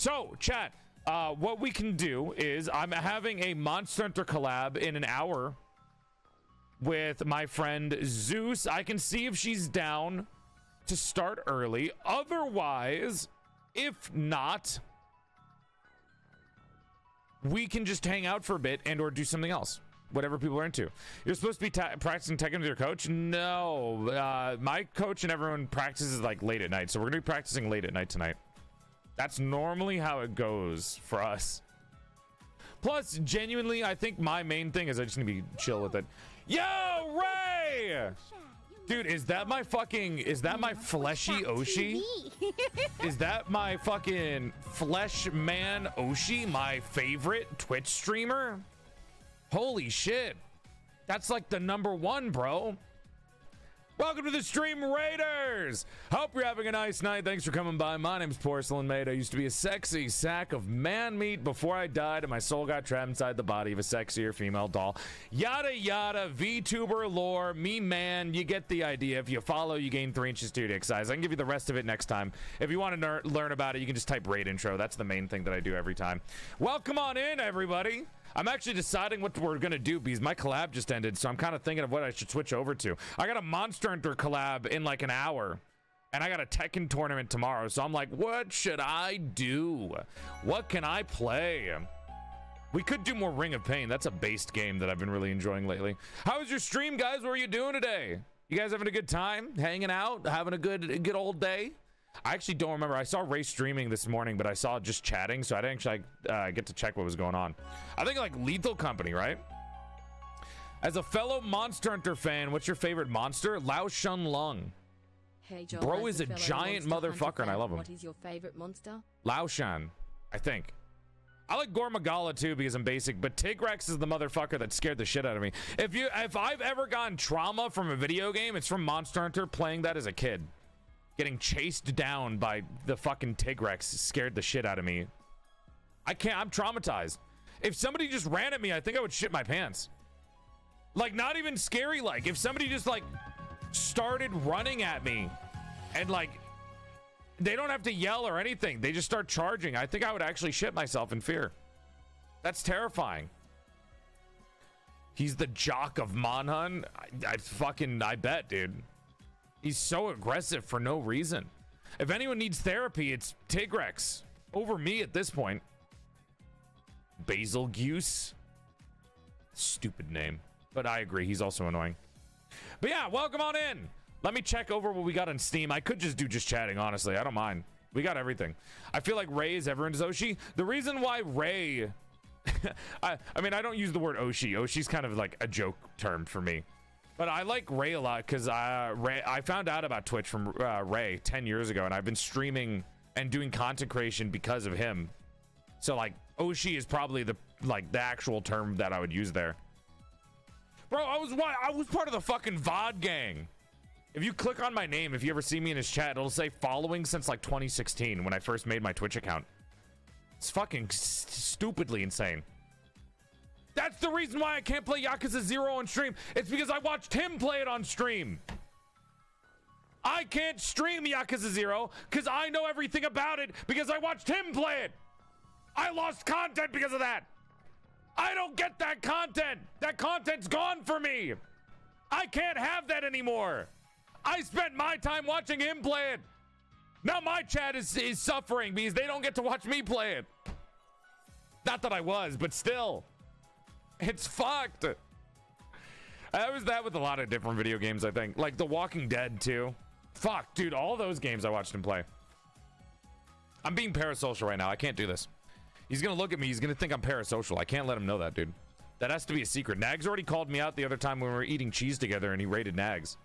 So, chat, uh, what we can do is I'm having a Monster Hunter collab in an hour with my friend Zeus. I can see if she's down to start early. Otherwise, if not, we can just hang out for a bit and or do something else whatever people are into you're supposed to be practicing tekken with your coach no uh, my coach and everyone practices like late at night so we're gonna be practicing late at night tonight that's normally how it goes for us plus genuinely i think my main thing is i just need to be chill with it yo ray Dude, is that my fucking is that my fleshy Oshi? is that my fucking flesh man Oshi, my favorite Twitch streamer? Holy shit. That's like the number one, bro. Welcome to the Stream Raiders! Hope you're having a nice night. Thanks for coming by. My name's Porcelain Maid. I used to be a sexy sack of man meat before I died and my soul got trapped inside the body of a sexier female doll. Yada yada, VTuber lore, me man, you get the idea. If you follow, you gain three inches to your dick size. I can give you the rest of it next time. If you want to learn about it, you can just type raid intro. That's the main thing that I do every time. Welcome on in, everybody. I'm actually deciding what we're gonna do because my collab just ended, so I'm kind of thinking of what I should switch over to. I got a Monster Hunter collab in like an hour, and I got a Tekken tournament tomorrow, so I'm like, what should I do? What can I play? We could do more Ring of Pain. That's a based game that I've been really enjoying lately. How was your stream, guys? What are you doing today? You guys having a good time? Hanging out? Having a good good old day? I actually don't remember. I saw Ray streaming this morning, but I saw it just chatting, so I didn't actually uh, get to check what was going on. I think like Lethal Company, right? As a fellow Monster Hunter fan, what's your favorite monster? Lao Shan Lung. Hey, Joel, Bro is a giant motherfucker, and I love him. What is your favorite monster? Lao Shan, I think. I like Gore Magala too because I'm basic, but Tigrex is the motherfucker that scared the shit out of me. If you, if I've ever gotten trauma from a video game, it's from Monster Hunter playing that as a kid. Getting chased down by the fucking Tigrex scared the shit out of me. I can't, I'm traumatized. If somebody just ran at me, I think I would shit my pants. Like, not even scary like. If somebody just like started running at me and like they don't have to yell or anything. They just start charging. I think I would actually shit myself in fear. That's terrifying. He's the jock of Monhun. I, I fucking, I bet, dude. He's so aggressive for no reason. If anyone needs therapy, it's Tigrex. Over me at this point. Bazelgeuse. Stupid name. But I agree, he's also annoying. But yeah, welcome on in. Let me check over what we got on Steam. I could just do just chatting, honestly. I don't mind. We got everything. I feel like Ray is ever everyone's Oshi. The reason why Ray... I, I mean, I don't use the word Oshi. Oshi's kind of like a joke term for me. But I like Ray a lot because uh, Ray, I found out about Twitch from uh, Ray 10 years ago, and I've been streaming and doing content creation because of him. So, like, Oshi is probably the like the actual term that I would use there. Bro, I was I was part of the fucking VOD gang. If you click on my name, if you ever see me in his chat, it'll say following since like 2016 when I first made my Twitch account. It's fucking st stupidly insane. That's the reason why I can't play Yakuza 0 on stream. It's because I watched him play it on stream. I can't stream Yakuza 0 because I know everything about it because I watched him play it. I lost content because of that. I don't get that content. That content's gone for me. I can't have that anymore. I spent my time watching him play it. Now my chat is, is suffering because they don't get to watch me play it. Not that I was, but still. It's fucked. I was that with a lot of different video games, I think. Like The Walking Dead, too. Fuck, dude, all those games I watched him play. I'm being parasocial right now. I can't do this. He's gonna look at me. He's gonna think I'm parasocial. I can't let him know that, dude. That has to be a secret. Nags already called me out the other time when we were eating cheese together and he rated Nags.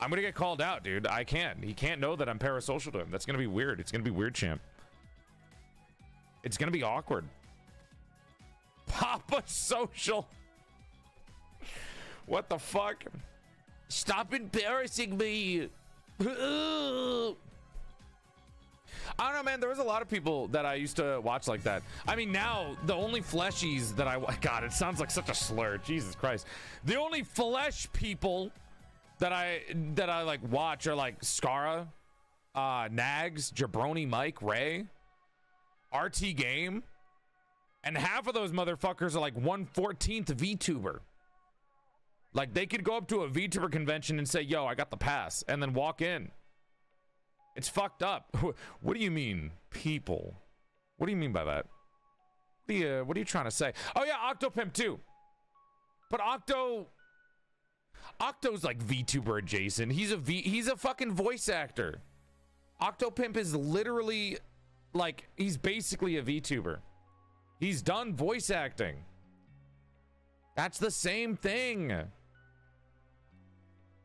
I'm gonna get called out, dude. I can't. He can't know that I'm parasocial to him. That's gonna be weird. It's gonna be weird, champ. It's gonna be awkward. Papa social. What the fuck? Stop embarrassing me. I don't know, man. There was a lot of people that I used to watch like that. I mean, now the only fleshies that I God, it sounds like such a slur. Jesus Christ. The only flesh people that I that I like watch are like Scarra, uh, Nags, Jabroni, Mike, Ray. RT game, and half of those motherfuckers are like 114th VTuber. Like they could go up to a VTuber convention and say, "Yo, I got the pass," and then walk in. It's fucked up. What do you mean, people? What do you mean by that? What are you, what are you trying to say? Oh yeah, Octopimp too. But Octo Octo's like VTuber adjacent. He's a V he's a fucking voice actor. Octopimp is literally like he's basically a VTuber. He's done voice acting. That's the same thing.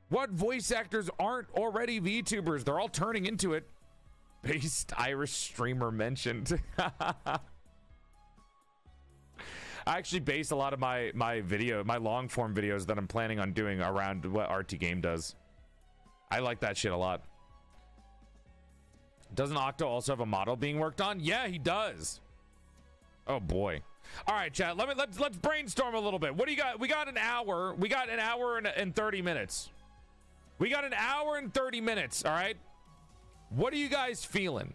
What voice actors aren't already VTubers? They're all turning into it. Based Irish streamer mentioned. I actually base a lot of my my video, my long form videos that I'm planning on doing around what RT Game does. I like that shit a lot. Doesn't Octo also have a model being worked on? Yeah, he does. Oh boy. All right, chat. Let me let's let's brainstorm a little bit. What do you got? We got an hour. We got an hour and, and 30 minutes. We got an hour and 30 minutes. All right. What are you guys feeling?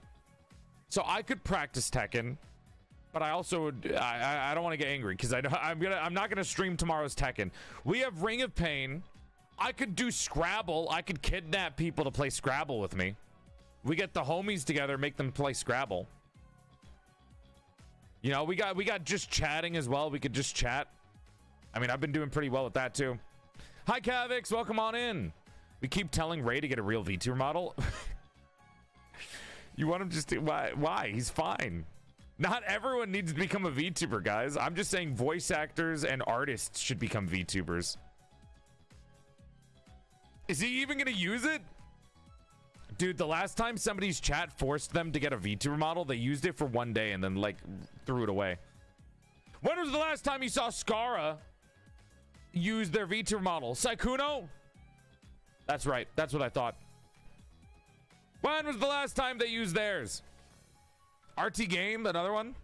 So I could practice Tekken but I also would, I, I don't want to get angry because I know I'm gonna I'm not gonna stream tomorrow's Tekken. We have Ring of Pain. I could do Scrabble. I could kidnap people to play Scrabble with me. We get the homies together, make them play Scrabble. You know, we got we got just chatting as well. We could just chat. I mean, I've been doing pretty well with that too. Hi, Cavix. Welcome on in. We keep telling Ray to get a real VTuber model. you want him just to, why? Why? He's fine. Not everyone needs to become a VTuber, guys. I'm just saying voice actors and artists should become VTubers. Is he even going to use it? Dude, the last time somebody's chat forced them to get a VTuber model, they used it for one day and then, like, threw it away. When was the last time you saw Scarra use their VTuber model? Sykkuno? That's right. That's what I thought. When was the last time they used theirs? RT game, another one.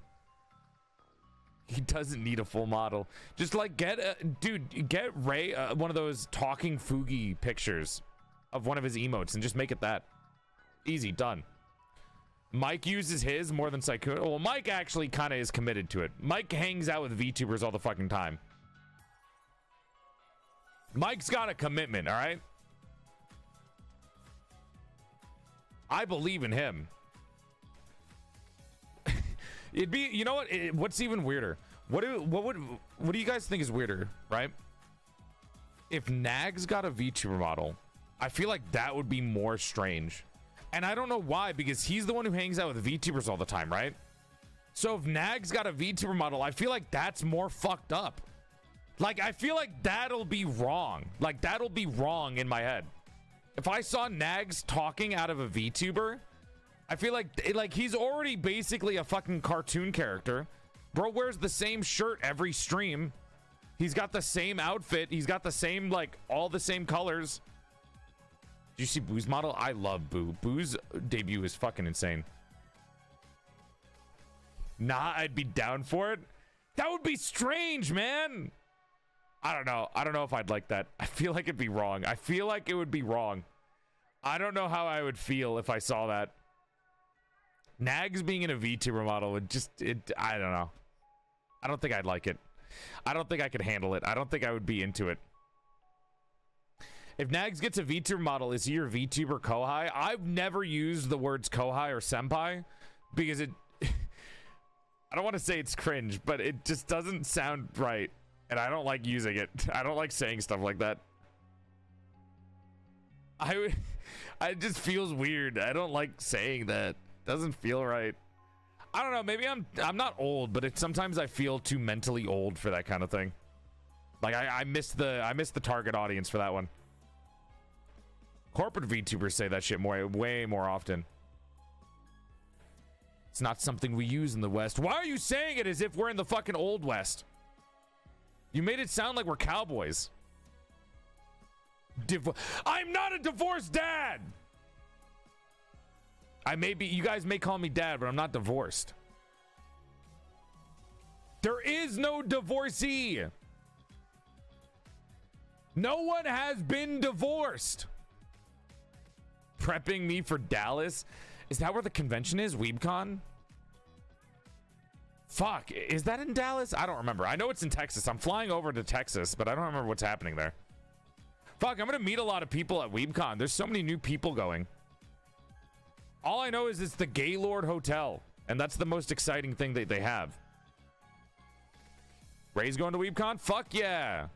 He doesn't need a full model. Just like get, a, dude, get Ray uh, one of those talking Fugi pictures of one of his emotes and just make it that. Easy, done. Mike uses his more than Sykkuno. Well, Mike actually kind of is committed to it. Mike hangs out with VTubers all the fucking time. Mike's got a commitment, all right? I believe in him. It'd be, you know what? It, what's even weirder? What do what would what do you guys think is weirder, right? If Nags got a VTuber model, I feel like that would be more strange. And I don't know why, because he's the one who hangs out with VTubers all the time, right? So if Nags got a VTuber model, I feel like that's more fucked up. Like, I feel like that'll be wrong. Like, that'll be wrong in my head. If I saw Nags talking out of a VTuber, I feel like like he's already basically a fucking cartoon character. Bro wears the same shirt every stream. He's got the same outfit. He's got the same like all the same colors. You see Boo's model? I love Boo. Boo's debut is fucking insane. Nah, I'd be down for it. That would be strange, man. I don't know. I don't know if I'd like that. I feel like it'd be wrong. I feel like it would be wrong. I don't know how I would feel if I saw that. Nags being in a VTuber model would just it I don't know. I don't think I'd like it. I don't think I could handle it. I don't think I would be into it. If Nags gets a VTuber model, is he your VTuber Kohai? I've never used the words Kohai or Senpai because it I don't want to say it's cringe, but it just doesn't sound right. And I don't like using it. I don't like saying stuff like that. I it just feels weird. I don't like saying that. Doesn't feel right. I don't know. Maybe I'm I'm not old, but it, sometimes I feel too mentally old for that kind of thing. Like I, I missed the I missed the target audience for that one. Corporate VTubers say that shit more way more often. It's not something we use in the West. Why are you saying it as if we're in the fucking old West? You made it sound like we're cowboys. Div I'm not a divorced dad. I may be, you guys may call me dad, but I'm not divorced. There is no divorcee. No one has been divorced. Prepping me for Dallas. Is that where the convention is? WeebCon? Fuck, is that in Dallas? I don't remember. I know it's in Texas. I'm flying over to Texas, but I don't remember what's happening there. Fuck, I'm gonna meet a lot of people at WeebCon. There's so many new people going. All I know is it's the Gaylord Hotel, and that's the most exciting thing that they have. Ray's going to WeebCon? Fuck yeah.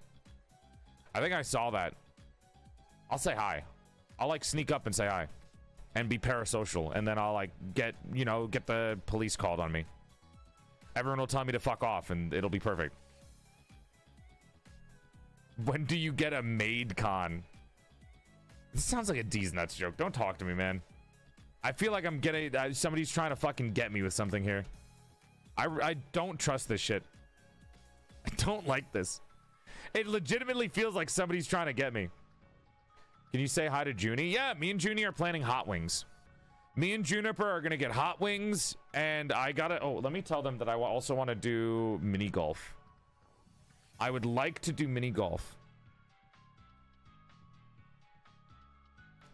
I think I saw that. I'll say hi. I'll like sneak up and say hi and be parasocial and then I'll like get, you know, get the police called on me. Everyone will tell me to fuck off and it'll be perfect. When do you get a maid con? This sounds like a D's nuts joke. Don't talk to me, man. I feel like I'm getting uh, somebody's trying to fucking get me with something here. I, I don't trust this shit. I don't like this. It legitimately feels like somebody's trying to get me. Can you say hi to Junie? Yeah, me and Junie are planning hot wings. Me and Juniper are gonna get hot wings, and I gotta. Oh, let me tell them that I also want to do mini golf. I would like to do mini golf.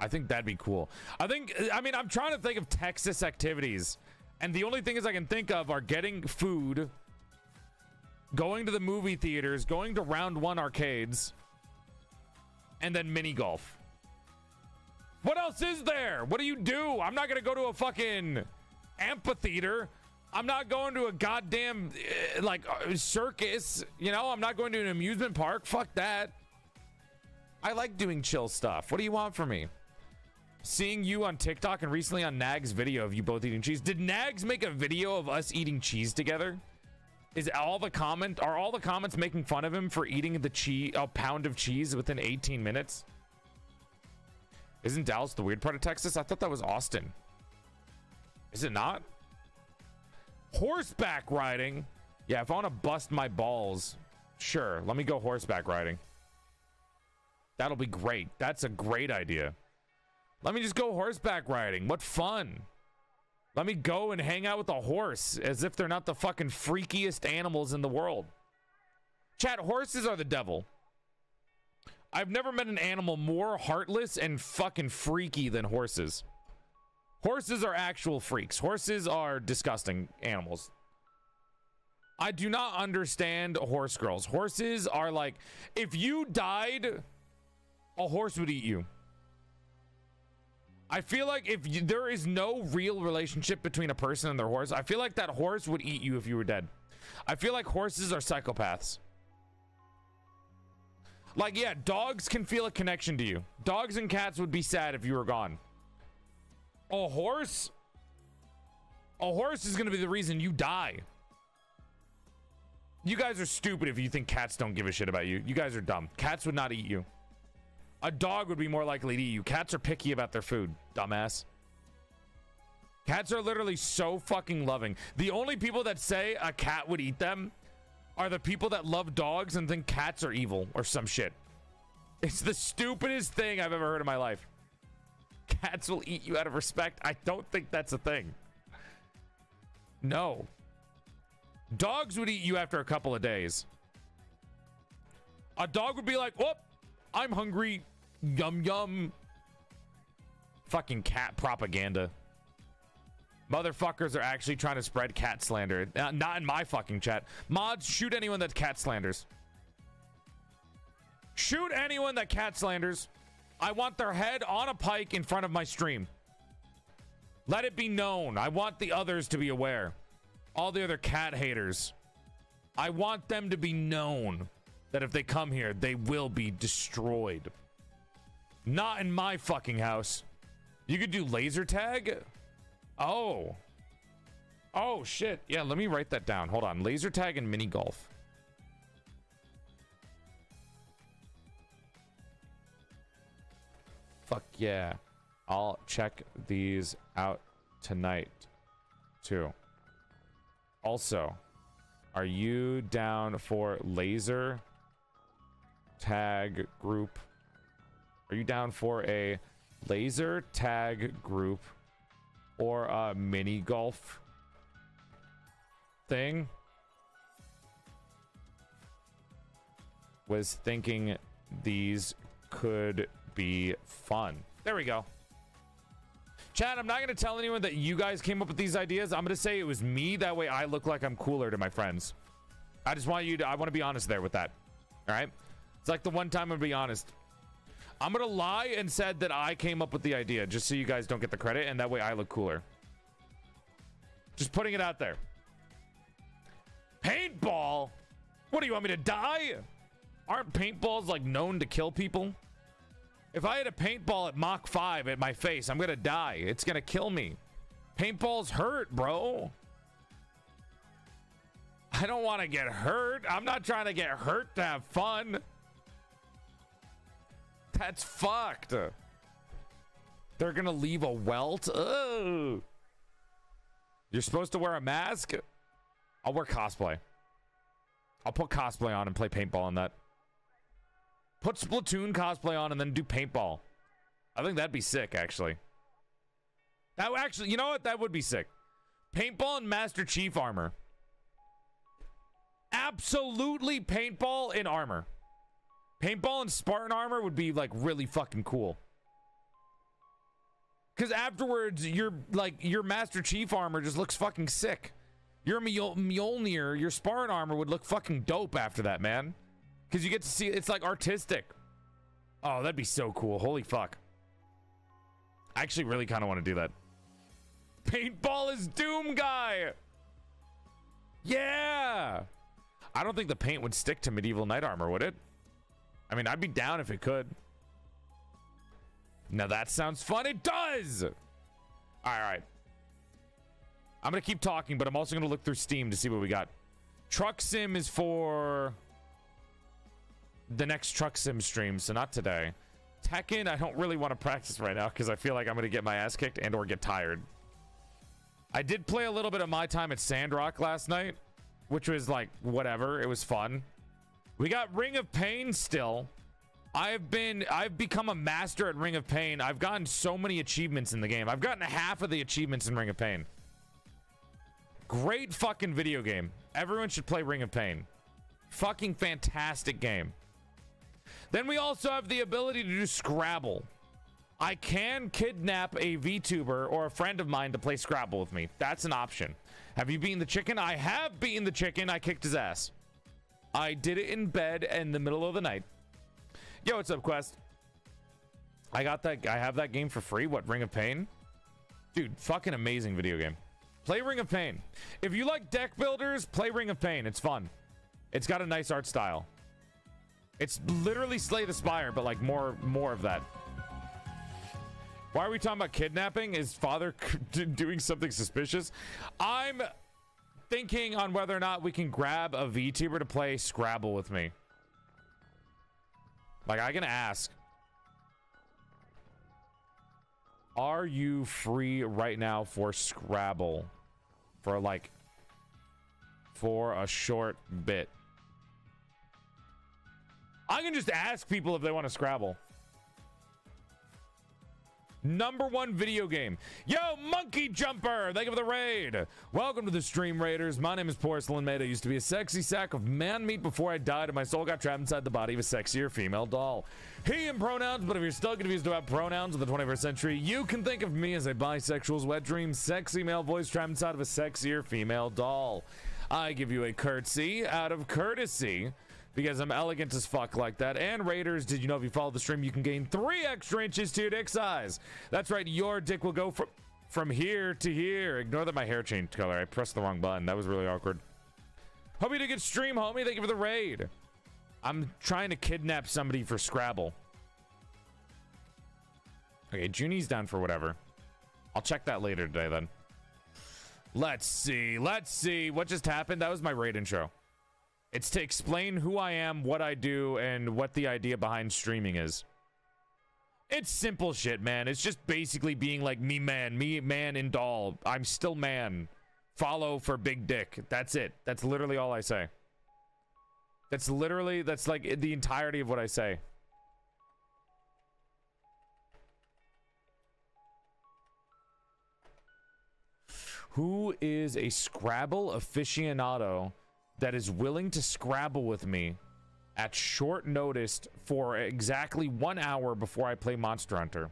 I think that'd be cool. I think. I mean, I'm trying to think of Texas activities, and the only things I can think of are getting food, going to the movie theaters, going to round one arcades, and then mini golf. What else is there? What do you do? I'm not going to go to a fucking amphitheater. I'm not going to a goddamn uh, like uh, circus. You know, I'm not going to an amusement park. Fuck that. I like doing chill stuff. What do you want from me? Seeing you on TikTok and recently on Nag's video of you both eating cheese. Did Nags make a video of us eating cheese together? Is all the comment are all the comments making fun of him for eating the cheese a pound of cheese within 18 minutes? Isn't Dallas the weird part of Texas? I thought that was Austin. Is it not? Horseback riding? Yeah, if I want to bust my balls, sure. Let me go horseback riding. That'll be great. That's a great idea. Let me just go horseback riding. What fun. Let me go and hang out with a horse as if they're not the fucking freakiest animals in the world. Chat, horses are the devil. I've never met an animal more heartless and fucking freaky than horses. Horses are actual freaks. Horses are disgusting animals. I do not understand horse girls. Horses are like, if you died, a horse would eat you. I feel like if you, there is no real relationship between a person and their horse, I feel like that horse would eat you if you were dead. I feel like horses are psychopaths. Like, yeah, dogs can feel a connection to you. Dogs and cats would be sad if you were gone. A horse? A horse is going to be the reason you die. You guys are stupid if you think cats don't give a shit about you. You guys are dumb. Cats would not eat you. A dog would be more likely to eat you. Cats are picky about their food, dumbass. Cats are literally so fucking loving. The only people that say a cat would eat them are the people that love dogs and think cats are evil or some shit. It's the stupidest thing I've ever heard in my life. Cats will eat you out of respect. I don't think that's a thing. No. Dogs would eat you after a couple of days. A dog would be like, oh, I'm hungry. Yum, yum. Fucking cat propaganda. Motherfuckers are actually trying to spread cat slander. Uh, not in my fucking chat. Mods, shoot anyone that cat slanders. Shoot anyone that cat slanders. I want their head on a pike in front of my stream. Let it be known. I want the others to be aware. All the other cat haters. I want them to be known that if they come here, they will be destroyed. Not in my fucking house. You could do laser tag? Oh. Oh, shit. Yeah, let me write that down. Hold on. Laser tag and mini golf. Fuck yeah. I'll check these out tonight, too. Also, are you down for laser tag group? Are you down for a laser tag group or a mini golf thing. Was thinking these could be fun. There we go. Chad, I'm not going to tell anyone that you guys came up with these ideas. I'm going to say it was me. That way I look like I'm cooler to my friends. I just want you to, I want to be honest there with that. All right? It's like the one time I'm going to be honest. I'm to lie and said that I came up with the idea just so you guys don't get the credit and that way I look cooler. Just putting it out there. Paintball? What do you want me to die? Aren't paintballs like known to kill people? If I had a paintball at Mach 5 at my face, I'm gonna die. It's gonna kill me. Paintballs hurt, bro. I don't want to get hurt. I'm not trying to get hurt to have fun. That's fucked. They're gonna leave a welt. Ugh. You're supposed to wear a mask? I'll wear cosplay. I'll put cosplay on and play paintball on that. Put Splatoon cosplay on and then do paintball. I think that'd be sick, actually. That actually, you know what? That would be sick. Paintball and Master Chief armor. Absolutely paintball in armor. Paintball and Spartan armor would be like really fucking cool. Because afterwards, your like your Master Chief armor just looks fucking sick. Your Mjol- Mjolnir, your Spartan armor would look fucking dope after that, man. Because you get to see it's like artistic. Oh, that'd be so cool. Holy fuck. I actually really kind of want to do that. Paintball is Doom Guy. Yeah. I don't think the paint would stick to medieval knight armor, would it? I mean, I'd be down if it could. Now that sounds fun. It does. All right. I'm going to keep talking, but I'm also going to look through Steam to see what we got. Truck Sim is for the next Truck Sim stream, so not today. Tekken, I don't really want to practice right now because I feel like I'm going to get my ass kicked and or get tired. I did play a little bit of my time at Sandrock last night, which was like whatever. It was fun. We got Ring of Pain still. I've been I've become a master at Ring of Pain. I've gotten so many achievements in the game. I've gotten half of the achievements in Ring of Pain. Great fucking video game. Everyone should play Ring of Pain. Fucking fantastic game. Then we also have the ability to do Scrabble. I can kidnap a VTuber or a friend of mine to play Scrabble with me. That's an option. Have you beaten the chicken? I have beaten the chicken. I kicked his ass. I did it in bed in the middle of the night. Yo, what's up, Quest? I got that. I have that game for free. What, Ring of Pain? Dude, fucking amazing video game. Play Ring of Pain. If you like deck builders, play Ring of Pain. It's fun. It's got a nice art style. It's literally Slay the Spire, but like more more of that. Why are we talking about kidnapping? Is father doing something suspicious? I'm thinking on whether or not we can grab a VTuber to play Scrabble with me. Like I can ask. Are you free right now for Scrabble? For like for a short bit. I can just ask people if they want to Scrabble. Number one video game. Yo, Monkey Jumper! Thank you for the raid. Welcome to the Stream Raiders. My name is Porcelain Maid. I used to be a sexy sack of man meat before I died and my soul got trapped inside the body of a sexier female doll. He and pronouns, but if you're still confused about pronouns in the 21st century, you can think of me as a bisexual's wet dream, sexy male voice trapped inside of a sexier female doll. I give you a curtsy out of courtesy because I'm elegant as fuck like that. And Raiders, did you know if you follow the stream, you can gain three extra inches to your dick size? That's right, your dick will go from from here to here. Ignore that my hair changed color. I pressed the wrong button. That was really awkward. Hope you did a good stream, homie. Thank you for the raid. I'm trying to kidnap somebody for Scrabble. Okay, Junie's down for whatever. I'll check that later today then. Let's see. Let's see. What just happened? That was my raid intro. It's to explain who I am, what I do, and what the idea behind streaming is. It's simple shit, man. It's just basically being like me man, me man in doll. I'm still man. Follow for big dick. That's it. That's literally all I say. That's literally that's like the entirety of what I say. Who is a Scrabble aficionado that is willing to Scrabble with me at short notice for exactly one hour before I play Monster Hunter.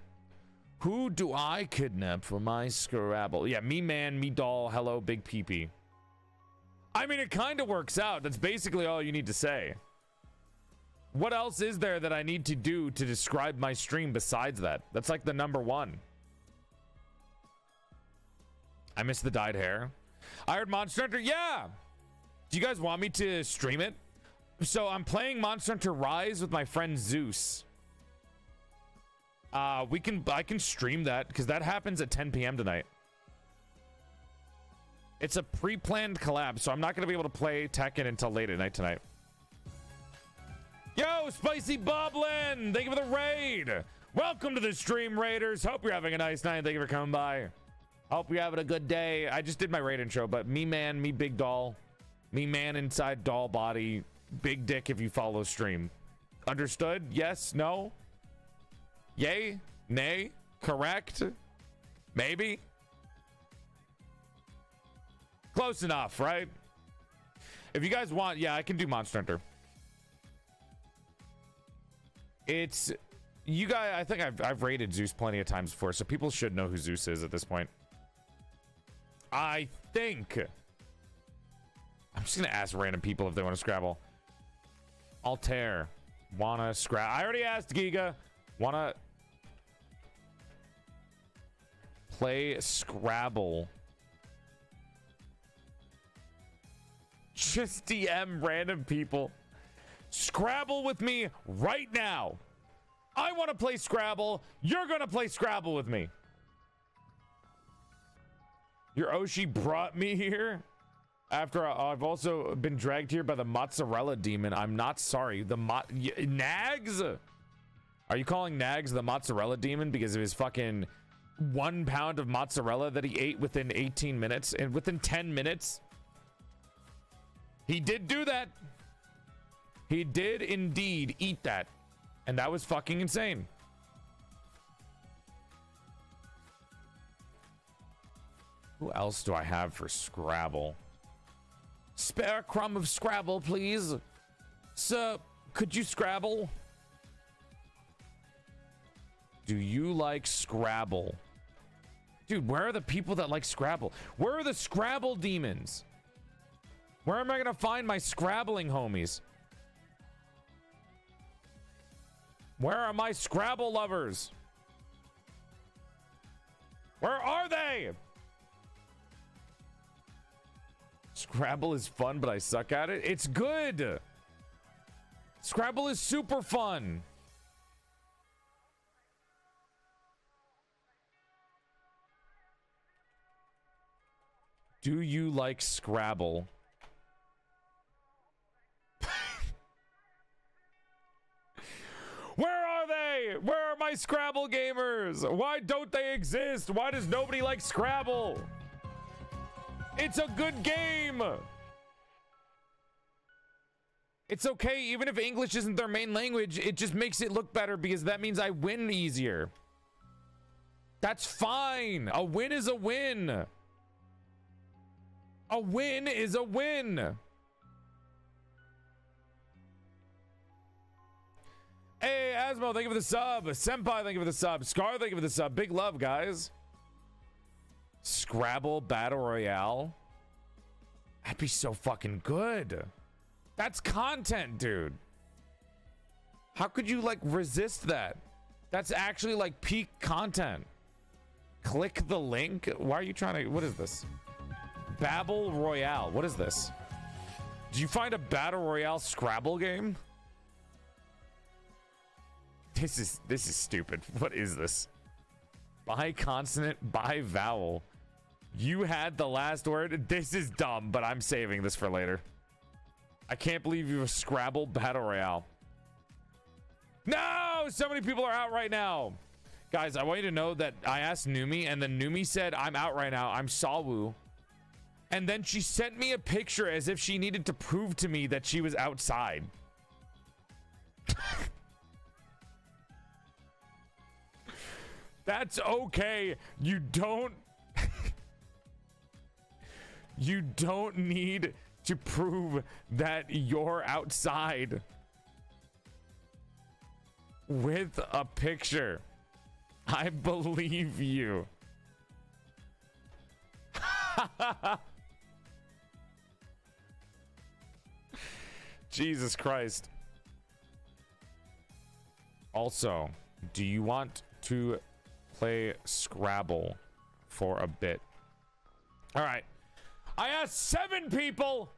Who do I kidnap for my Scrabble? Yeah, me man, me doll, hello, big peepee. I mean, it kind of works out. That's basically all you need to say. What else is there that I need to do to describe my stream besides that? That's like the number one. I miss the dyed hair. I heard Monster Hunter. Yeah. Do you guys want me to stream it? So I'm playing Monster Hunter Rise with my friend Zeus. Uh, we can I can stream that because that happens at 10 p.m. tonight. It's a pre-planned collab, so I'm not gonna be able to play Tekken until late at night tonight. Yo, Spicy Boblin! Thank you for the raid! Welcome to the stream, Raiders. Hope you're having a nice night. Thank you for coming by. Hope you're having a good day. I just did my raid intro, but me man, me big doll. Me man inside doll body. Big dick if you follow stream. Understood? Yes? No? Yay? Nay? Correct? Maybe? Close enough, right? If you guys want, yeah, I can do Monster Hunter. It's you guys. I think I've I've rated Zeus plenty of times before, so people should know who Zeus is at this point. I think. I'm just gonna ask random people if they want to Scrabble. Altair, wanna scrap? I already asked Giga. Wanna play Scrabble? Just DM random people. Scrabble with me right now. I want to play Scrabble. You're going to play Scrabble with me. Your Oshi brought me here after I've also been dragged here by the mozzarella demon. I'm not sorry. The mo- Nags? Are you calling Nags the mozzarella demon because of his fucking one pound of mozzarella that he ate within 18 minutes and within 10 minutes? He did do that. He did indeed eat that. And that was fucking insane. Who else do I have for Scrabble? Spare a crumb of Scrabble, please. Sir, could you Scrabble? Do you like Scrabble? Dude, where are the people that like Scrabble? Where are the Scrabble demons? Where am I to find my Scrabbling homies? Where are my Scrabble lovers? Where are they? Scrabble is fun, but I suck at it. It's good. Scrabble is super fun. Do you like Scrabble? Where are they? Where are my Scrabble gamers? Why don't they exist? Why does nobody like Scrabble? It's a good game. It's okay, even if English isn't their main language, it just makes it look better because that means I win easier. That's fine. A win is a win. A win is a win. Hey, Asmo, thank you for the sub. Senpai, thank you for the sub. Scar, thank you for the sub. Big love, guys. Scrabble Battle Royale. That'd be so fucking good. That's content, dude. How could you like resist that? That's actually like peak content. Click the link. Why are you trying to? What is this? Babble Royale. What is this? Did you find a Battle Royale Scrabble game? This is this is stupid. What is this? By consonant, by vowel. You had the last word. This is dumb, but I'm saving this for later. I can't believe you have Scrabble Battle Royale. No! So many people are out right now. Guys, I want you to know that I asked Numi, and then Numi said, I'm out right now. I'm Sawu. And then she sent me a picture as if she needed to prove to me that she was outside. That's okay. You don't. You don't need to prove that you're outside with a picture. I believe you. Jesus Christ. Also, do you want to play Scrabble for a bit? All right. I asked seven people.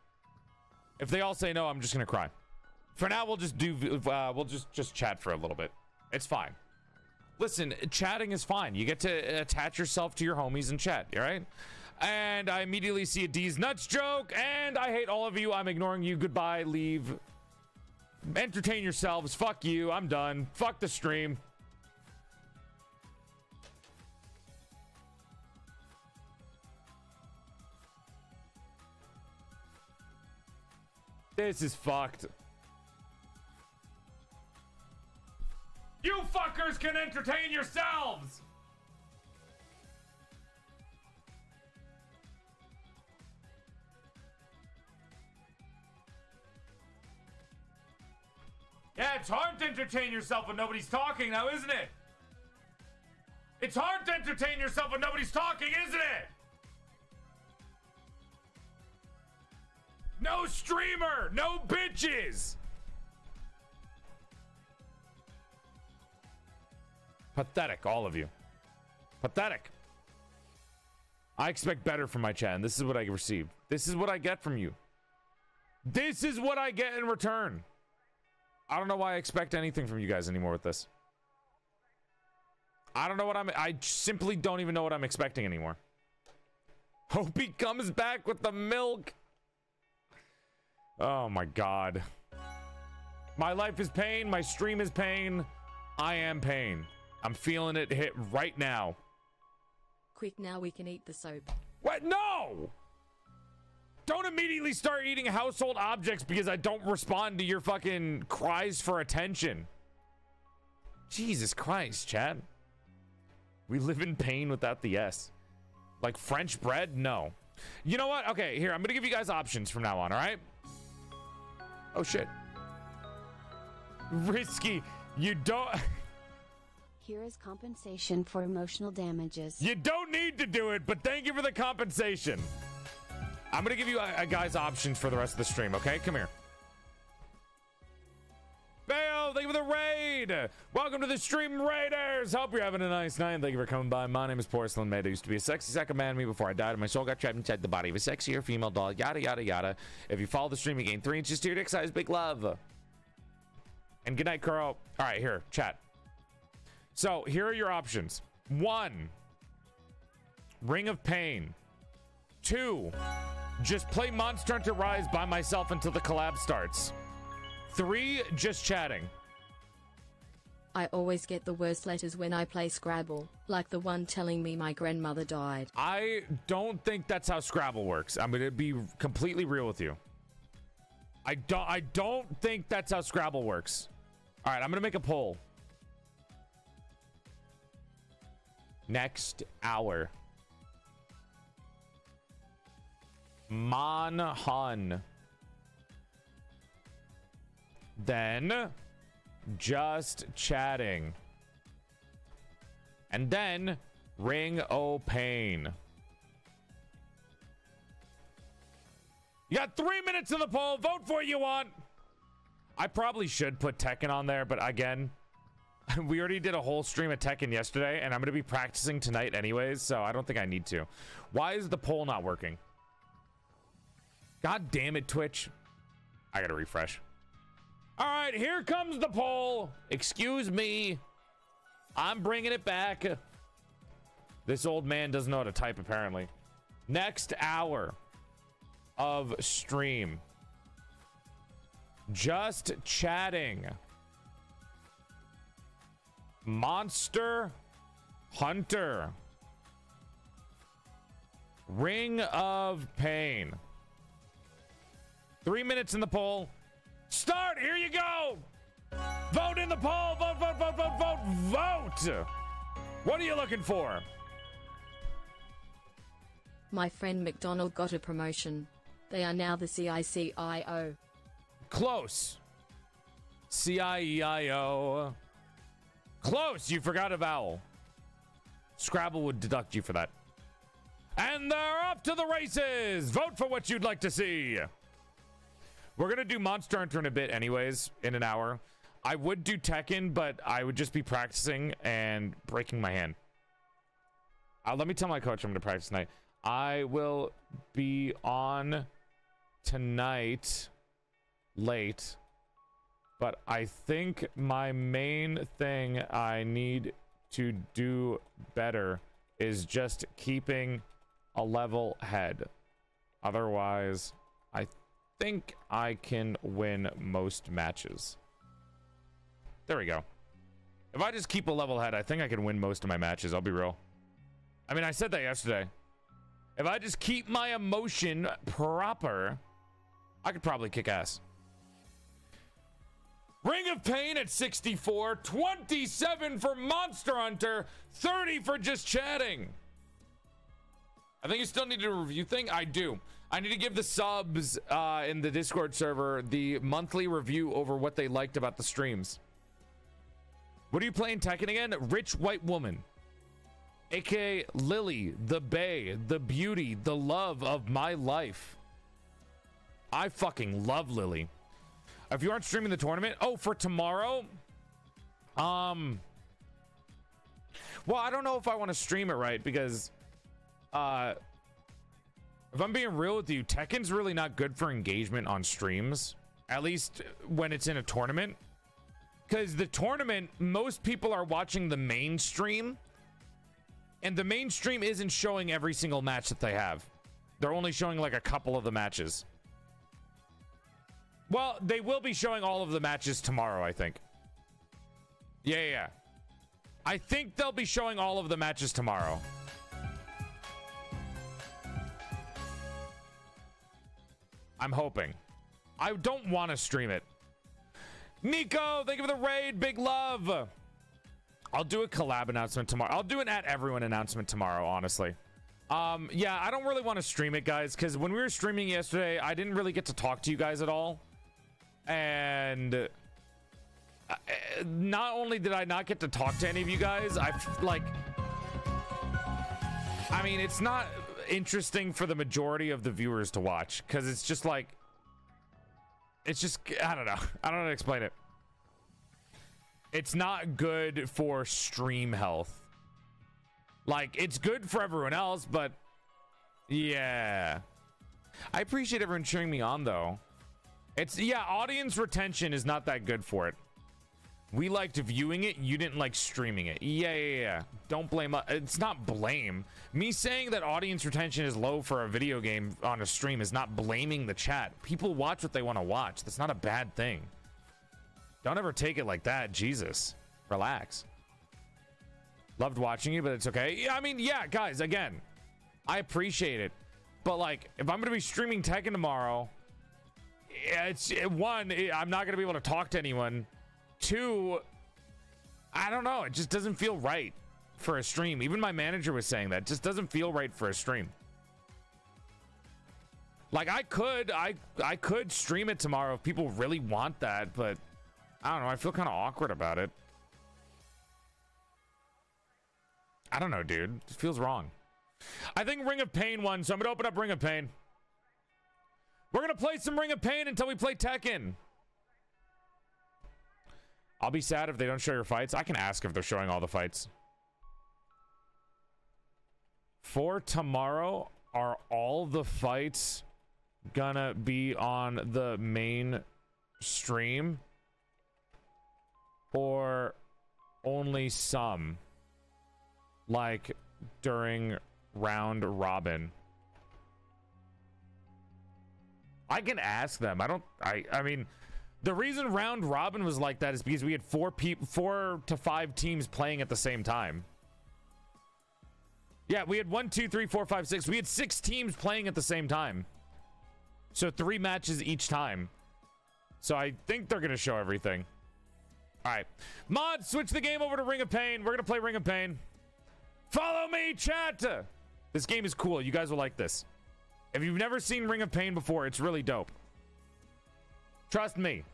If they all say no, I'm just gonna cry. For now, we'll just do. Uh, we'll just just chat for a little bit. It's fine. Listen, chatting is fine. You get to attach yourself to your homies and chat. All right. And I immediately see a D's nuts joke, and I hate all of you. I'm ignoring you. Goodbye. Leave. Entertain yourselves. Fuck you. I'm done. Fuck the stream. This is fucked. You fuckers can entertain yourselves! Yeah, it's hard to entertain yourself when nobody's talking now, isn't it? It's hard to entertain yourself when nobody's talking, isn't it? No streamer, no bitches. Pathetic, all of you. Pathetic. I expect better from my chat, and this is what I received. This is what I get from you. This is what I get in return. I don't know why I expect anything from you guys anymore with this. I don't know what I'm. I simply don't even know what I'm expecting anymore. Hope he comes back with the milk. Oh my god. My life is pain. My stream is pain. I am pain. I'm feeling it hit right now. Quick, now we can eat the soap. What? No! Don't immediately start eating household objects because I don't respond to your fucking cries for attention. Jesus Christ, Chad. We live in pain without the S. Like French bread? No. You know what? Okay, here, I'm gonna give you guys options from now on, alright? Oh shit. Risky. You don't. Here is compensation for emotional damages. You don't need to do it, but thank you for the compensation. I'm gonna give you a, a guy's options for the rest of the stream, okay? Come here. Thank you for the raid. Welcome to the stream raiders. Hope you're having a nice night. Thank you for coming by. My name is Porcelain Maid. I used to be a sexy second man me before I died, and my soul got trapped inside the body of a sexier female doll. Yada yada yada. If you follow the stream, you gain three inches to your dick size. Big love. And good night, Carl. All right, here, chat. So here are your options. One, Ring of Pain. Two, just play Monster Hunter Rise by myself until the collab starts. Three, just chatting. I always get the worst letters when I play Scrabble, like the one telling me my grandmother died. I don't think that's how Scrabble works. I'm gonna be completely real with you. I don't I don't think that's how Scrabble works. Alright, I'm gonna make a poll. Next hour. Monhun. Then just chatting. And then Ring Pain. You got three minutes in the poll. Vote for what you want. I probably should put Tekken on there, but again, we already did a whole stream of Tekken yesterday, and I'm going to be practicing tonight anyways, so I don't think I need to. Why is the poll not working? God damn it, Twitch. I got to refresh. All right, here comes the poll. Excuse me. I'm bringing it back. This old man doesn't know how to type, apparently. Next hour of stream. Just chatting. Monster Hunter. Ring of Pain. Three minutes in the poll. Start. Here you go. Vote in the poll. Vote, vote, vote, vote, vote, vote. What are you looking for? My friend McDonald got a promotion. They are now the CICIO. Close. C I E I O. Close. You forgot a vowel. Scrabble would deduct you for that. And they're off to the races. Vote for what you'd like to see. We're gonna do Monster Hunter in a bit, anyways, in an hour. I would do Tekken, but I would just be practicing and breaking my hand. Uh, let me tell my coach I'm gonna practice tonight. I will be on tonight late, but I think my main thing I need to do better is just keeping a level head. Otherwise, think I can win most matches. There we go. If I just keep a level head, I think I can win most of my matches. I'll be real. I mean, I said that yesterday. If I just keep my emotion proper, I could probably kick ass. Ring of Pain at 64, 27 for Monster Hunter, 30 for just chatting. I think you still need a review thing. I do. I need to give the subs uh, in the Discord server the monthly review over what they liked about the streams. What are you playing Tekken again? Rich White Woman. AKA Lily, the Bay, the beauty, the love of my life. I fucking love Lily. If you aren't streaming the tournament, oh, for tomorrow, um, well, I don't know if I want to stream it right because, uh, if I'm being real with you, Tekken's really not good for engagement on streams, at least when it's in a tournament. Because the tournament, most people are watching the mainstream. and the main stream isn't showing every single match that they have. They're only showing like a couple of the matches. Well, they will be showing all of the matches tomorrow, I think. Yeah, yeah. I think they'll be showing all of the matches tomorrow. I'm hoping. I don't want to stream it. Nico, thank you for the raid. Big love. I'll do a collab announcement tomorrow. I'll do an at everyone announcement tomorrow, honestly. Um, yeah, I don't really want to stream it, guys, because when we were streaming yesterday, I didn't really get to talk to you guys at all. And uh, not only did I not get to talk to any of you guys, I like, I mean, it's not interesting for the majority of the viewers to watch because it's just like, it's just, I don't know. I don't know how to explain it. It's not good for stream health. Like, it's good for everyone else, but yeah. I appreciate everyone cheering me on, though. It's, yeah, audience retention is not that good for it. We liked viewing it. You didn't like streaming it. Yeah, yeah, yeah. Don't blame us. It's not blame. Me saying that audience retention is low for a video game on a stream is not blaming the chat. People watch what they want to watch. That's not a bad thing. Don't ever take it like that. Jesus. Relax. Loved watching you, but it's okay. Yeah, I mean, yeah, guys, again, I appreciate it. But, like, if I'm going to be streaming Tekken tomorrow, it's one, I'm not going to be able to talk to anyone. Two, I don't know. It just doesn't feel right for a stream. Even my manager was saying that. It just doesn't feel right for a stream. Like I could, I I could stream it tomorrow if people really want that, but I don't know. I feel kind of awkward about it. I don't know, dude. It feels wrong. I think Ring of Pain won, so I'm gonna open up Ring of Pain. We're gonna play some Ring of Pain until we play Tekken. I'll be sad if they don't show your fights. I can ask if they're showing all the fights. For tomorrow, are all the fights gonna be on the main stream? Or only some? Like during round robin? I can ask them. I don't I I mean the reason round robin was like that is because we had four people, four to five teams playing at the same time. Yeah, we had one, two, three, four, five, six. We had six teams playing at the same time. So three matches each time. So I think they're going to show everything. All right. Mod, switch the game over to Ring of Pain. We're going to play Ring of Pain. Follow me, chat. This game is cool. You guys will like this. If you've never seen Ring of Pain before, it's really dope. Trust me.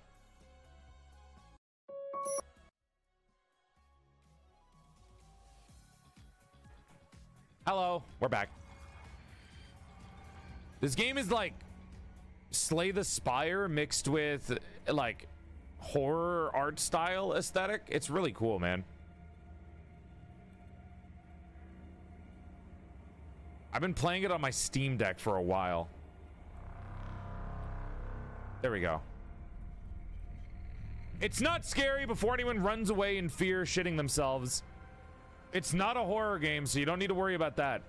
Hello, we're back. This game is like Slay the Spire mixed with like horror art style aesthetic. It's really cool, man. I've been playing it on my Steam Deck for a while. There we go. It's not scary before anyone runs away in fear, shitting themselves. It's not a horror game, so you don't need to worry about that.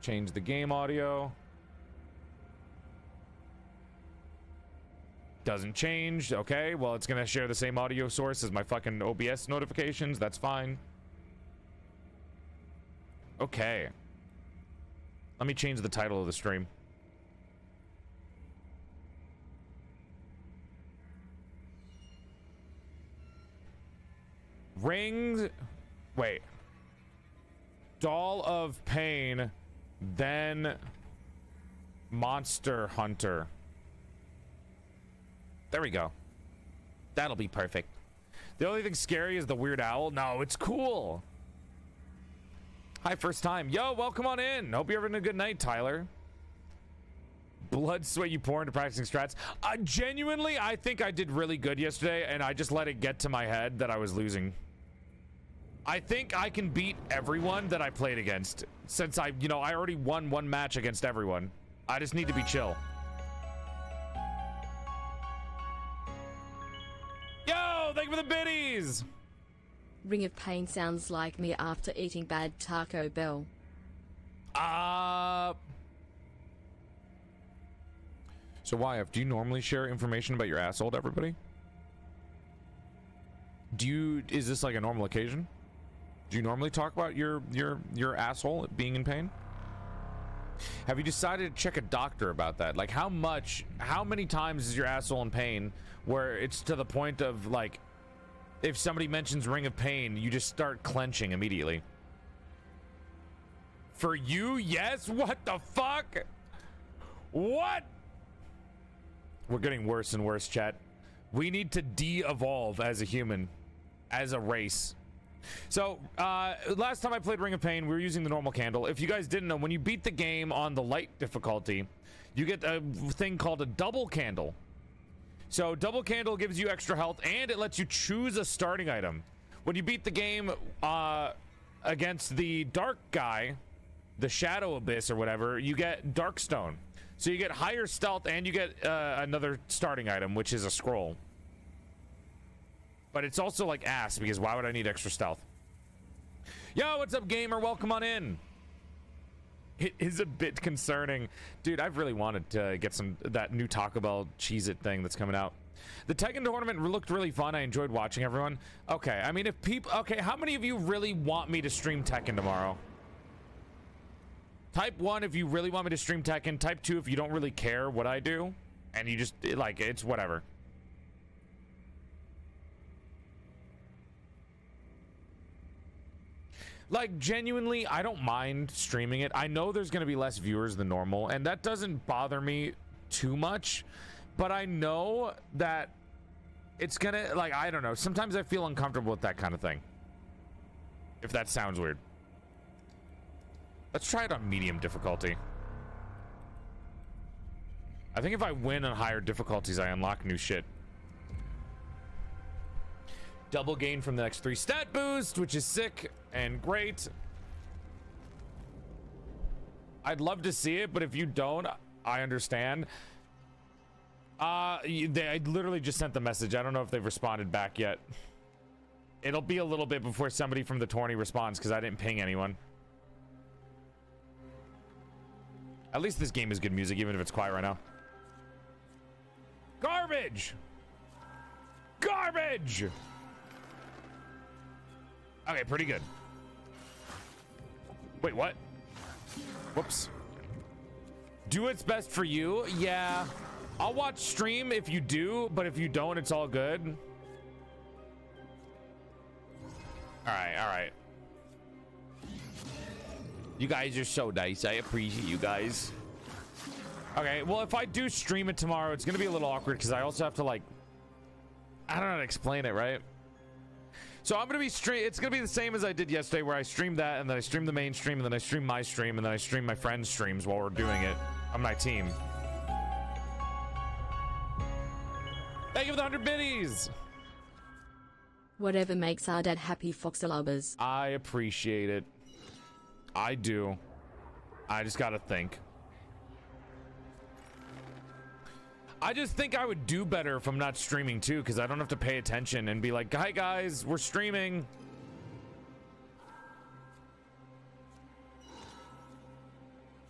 Change the game audio. Doesn't change. Okay, well, it's to share the same audio source as my fucking OBS notifications. That's fine. Okay. Let me change the title of the stream. Rings. Wait. Doll of Pain, then Monster Hunter. There we go. That'll be perfect. The only thing scary is the weird owl. No, it's cool. Hi, first time. Yo, welcome on in. Hope you're having a good night, Tyler. Blood, sweat, you pour into practicing strats. Uh, genuinely, I think I did really good yesterday, and I just let it get to my head that I was losing. I think I can beat everyone that I played against. Since I, you know, I already won one match against everyone. I just need to be chill. Yo, thank you for the biddies! Ring of Pain sounds like me after eating bad Taco Bell. Uh... So, YF, do you normally share information about your asshole to everybody? Do you... Is this like a normal occasion? Do you normally talk about your your your asshole being in pain? Have you decided to check a doctor about that? Like how much how many times is your asshole in pain where it's to the point of like if somebody mentions ring of pain, you just start clenching immediately. For you, yes? What the fuck? What? We're getting worse and worse, chat. We need to de-evolve as a human, as a race. So, uh, last time I played Ring of Pain, we were using the normal candle. If you guys didn't know, when you beat the game on the light difficulty, you get a thing called a double candle. So, double candle gives you extra health and it lets you choose a starting item. When you beat the game uh, against the dark guy, the Shadow Abyss or whatever, you get Darkstone. So, you get higher stealth and you get uh, another starting item, which is a scroll. But it's also like ass because why would I need extra stealth? Yo, what's up, gamer? Welcome on in. It is a bit concerning. Dude, I've really wanted to get some that new Taco Bell Cheez It thing that's coming out. The Tekken tournament looked really fun. I enjoyed watching everyone. Okay, I mean, if people... Okay, how many of you really want me to stream Tekken tomorrow? Type 1 if you really want me to stream Tekken. Type 2 if you don't really care what I do. And you just, like, it's whatever. Like genuinely i don't mind streaming it. I know there's going to be less viewers than normal and that doesn't bother me too much but i know that it's gonna like i don't know. Sometimes i feel uncomfortable with that kind of thing if that sounds weird. Let's try it on medium difficulty. I think if i win on higher difficulties i unlock new shit double gain from the next three stat boost which is sick and great. I'd love to see it, but if you don't, I understand. Uh, they, I literally just sent the message. I don't know if they've responded back yet. It'll be a little bit before somebody from the tourney responds because I didn't ping anyone. At least this game is good music, even if it's quiet right now. Garbage! Garbage! Okay, pretty good. Wait, what? Whoops. Do its best for you? Yeah. I'll watch stream if you do, but if you don't, it's all good. All right, all right. You guys are so nice. I appreciate you guys. Okay, well, if I do stream it tomorrow, it's going to be a little awkward because I also have to, like... I don't know how to explain it, right? So I'm gonna be stream. It's gonna be the same as I did yesterday, where I streamed that, and then I streamed the main stream, and then I stream my stream, and then I stream my friends' streams while we're doing it on my team. Thank you for the hundred biddies. Whatever makes our dad happy, Foxalubbers. I appreciate it. I do. I just gotta think. I just think I would do better if I'm not streaming too, because I don't have to pay attention and be like, hi guys, we're streaming.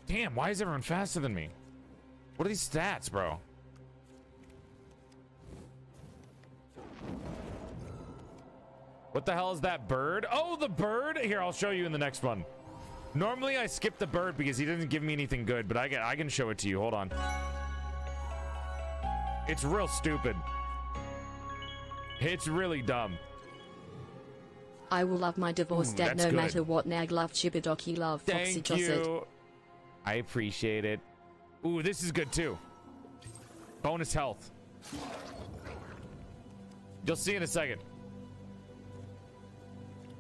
Damn, why is everyone faster than me? What are these stats, bro? What the hell is that bird? Oh, the bird! Here, I'll show you in the next one. Normally I skip the bird because he doesn't give me anything good, but I can I can show it to you. Hold on. It's real stupid. It's really dumb. I will love my divorced Ooh, dad no good. matter what nag love chibidoki love Foxy Thank Josset. you. I appreciate it. Ooh, this is good too. Bonus health. You'll see in a second.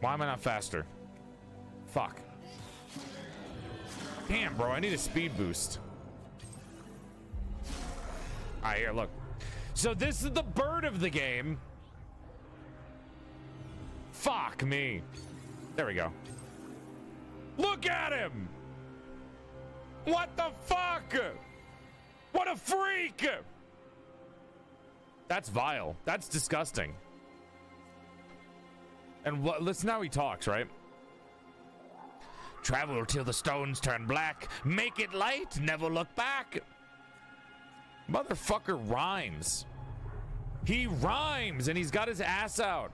Why am I not faster? Fuck. Damn, bro, I need a speed boost. Alright, here, look. So this is the bird of the game. Fuck me. There we go. Look at him! What the fuck? What a freak! That's vile. That's disgusting. And what, listen how he talks, right? Travel till the stones turn black. Make it light, never look back. Motherfucker rhymes. He rhymes and he's got his ass out.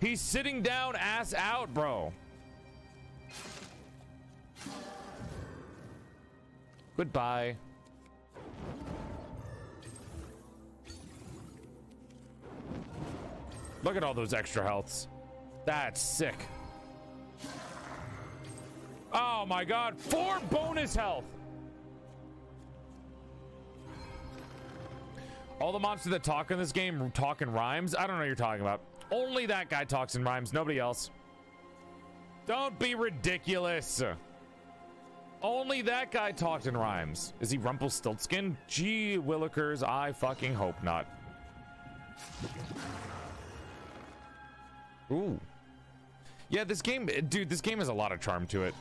He's sitting down, ass out, bro. Goodbye. Look at all those extra healths. That's sick. Oh my god, four bonus health. All the monsters that talk in this game talk in rhymes. I don't know what you're talking about. Only that guy talks in rhymes, nobody else. Don't be ridiculous. Only that guy talked in rhymes. Is he Rumpelstiltskin? Gee willikers, I fucking hope not. Ooh. Yeah, this game, dude, this game has a lot of charm to it.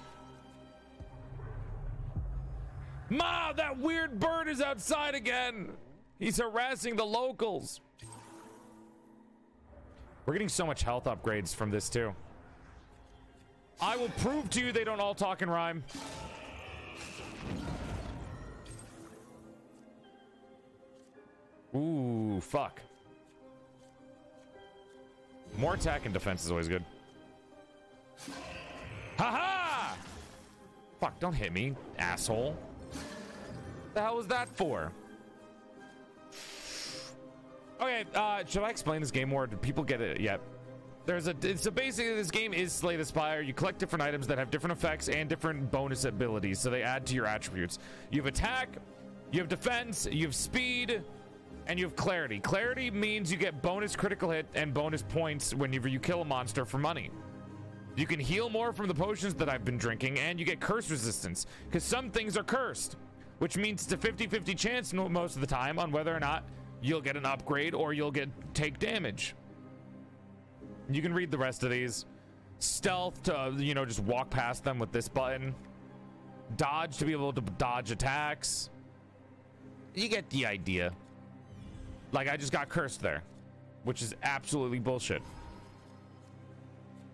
Ma, that weird bird is outside again. He's harassing the locals. We're getting so much health upgrades from this too. I will prove to you they don't all talk in rhyme. Ooh, fuck. More attack and defense is always good. Ha ha! Fuck, don't hit me, asshole. The hell was that for? Okay, uh, should I explain this game more? Do people get it yet? There's a, so basically this game is Slay the Spire. You collect different items that have different effects and different bonus abilities, so they add to your attributes. You have attack, you have defense, you have speed, and you have clarity. Clarity means you get bonus critical hit and bonus points whenever you kill a monster for money. You can heal more from the potions that I've been drinking, and you get curse resistance, because some things are cursed, which means it's a 50-50 chance most of the time on whether or not you'll get an upgrade or you'll get take damage. You can read the rest of these. Stealth to, you know, just walk past them with this button. Dodge to be able to dodge attacks. You get the idea. Like, I just got cursed there, which is absolutely bullshit.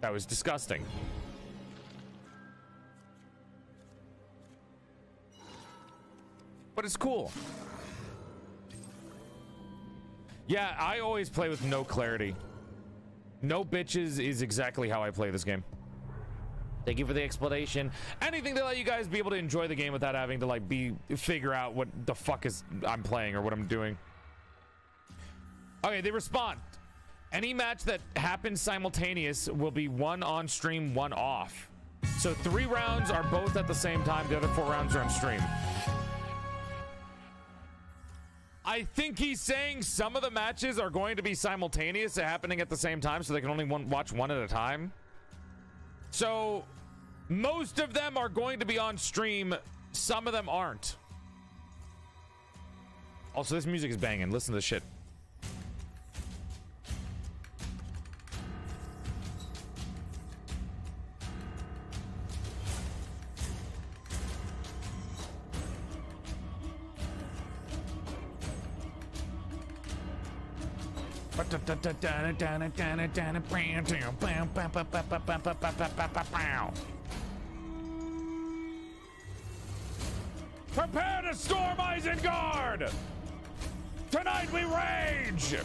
That was disgusting. But it's cool. Yeah, I always play with no clarity. No bitches is exactly how I play this game. Thank you for the explanation. Anything to let you guys be able to enjoy the game without having to like be figure out what the fuck is I'm playing or what I'm doing. Okay, they respond. Any match that happens simultaneous will be one on stream, one off. So three rounds are both at the same time. The other four rounds are on stream. I think he's saying some of the matches are going to be simultaneous, happening at the same time, so they can only one, watch one at a time. So most of them are going to be on stream. Some of them aren't. Also, this music is banging. Listen to this shit. Prepare to storm Isengard! Tonight we rage!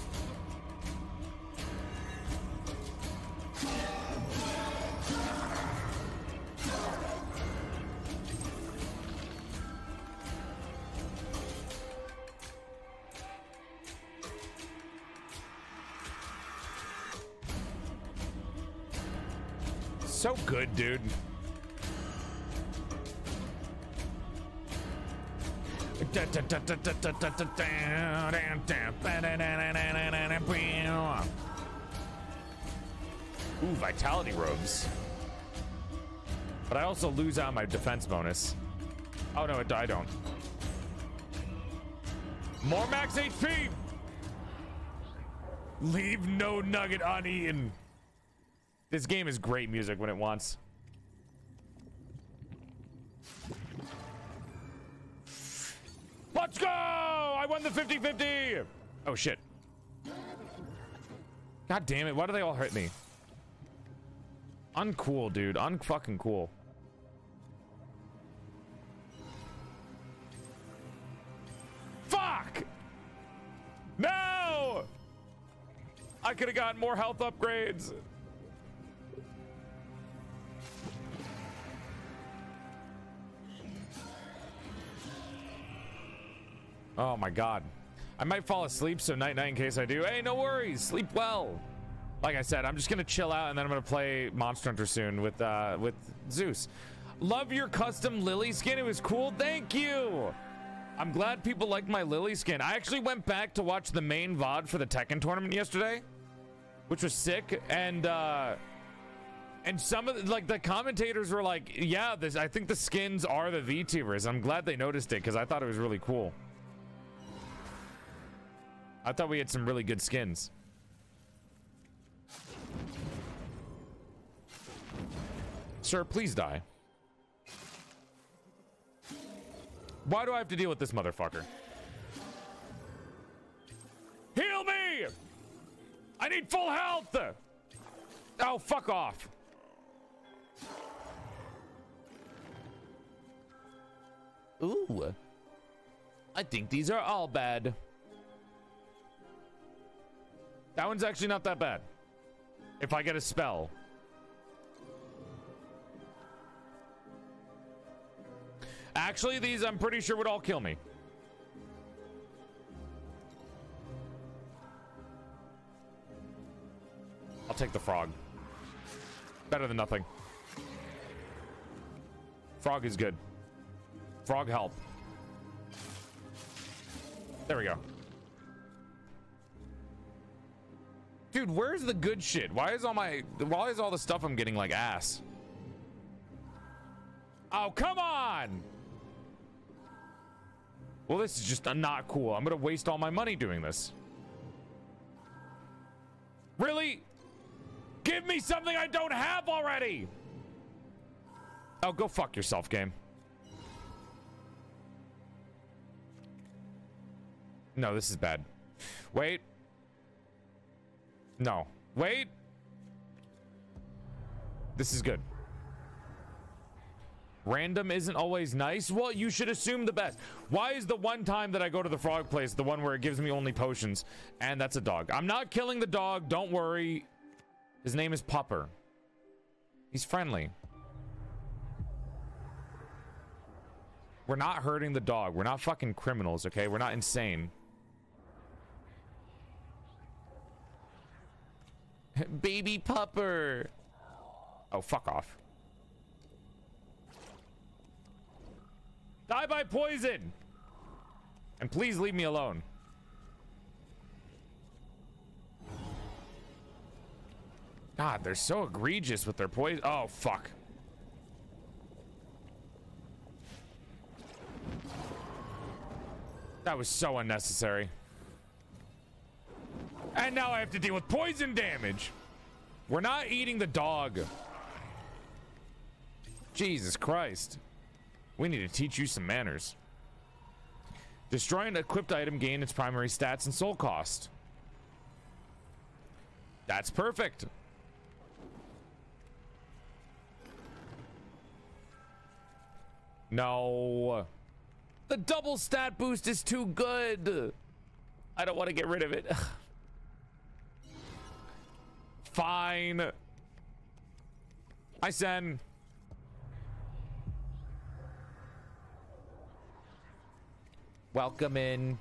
So good, dude. Ooh, vitality robes. But I also lose out my defense bonus. Oh no, I don't. More max HP! Leave no nugget uneaten. This game is great music when it wants. Let's go! I won the 50-50! Oh, shit. God damn it, why do they all hurt me? Uncool, dude. Unfucking cool. Fuck! No! I could have gotten more health upgrades. Oh my god. I might fall asleep, so night night in case I do. Hey, no worries. Sleep well. Like I said, I'm just gonna chill out and then I'm gonna play Monster Hunter soon with uh with Zeus. Love your custom Lily skin. It was cool. Thank you. I'm glad people liked my Lily skin. I actually went back to watch the main VOD for the Tekken tournament yesterday, which was sick. And uh and some of the, like the commentators were like, yeah, this I think the skins are the VTubers. I'm glad they noticed it because I thought it was really cool. I thought we had some really good skins. Sir, please die. Why do I have to deal with this motherfucker? Heal me! I need full health! Oh, fuck off. Ooh. I think these are all bad. That one's actually not that bad. If I get a spell. Actually, these I'm pretty sure would all kill me. I'll take the frog. Better than nothing. Frog is good. Frog help. There we go. Dude, where's the good shit? Why is all my why is all the stuff I'm getting like ass? Oh, come on! Well, this is just uh, not cool. I'm gonna waste all my money doing this. Really? Give me something I don't have already! Oh, go fuck yourself, game. No, this is bad. Wait. No. Wait. This is good. Random isn't always nice. Well, you should assume the best. Why is the one time that I go to the frog place the one where it gives me only potions? And that's a dog. I'm not killing the dog. Don't worry. His name is Pupper. He's friendly. We're not hurting the dog. We're not fucking criminals, okay? We're not insane. Baby pupper. Oh, fuck off. Die by poison. And please leave me alone. God, they're so egregious with their poison. Oh, fuck. That was so unnecessary. And now I have to deal with poison damage. We're not eating the dog. Jesus Christ. We need to teach you some manners. Destroy an equipped item gain its primary stats and soul cost. That's perfect. No. The double stat boost is too good. I don't want to get rid of it. Fine. I send. Welcome in.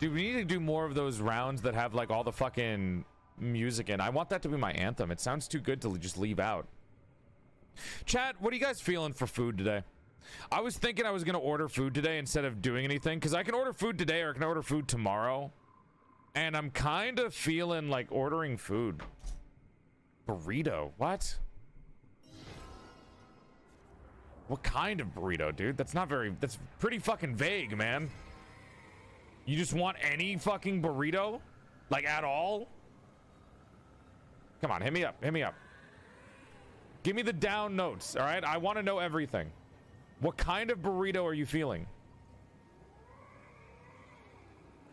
Dude, we need to do more of those rounds that have like all the fucking music in. I want that to be my anthem. It sounds too good to just leave out. Chat, what are you guys feeling for food today? I was thinking I was going to order food today instead of doing anything because I can order food today or I can order food tomorrow. And I'm kind of feeling like ordering food. Burrito. What? What kind of burrito, dude? That's not very, that's pretty fucking vague, man. You just want any fucking burrito? Like at all? Come on, hit me up, hit me up. Give me the down notes, all right? I want to know everything. What kind of burrito are you feeling?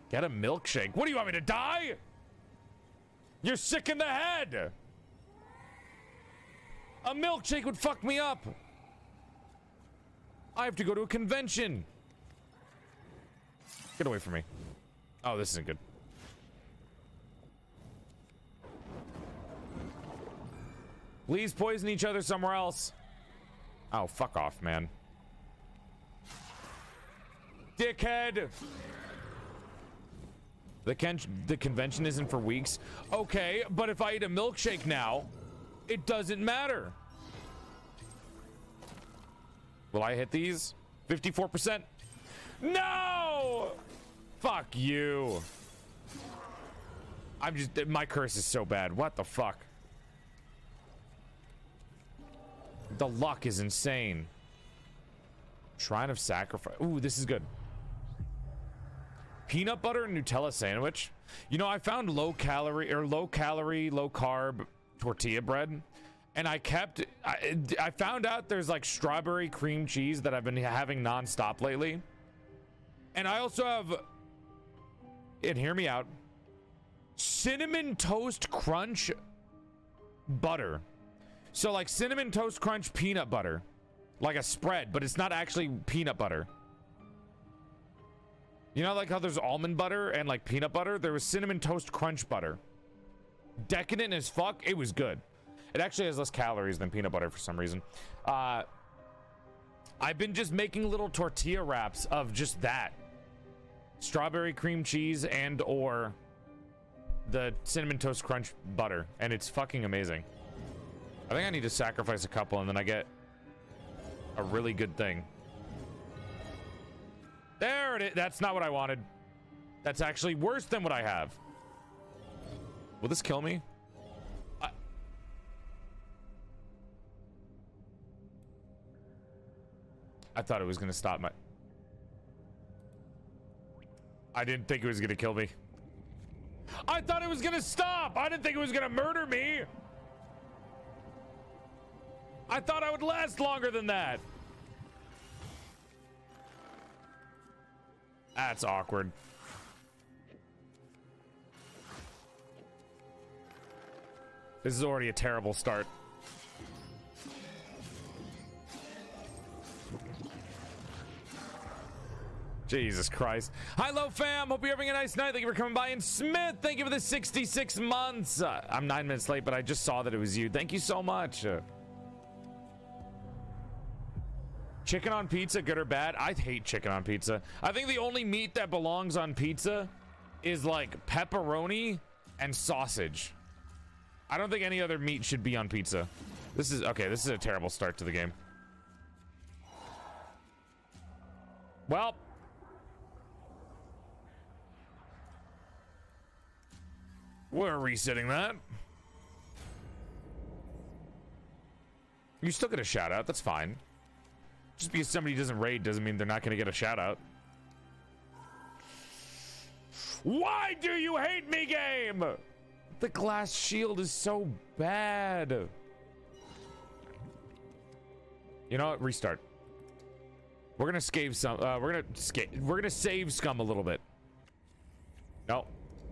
Get a milkshake. What do you want me to die? You're sick in the head. A milkshake would fuck me up. I have to go to a convention. Get away from me. Oh, this isn't good. Please poison each other somewhere else. Oh, fuck off, man. Dickhead! The, the convention isn't for weeks. Okay, but if I eat a milkshake now, it doesn't matter. Will I hit these? 54%? No! Fuck you. I'm just, my curse is so bad. What the fuck? The luck is insane. Shrine of Sacrifice. Ooh, this is good. Peanut butter and Nutella sandwich. You know, I found low calorie or low calorie, low carb tortilla bread. And I kept, I, I found out there's like strawberry cream cheese that I've been having nonstop lately. And I also have, and hear me out, cinnamon toast crunch butter. So like cinnamon toast crunch peanut butter, like a spread, but it's not actually peanut butter. You know, like how there's almond butter and like peanut butter? There was cinnamon toast crunch butter. Decadent as fuck. It was good. It actually has less calories than peanut butter for some reason. Uh, I've been just making little tortilla wraps of just that. Strawberry cream cheese and or the cinnamon toast crunch butter. And it's fucking amazing. I think I need to sacrifice a couple and then I get a really good thing. There it is. That's not what I wanted. That's actually worse than what I have. Will this kill me? I, I thought it was going to stop my... I didn't think it was going to kill me. I thought it was going to stop. I didn't think it was going to murder me. I thought I would last longer than that. That's awkward. This is already a terrible start. Jesus Christ. Hi, low fam. Hope you're having a nice night. Thank you for coming by. And Smith, thank you for the 66 months. Uh, I'm nine minutes late, but I just saw that it was you. Thank you so much. Uh, Chicken on pizza, good or bad? I hate chicken on pizza. I think the only meat that belongs on pizza is like pepperoni and sausage. I don't think any other meat should be on pizza. This is, okay, this is a terrible start to the game. Well. We're resetting that. You still get a shout out. That's fine. Just because somebody doesn't raid doesn't mean they're not going to get a shout out. Why do you hate me, game? The glass shield is so bad. You know what? Restart. We're gonna scave some. Uh, we're gonna sca- We're gonna save scum a little bit. Nope.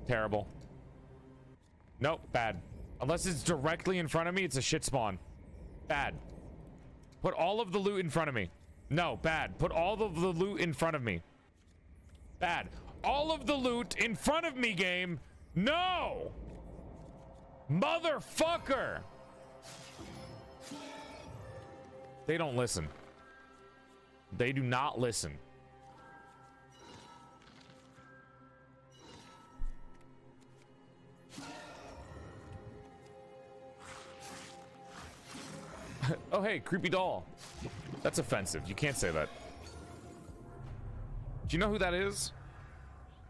Terrible. Nope. Bad. Unless it's directly in front of me, it's a shit spawn. Bad. Put all of the loot in front of me. No, bad. Put all of the loot in front of me. Bad. All of the loot in front of me, game. No! Motherfucker! They don't listen. They do not listen. oh, hey, creepy doll. That's offensive. You can't say that. Do you know who that is?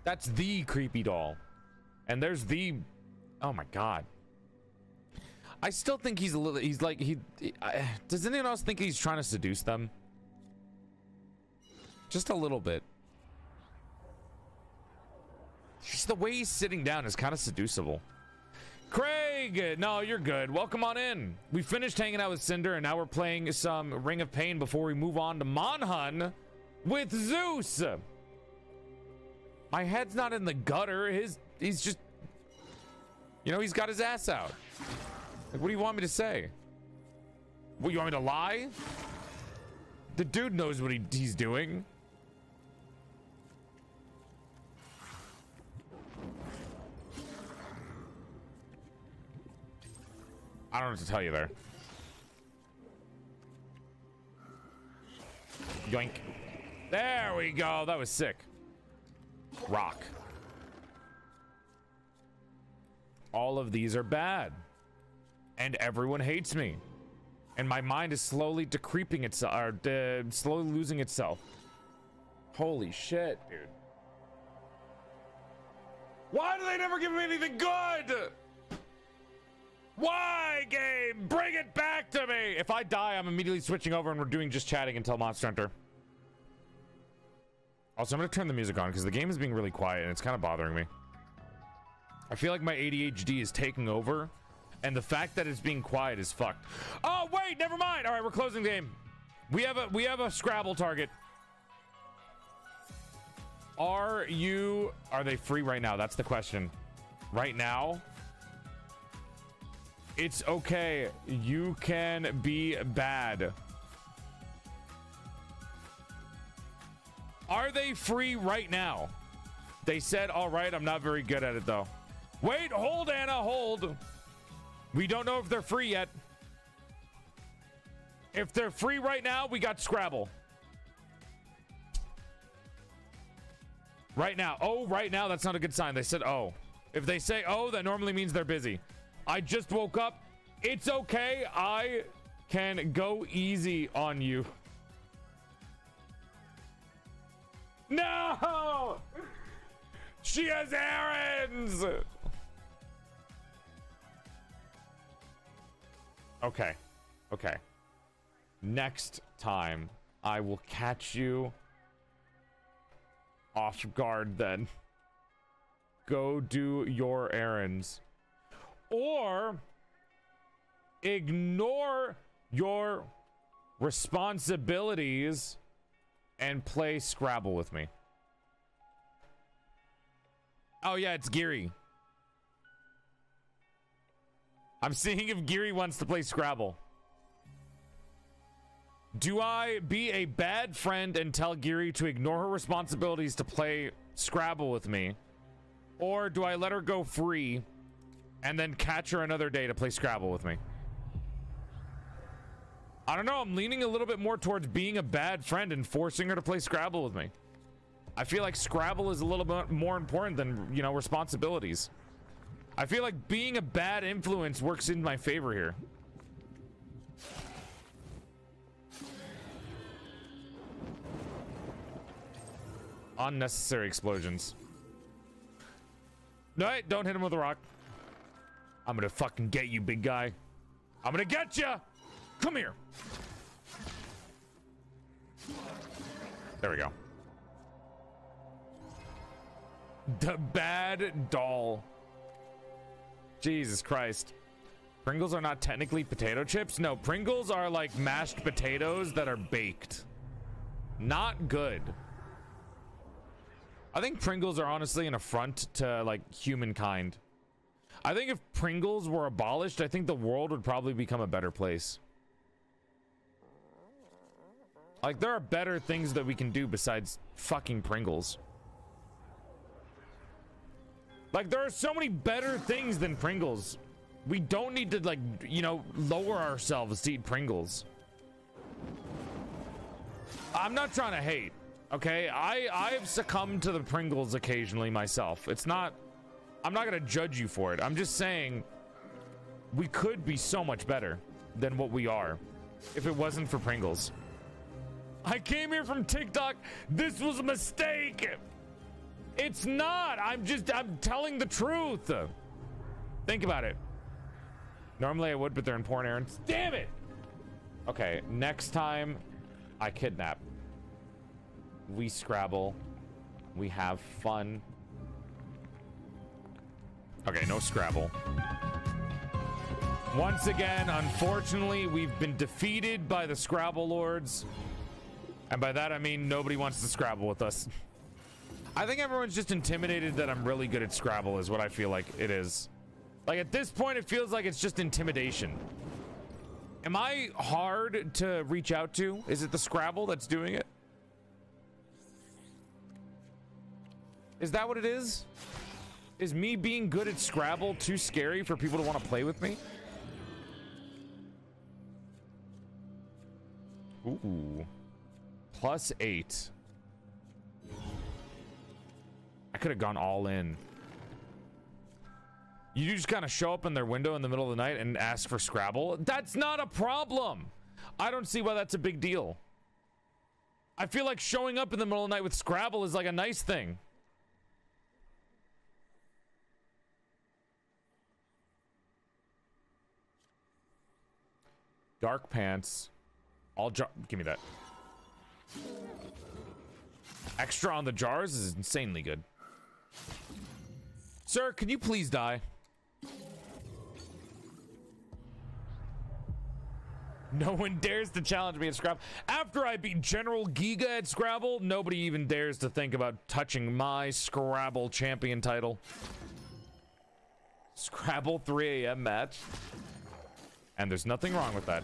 That's the creepy doll. And there's the... Oh my god. I still think he's a little... He's like... he. does anyone else think he's trying to seduce them? Just a little bit. Just the way he's sitting down is kind of seducible. Craig, no, you're good. Welcome on in. We finished hanging out with Cinder, and now we're playing some Ring of Pain before we move on to Monhun with Zeus. My head's not in the gutter. His, he's just, you know, he's got his ass out. Like, what do you want me to say? What, you want me to lie? The dude knows what he, he's doing. I don't know what to tell you there. Yoink. There we go. That was sick. Rock. All of these are bad. And everyone hates me. And my mind is slowly decreeping itself, or uh, slowly losing itself. Holy shit, dude. Why do they never give me anything good? Why, game? Bring it back to me! If I die, I'm immediately switching over and we're doing just chatting until Monster Hunter. Also, I'm gonna turn the music on because the game is being really quiet and it's kind of bothering me. I feel like my ADHD is taking over, and the fact that it's being quiet is fucked. Oh wait, never mind. All right, we're closing the game. We have a we have a Scrabble target. Are you are they free right now? That's the question. Right now, it's okay. You can be bad. Are they free right now? They said, all right, I'm not very good at it though. Wait, hold, Anna, hold. We don't know if they're free yet. If they're free right now, we got Scrabble. Right now. Oh, right now, that's not a good sign. They said, oh. If they say, oh, that normally means they're busy. I just woke up. It's okay. I can go easy on you. No! She has errands! Okay. Okay. Next time, I will catch you off guard then. Go do your errands or ignore your responsibilities and play Scrabble with me. Oh, yeah, it's Geary. I'm seeing if Geary wants to play Scrabble. Do I be a bad friend and tell Geary to ignore her responsibilities to play Scrabble with me? Or do I let her go free and then catch her another day to play Scrabble with me. I don't know. I'm leaning a little bit more towards being a bad friend and forcing her to play Scrabble with me. I feel like Scrabble is a little bit more important than, you know, responsibilities. I feel like being a bad influence works in my favor here. Unnecessary explosions. No, don't hit him with a rock. I'm gonna fucking get you, big guy. I'm gonna get you. Come here. There we go. The bad doll. Jesus Christ. Pringles are not technically potato chips? No, Pringles are like mashed potatoes that are baked. Not good. I think Pringles are honestly an affront to like humankind. I think if Pringles were abolished, I think the world would probably become a better place. Like there are better things that we can do besides fucking Pringles. Like there are so many better things than Pringles. We don't need to like, you know, lower ourselves to eat Pringles. I'm not trying to hate. Okay, I I've succumbed to the Pringles occasionally myself. It's not I'm not to judge you for it. I'm just saying we could be so much better than what we are if it wasn't for Pringles. I came here from TikTok. This was a mistake. It's not. I'm just I'm telling the truth. Think about it. Normally I would, but they're important errands. Damn it. Okay, next time I kidnap we Scrabble. We have fun. Okay, no Scrabble. Once again, unfortunately, we've been defeated by the Scrabble Lords. And by that, I mean nobody wants to Scrabble with us. I think everyone's just intimidated that I'm really good at Scrabble is what I feel like it is. Like, at this point, it feels like it's just intimidation. Am I hard to reach out to? Is it the Scrabble that's doing it? Is that what it is? Is me being good at Scrabble too scary for people to want to play with me? Ooh. Plus eight. I could have gone all in. You just kind of show up in their window in the middle of the night and ask for Scrabble? That's not a problem. I don't see why that's a big deal. I feel like showing up in the middle of the night with Scrabble is like a nice thing. Dark pants. All jar. Give me that. Extra on the jars is insanely good. Sir, can you please die? No one dares to challenge me at Scrabble. After I beat General Giga at Scrabble, nobody even dares to think about touching my Scrabble champion title. Scrabble 3 a.m. match. And there's nothing wrong with that.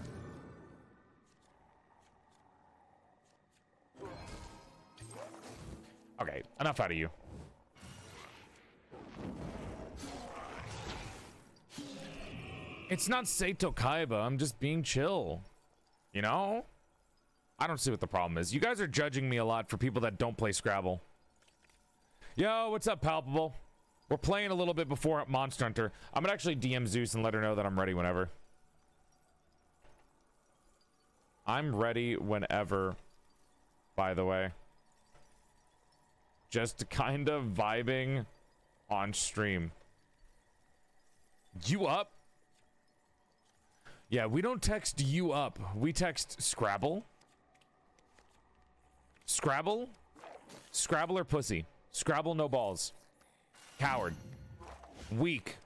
Okay, enough out of you. It's not Seto Kaiba, I'm just being chill. You know? I don't see what the problem is. You guys are judging me a lot for people that don't play Scrabble. Yo, what's up, Palpable? We're playing a little bit before Monster Hunter. I'm gonna actually DM Zeus and let her know that I'm ready whenever. I'm ready whenever, by the way. Just kind of vibing on stream. You up? Yeah, we don't text you up. We text Scrabble. Scrabble? Scrabble or pussy? Scrabble, no balls. Coward. Weak.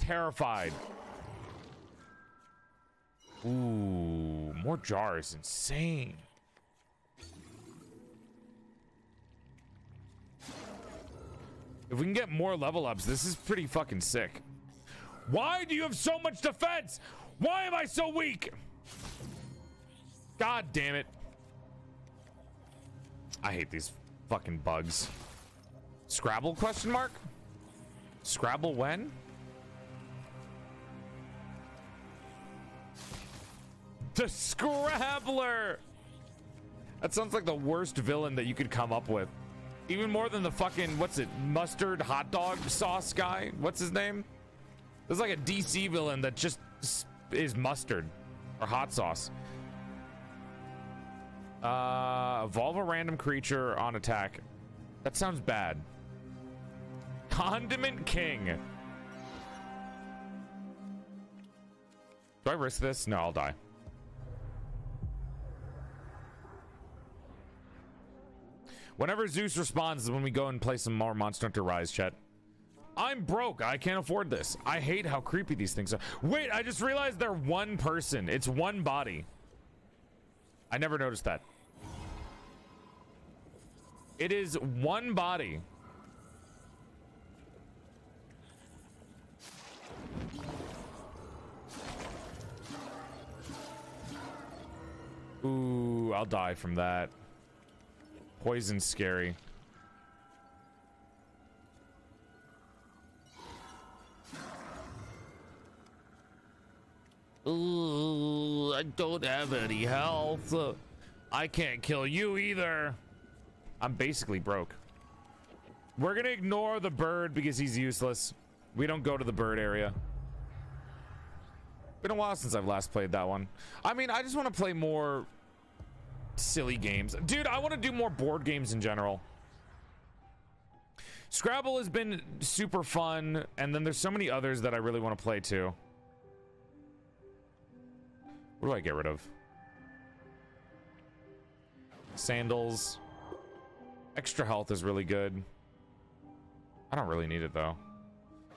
Terrified. Ooh, more jars. Insane. If we can get more level ups, this is pretty fucking sick. Why do you have so much defense? Why am I so weak? God damn it. I hate these fucking bugs. Scrabble question mark? Scrabble when? The Scrabbler! That sounds like the worst villain that you could come up with. Even more than the fucking, what's it, mustard hot dog sauce guy? What's his name? There's like a DC villain that just is mustard or hot sauce. Uh, evolve a random creature on attack. That sounds bad. Condiment King. Do I risk this? No, I'll die. Whenever Zeus responds is when we go and play some more Monster Hunter Rise, chat. I'm broke. I can't afford this. I hate how creepy these things are. Wait, I just realized they're one person. It's one body. I never noticed that. It is one body. Ooh, I'll die from that. Poison's scary. Ooh, I don't have any health. I can't kill you either. I'm basically broke. We're gonna ignore the bird because he's useless. We don't go to the bird area. Been a while since I've last played that one. I mean, I just want to play more silly games. Dude, I want to do more board games in general. Scrabble has been super fun, and then there's so many others that I really want to play too. What do I get rid of? Sandals. Extra health is really good. I don't really need it though.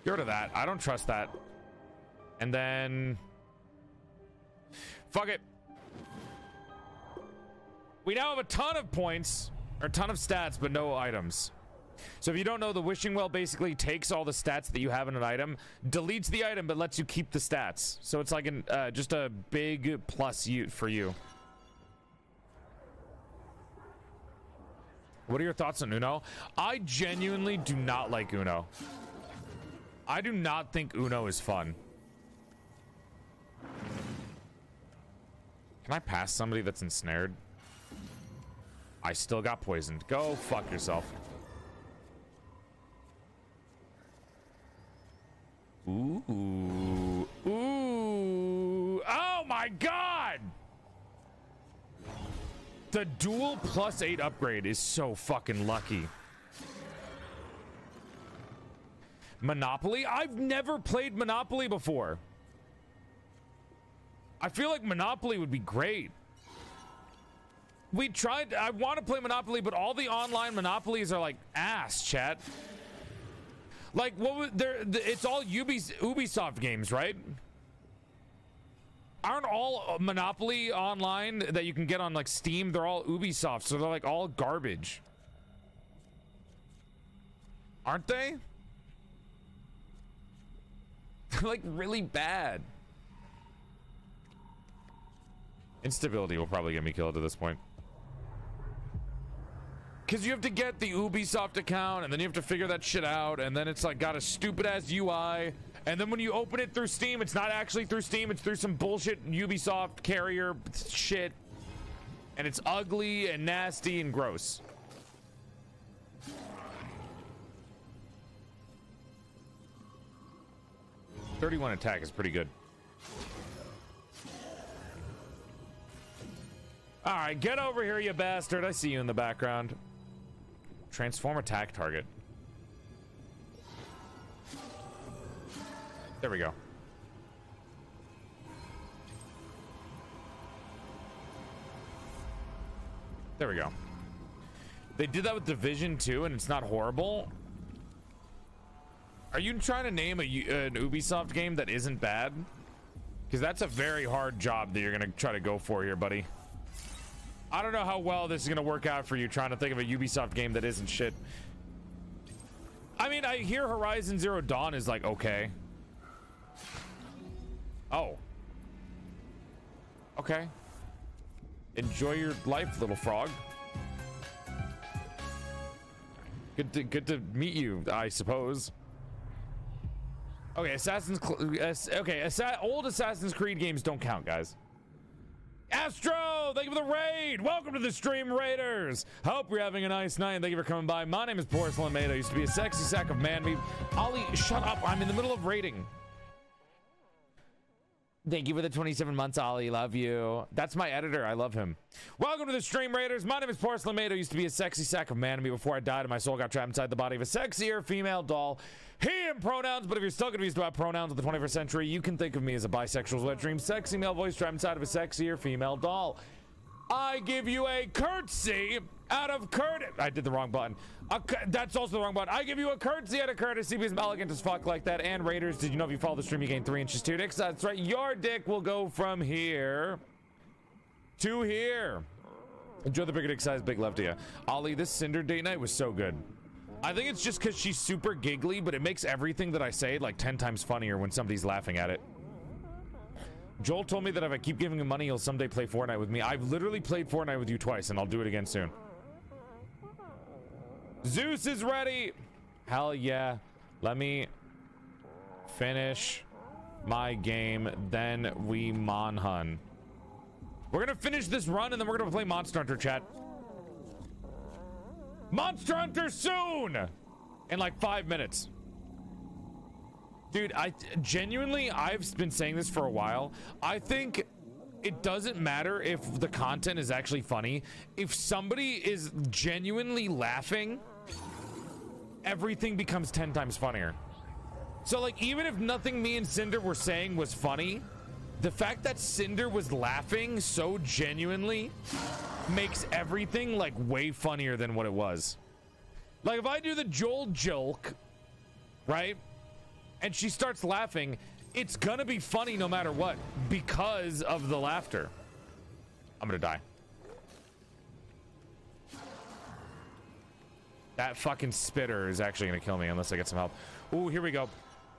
Get rid of that. I don't trust that. And then... Fuck it. We now have a ton of points, or a ton of stats, but no items. So if you don't know, the wishing well basically takes all the stats that you have in an item, deletes the item, but lets you keep the stats. So it's like an uh, just a big plus you for you. What are your thoughts on Uno? I genuinely do not like Uno. I do not think Uno is fun. Can I pass somebody that's ensnared? I still got poisoned. Go fuck yourself. Ooh. Ooh. Oh my god! The dual plus eight upgrade is so fucking lucky. Monopoly? I've never played Monopoly before. I feel like Monopoly would be great. We tried, I want to play Monopoly, but all the online Monopolies are like ass, chat. Like, what was there? It's all Ubis, Ubisoft games, right? Aren't all uh, Monopoly online that you can get on like Steam? They're all Ubisoft, so they're like all garbage. Aren't they? like really bad. Instability will probably get me killed at this point. Because you have to get the Ubisoft account, and then you have to figure that shit out, and then it's like got a stupid ass UI. And then when you open it through Steam, it's not actually through Steam, it's through some bullshit Ubisoft carrier shit. And it's ugly and nasty and gross. Thirty-one attack is pretty good. All right, get over here, you bastard. I see you in the background. Transform attack target. There we go. There we go. They did that with Division 2 and it's not horrible. Are you trying to name a, an Ubisoft game that isn't bad? Because that's a very hard job that you're going to try to go for here, buddy. I don't know how well this is going to work out for you trying to think of a Ubisoft game that isn't shit. I mean, I hear Horizon Zero Dawn is like okay. Oh. Okay. Enjoy your life, little frog. Good to, good to meet you, I suppose. Okay, Assassin's okay, Assa old Assassin's Creed games don't count, guys. Astro, thank you for the raid. Welcome to the stream, Raiders. Hope you're having a nice night thank you for coming by. My name is Porcelain Maid. I used to be a sexy sack of man meat. Ollie, shut up. I'm in the middle of raiding. Thank you for the 27 months, Ollie. Love you. That's my editor. I love him. Welcome to the Stream Raiders. My name is Porcelain Maid. I used to be a sexy sack of man meat before I died and my soul got trapped inside the body of a sexier female doll. He and pronouns, but if you're still confused about pronouns of the 21st century, you can think of me as a bisexual wet dream, sexy male voice trapped inside of a sexier female doll. I give you a curtsy out of courtesy. I did the wrong button. that's also the wrong button. I give you a curtsy out of courtesy because I'm elegant as fuck like that. And Raiders, did you know if you follow the stream, you gain three inches, two dicks? That's right. Your dick will go from here to here. Enjoy the bigger dick size, big love to you. Ollie, this Cinder date night was so good. I think it's just because she's super giggly, but it makes everything that I say like 10 times funnier when somebody's laughing at it. Joel told me that if I keep giving him money, he'll someday play Fortnite with me. I've literally played Fortnite with you twice, and I'll do it again soon. Zeus is ready! Hell yeah. Let me finish my game, then we Monhun. We're gonna finish this run, and then we're gonna play Monster Hunter, chat. Monster Hunter soon! In like five minutes. Dude, I genuinely, I've been saying this for a while. I think it doesn't matter if the content is actually funny. If somebody is genuinely laughing, everything becomes 10 times funnier. So, like, even if nothing me and Cinder were saying was funny, the fact that Cinder was laughing so genuinely makes everything, like, way funnier than what it was. Like, if I do the Joel joke, right? and she starts laughing, it's gonna be funny no matter what because of the laughter. I'm gonna die. That fucking spitter is actually gonna kill me unless I get some help. Ooh, here we go.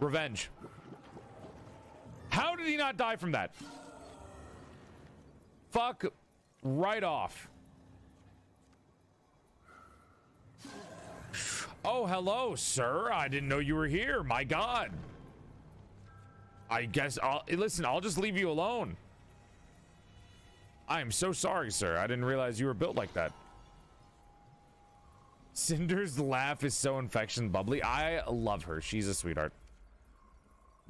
Revenge. How did he not die from that? Fuck right off. Oh, hello, sir. I didn't know you were here. My God. I guess I'll eh, listen. I'll just leave you alone. I am so sorry, sir. I didn't realize you were built like that. Cinder's laugh is so infection bubbly. I love her. She's a sweetheart.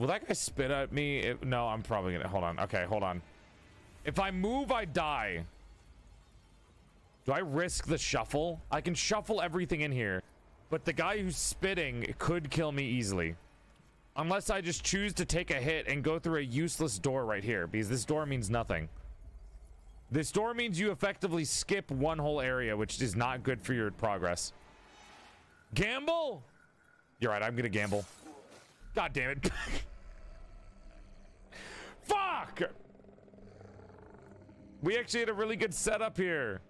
Will that guy spit at me? It, no, I'm probably gonna. Hold on. Okay, hold on. If I move, I die. Do I risk the shuffle? I can shuffle everything in here. But the guy who's spitting could kill me easily. Unless I just choose to take a hit and go through a useless door right here. Because this door means nothing. This door means you effectively skip one whole area, which is not good for your progress. Gamble? You're right, I'm gonna gamble. God damn it. Fuck! We actually had a really good setup here.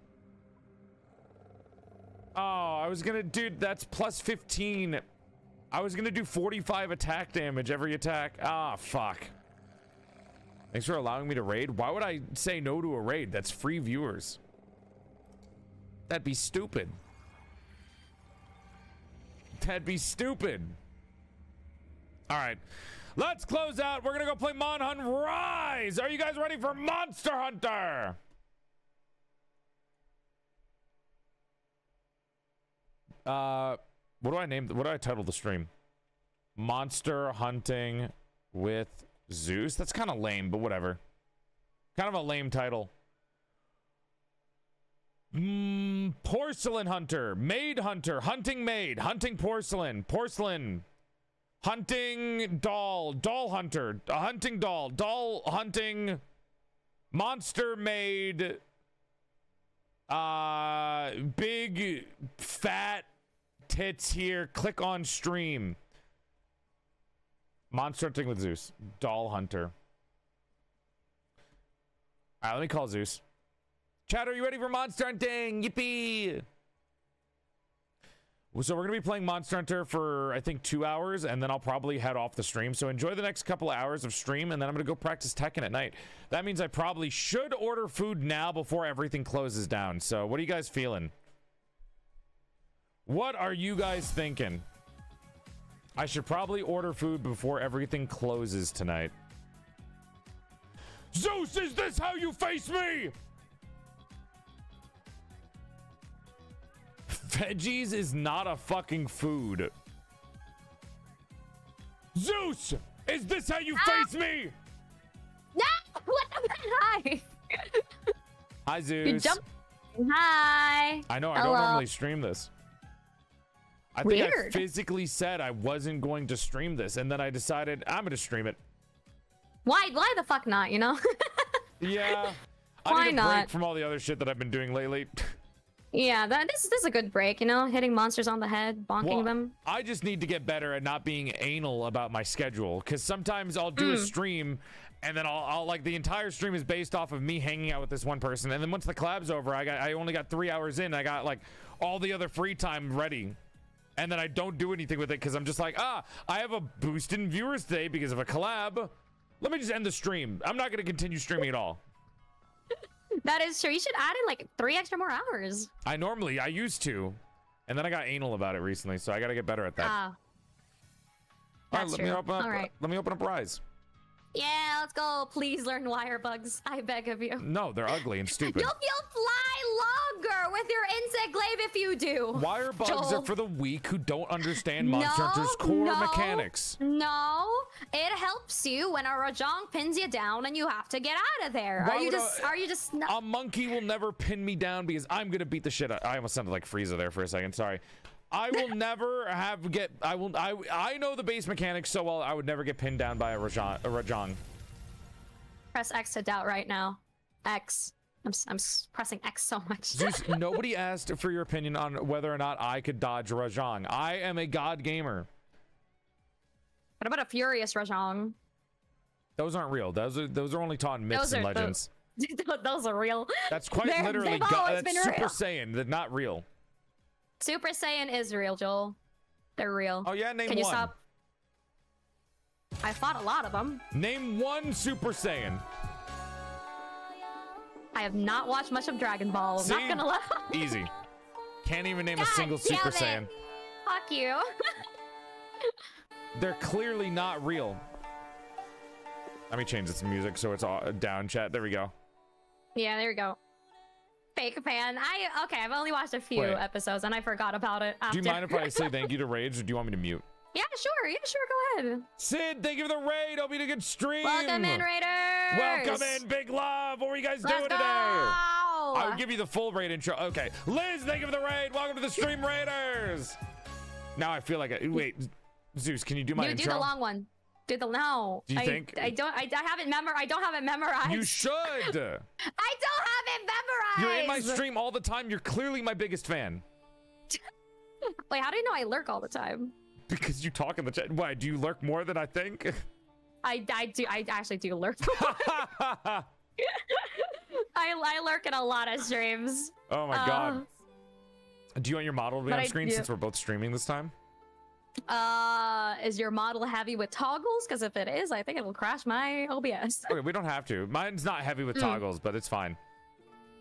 Oh, I was gonna, dude, that's plus 15. I was gonna do 45 attack damage every attack. Ah, fuck. Thanks for allowing me to raid. Why would I say no to a raid? That's free viewers. That'd be stupid. That'd be stupid. All right. Let's close out. We're going to go play Mon Hunt Rise. Are you guys ready for Monster Hunter? Uh, what do I name? What do I title the stream? Monster hunting with Zeus. That's kind of lame, but whatever. Kind of a lame title. Mm, porcelain hunter, maid hunter, hunting maid, hunting porcelain, porcelain, hunting doll, doll hunter, a hunting doll, doll hunting, monster maid, uh, big fat tits here. Click on stream. Monster hunting with Zeus. Doll hunter. All right, let me call Zeus. Chad, are you ready for monster hunting? Yippee! So we're going to be playing Monster Hunter for, I think, two hours, and then I'll probably head off the stream. So enjoy the next couple of hours of stream, and then I'm going to go practice Tekken at night. That means I probably should order food now before everything closes down. So what are you guys feeling? What are you guys thinking? I should probably order food before everything closes tonight. Zeus, is this how you face me? Veggies is not a fucking food. Zeus, is this how you ah. face me? No! What Hi. Hi, Zeus. You jumped. Hi. I know I Hello. don't normally stream this. I think I physically said I wasn't going to stream this, and then I decided I'm going to stream it. Why? Why the fuck not? You know. Yeah. I Why need a break not? from all the other shit that I've been doing lately. yeah. That this this is a good break. You know, hitting monsters on the head, bonking Well, them. I just need to get better at not being anal about my schedule because sometimes I'll do a Mm. stream and then I'll, I'll like the entire stream is based off of me hanging out with this one person and then once the collab's over I got I only got three hours in I got like all the other free time ready and then I don't do anything with it because I'm just like ah I have a boost in viewers today because of a collab let me just end the stream I'm not gonna continue streaming at all That is true. You should add in like three extra more hours. I normally I used to and then I got anal about it recently so I gotta get better at that Ah. all right let me open up All right. let me open up Rise Yeah, let's go. Please learn wire bugs. I beg of you. no they're ugly and stupid You'll feel fly longer with your insect glaive if you do. Wire bugs Joel. are for the weak who don't understand Monster Hunter's core no, mechanics. No, it helps you when a Rajang pins you down and you have to get out of there. Why are you just? I- are you just? No- A monkey will never pin me down because I'm gonna beat the shit out. I almost sounded like Frieza there for a second. Sorry. I will never have get. I will. I. I know the base mechanics so well. I would never get pinned down by a Rajang. A Rajang. press X to doubt right now. X. I'm I'm pressing X so much. Zeus, nobody asked for your opinion on whether or not I could dodge Rajang. I am a god gamer. what about a furious Rajang? Those aren't real. Those are those are only taught in myths Those and are- legends. Those are real. That's quite They're- literally God. That's Super real. Saiyan. They're not real. Super Saiyan is real, Joel. They're real. Oh yeah, name Can you stop? I fought a lot of them. Name one Super Saiyan. I have not watched much of Dragon Ball. See? not gonna lie. Easy. Can't even name a single Super it. Saiyan. Fuck you. They're clearly not real. Let me change this music so it's all down chat. There we go. yeah, there we go. Fake fan. I okay. I've only watched a few Wait. episodes and I forgot about it. Do After. you mind if I say thank you to Rage or do you want me to mute? yeah, sure. Yeah, sure. Go ahead. Sid, thank you for the raid. Hope you had a good stream. Welcome in, Raiders. Welcome in, big love. What were you guys Let's doing go. today? I would give you the full raid intro. Okay. Liz, thank you for the raid. Welcome to the stream Raiders. Now I feel like I, wait, Zeus, can you do my you intro? do the long one. No. Do you I, think- I don't. I, I haven't memor. I don't have it memorized. You should. I don't have it memorized. You're in my stream all the time. You're clearly my biggest fan. Wait, how do you know I lurk all the time? Because you talk in the chat. Why? Do you lurk more than I think? I, I do. I actually do lurk. I, I lurk in a lot of streams. oh my god. Um, do you want your model to be on I screen do- since we're both streaming this time? Uh, is your model heavy with toggles? Because if it is, I think it will crash my OBS. Okay, we don't have to. Mine's not heavy with Mm. toggles, but it's fine.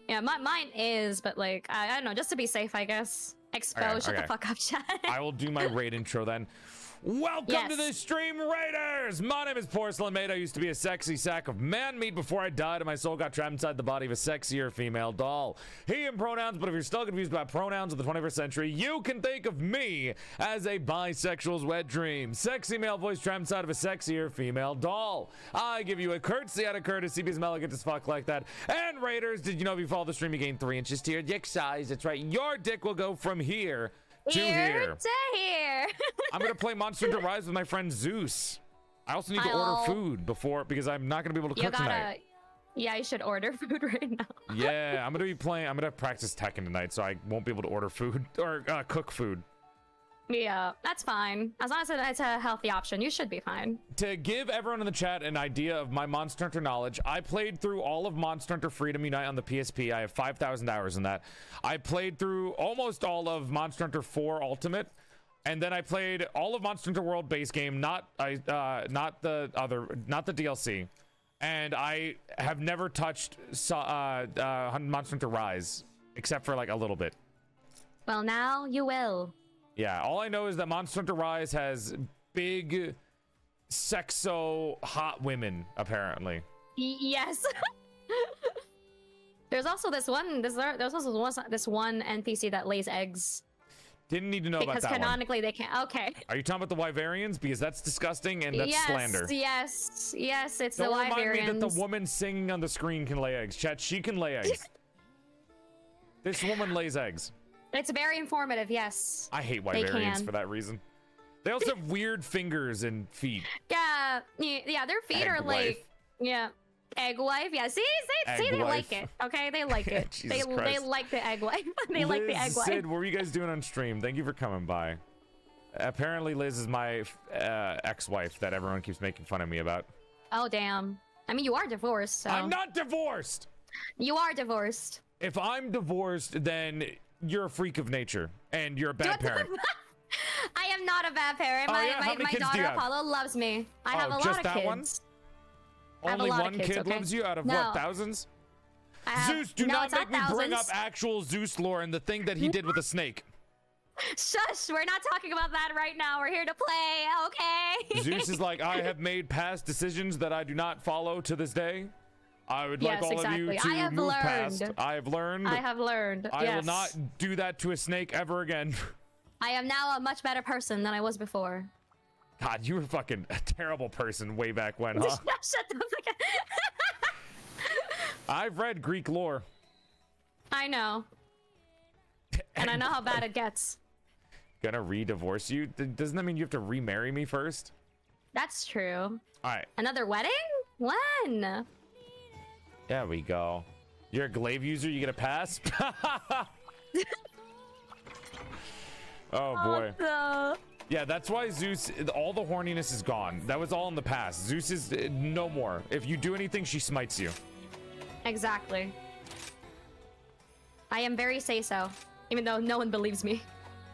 yeah, my, mine is, but like I, I don't know, just to be safe, I guess. Expose. Okay, shut okay. the fuck up, chat. I will do my raid intro then. Welcome to the Stream Raiders! My name is Porcelain Maid. I used to be a sexy sack of man meat before I died and my soul got trapped inside the body of a sexier female doll. He and pronouns, but if you're still confused about pronouns of the 21st century, you can think of me as a bisexual's wet dream. Sexy male voice trapped inside of a sexier female doll. I give you a curtsy out of courtesy because elegant as fuck like that. And Raiders, did you know if you follow the stream, you gain three inches to your dick size? That's right. Your dick will go from here to here here. to here. I'm gonna play Monster Hunter Rise with my friend Zeus. I also need to I'll- order food before because I'm not gonna be able to you cook gotta. tonight. Yeah, you should order food right now. Yeah, I'm gonna be playing. I'm gonna practice Tekken tonight, so I won't be able to order food or uh, cook food. Yeah, that's fine. As long as it's a healthy option, you should be fine. To give everyone in the chat an idea of my Monster Hunter knowledge, I played through all of Monster Hunter Freedom Unite on the PSP. I have 5,000 hours in that. I played through almost all of Monster Hunter 4 Ultimate, and then I played all of Monster Hunter World base game, not I uh, not the other, not the DLC. And I have never touched uh, uh, Monster Hunter Rise except for like a little bit. Well, now you will. Yeah, all I know is that Monster Hunter Rise has big, sexo hot women apparently. Yes. there's also this one. There's there's also this one, this one NPC that lays eggs. Didn't need to know because about that one. canonically they can't. Okay. Are you talking about the Wyverians? Because that's disgusting and that's yes, slander. yes, yes. It's Don't the remind me that the woman singing on the screen can lay eggs. Chat, she can lay eggs. this woman lays eggs. It's very informative. Yes. I hate Wyverians for that reason. They also have weird fingers and feet. Yeah, yeah. Their feet are Egg like, wife. yeah, egg wife. Yeah. See, see, see they wife. like it. Okay, they like it. They they like the egg wife. they like the egg wife. Sid, what were you guys doing on stream? Thank you for coming by. Apparently, Liz is my uh, ex-wife that everyone keeps making fun of me about. Oh damn. I mean, you are divorced, so I'm not divorced. you are divorced. If I'm divorced, then you're a freak of nature and you're a bad parent. I am not a bad parent. Oh, my yeah? My, my daughter? Apollo loves me. I oh, have Oh, a lot of kids. one? Have Only one kids, kid okay? loves you out of No. what thousands? Have- Zeus, do no, not make me bring up actual Zeus lore and the thing that he did with a snake. Shush, we're not talking about that right now. We're here to play, okay? Zeus is like, I have made past decisions that I do not follow to this day. I would like Yes, all of you exactly. to I have move past. learned. I have learned. I have learned. I yes. will not do that to a snake ever again. I am now a much better person than I was before. God, you were fucking a terrible person way back when, huh? Shut the fuck up. I've read Greek lore. I know. And I know how bad it gets. Gonna re-divorce you? Doesn't that mean you have to remarry me first? That's true. All right, Another wedding? When? There we go. You're a glaive user. You get a pass. oh boy. Yeah, that's why Zeus. All the horniness is gone. That was all in the past. Zeus is uh, no more. If you do anything, she smites you. Exactly. I am very say so, even though no one believes me.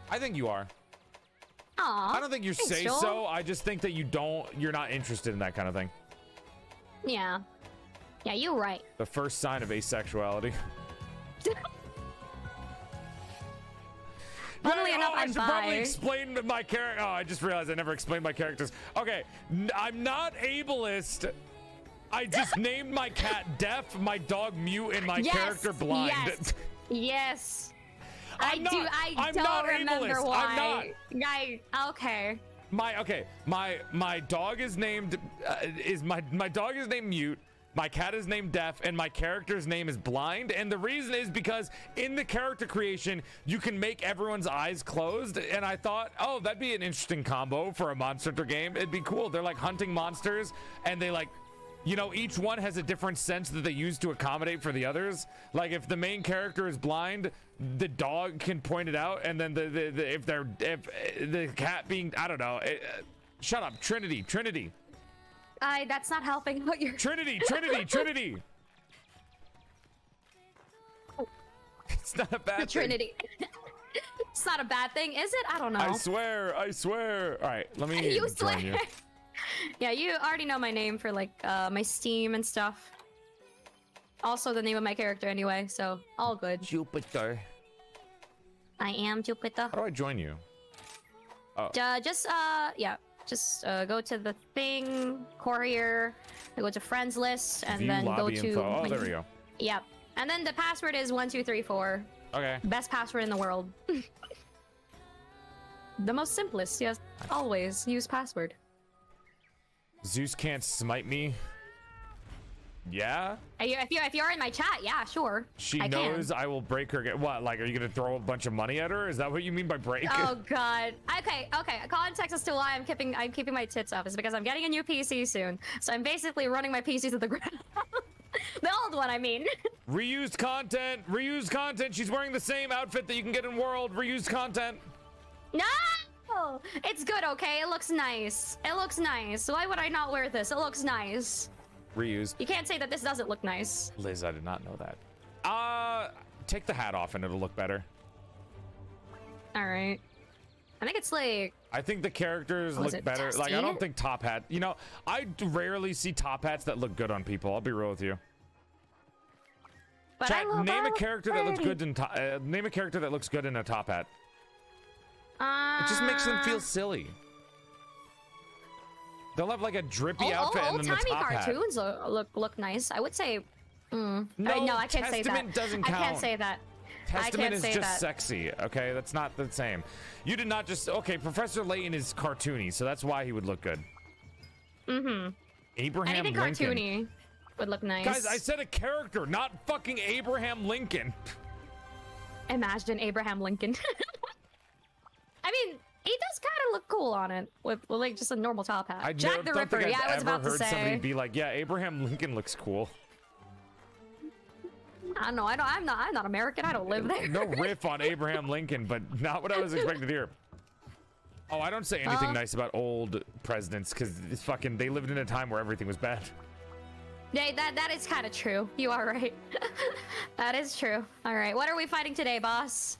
I think you are. Aw. I don't think you say so. I just think that you don't. You're not interested in that kind of thing. Yeah. Yeah, you're right. The first sign of asexuality. Funnily enough, oh, I I'm should probably bi. explain my character. Oh, I just realized I never explained my characters. Okay, I'm not ableist. I just named my cat deaf, my dog mute, and my yes, character blind. Yes. yes. I I'm not- do. I I'm don't not remember ableist. why. I'm not. I okay. My okay, my my dog is named uh, is my my dog is named mute. My cat is named deaf, and my character's name is blind. And the reason is because in the character creation, you can make everyone's eyes closed. And I thought, oh, that'd be an interesting combo for a Monster Hunter game. It'd be cool. They're like hunting monsters, and they like you know, each one has a different sense that they use to accommodate for the others. Like if the main character is blind, the dog can point it out, and then the, the, the if they're if the cat being I don't know. Uh, shut up, Trinity, Trinity, I that's not helping what you're Trinity, Trinity, Trinity. It's not a bad the thing. Trinity. it's not a bad thing, is it? I don't know. I swear, I swear. All right, let me you swear. you. yeah, you already know my name for like uh, my Steam and stuff. Also the name of my character anyway, so all good. Jupiter. I am Jupiter. How do I join you? Oh, Uh, just uh, yeah, just uh, go to the thing, courier, go to friends list, and view then go to. info. Oh, there we go. Yep, and then the password is one two three four. Okay. Best password in the world. the most simplest, yes. Always use password. Zeus can't smite me. Yeah. Are you- If you're if you're in my chat, yeah, sure. She I knows Can. I will break her. What? Like, are you gonna throw a bunch of money at her? Is that what you mean by break? Oh god. Okay, okay. Context as to why I'm keeping I'm keeping my tits up is because I'm getting a new PC soon. So I'm basically running my PC to the ground. the old one, I mean. Reused content. Reused content. She's wearing the same outfit that you can get in World. Reused content. no! It's good, okay? It looks nice. It looks nice. Why would I not wear this? It looks nice. Reused. You can't say that this doesn't look nice. Liz, I did not know that. Uh, take the hat off and it'll look better. Alright. I think it's like I think the characters look it better. Like, I don't think top hat. You know, I rarely see top hats that look good on people. I'll be real with you. but Chat, name a how character that looks good in top. Uh, name a character that looks good in a top hat. Uh, It just makes them feel silly. They'll have like a drippy old, outfit old, and then the timey top hat. cartoons look, look look nice. I would say. Mm. No, I, no, I can't say that. Testament doesn't count. I can't say that. Testament is just that. sexy, okay? That's not the same. You did not just okay. Professor Layton is cartoony, so that's why he would look good. Mm-hmm. Abraham Anything Lincoln. cartoony would look nice. Guys, I said a character, not fucking Abraham Lincoln. Imagine Abraham Lincoln. I mean, he does kind of look cool on it with, with like just a normal top hat. I Jack the Ripper. Yeah, I was about to heard somebody be like, "Yeah, Abraham Lincoln looks cool." I don't know. I don't. I'm not. I'm not American. I don't live there. No riff on Abraham Lincoln, but not what I was expecting to hear. Oh, I don't say anything Uh. nice about old presidents because fucking they lived in a time where everything was bad. Yeah, that that is kind of true. You are right. that is true. All right. What are we fighting today, boss?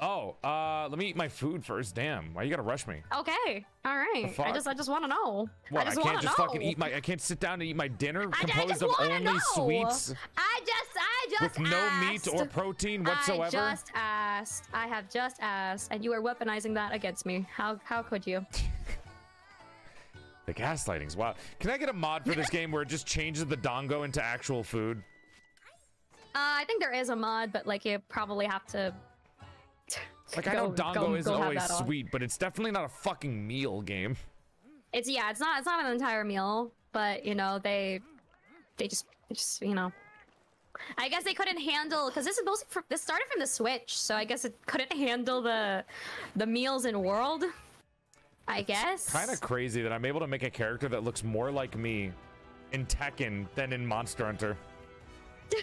Oh, uh, let me eat my food first. Damn, why you gotta rush me? Okay. All right. I just I just want to know. What? I just can't want to just know. fucking eat my. I can't sit down and eat my dinner composed just of only know. sweets I just I just with no meat or protein whatsoever. I just asked. I have just asked, and you are weaponizing that against me. How how could you? The gaslighting's wow. Can I get a mod for this game where it just changes the dango into actual food? Uh, I think there is a mod, but like you probably have to. Like I know go- dango go- isn't go always sweet, but it's definitely not a fucking meal game. It's yeah, it's not it's not an entire meal, but you know they they just just you know. I guess they couldn't handle because this is mostly for, this started from the Switch, so I guess it couldn't handle the the meals in World. I guess. Kind of crazy that I'm able to make a character that looks more like me in Tekken than in Monster Hunter.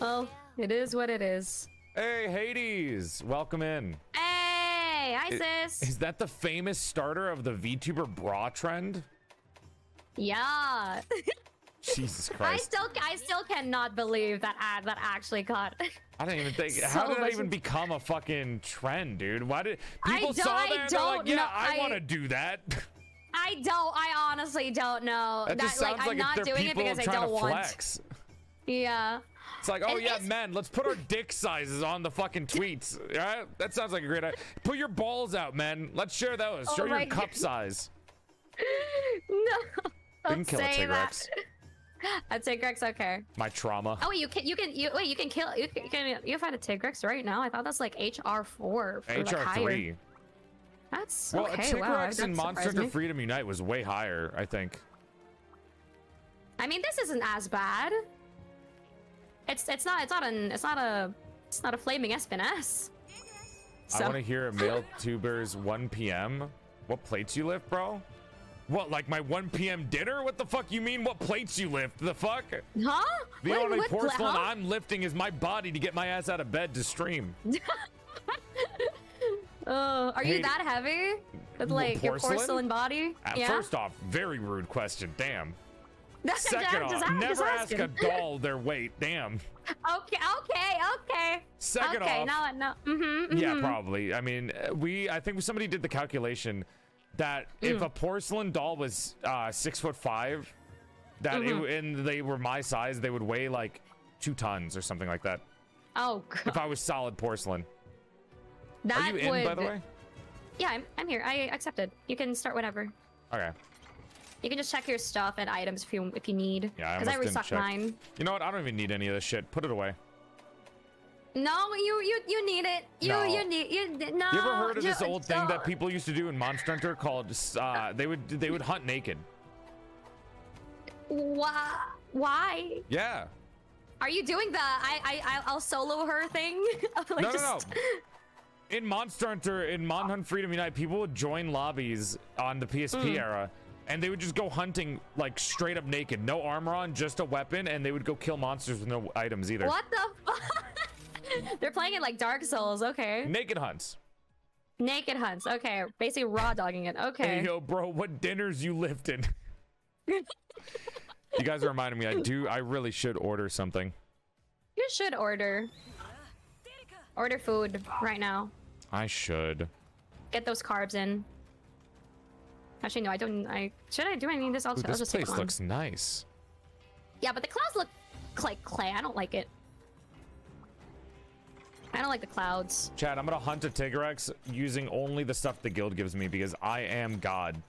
Well, it is what it is. Hey, Hades, welcome in. Hey, hi sis. Is that the famous starter of the VTuber bra trend? yeah. Jesus Christ. I still I still cannot believe that ad that actually got. I don't even think. So how did that even become a fucking trend, dude? Why did people saw that? they're like, yeah, know- I, I- want to do that. I don't. I honestly don't know. That just like I'm like, not doing it because I don't to want. flex. Yeah. It's like, oh And yeah, men, let's put our dick sizes on the fucking tweets. Yeah, that sounds like a great idea. Put your balls out, men. Let's share those. Oh Show your my cup God. size. No. You can Don't kill a say that. A Tigrex, okay. My trauma. Oh wait, you can you can you wait you can kill you can you can, you can find a Tigrex right now. I thought that's like HR four like HR higher. three. That's Well, okay. a Tigrex wow, in that Monster Hunter. Freedom Unite was way higher, I think. I mean, this isn't as bad. It's it's not it's not an it's not a it's not a flaming Espinas. I want to hear a male tuber's 1 p.m. What plates you lift, bro? What, like my 1 p.m. dinner? What the fuck you mean? What plates you lift? The fuck? Huh? The only porcelain huh? I'm lifting is my body to get my ass out of bed to stream. Uh, are Hey, you that heavy with like your porcelain? porcelain body? Uh, yeah. First off, very rude question. Damn. That's Second off, just never ask a doll their weight. Damn. Okay, okay, okay. Second okay, off, now, now, mm-hmm, yeah, probably. I mean, we. I think somebody did the calculation that Mm. if a porcelain doll was uh, six foot five, that it, Mhm. w- and they were my size, they would weigh like two tons or something like that. Oh, God. If I was solid porcelain. that Are you in, would. by the way? Yeah, I'm, I'm here. I accepted. You can start whatever. Okay. You can just check your stuff and items if you if you need. Yeah, I Because I, restocked check. mine. You know what? I don't even need any of this shit. Put it away. No, you you you need it. You No. you need you no. You ever heard of ju- this old thing that people used to do in Monster Hunter called uh, they would they would hunt naked? Why? Why? Yeah. Are you doing the I I I'll solo her thing? Like, no, no, no. In Monster Hunter, in Mon Hunt Freedom Unite, people would join lobbies on the PSP Mm. era, and they would just go hunting like straight up naked, no armor on, just a weapon, and they would go kill monsters with no items either. What the fuck? They're playing it like Dark Souls. Okay. Naked hunts. Naked hunts. Okay. Basically raw dogging it. Okay. Hey, yo, bro, what dinners you lifting? you guys are reminding me. I do. I really should order something. You should order. Order food right now. I should. Get those carbs in. Actually, no, I don't. I should I do any of this? I'll, Ooh, I'll this just take place looks nice. Yeah, but the clouds look like clay. I don't like it. I don't like the clouds. Chad, I'm gonna hunt a Tigrex using only the stuff the guild gives me because I am God.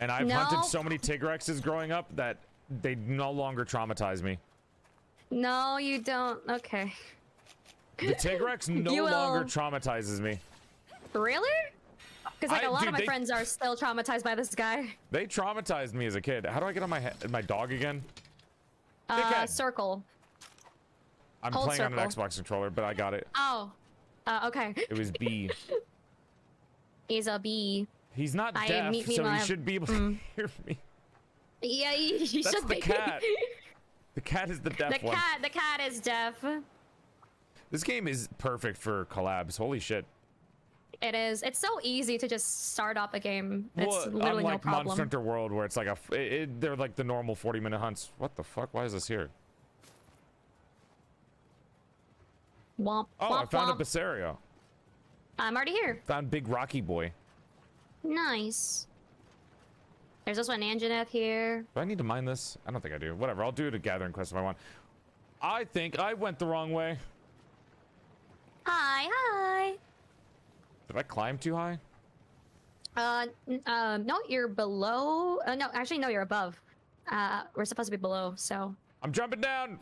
And I've hunted so many Tigrexes growing up that they no longer traumatize me. No, you don't. Okay. The Tigrex no longer traumatizes me. Really? Because like I- a lot dude, of my they- friends are still traumatized by this guy. They traumatized me as a kid. How do I get on my my dog again? Uh, circle. I'm Hold playing on an. Xbox controller, but I got it. Oh. Uh, okay. It was B. He's a bee. He's not I- deaf, me- so he I- should be able to mm. hear me. Yeah, you, you That's should the be. cat. The cat is the deaf the one. cat. The cat is deaf. This game is perfect for collabs. Holy shit. It is. It's so easy to just start up a game. It's Well, literally no unlike problem. Monster Hunter World, where it's like a, it, it- they're like the normal 40 minute hunts. What the fuck? Why is this here? Womp, Oh, womp, I found womp. a Bessario. I'm already here. Found Big Rocky Boy. Nice. There's also an Anjanath here. Do I need to mine this? I don't think I do. Whatever. I'll do it a gathering quest if I want. I think I went the wrong way. Hi, hi. Did I climb too high? Uh, uh, no, you're below. Uh, no, actually, no, you're above. Uh, we're supposed to be below, so I'm jumping down.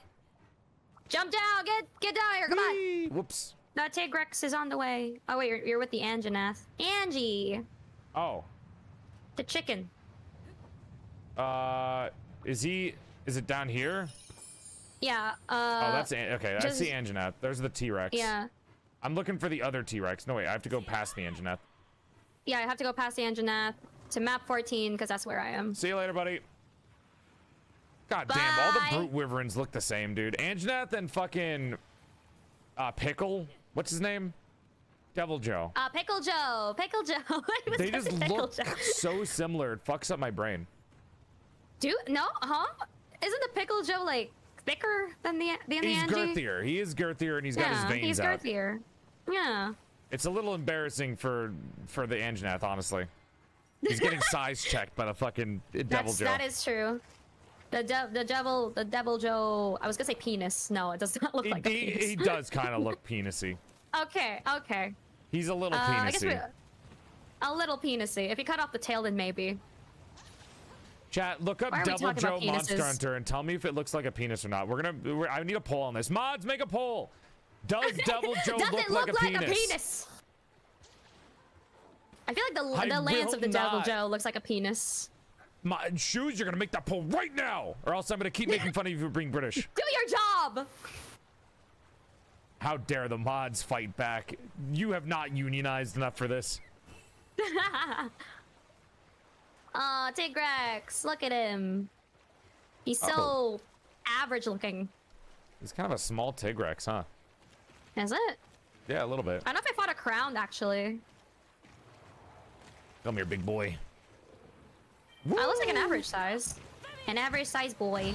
jump down. Get get down here. Come on. Whee! Whoops. The Tigrex is on the way. Oh wait, you're, you're with the Anjanath. Angie, Oh. the chicken. Uh, is he? Is it down here? Yeah. Uh, oh, that's okay. I see Anjanath. There's the T-Rex. Yeah. I'm looking for the other T-Rex. No wait, I have to go past the Anjanath. Yeah, I have to go past the Anjanath to map 14 because that's where I am. See you later, buddy. God damn, all the brute wyverns look the same, dude. Anjanath and fucking uh Pickle. What's his name? Deviljho. Uh, Pickle Joe. Pickle Joe. They just look Joe. so similar. It fucks up my brain. Dude, no, huh? Isn't the Pickle Joe like thicker than the than the He's Angie? girthier. He is girthier, and he's got his veins he's out. girthier. Yeah. It's a little embarrassing for for the Anjanath, honestly. He's getting size checked by the fucking Devil That's, Joe. that is true. The de- the devil the devil Joe. I was gonna say penis. No, it does not look he, like a he- penis. he does kind of look penisy. Okay, okay. He's a little Uh, I guess we, penisy. a little penisy. If you cut off the tail, then maybe. Chat, look up Why are we Deviljho Monster? Hunter and tell me if it looks like a penis or not. We're gonna. We're, I need a poll on this. Mods, make a poll. Does Devil Joe Does look, it look like, a, like penis? a penis? I feel like I the the lance of the devil. Joe looks like a penis. My shoes, you're gonna make that poll right now, or else I'm gonna keep making fun of you for being British. Do your job. How dare the mods fight back? You have not unionized enough for this. Aw, Tigrex, look at him. He's so Oh. average looking. He's kind of a small Tigrex, huh? Is it? Yeah, a little bit. I don't know if I fought a crown actually. Come here, big boy. I looks like an average size. An average size boy.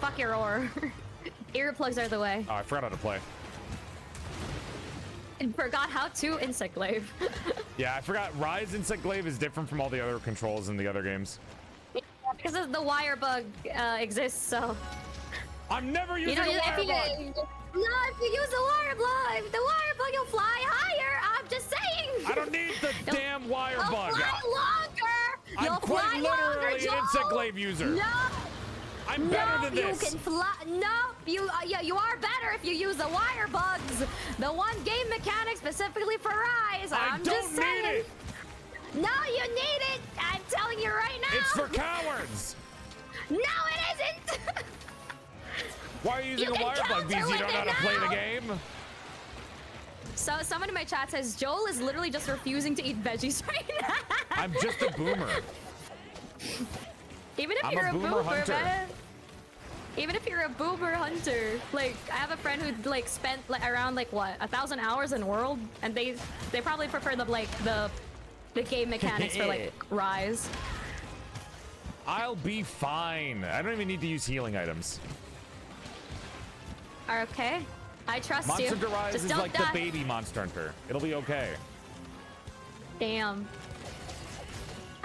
Fuck your ore. Earplugs are the way. Oh, I forgot how to play. And forgot how to insect glaive. Yeah, I forgot. Rise Insect Glaive is different from all the other controls in the other games. because of the wire bug uh, exists, so. I'm never using You know, a you, bug. no, if you use the wire bug, the wire bug, you'll fly higher. I'm just saying. I don't need the damn wire You'll bug. fly longer. I'm you'll quite fly literally longer, an insect glaive user. No, I'm no, better than you this. can fly. No, you uh, yeah, you are better if you use the wire bugs. The one game mechanic specifically for Rise. I I'm don't just need saying. it. No, you need it. I'm telling you right now. It's for cowards. No, it isn't. Why are you using You a wire bug? Because you don't know how to play the game? so someone in my chat says Joel is literally just refusing to eat veggies right now. I'm just a boomer. Even if I'm you're a, boomer boomer, man. Even if you're a boomer hunter, like I have a friend who like spent like around like what a thousand hours in World, and they they probably prefer the like the the game mechanics for like Rise. I'll be fine. I don't even need to use healing items. Okay, I trust Monster you. Hunter Rise Just is like die. the baby Monster Hunter. It'll be okay. Damn.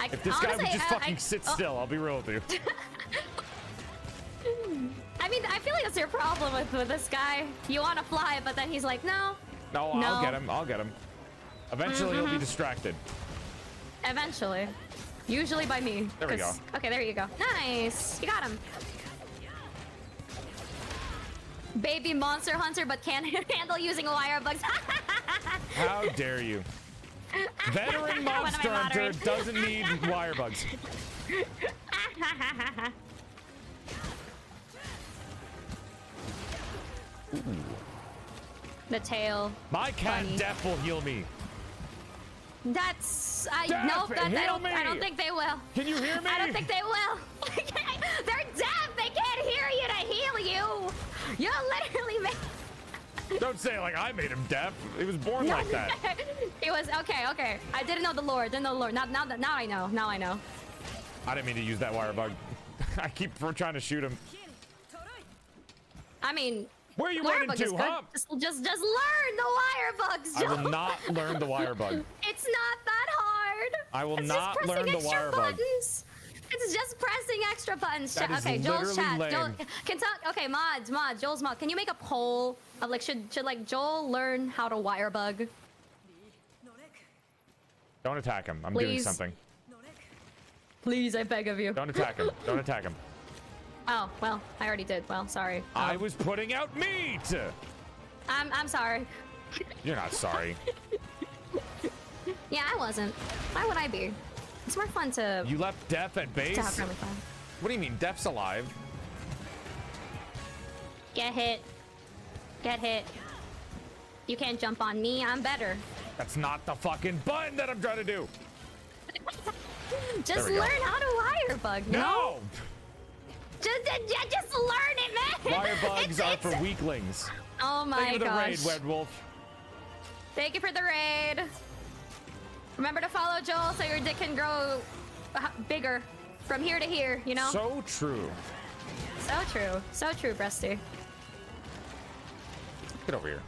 I, If this guy would just I- fucking I- sit oh, still, I'll be real with you. I mean, I feel like that's your problem with, with this guy. You want to fly, but then he's like, no. No, I'll Mm-hmm. get him. I'll get him. Eventually, he'll be distracted. Eventually. Usually by me. There we 'cause- Okay, there you go. Nice. You got him. Baby monster hunter, but can't handle using wire bugs. How dare you? Veteran What am I monster hunter doesn't need wire bugs. the tail. My cat Funny. Death will heal me. That's I nope. That, I don't. I don't think they will. Can you hear me? I don't think they will. They're deaf. They can't hear you to heal you. You literally made. Don't say like I made him deaf. He was born like that. it was okay. Okay. I didn't know the lore. Didn't know the lore. Now, now, now I know. Now I know. I didn't mean to use that wire bug. I keep trying to shoot him. I mean, Where are you running to, huh? Just, just, just learn the wire bugs, I will not learn the wire bug. It's not that hard. I will it's not learn the wire bug. buttons. It's just pressing extra buttons. That is okay, Joel's chat. Joel, can talk. Okay, mods, mods. Joel's mod. Can you make a poll of like should should like Joel learn how to wire bug? Don't attack him. I'm doing something. Please, I beg of you. Don't attack him. Don't attack him. Oh well, I already did. Well, sorry. I Um, was putting out meat. I'm I'm sorry. You're not sorry. Yeah, I wasn't. Why would I be? It's more fun to You left Death at base? to have friendly fun. What do you mean? Death's alive. Get hit. Get hit. You can't jump on me. I'm better. That's not the fucking button that I'm trying to do. Just we go. learn how to wire bug. No. No! Just, just, just learn it, man. Wire bugs It's- are it's- for weaklings. Oh my Thank my you for the raid, Wed Wolf. Thank you for the raid. Remember to follow Joel so your dick can grow uh, bigger from here to here, you know? So true. So true. So true, Breasty. Get over here.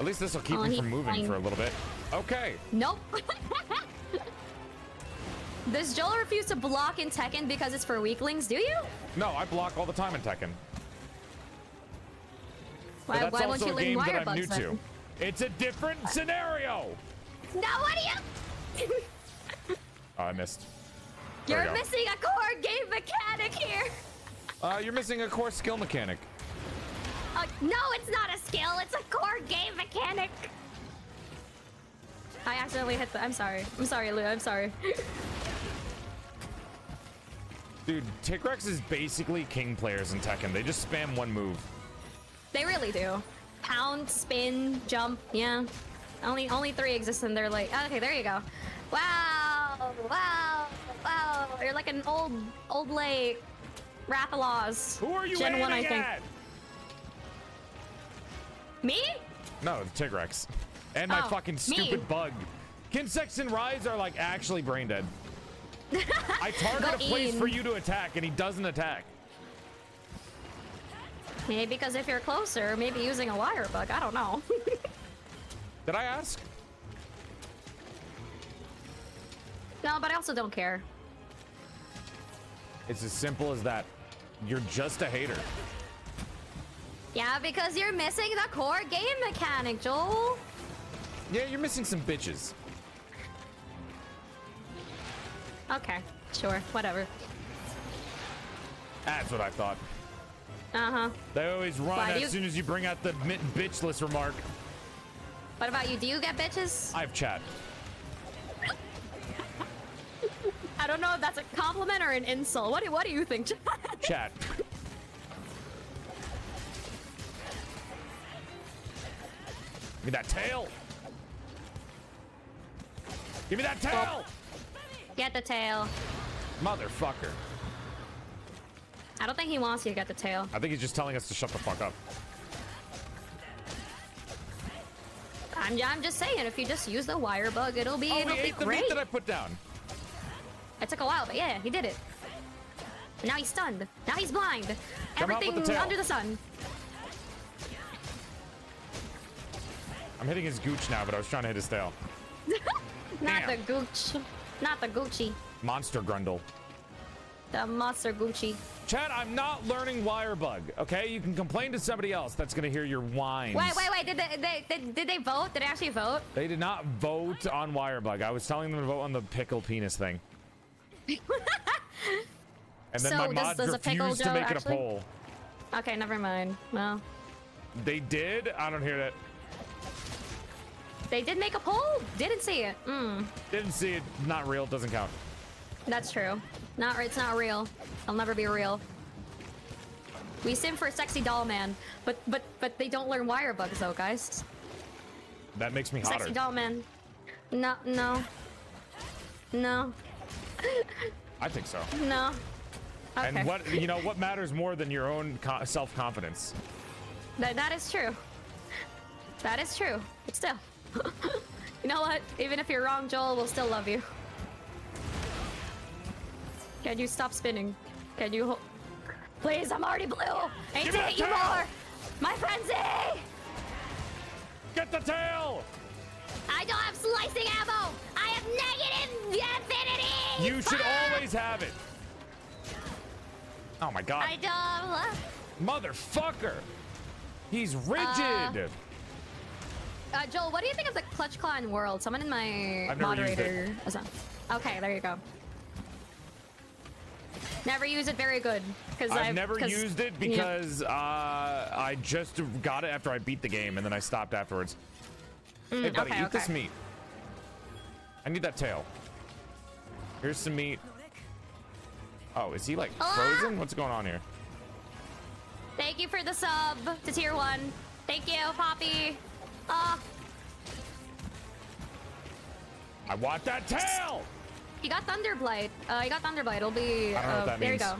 At least this will keep Oh, him from moving fine. for a little bit. Okay. Nope. Does Joel refuse to block in Tekken because it's for weaklings? Do you? No, I block all the time in Tekken. But Why, that's why won't you a learn game that I'm bugs new then? to. It's a different scenario. No, what do you? Oh, I missed. There You're missing a core game mechanic here. Uh, you're missing a core skill mechanic. Uh, no, it's not a skill. It's a core game mechanic. I accidentally hit the. I'm sorry. I'm sorry, Lou. I'm sorry. Dude, Tigrex is basically king players in Tekken. They just spam one move. They really do. Pound, spin, jump. Yeah. Only only three exist and they're like. Okay, there you go. Wow! Wow! Wow! You're like an old old lake. Rathalos. Who are you Gen aiming one, I think. at? Me? No, Tigrex. And my Oh, fucking me. stupid bug. Kinsects and Rise are like actually brain dead. I target a place in. for you to attack and he doesn't attack. Maybe because if you're closer, maybe using a wire bug. I don't know. Did I ask? no, but I also don't care. It's as simple as that. You're just a hater. Yeah, because you're missing the core game mechanic, Joel. Yeah, you're missing some bitches. Okay, sure, whatever. That's what I thought. Uh huh. They always run Why as soon as you bring out the bitchless remark. What about you? Do you get bitches? I have chat. I don't know if that's a compliment or an insult. What do What do you think? Chat. Give me that tail. Give me that tail. get the tail. Motherfucker. I don't think he wants you to get the tail. I think he's just telling us to shut the fuck up. I'm, I'm just saying, if you just use the wire bug, it'll be Oh, it'll be the great. meat that I put down. It took a while, but yeah, he did it. Now he's stunned. Now he's blind. Come Everything the under the sun. I'm hitting his gooch now, but I was trying to hit his tail. Not Damn. the gooch. Not the Gucci. Monster Grundle. The monster Gucci. Chad, I'm not learning Wirebug, okay? You can complain to somebody else that's gonna hear your whines. Wait, wait, wait. Did they, they, did they vote? Did they actually vote? They did not vote on Wirebug. I was telling them to vote on the pickle penis thing. and then So my does- mod does pickle refused to make it a poll. Okay, never mind. Well, They did? I don't hear that. They did make a poll. Didn't see it. Mm, Didn't see it. Not real. Doesn't count. that's true. Not. It's not real. I'll never be real. We sim for a sexy doll man, but but but they don't learn wire bugs though, guys. That makes me hotter. Sexy doll man. No, no, no, I think so. no. Okay. And what you know? What matters more than your own co- self-confidence? That, that is true. That is true. But still. you know what? Even if you're wrong, Joel will still love you. Can you stop spinning? Can you... Please, I'm already blue! I need Give to hit you more! My frenzy! Get the tail! I don't have slicing ammo! I have negative infinity! You should always have it. Oh my god. I don't... Motherfucker! He's rigid! Uh, Joel, what do you think of the Clutch Claw in world? Someone in my I've never used it. moderator. Okay, there you go. Never use it. Very good. Because I've never used it because uh, I just got it after I beat the game and then I stopped afterwards. hey, buddy, Mm, okay, eat this meat. I need that tail. Here's some meat. Oh, is he like Ah! frozen? What's going on here? Thank you for the sub to tier one. Thank you, Poppy. Uh, I want that tail! he got Thunderblight. Uh, he got Thunderblight. It'll be. I don't know uh, there means. you go.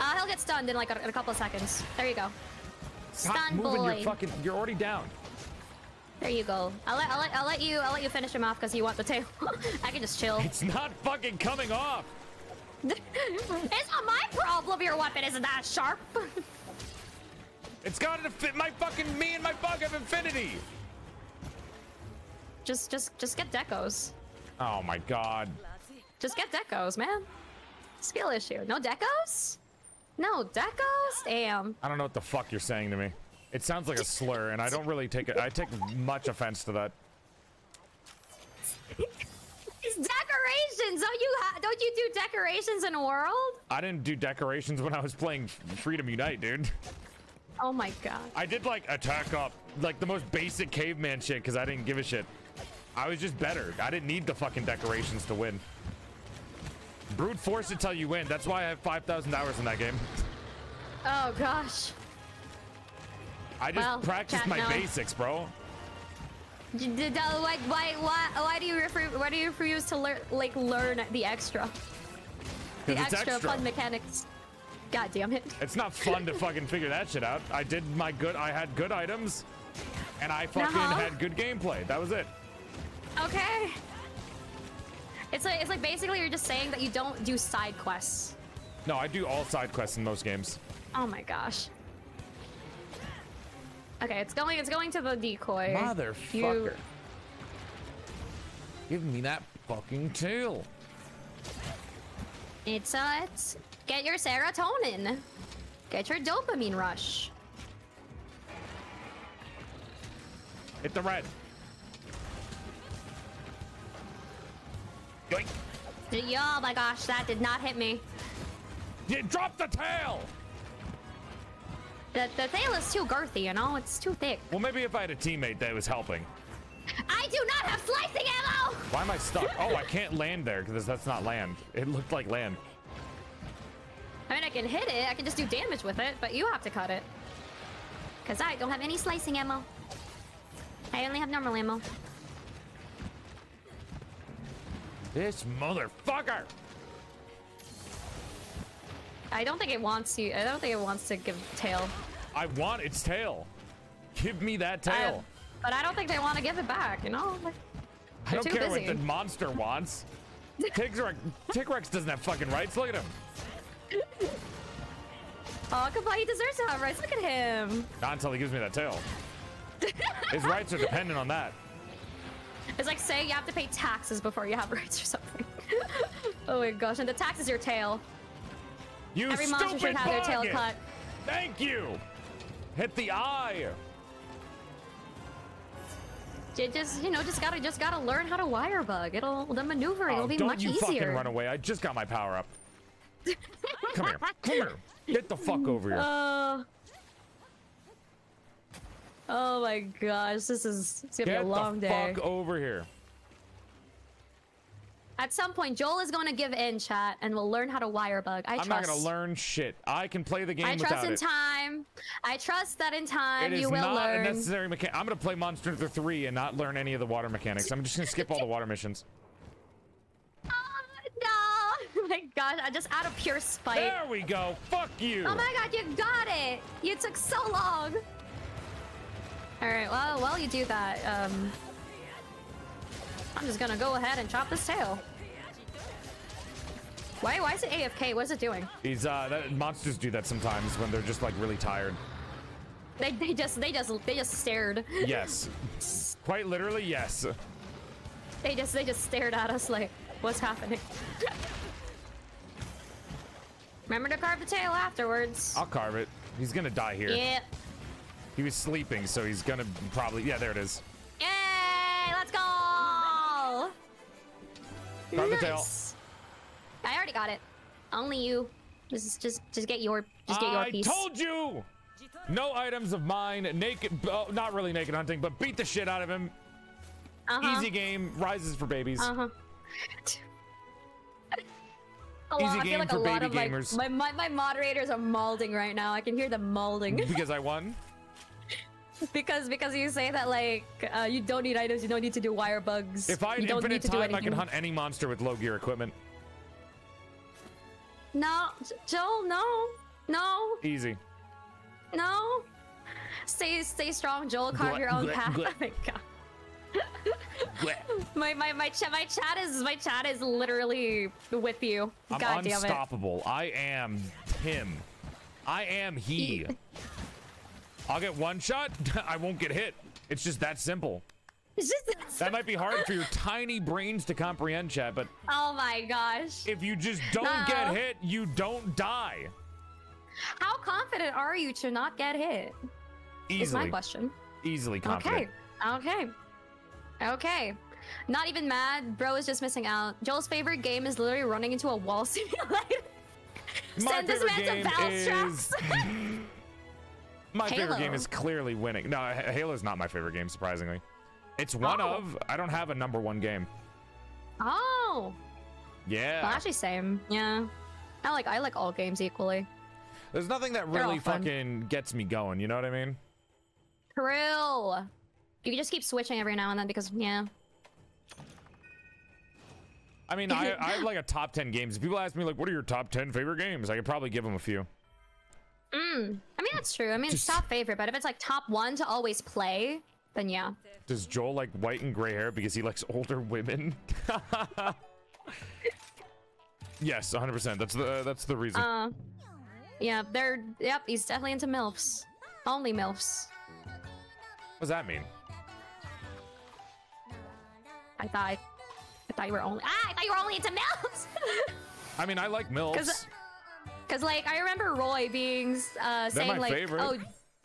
Uh, he'll get stunned in like a, in a couple of seconds. There you go. Stop Stun moving boy. your fucking. You're already down. There you go. I'll let, I'll let, I'll let you, I'll let you finish him off because you want the tail. I can just chill. It's not fucking coming off. it's not my problem. Your weapon isn't that sharp. It's got to fit my fucking me and my bug of infinity. Just, just, just get decos. Oh my god. Just get decos, man. Skill issue. No decos? No decos? Damn. I don't know what the fuck you're saying to me. It sounds like a slur, and I don't really take it. I take much offense to that. It's decorations. Don't you ha- don't you do decorations in a World? I didn't do decorations when I was playing Freedom Unite, dude. Oh my god. I did like attack up, like the most basic caveman shit, because I didn't give a shit. I was just better. I didn't need the fucking decorations to win. Brute force until you win. That's why I have 5,000 hours in that game. Oh gosh. I just Well, practiced my no. basics, bro. Why, why, why, why do you refer, why do you refuse to learn, like, learn the extra, The extra, extra. fun mechanics? God damn it! It's not fun to fucking figure that shit out. I did my good. I had good items, and I fucking had good gameplay. That was it. Okay. It's like, it's like basically you're just saying that you don't do side quests. No, I do all side quests in most games. Oh my gosh. Okay, it's going, it's going to the decoy. Motherfucker. You, Give me that fucking tail. it's uh, it's get your serotonin, get your dopamine rush. Hit the red. Yoink. Oh my gosh, that did not hit me. You drop the tail. The, the tail is too girthy, you know? It's too thick. Well, maybe if I had a teammate that was helping. I do not have slicing ammo! Why am I stuck? Oh, I can't land there because that's not land. It looked like land. I mean, I can hit it, I can just do damage with it, but you have to cut it. Because I don't have any slicing ammo. I only have normal ammo. This motherfucker. I don't think it wants you. I don't think it wants to give tail. I want its tail. Give me that tail. Uh, but I don't think they want to give it back, you know? Like, I don't care busy. what the monster wants. Tigrex, Tigrex doesn't have fucking rights. Look at him. oh, goodbye. He deserves to have rights. Look at him. Not until he gives me that tail. His rights are dependent on that. It's like saying you have to pay taxes before you have rights or something. oh my gosh. And the tax is your tail. You Every monster should have their tail cut. Thank you. Hit the eye. You just, you know, just gotta, just gotta learn how to wire bug. It'll, the maneuvering Oh, will be much easier. don't you fucking run away. I just got my power up. Come here. Come here. Get the fuck over here. Uh, Oh my gosh, this is it's gonna Get be a long day. Get the day. fuck over here. At some point, Joel is going to give in, chat, and we'll learn how to wire bug. I I'm trust. not gonna learn shit. I can play the game I trust in it. time. I trust that in time It is you will not learn. a necessary mechanic. I'm gonna play Monster Hunter 3 and not learn any of the water mechanics. I'm just gonna skip all the water missions. Oh, no! Oh my gosh, I just out of pure spite. There we go. Fuck you. Oh my god, you got it! You took so long. All right, well, while you do that, um, I'm just gonna go ahead and chop this tail. Why? Why is it AFK? What is it doing? He's uh, that, monsters do that sometimes when they're just like really tired. They, they just they just they just stared. Yes. Quite literally, yes. They just they just stared at us like, what's happening? Remember to carve the tail afterwards. I'll carve it. He's gonna die here. Yep. He was sleeping, so he's gonna probably. Yeah, there it is. Yay! Let's go! The tail. Nice. I already got it. Only you. Just just just get your just get your I piece. told you. No items of mine. Naked. Oh, not really naked hunting, but beat the shit out of him. uh-huh. Easy game. Rises for babies. Uh huh. Easy lot, I game feel like for a lot baby of like gamers. my, my my moderators are malding right now. I can hear them malding because I won. because because you say that like uh, you don't need items, you don't need to do wire bugs. If I had you infinite need to time, I can hunt any monster with low gear equipment. No, Joel, no, no, Easy. no. Stay stay strong, Joel. Carve your own path. Oh my god. My my my chat my chat is my chat is literally with you. I'm God damn it. unstoppable. I am him. I am he. I'll get one shot. I won't get hit. It's just that simple. It's just That might be hard for your tiny brains to comprehend, chat, but Oh my gosh. if you just don't No. get hit, you don't die. How confident are you to not get hit? Is my Easily. question. Easily confident. Okay. Okay. Okay. Not even mad. Bro is just missing out. Joel's favorite game is literally running into a wall simulator. Send this man to Valve My favorite game is clearly winning. No, Halo is not my favorite game, surprisingly. It's one Oh. of. I don't have a number one game. oh. Yeah. Well, actually, same. Yeah. I like I like all games equally. There's nothing that really fucking gets me going. You know what I mean? True. You can just keep switching every now and then because yeah. I mean, I, I have like a top 10 games. If people ask me, like, what are your top 10 favorite games? I could probably give them a few. Mm. I mean that's true. I mean it's top favorite, but if it's like top one to always play, then yeah. Does Joel like white and gray hair because he likes older women? yes, 100%. That's the that's the reason. Uh, yeah, they're yep. He's definitely into milfs. Only milfs. what does that mean? I thought. I thought you were only. Ah, I thought you were only into milfs. I mean, I like MILFs. 'Cause- Cause like I remember Roy being uh saying my like favorite. oh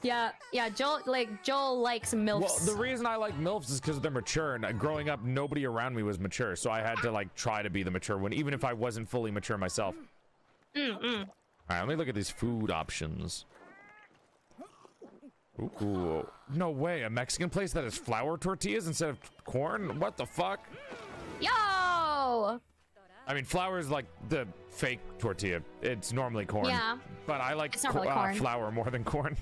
yeah yeah Joel like Joel likes milfs. Well, the reason I like MILFs is because they're mature, and uh, growing up, nobody around me was mature, so I had to like try to be the mature one, even if I wasn't fully mature myself. Mm-mm. All right, let me look at these food options. Ooh, no way! A Mexican place that has flour tortillas instead of corn? What the fuck? Yo. I mean, flour is like the fake tortilla. It's normally corn. Yeah. But I like co- really uh, flour more than corn.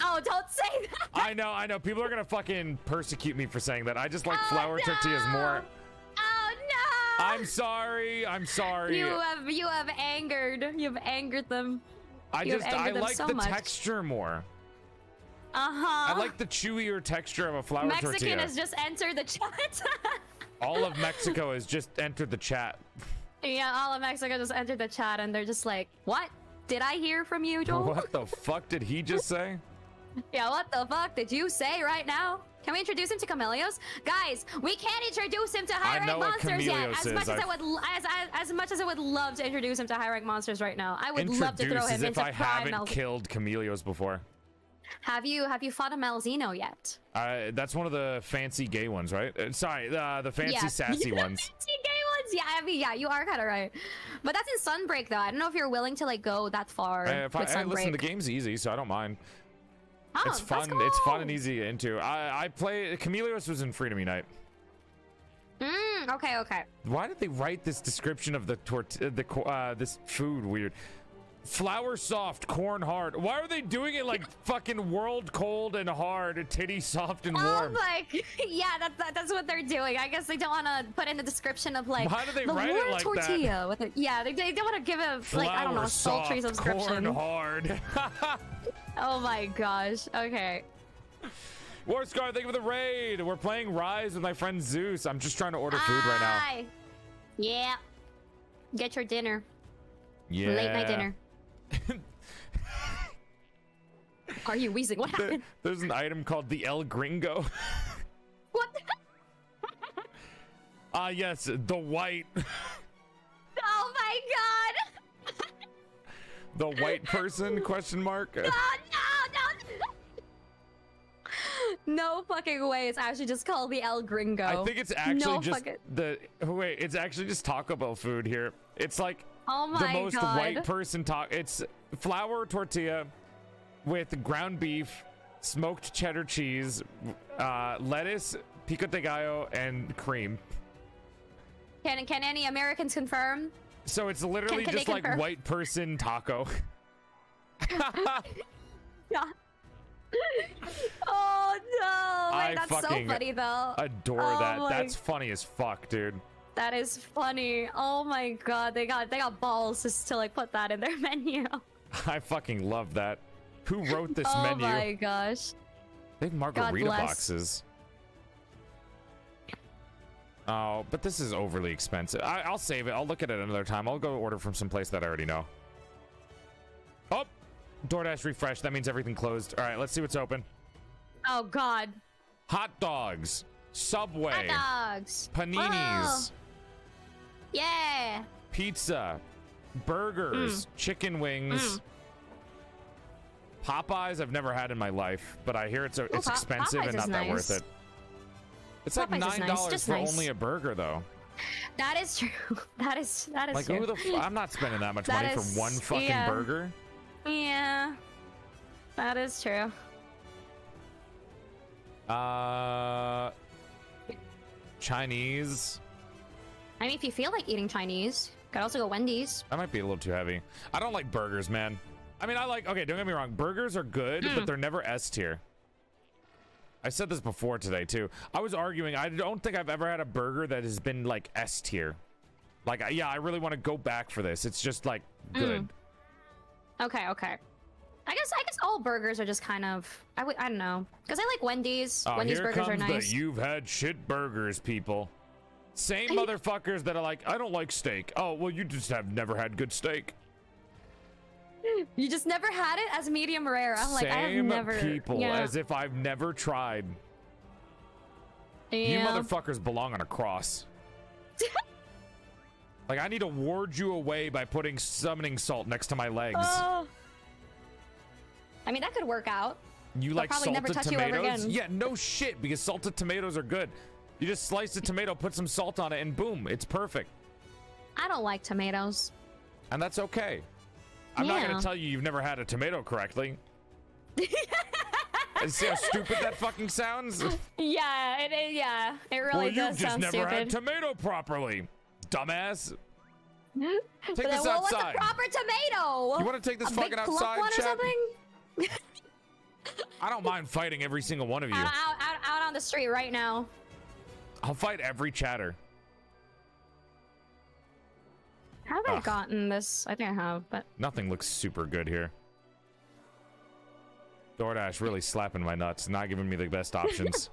Oh, don't say that. I know, I know. People are gonna fucking persecute me for saying that. I just like Oh, flour tortillas more. Oh no. I'm sorry. I'm sorry. You have you have angered. You've angered them. I you just I like so the much. texture more. Uh huh. I like the chewier texture of a flour Mexican tortilla. Mexican has just entered the chat. All of Mexico has just entered the chat. yeah, all of Mexico just entered the chat and they're just like, "What did I hear from you, Joel?" What the fuck did he just say? Yeah, what the fuck did you say right now? Can we introduce him to Chameleos? Guys, we can't introduce him to high rank monsters yet. Chameleos As is. much as I would as, as as much as I would love to introduce him to high rank monsters right now. I would love to throw him as if into I prime haven't killed Chameleos before. Have you have you fought a Malzeno yet? Uh, that's one of the fancy gay ones, right? Uh, sorry, uh, the fancy Yeah. sassy ones. Fancy gay ones? Yeah, I mean, yeah, you are kind of right. But that's in Sunbreak, though. I don't know if you're willing to like go that far Uh, if I, hey, listen, the game's easy, so I don't mind. Oh, it's fun. It's fun and easy into. I I play. Chameleos was in Freedom Unite. Mm, okay, okay. Why did they write this description of the tort the uh, this food weird? Flour soft, corn hard. Why are they doing it like fucking world cold and hard, titty soft and warm? Oh warm? my, yeah, that's that, that's what they're doing. I guess they don't want to put in the description of like Why do they the write it warm like that? tortilla with it. Yeah, they, they don't want to give it like I don't know Flour sultry soft, subscription. corn hard. Oh my gosh. Okay. Warscar, thank you for the raid. We're playing Rise with my friend Zeus. I'm just trying to order food right now. Hi. Yeah. Get your dinner. Yeah. Late night dinner. Are you wheezing? What There- happened? There's an item called the El Gringo. What? the- Ah, yes, the white, Oh my god! the white person? Question mark. No, no, no! No fucking way. It's actually just called the El Gringo. I think it's actually no just fucking- the wait. It's actually just Taco Bell food here. It's like Oh my the most god. white person talk. It's flour tortilla with ground beef, smoked cheddar cheese, uh, lettuce, pico de gallo, and cream. Can can any Americans confirm? So it's literally can they just like confirm? white person taco. Yeah. oh no! Wait, I that's so funny though. Adore Oh that. That's funny as fuck, dude. That is funny. Oh my god, they got they got balls just to like put that in their menu. I fucking love that. Who wrote this oh menu? Oh my gosh. They have margarita boxes. Oh, but this is overly expensive. I, I'll save it. I'll look at it another time. I'll go order from some place that I already know. Oh, DoorDash refresh. That means everything closed. All right, let's see what's open. Oh god. Hot dogs, Subway, Hot dogs. paninis, Oh, yeah. pizza, burgers, chicken wings. Popeyes I've never had in my life, but I hear it's a, it's expensive Popeyes and not that worth it. It's like Popeyes is nine dollars just for nice. only a burger, though. That is true. That is that is Like true. who the? F- I'm not spending that much That money is- for one fucking yeah. burger. yeah. That is true. Uh, Chinese. I mean, if you feel like eating Chinese, could also go Wendy's. That might be a little too heavy. I don't like burgers, man. I mean, I like. Okay, don't get me wrong. Burgers are good, Hmm. but they're never S tier. I said this before today too. I was arguing. I don't think I've ever had a burger that has been like S tier. Like, yeah, I really want to go back for this. It's just like Hmm. good. Okay, okay. I guess I guess all burgers are just kind of I I don't know because I like Wendy's. Oh, Wendy's burgers are nice. the you've had shit burgers, people. Same motherfuckers that are like, I don't like steak. Oh, well, you just have never had good steak. Hmm. You just never had it as medium rare. I'm like I have Same never. people, yeah. as if I've never tried. You motherfuckers belong on a cross. like, I need to ward you away by putting summoning salt next to my legs. Oh. I mean that could work out. you they'll like salted touch you ever tomatoes? again. Yeah, no shit, because salted tomatoes are good. You just slice a tomato, put some salt on it, and boom, it's perfect. I don't like tomatoes. And that's okay. I'm not going to tell you you've never had a tomato correctly. And See how stupid that fucking sounds? Yeah, it, it yeah, it really well, you've does just sound never stupid. had tomato properly, dumbass. Take But this well, what's a proper tomato? You want to take this a fucking outside, one chat? I don't mind fighting every single one of you. Out, out, out on the street right now. I'll fight every chatter. Have I gotten this? I think I have, but Nothing looks super good here. DoorDash really slapping my nuts, not giving me the best options.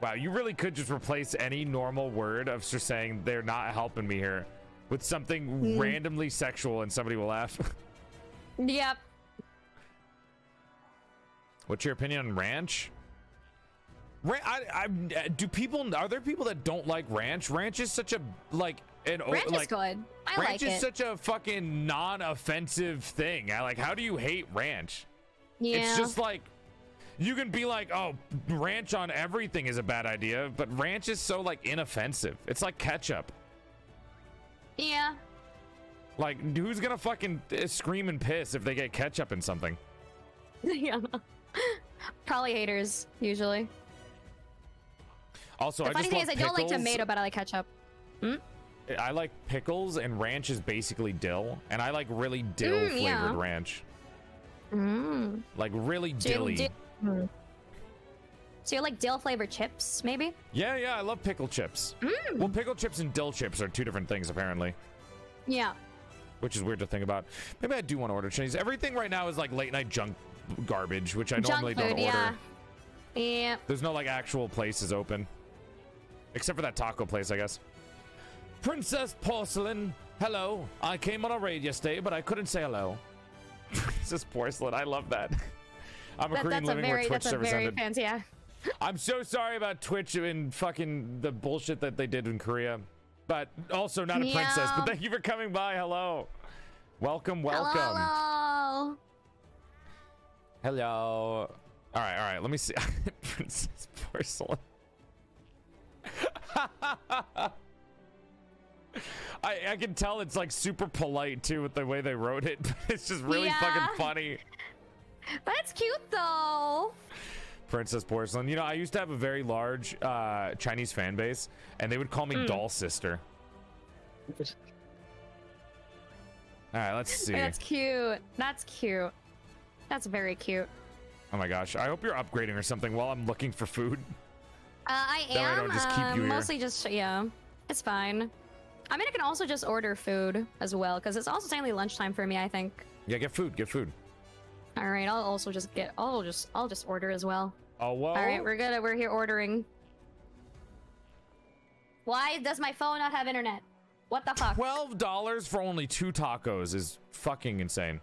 wow, you really could just replace any normal word of just saying they're not helping me here with something Hmm. randomly sexual and somebody will laugh. yep. What's your opinion on ranch? I, I, do people are there people that don't like ranch? Ranch is such a like an Ranch like is good. I ranch like is it. such a fucking non-offensive thing. I like how do you hate ranch? yeah. It's just like you can be like, "Oh, ranch on everything is a bad idea," but ranch is so like inoffensive. It's like ketchup. yeah. Like, who's gonna fucking uh, scream and piss if they get ketchup in something? yeah. Probably haters usually. Also, the I funny just thing is, I don't like tomato, but I like ketchup. I like pickles, and ranch is basically dill, and I like really dill Mm, flavored yeah. ranch, Mm. like really dilly. di- Mm. So you like dill flavored chips, maybe? yeah, yeah, I love pickle chips. Mm. Well, pickle chips and dill chips are two different things, apparently, Yeah. which is weird to think about. Maybe I do want to order Chinese. Everything right now is like late night junk garbage, which I normally Junk don't food, order. yeah. Yeah. There's no like actual places open. Except for that taco place, I guess. Princess Porcelain, hello. I came on a raid yesterday, but I couldn't say hello. Princess Porcelain, I love that. I'm a That, Korean that's a living where Twitch that's a service very ended. fancy. Yeah. I'm so sorry about Twitch and fucking the bullshit that they did in Korea. But also not a princess. Yeah. But thank you for coming by. Hello. Welcome, welcome. Hello. Hello. All right, all right. Let me see. Princess Porcelain. I I can tell it's like super polite too with the way they wrote it. It's just really Yeah. fucking funny. That's cute though. Princess Porcelain. You know, I used to have a very large uh, Chinese fan base, and they would call me Mm. Doll Sister. All right, let's see. That's cute. That's cute. That's very cute. Oh my gosh, I hope you're upgrading or something while I'm looking for food. Uh, I That I am don't just uh, you mostly just yeah. It's fine. I mean, I can also just order food as well because it's also technically lunchtime for me. I think. Yeah, get food, get food. All right, I'll also just get. I'll just. I'll just order as well. Oh well. All right, we're good. We're here ordering. Why does my phone not have internet? What the fuck? Twelve dollars for only two tacos is fucking insane.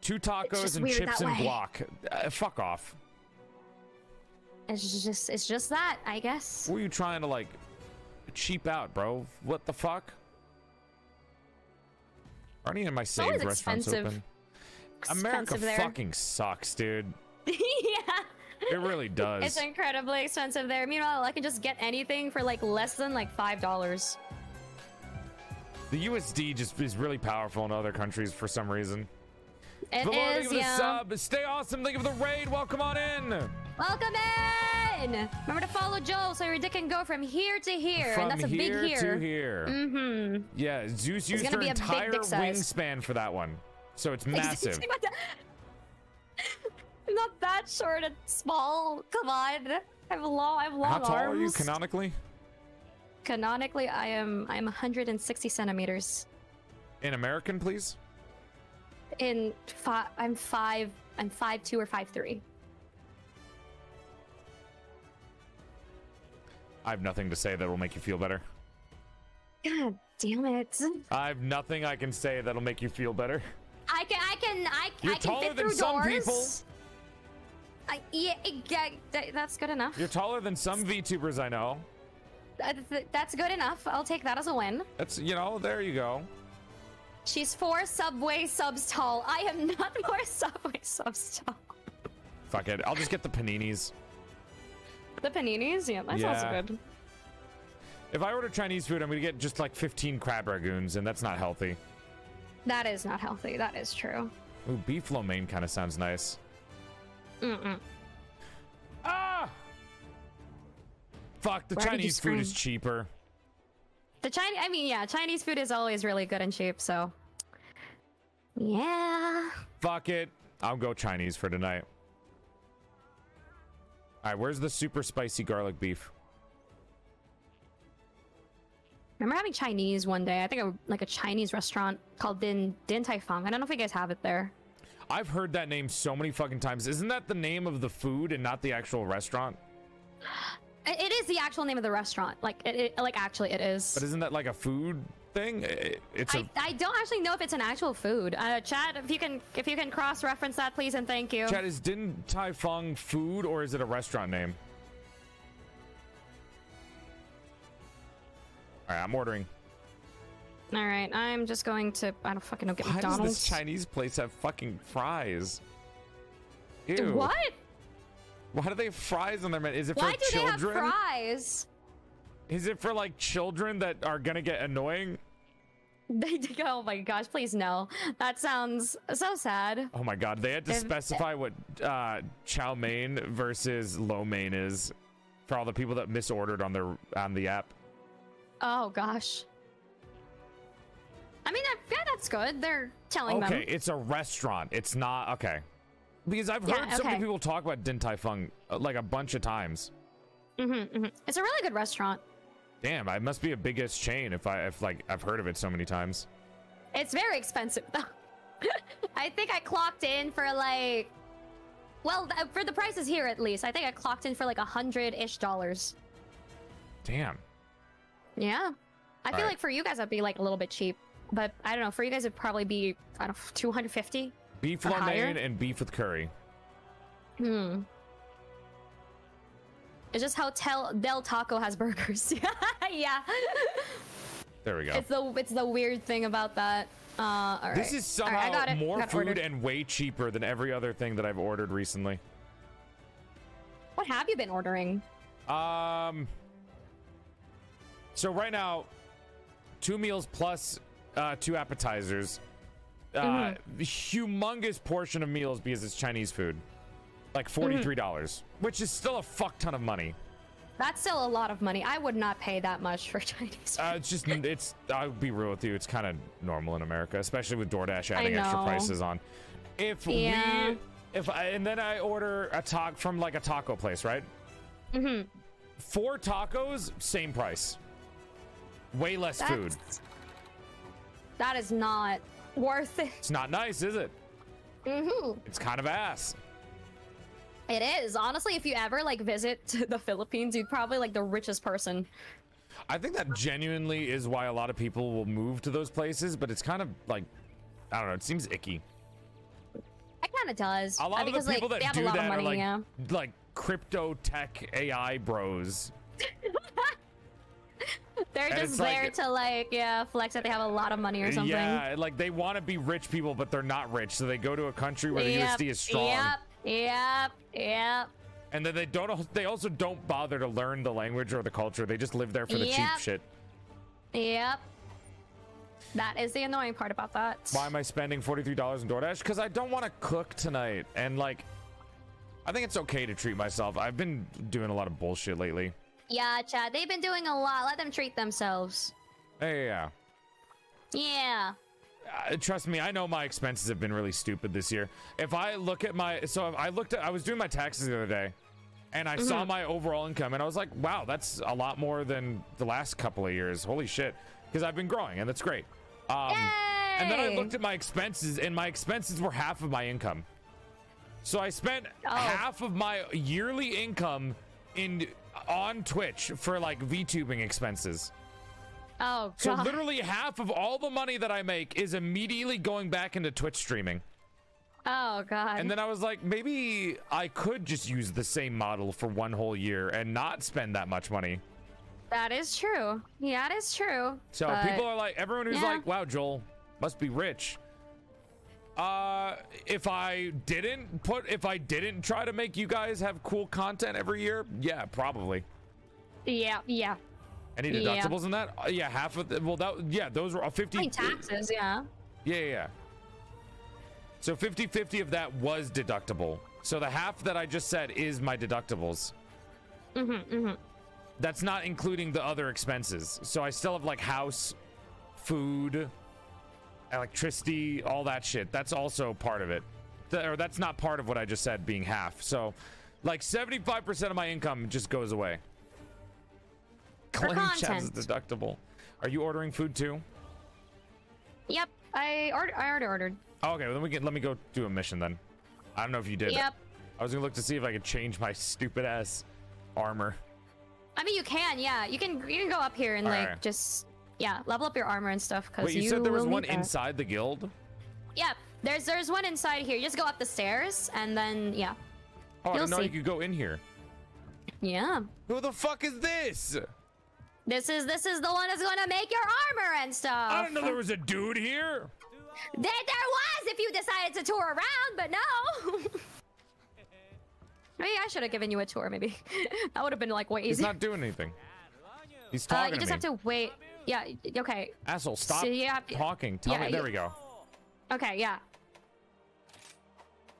Two tacos and chips and guac. Uh, fuck off. It's just. It's just that. I guess. Were you trying to like cheap out, bro? What the fuck? Are any of my saved restaurants expensive. open? America there. fucking sucks, dude. yeah. It really does. It's incredibly expensive there. Meanwhile, I can just get anything for like less than like five dollars. the USD just is really powerful in other countries for some reason. It Valor, is, yeah. sub. Stay awesome. Thank you for the raid. Welcome on in. Welcome in. Remember to follow Joel so your dick can go from here to here, From and that's a here big here. to here. Mm-hmm. Yeah, Zeus used gonna her be a big entire wingspan for that one. So it's massive. I'm not that short and small. Come on. I have long. I have long How tall arms. are you canonically? Canonically, I am. I'm 160 centimeters. In American, please? In five, I'm five. I'm five two or five three. I have nothing to say that will make you feel better. God damn it! I have nothing I can say that'll make you feel better. I can. I can. I, You're I can taller fit than through some doors. people. I, yeah, yeah, that's good enough. You're taller than some VTubers I know. That's good enough. I'll take that as a win. That's, you know, there you go. She's four Subway subs tall. I am not four Subway subs tall. Fuck it. I'll just get the paninis. The paninis? Yeah, that also Yeah. good. If I order Chinese food, I'm gonna get just like 15 crab rangoons, and that's not healthy. That is not healthy. That is true. Ooh, beef lo mein kind of sounds nice. Mm-mm. Ah! Fuck, the Why Chinese food is cheaper. The Chinese, I mean, yeah, Chinese food is always really good and cheap, so. Yeah. Fuck it. I'll go Chinese for tonight. Alright, where's the super spicy garlic beef? remember having Chinese one day. I think a, like a Chinese restaurant called Din Din Tai Fung. I don't know if you guys have it there. I've heard that name so many fucking times. Isn't that the name of the food and not the actual restaurant? It, it is the actual name of the restaurant. Like it, it like actually it is. But isn't that like a food thing? I- It's a I, I don't actually know if it's an actual food. Uh, Chad, if you can if you can cross reference that, please and thank you. Chad, is Din Tai Fung food or is it a restaurant name? Alright, I'm ordering. All right, I'm just going to I don't fucking know get Why does McDonald's. this Chinese place have fucking fries? Ew. What? Why do they have fries on their menu? Is it Why for do children? they have fries? Is it for like children that are gonna get annoying? They oh my gosh, please no. That sounds so sad. Oh my god, they had to If- specify what uh, chow mein versus lo mein is for all the people that misordered on their on the app. Oh gosh. I mean, yeah, that's good. They're telling Okay, them. Okay, it's a restaurant. It's not okay. Because I've Yeah, heard so many people talk about Din Tai Fung uh, like a bunch of times. Mm-hmm, hmm It's a really good restaurant. Damn, I must be a biggest chain if I if like I've heard of it so many times. It's very expensive though. I think I clocked in for like, well, for the prices here at least, I think I clocked in for like a hundred ish dollars. Damn. Yeah, I feel Alright. like for you guys that'd be like a little bit cheap, but I don't know. For you guys it'd probably be I don't know, two hundred fifty. Beef Or lo mein and beef with curry. Hmm. It's just how Tel Del Taco has burgers. yeah. There we go. It's the it's the weird thing about that. Uh, all right. This is right, somehow got it. more food ordered. and way cheaper than every other thing that I've ordered recently. What have you been ordering? Um. So right now, two meals plus uh, two appetizers. Uh, Mm-hmm. humongous portion of meals because it's Chinese food, like Mm-hmm. forty-three dollars, which is still a fuck ton of money. That's still a lot of money. I would not pay that much for Chinese. Uh, it's just it's. I'll be real with you. It's kind of normal in America, especially with DoorDash adding extra prices on. If Yeah. we, if I, and then I order a taco from like a taco place, right? Mhm. Four tacos, same price. Way less food. That's- That is not worth it. It's not nice, is it? hmm It's kind of ass. It is. Honestly, if you ever like visit the Philippines, you'd probably like the richest person. I think that genuinely is why a lot of people will move to those places, but it's kind of like, I don't know, it seems icky. It kind of does. A lot Uh, of because the people like they that have a do lot that of money. are like, yeah. like crypto tech AI bros. They're and just it's like- there to like yeah flex that they have a lot of money or something. Yeah, like they want to be rich people, but they're not rich, so they go to a country where the Yep, USD is strong, Yep. Yep. Yep. and then they don't. They also don't bother to learn the language or the culture. They just live there for the cheap shit. Yep. That is the annoying part about that. Why am I spending forty-three dollars in DoorDash? Because I don't want to cook tonight, and like, I think it's okay to treat myself. I've been doing a lot of bullshit lately. Yeah, Chad. They've been doing a lot. Let them treat themselves. Hey, yeah. Yeah. Uh, trust me, I know my expenses have been really stupid this year. If I look at my, so I looked at, I was doing my taxes the other day, and I Mm-hmm. saw my overall income, and I was like, wow, that's a lot more than the last couple of years. Holy shit, because I've been growing, and that's great. Um, and then I looked at my expenses, and my expenses were half of my income. So I spent Oh. half of my yearly income in on Twitch for like VTubing expenses. Oh So literally half of all the money that I make is immediately going back into Twitch streaming. Oh god. And then I was like, maybe I could just use the same model for one whole year and not spend that much money. that is true. Yeah, that is true. So but- people are like, everyone who's yeah. like, wow, Joel must be rich. Uh, if I didn't put, if I didn't try to make you guys have cool content every year, yeah, probably. Yeah. Yeah. Any Yeah. deductibles in that? Uh, yeah, half of the, well, that, yeah, those were uh, 50. I mean taxes. Yeah. Yeah, yeah, yeah. So 50 50 of that was deductible. So the half that I just said is my deductibles. Mm-hmm. Mm-hmm. That's not including the other expenses. So I still have like house, food, electricity, all that shit. That's also part of it. Th- or that's not part of what I just said being half. So like 75% of my income just goes away. Claim Chad's content. deductible. Are you ordering food too? Yep. I ordered. I already ordered. Oh, okay, well, then we can let me go do a mission then. I don't know if you did. Yep. I was gonna look to see if I could change my stupid ass armor. I mean, you can. Yeah. You can. You can go up here and like Alright. just yeah level up your armor and stuff. Cause Wait, you, said there was one inside the guild? Yep. There's there's one inside here. You just go up the stairs and then yeah. Oh, I You'll didn't know see. you could go in here. Yeah. Who the fuck is this? This is this is the one that's gonna make your armor and stuff. I didn't know there was a dude here. There, there was if you decided to tour around, but no. maybe I should have given you a tour. Maybe that would have been like way easier. He's not doing anything. He's uh, talking you to just have to wait. Yeah. Okay. Asshole, stop So you have talking. Tell yeah, me. There you- we go. Okay. Yeah.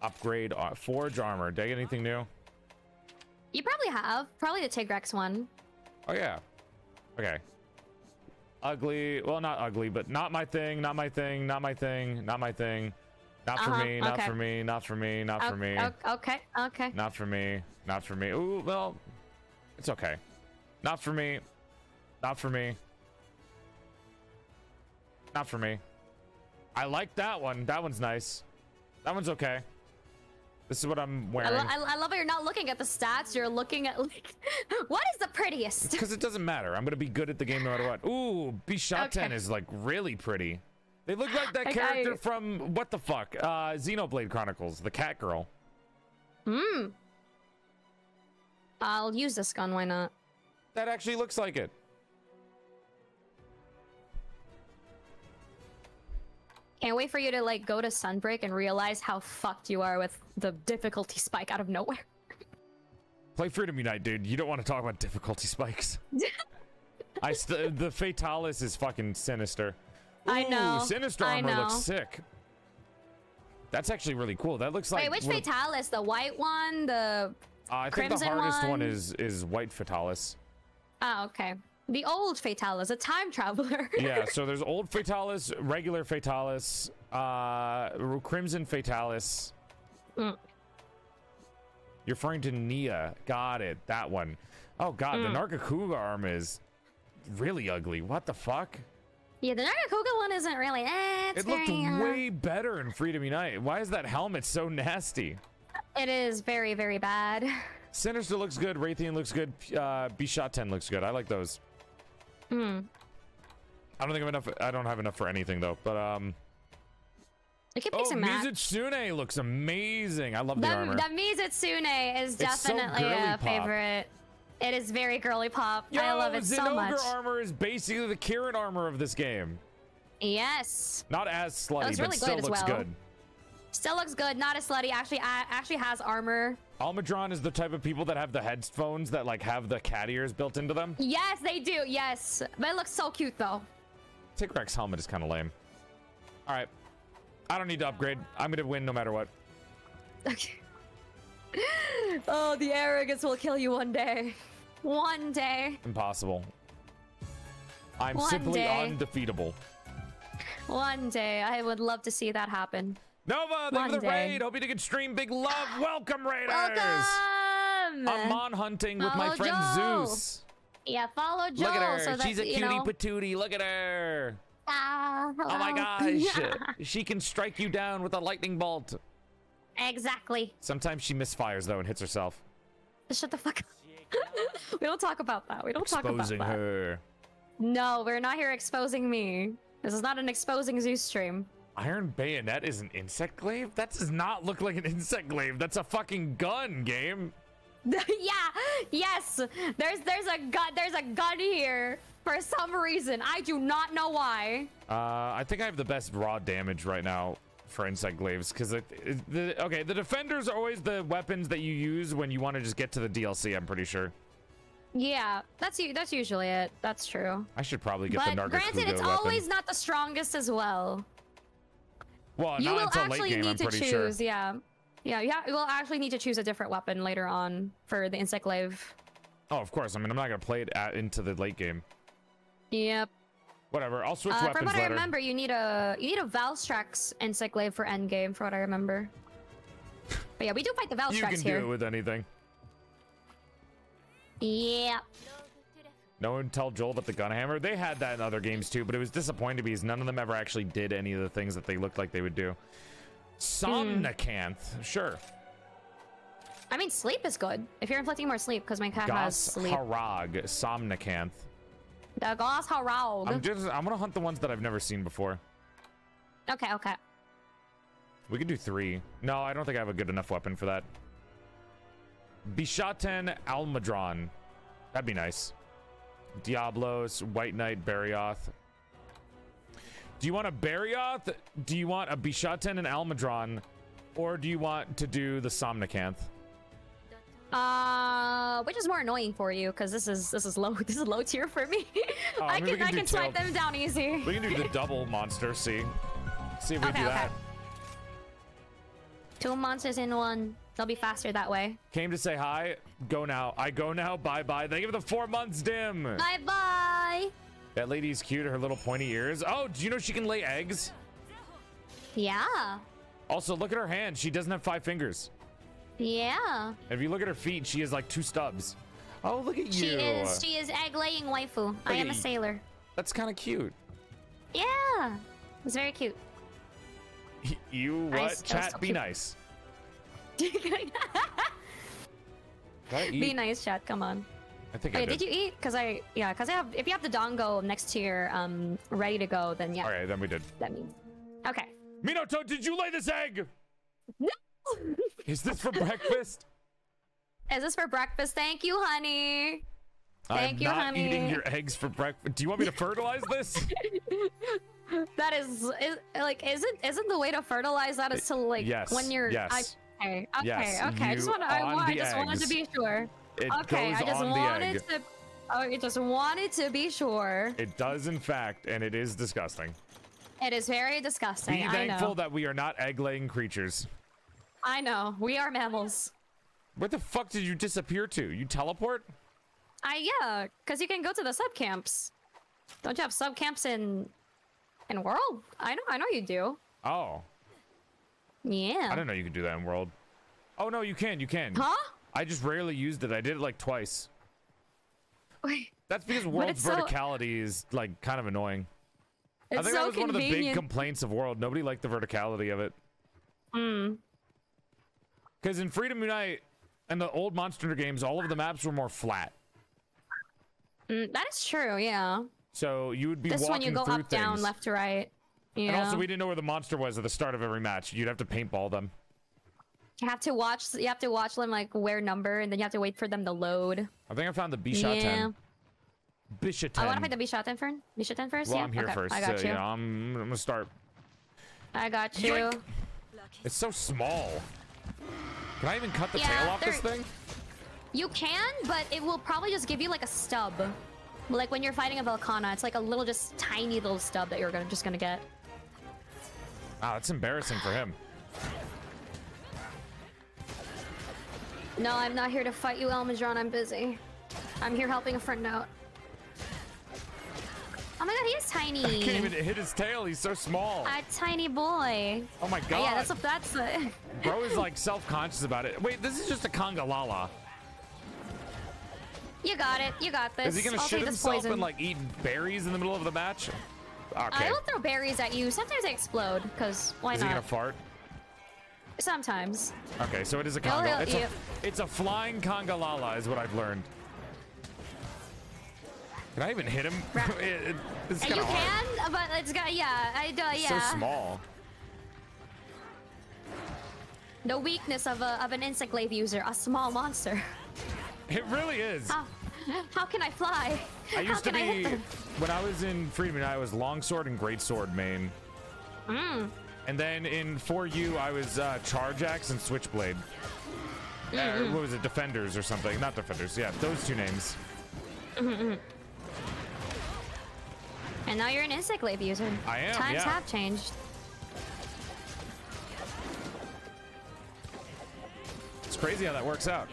Upgrade uh, forge armor. Did I get anything new? You probably have. Probably the Tigrex one. Oh yeah. Okay. Ugly. Well, not ugly, but not my thing. Not my thing. Not my thing. Not my thing. Not for Uh-huh, me. Not okay. for me. Not for me. Not for O- me. Okay. Okay. Not for me. Not for me. Ooh, well, it's okay. Not for me. Not for me. Not for me. I like that one. That one's nice. That one's okay. This is what I'm I, wearing. lo- I, I love how you're not looking at the stats. You're looking at like, what is the prettiest? Because it doesn't matter. I'm gonna be good at the game no matter what. Ooh, Bishaten Okay. is like really pretty. They look like that Like, character I- from what the fuck? Uh Xenoblade Chronicles, the cat girl. Hmm. I'll use this gun. Why not? That actually looks like it. Can't wait for you to like go to Sunbreak and realize how fucked you are with the difficulty spike out of nowhere. Play Freedom Unite, dude. You don't want to talk about difficulty spikes. I st- the Fatalis is fucking sinister. I Ooh, know, Sinister I armor looks sick. That's actually really cool. That looks like Wait, which Fatalis? The white one? The Uh, I think the hardest one one? is is White Fatalis. oh, okay. The old Fatalis, a time traveler. yeah, so there's old Fatalis, regular Fatalis, uh, Crimson Fatalis. Mm. You're referring to Nia. Got it. That one. Oh god, Mm. the Nargacuga arm is really ugly. What the fuck? yeah, the Nargacuga one isn't really. Eh, It looked very, uh, way better in Freedom Unite. Why is that helmet so nasty? It is very, very bad. Sinister looks good. Rathian looks good. Uh, Bishaten looks good. I like those. Hmm. I don't think I have enough. I don't have enough for anything though. But um. You can Oh, pick some match. Mizutsune looks amazing. I love the, The, armor. the Mizutsune is It's so definitely a pop. favorite. It is very girly pop. Yo, I love it so Zinogre much. armor is basically the Kirin armor of this game. Yes. Not as slutty, looks but still looks well. good. Still looks good. Not as slutty. Actually, actually has armor. Almadron is the type of people that have the headphones that like have the cat ears built into them. Yes, they do. Yes, but it looks so cute though. Tigrex's helmet is kind of lame. All right, I don't need to upgrade. I'm gonna win no matter what. Okay. oh, the arrogance will kill you one day. One day. Impossible. I'm One simply day. undefeatable. One day. I would love to see that happen. Nova, thank you for the raid. Hope you can stream. Big love. Welcome, Raiders. Welcome. I'm mon hunting with my friend Joe. Zeus. Yeah, follow Joel. Look at her. So that, She's a cutie know, patootie. Look at her. Ah, Oh my gosh. she can strike you down with a lightning bolt. exactly. Sometimes she misfires though and hits herself. Shut the fuck up. we don't talk about that. We don't talk about that. Exposing her. No, we're not here exposing me. This is not an exposing Zeus stream. Iron Bayonet is an insect glaive? That does not look like an insect glaive. That's a fucking gun, game. yeah, yes. There's there's a gun there's a gun here for some reason. I do not know why. Uh, I think I have the best raw damage right now for insect glaives because the okay the defenders are always the weapons that you use when you want to just get to the DLC. I'm pretty sure. Yeah, that's that's usually it. That's true. I should probably get But the Nargacuga granted, it's weapon. always not the strongest as well. Well, you not will until late actually game. need to choose. sure. Yeah, yeah, yeah. You will actually need to choose a different weapon later on for the insect glaive. Oh, of course. I mean, I'm not gonna play it at, into the late game. Yep. Whatever. I'll switch Uh, from weapons what I remember, you need a you need a Valstrax insect glaive for end game. From what I remember. But yeah, we do fight the Valstrax here. you can here. do it with anything. Yeah. No one tell Joel about the gun hammer. They had that in other games too, but it was disappointing because none of them ever actually did any of the things that they looked like they would do. Somnicanth, hmm. sure. I mean, sleep is good. If you're inflicting more sleep, because my cat has Goss sleep. Harag, Somnicanth. The Goss Harag. I'm just I'm gonna hunt the ones that I've never seen before. Okay, okay. We can do three. No, I don't think I have a good enough weapon for that. Bishaten Almadron. That'd be nice. Diablos, White Knight, Barioth. Do you want a Barioth? Do you want a Bishaten and Almadron? Or do you want to do the Somnicanth? Uh, which is more annoying for you? Because this is this is low this is low tier for me. Oh, I I mean, can can I can swipe tail. them down easy. We can do the double monster. See, see if we Okay, do okay. that. Two monsters in one. They'll be faster that way. Came to say hi. Go now. I go now. Bye bye. Thank you for the four months, dim. Bye bye. That lady's cute. Her little pointy ears. Oh, do you know she can lay eggs? Yeah. Also, look at her hand. She doesn't have five fingers. Yeah. If you look at her feet, she has like two stubs. Oh, look at She you. is she is egg laying waifu. I am a sailor. That's kind of cute. Yeah. It's very cute. You what? s- I Chat, so be cute. nice. Did I eat? Be nice, chat. Come on. I think I did. did you eat? Cause I yeah, cause I have if you have the dango next to your um ready to go, then yeah, All right, then we did. that means okay. Minato, did you lay this egg? No. Is this for breakfast? Is this for breakfast? Thank you, honey. Thank I'm you, not eating your eggs for breakfast. Do you want me to fertilize this? That is, is like isn't isn't the way to fertilize that is to like Yes, when you're yes. I, okay okay Yes, okay. I just want I, want, I the just wanted to be sure. It okay, I just wanted to. Oh, I just wanted to be sure. It does, in fact, and it is disgusting. It is very disgusting. Be I thankful that we are not egg-laying creatures. I know. We are mammals. Where the fuck did you disappear to? You teleport? I yeah, because you can go to the sub camps. Don't you have sub camps in in world? I know. I know you do. Oh, Yeah. I don't know you could do that in World. Oh no, you can. You can. Huh? I just rarely used it. I did it like twice. Wait. That's because World's it's so- verticality is like kind of annoying. It's I think so that was one of the big complaints of World. Nobody liked the verticality of it. Mm. Because in Freedom Unite and the old Monster Hunter games, all of the maps were more flat. Mm, that is true. Yeah. So you would be This walking one you go up, down, left to right. Yeah. And also, we didn't know where the monster was at the start of every match. You'd have to paintball them. You have to watch. You have to watch them like wear number, and then you have to wait for them to load. I think I found the Bishaten. Yeah. Bishaten. I want to find the Bishaten first. Bishaten first. Well, yeah. I'm here okay. first. I got so, you. you know, I'm, I'm gonna start. I got you. Yoink. It's so small. Can I even cut the Yeah, tail off this thing? You can, but it will probably just give you like a stub. Like when you're fighting a Velkhana, it's like a little, just tiny little stub that you're gonna just gonna get. Wow, that's embarrassing for him. No, I'm not here to fight you, Almadron. I'm busy. I'm here helping a friend out. Oh my god, he is tiny. I can't even hit his tail. He's so small. A tiny boy. oh my god. Yeah, that's a, that's a, Bro is like self-conscious about it. Wait, this is just a Congalala. You got it. You got this. Is he gonna I'll shit himself and like eat berries in the middle of the match? Okay. I will throw berries at you. Sometimes they explode, because why is he not? gonna fart? Sometimes. Okay, so it is a conga. It's a, it's a flying Congalala, is what I've learned. Can I even hit him? It, it, it's you hard. can, but it's got yeah, I do yeah. So small. The weakness of a of an insect glaive user, a small monster. It really is. How can I fly? I used to I be them? when I was in Freedom I was longsword and greatsword main. Mm. And then in 4U, I was uh, charge axe and switchblade. Uh, what was it? Defenders or something? Not defenders. Yeah, those two names. And now you're an insect glaive user. I am, Times yeah. have changed. It's crazy how that works out.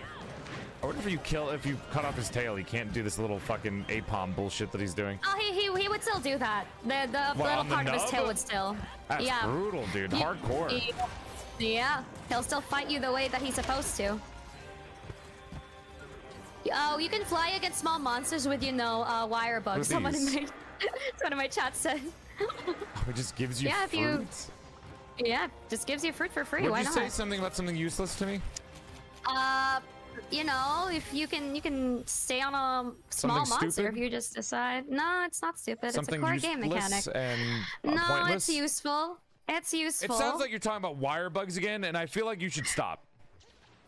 I wonder if you kill, if you cut off his tail, he can't do this little fucking apom bullshit that he's doing. Oh, he he, he would still do that. The the little on the part of his tail would still. That's yeah. brutal, dude. Hardcore. yeah, he'll still fight you the way that he's supposed to. Oh, you can fly against small monsters with you know uh, wire bugs. Someone in my someone in my chat said. It just gives you Yeah, if you- Yeah, just gives you fruit for free. Would Why you not? say something about something useless to me? Uh, you know, if you can, you can stay on a small Something monster stupid? if you just decide. No, it's not stupid. something it's a core game mechanic. and uh, no, pointless? it's useful. It's useful. It sounds like you're talking about wire bugs again, and I feel like you should stop.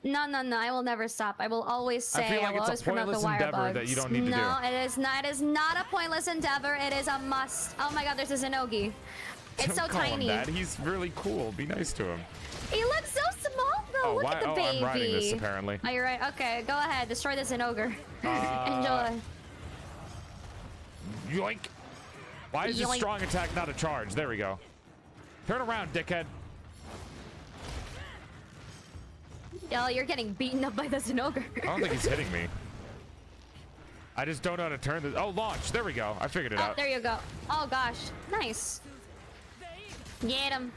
No, no, no. I will never stop. I will always say. I feel like will it's a always promote the pointless wire endeavor bugs. that you don't need to no, do. it is not. It is not a pointless endeavor. It is a must. Oh my God, there's a Zinogre. It's so Don't call tiny. him that. He's really cool. Be nice to him. He looks so small though. Oh, look why? at the oh, baby. I'm riding this apparently. Oh, you're right. Okay, go ahead. Destroy this Zinogre. Uh, Enjoy. Yoink. Why is this strong attack not a charge? There we go. Turn around, dickhead. Yo, you're getting beaten up by the Zinogre. I don't think he's hitting me. I just don't know how to turn this. Oh, launch. There we go. I figured it Oh, out. there you go. Oh gosh, nice. Get him.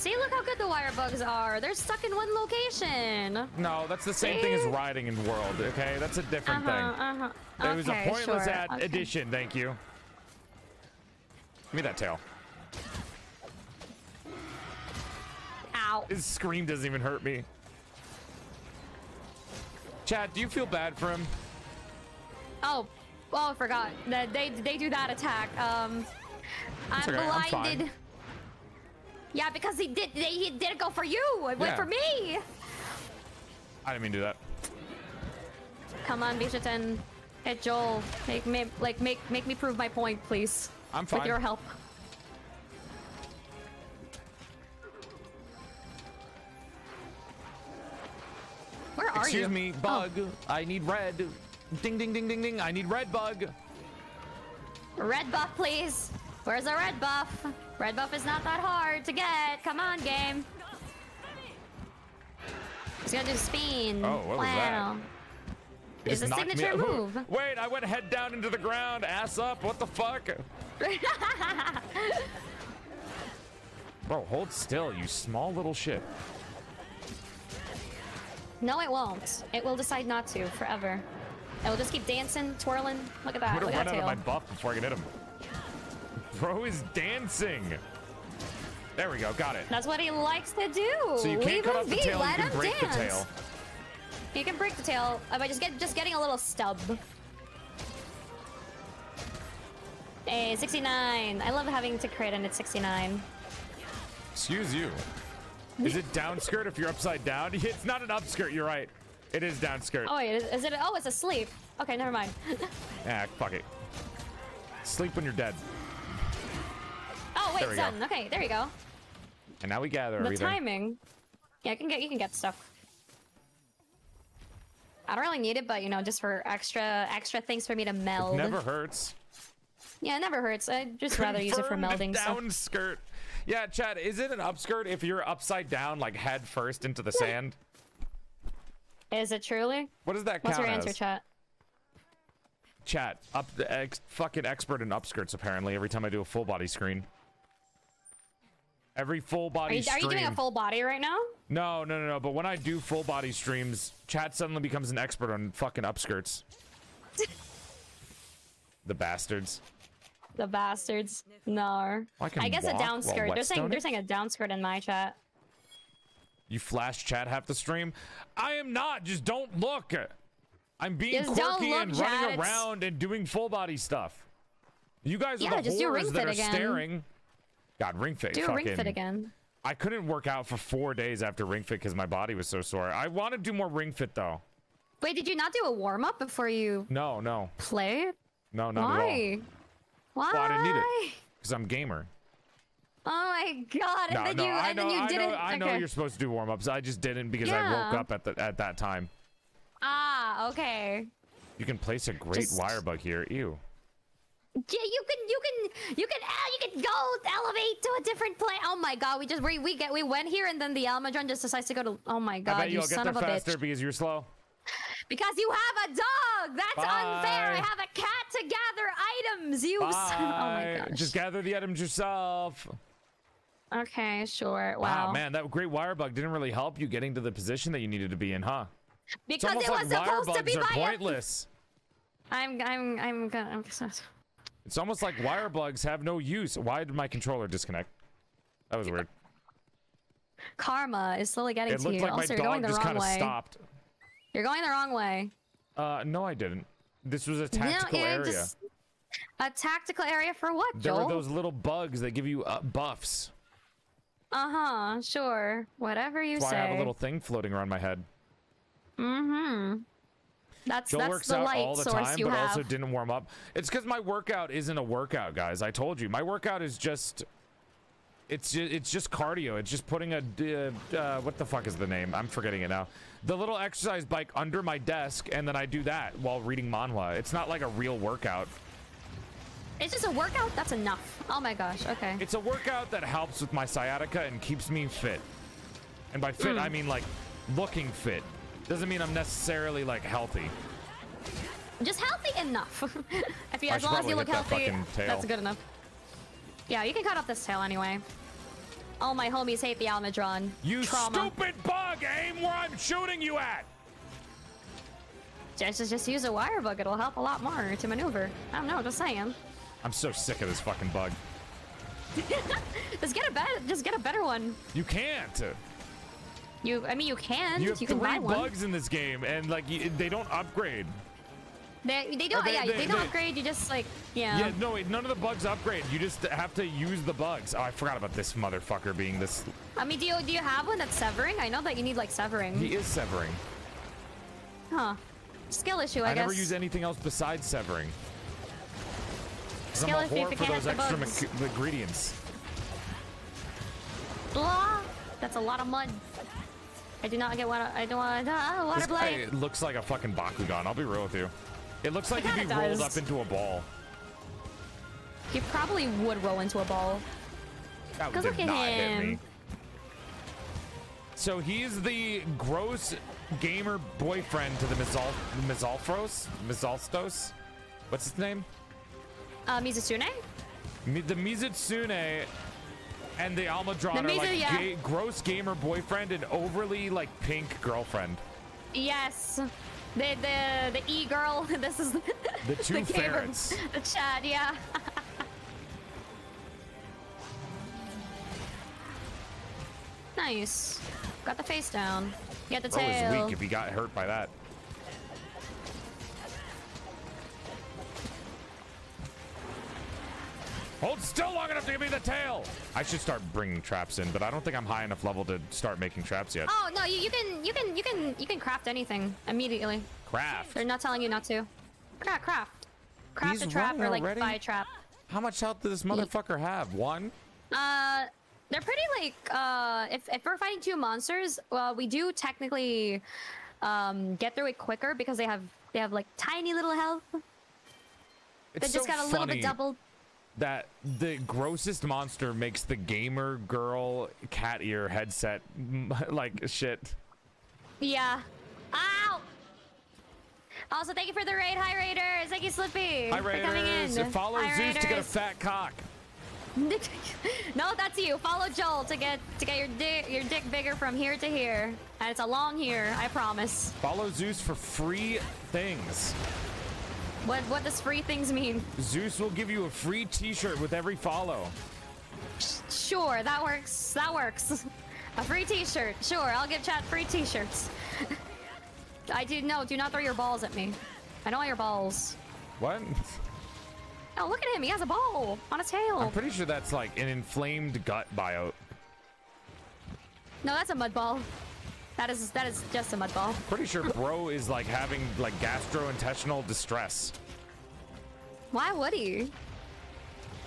See, look how good the wire bugs are. They're stuck in one location. No, that's the same thing as riding in World, okay? That's a different Uh-huh, thing. uh-huh. It was a pointless sure, ad- okay. addition, thank you. Give me that tail. Ow. His scream doesn't even hurt me. Chad, do you feel bad for him? Oh, oh, I forgot. That they they do that attack. Um, I'm okay, I'm fine. blinded. Yeah, because he did. They, he didn't go for you. It went for me. I didn't mean to do that. Come on, Bishaten. Hey, Joel. Make me like make make me prove my point, please. I'm fine. With your help. Where are Excuse you? Excuse me, Oh. bug. I need red. Ding, ding, ding, ding, ding. I need red bug. Red buff, please. Where's the red buff? Red buff is not that hard to get. Come on, game. He's gonna do spin. Oh, what was that? wow. It It's a signature move. Wait, I went head down into the ground, ass up. What the fuck? Bro, hold still, you small little shit. no, it won't. It will decide not to forever. It will just keep dancing, twirling. Look at I that. would Look have run that out of my buff before I could hit him. Bro is dancing. There we go, got it. That's what he likes to do. So you can't Leave cut off the be. tail, you Let can him break the dance. tail. You can break the tail by just get just getting a little stub. Hey, 69. I love having to crit and it's 69. Excuse you. Is it down skirt if you're upside down? It's not an upskirt, you're right. It is down skirt. Oh wait, is, is it? Oh, it's asleep. Okay, never mind. Ah, fuck it. Sleep when you're dead. Oh wait, we go. Okay, there you go. And now we gather The everything. timing. Yeah, you can get you can get stuff. I don't really need it, but you know, just for extra extra things for me to meld. Never hurts. Yeah, it never hurts. I'd just rather use it for Confirmed melding stuff. down skirt. Yeah, Chad, is it an upskirt if you're upside down, like head first into the sand? Is it truly? What does that What's count your answer, as? chat? Chat, up the ex- fucking expert in upskirts apparently. Every time I do a full body screen. Every full Are body you, are you doing a full body right now? No, no, no, no. But when I do full body streams, chat suddenly becomes an expert on fucking upskirts. the bastards. The bastards. No. I I guess a walk down skirt. They're saying they're saying a down skirt in my chat. You flash chat half the stream. I am not. Just don't look. I'm being Just quirky look, and running around and doing full body stuff. You guys are Yeah, the just whores that are again. staring. God, ring fit. Do a fucking, ring fit again. I couldn't work out for four days after ring fit because my body was so sore. I want to do more ring fit though. Wait, did you not do a warm up before you No, no, Play? no, not at all. Why? Why? Well, I didn't need it because I'm gamer. Oh my god! And No, then no, you I and know, then you I didn't. know, I know okay. you're supposed to do warm ups. I just didn't because I woke up at the at that time. Ah, okay. You can place a great Just- wire bug here. Ew. Yeah, you can, you can, you can, ah, you can go elevate to a different plane. Oh my god, we just we we get we went here and then the Almadron just decides to go to. Oh my I god, bet you you'll get son there of a faster bitch! because you're slow. Because you have a dog. That's unfair. I have a cat to gather items. You. Son- oh my Bye. gosh. Just gather the items yourself. Okay, sure. Wow, Wow. man, that great wire bug didn't really help you getting to the position that you needed to be in, huh? Because it like was wire supposed to be by pointless. I'm, I'm, I'm gonna. I'm, It's almost like wire bugs have no use. Why did my controller disconnect? That was weird. Karma is slowly getting It to you. like also, you're going the just wrong kind of way. stopped. You're going the wrong way. Uh, no, I didn't. This was a tactical area. just- A tactical area for what, There Joel? were those little bugs that give you uh, buffs. Uh huh. Sure. Whatever you That's why say. I have a little thing floating around my head. Mm-hmm. That's Joel that's works the out light all the time, but have. also didn't warm up. It's because my workout isn't a workout, guys. I told you. My workout is just It's just, it's just cardio. It's just putting a uh, uh, what the fuck is the name? I'm forgetting it now. The little exercise bike under my desk, and then I do that while reading manhwa. It's not like a real workout. It's just a workout. That's enough. Oh my gosh. Okay. It's a workout that helps with my sciatica and keeps me fit. And by fit, Mm. I mean like looking fit. Doesn't mean I'm necessarily like healthy. Just healthy enough. if you, I as long as you look that healthy, that's good enough. Yeah, you can cut off this tail anyway. All my homies hate the Almadron. You Trauma. stupid bug! Aim where I'm shooting you at! Just, just use a wire bug. It'll help a lot more to maneuver. I don't know. Just saying. I'm so sick of this fucking bug. Just get a better. Just get a better one. You can't. You. I mean, you can. You You, have can buy three bugs in this game, and like y- they don't upgrade. They, they don't. Uh, they- yeah, they- they, don't upgrade. You just like. Yeah. Yeah, no, wait, none of the bugs upgrade. You just have to use the bugs. Oh, I forgot about this motherfucker being this. I mean, do you do you have one that's severing? I know that you need like severing. He is severing. Huh. Skill issue, I, I, guess. never use anything else besides severing. Skill issue if you can't the extra bugs. ingredients. Blah. That's a lot of mud. I do not get water. I don't want to. uh, water This guy blade. looks like a fucking Bakugan. I'll be real with you. It looks like It he'd be kinda rolled up into a ball. He probably would roll into a ball. That did look at not hit me. him. So he's the gross gamer boyfriend to the Mizal Mizalfros? Mizalstos? What's his name? Uh, Mizusune? Mi- the Mizutsune and the Almadron The are like yeah. ga- gross gamer boyfriend and overly like pink girlfriend. Yes. The the the e girl. This is the, The two the gamer- The Chad. Yeah. nice. Got the face down. Get the Bro is tail. weak if he got hurt by that. Hold still long enough to give me the tail. I should start bringing traps in, but I don't think I'm high enough level to start making traps yet. Oh no, you, you can you can you can you can craft anything immediately. Craft. They're not telling you not to. Craft, craft. Craft He's a trap or like already? buy a trap. How much health does this motherfucker have? One? Uh, they're pretty like uh, if if we're fighting two monsters, well, we do technically um get through it quicker because they have they have like tiny little health. It's They It's just so got a little bit doubled. That the grossest monster makes the gamer girl cat ear headset like shit. Yeah. Ow. Also, thank you for the raid, hi raiders. Thank you, Slippy, Hi for coming Raiders. in. Follow Hi, Zeus to get a fat cock. no, that's you. Follow Joel to get to get your dick your dick bigger from here to here, and it's a long here. I promise. Follow Zeus for free things. What what does free things mean? Zeus will give you a free t-shirt with every follow. Sure, that works. That works. A free T-shirt. Sure, I'll give chat free T-shirts. I do no. Do not throw your balls at me. I don't want your balls. What? Oh, look at him. He has a ball on his tail. I'm pretty sure that's like an inflamed gut biote. No, that's a mud ball. That is that is just a mud ball. Pretty sure bro is like having like gastrointestinal distress. Why would he?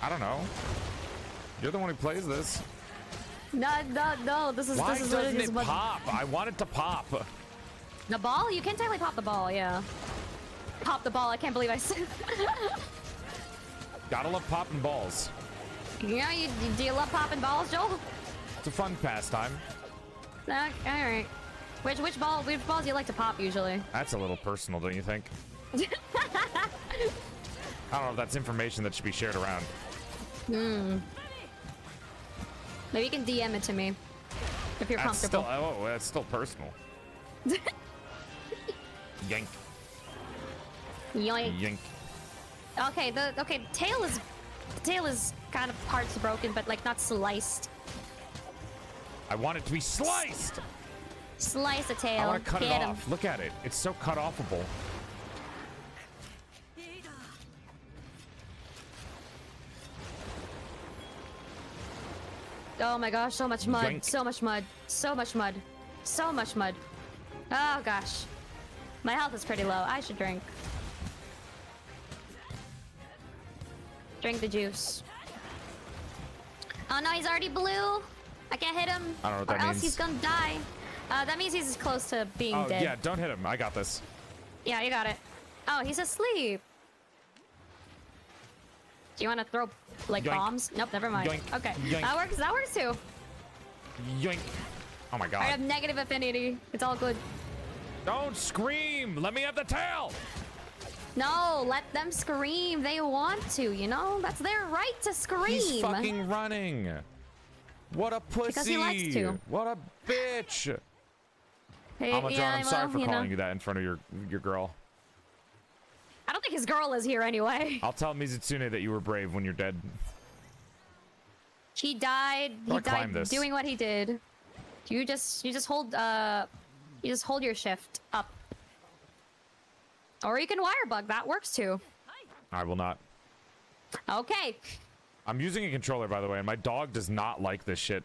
I don't know. You're the one who plays this. No, no, no. This is Why this is what doesn't it is. it pop? I want it to pop. The ball? You can technically pop the ball. Yeah. Pop the ball. I can't believe I said. Gotta love popping balls. yeah, you, do you love popping balls, Joel? It's a fun pastime. Uh, all right. Which which ball? Which balls do you like to pop usually? That's a little personal, don't you think? I don't know if that's information that should be shared around. Hmm. Maybe you can DM it to me if you're That's comfortable. still oh, that's still personal. Yank, Yoink. yank. Okay, the okay the tail is the tail is kind of parts broken, but like not sliced. I want it to be sliced. Slice the tail. I want to cut Get it him. off. Look at it. It's so cut offable. Oh my gosh, so much mud, Yoink. so much mud, so much mud, so much mud. Oh gosh. My health is pretty low. I should drink. Drink the juice. Oh no, he's already blue. I can't hit him. I don't know what or that else means. he's gonna die. Uh, that means he's close to being Oh dead. yeah, don't hit him. I got this. Yeah, you got it. Oh, he's asleep. Do you want to throw like Yoink. bombs? Nope, never mind. Yoink. Okay, Yoink. that works. That works too. Yoink. Oh my god. I have negative affinity. It's all good. Don't scream. Let me have the tail. No, let them scream. They want to. You know, that's their right to scream. He's fucking running. What a pussy. Because he likes to. What a bitch. Hey, Amajon, yeah, I'm sorry for you calling know. you that in front of your your girl. I don't think his girl is here anyway. I'll tell Mizutsune that you were brave when you're dead. He died. He died this? doing what he did. You just you just hold uh you just hold your shift up. Or you can wire bug, that works too. I will not. Okay. I'm using a controller, by the way, and my dog does not like this shit.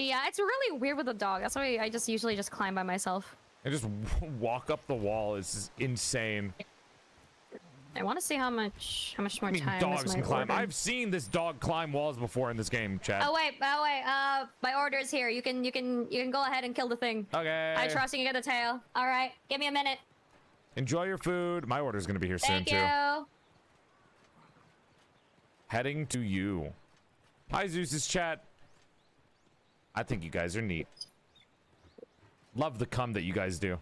Yeah, it's really weird with a dog. That's why I just usually just climb by myself. I just walk up the wall. It's just insane. I want to see how much how much more I mean, time dogs is my can climb. order. I've seen this dog climb walls before in this game, Chad. Oh wait, oh wait. Uh, my order is here. You can you can you can go ahead and kill the thing. Okay. I trust you can get the tail. All right, give me a minute. Enjoy your food. My order is gonna be here Thank soon you. too. Heading to you. Hi, Zeus's chat. I think you guys are neat. Love the cum that you guys do.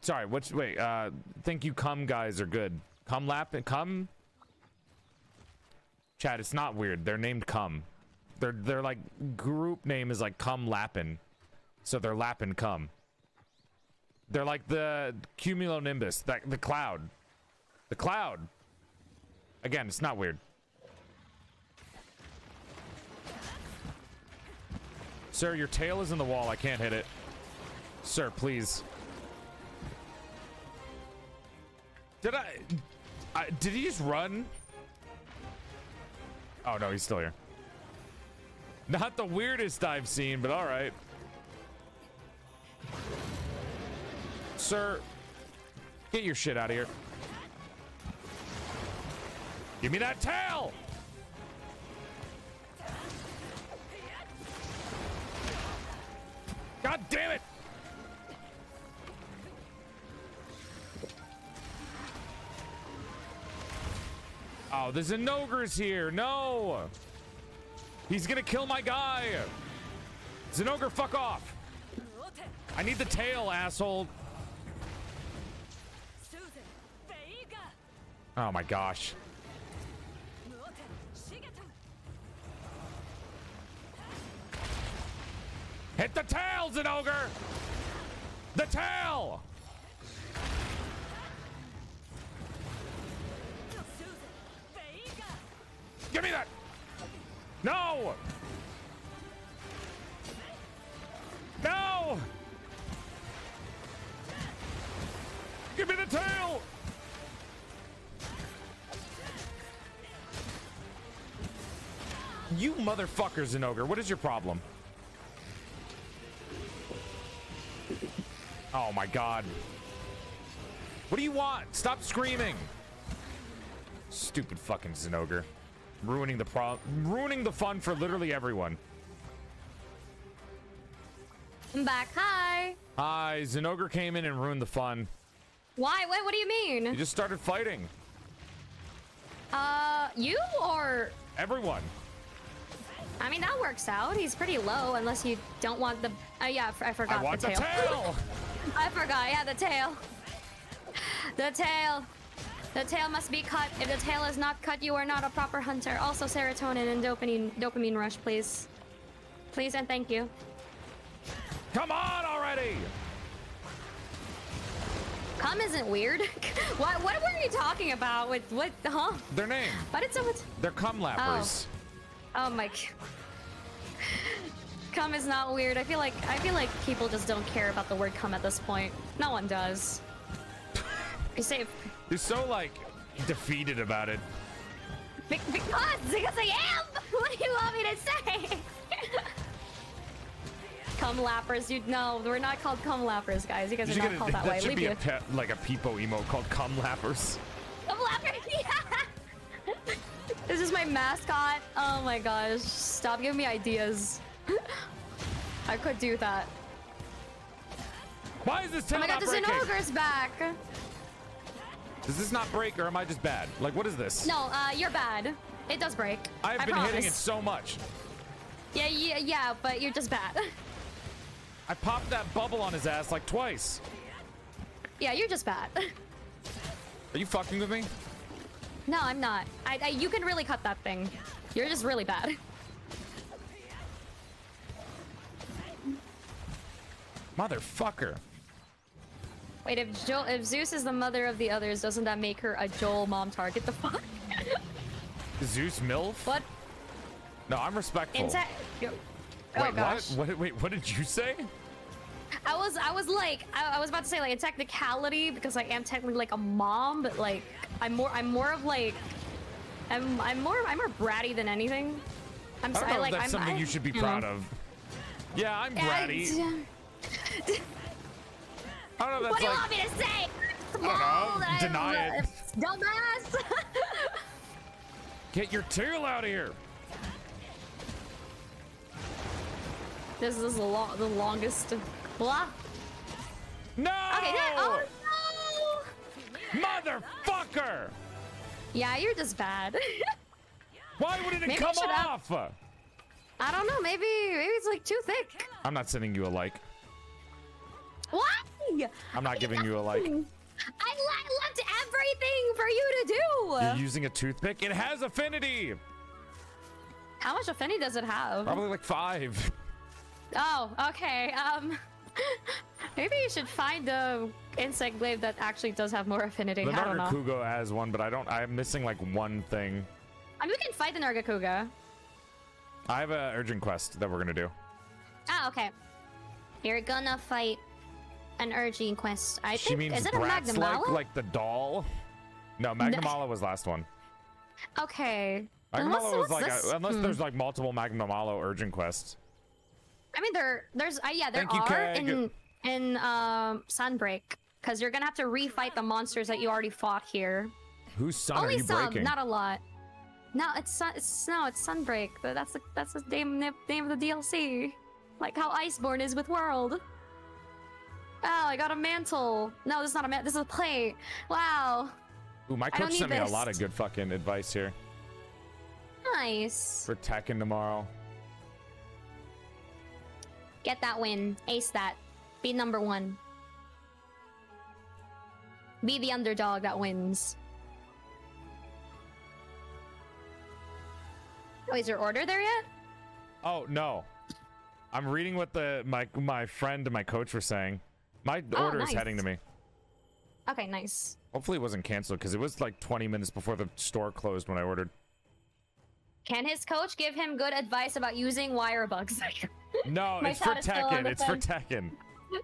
Sorry, what's wait, uh think you cum guys are good. Cum lap and cum? Chat, it's not weird. They're named cum. Their their like group name is like cum lappin. So they're lappin cum. They're like the cumulonimbus, that the cloud. The cloud. Again, it's not weird. Sir, your tail is in the wall. I can't hit it. Sir, please. Did I, I did he just run? Oh no, he's still here. Not the weirdest I've seen, but all right. Sir, get your shit out of here. Give me that tail! God damn it! Oh, there's an ogre's here. No! He's gonna kill my guy! Zinogre, fuck off! I need the tail, asshole! Oh my gosh. Hit the tail, Zinogre! The tail! Give me that! No! No! Give me the tail! You motherfucker, Zinogre, what is your problem? Oh my god. What do you want? Stop screaming! Stupid fucking Zinogre. Ruining the pro- ruining the fun for literally everyone. I'm back. Hi. Hi, Zinogre came in and ruined the fun. Why? What? What do you mean? You just started fighting. Uh, you or? Everyone. I mean, that works out. He's pretty low, unless you don't want the. Uh, yeah, I forgot I want the the tail. I forgot. Yeah, the tail. The tail. The tail must be cut. If the tail is not cut, you are not a proper hunter. Also, serotonin and dopamine, dopamine rush, please. Please and thank you. Come on already! Cum isn't weird. what? What were you talking about? With what? Huh? Their name. Why did someone? They're cum lappers. Oh, oh my. Cum is not weird. I feel like I feel like people just don't care about the word cum at this point. No one does. You say You're so like defeated about it. Be- because because I am. What do you want me to say? cum lappers, you know we're not called cum lappers, guys. You guys are not get a- called that, that way. should Leave be you. a like a peepo emo called cum lappers. Cum lappers. Yeah. This is my mascot. Oh my gosh. Stop giving me ideas. I could do that. Why is this Oh tail my god, there's an ogre's back. Does this not break or am I just bad? Like, what is this? No, uh, you're bad. It does break. I've I been hitting it so much. Yeah, yeah, yeah, but you're just bad. I popped that bubble on his ass like twice. yeah, you're just bad. Are you fucking with me? no, I'm not. I, I, you can really cut that thing. You're just really bad. Motherfucker. Wait, if jo if Zeus is the mother of the others, doesn't that make her a Joel mom target? The fuck? Zeus MILF? what? No, I'm respectful. Yo- oh wait, gosh. what? what? Wait, what did you say? I was I was like I, I was about to say like a technicality because I am technically like a mom, but like I'm more I'm more of like I'm I'm more I'm more bratty than anything. I'm I don't sorry, know like that's I'm something I- you should be know. proud of. Yeah, I'm bratty. I- I don't know if What that's do you like. want me to say? don't know. Deny I'm- it. Dumbass. Get your tail out of here. this is the, lo- the longest. Blah. No! Okay. That, oh no. Motherfucker! Yeah, you're just bad. Why wouldn't it Maybe come I have- off? I don't know. Maybe maybe it's like too thick. I'm not sending you a like. Why? I'm not giving you a like. I, le- I left everything for you to do. You're do. using a toothpick? It has affinity! How much affinity does it have? Probably like five. Oh, okay. Um, maybe you should find the insect glaive that actually does have more affinity. The I don't know. Nargacuga has one, but I don't. I'm missing like one thing. I mean, we can fight the Nargacuga. I have an urgent quest that we're gonna do. Ah, okay. You're gonna fight an urging quest. I she think means is it a Magnamalo? like like the doll. No, Magnamalo was last one. Okay. What's- Magnamalo was like a, unless Hmm. there's like multiple Magnamalo urgent quests. I mean, there, there's, uh, yeah, there Thank are Keg. in in um Sunbreak because you're gonna have to refight the monsters that you already fought here. Whose son Only are you some, breaking? not a lot. No, it's sun. It's no, it's Sunbreak. But that's the that's the name name of the DLC. Like how Iceborne is with World. Oh, I got a mantle. No, this is not a man. This is a plate. Wow, Ooh, my coach sent me a lot of good fucking advice here nice. for Tekken tomorrow. Get that win. Ace that. Be number one. Be the underdog that wins. Oh, is your order there yet? Oh no, I'm reading what the my my friend and my coach were saying. My Oh, order is heading to me. Okay, nice. Hopefully it wasn't canceled because it was like 20 minutes before the store closed when I ordered. Can his coach give him good advice about using wire bugs? No, it's for chat is still on Tekken. It's for. Tekken.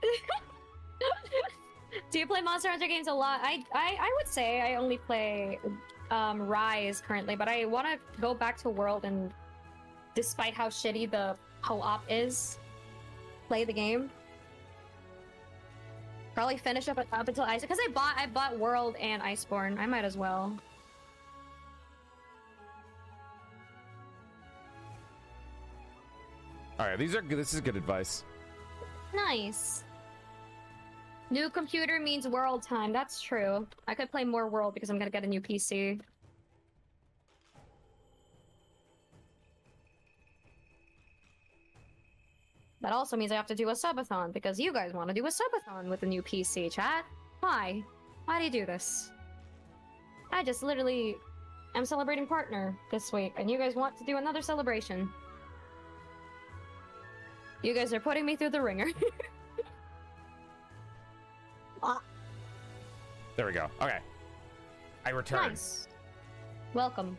Do you play Monster Hunter games a lot? I I, I would say I only play um, Rise currently, but I want to go back to World and, despite how shitty the co-op is, play the game. Probably finish up up until Ice because I bought I bought World and Iceborne. I might as well. All right, these are good. This is good advice. Nice. New computer means world time. That's true. I could play more world because I'm gonna get a new PC. That also means I have to do a subathon because you guys want to do a subathon with the new PC, chat. Why? Why do you do this? I just literally am celebrating partner this week, and you guys want to do another celebration. You guys are putting me through the ringer. ah. There we go. Okay. I return. nice. Welcome.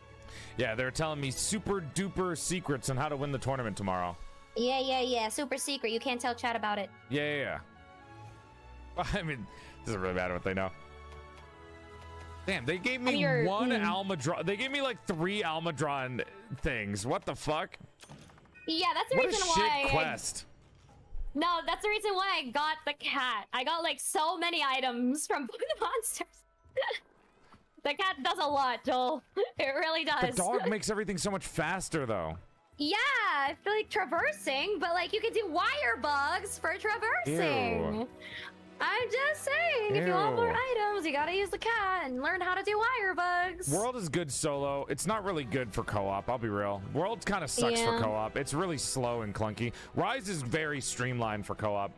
Yeah, they're telling me super duper secrets on how to win the tournament tomorrow. Yeah, yeah, yeah. Super secret. You can't tell chat about it. Yeah, yeah, yeah. Well, I mean, it doesn't really matter what they know. Damn, they gave me you're- one mm. Almadron. They gave me like three Almadron things. What the fuck? Yeah, that's the What a reason shit why. I- quest. No, that's the reason why I got the cat. I got like so many items from the monsters. The cat does a lot, Joel. It really does. The dog makes everything so much faster, though. Yeah, I feel like traversing, but like you could do wire bugs for traversing. Ew. I'm just saying, if you want more items, you gotta use the cat and learn how to do wire bugs. World is good solo. It's not really good for co-op. I'll be real. World kind of sucks for co-op. It's really slow and clunky. Rise is very streamlined for co-op.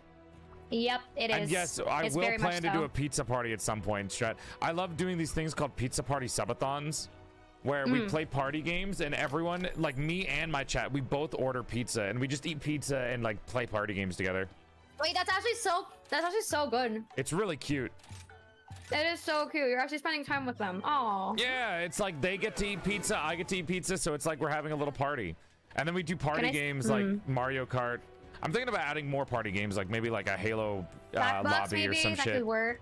Yep, it is. And yes, I It's will plan to do a pizza party at some point, Strat. I love doing these things called pizza party subathons, where we Mm. play party games and everyone, like me and my chat, we both order pizza and we just eat pizza and like play party games together. Wait, that's actually so. That's actually so good. It's really cute. It is so cute. You're actually spending time with them. Oh. Yeah, it's like they get to eat pizza, I get to eat pizza, so it's like we're having a little party. And then we do party games like Mario Kart. I'm thinking about adding more party games, like maybe like a Halo uh, lobby maybe or some that shit. could work.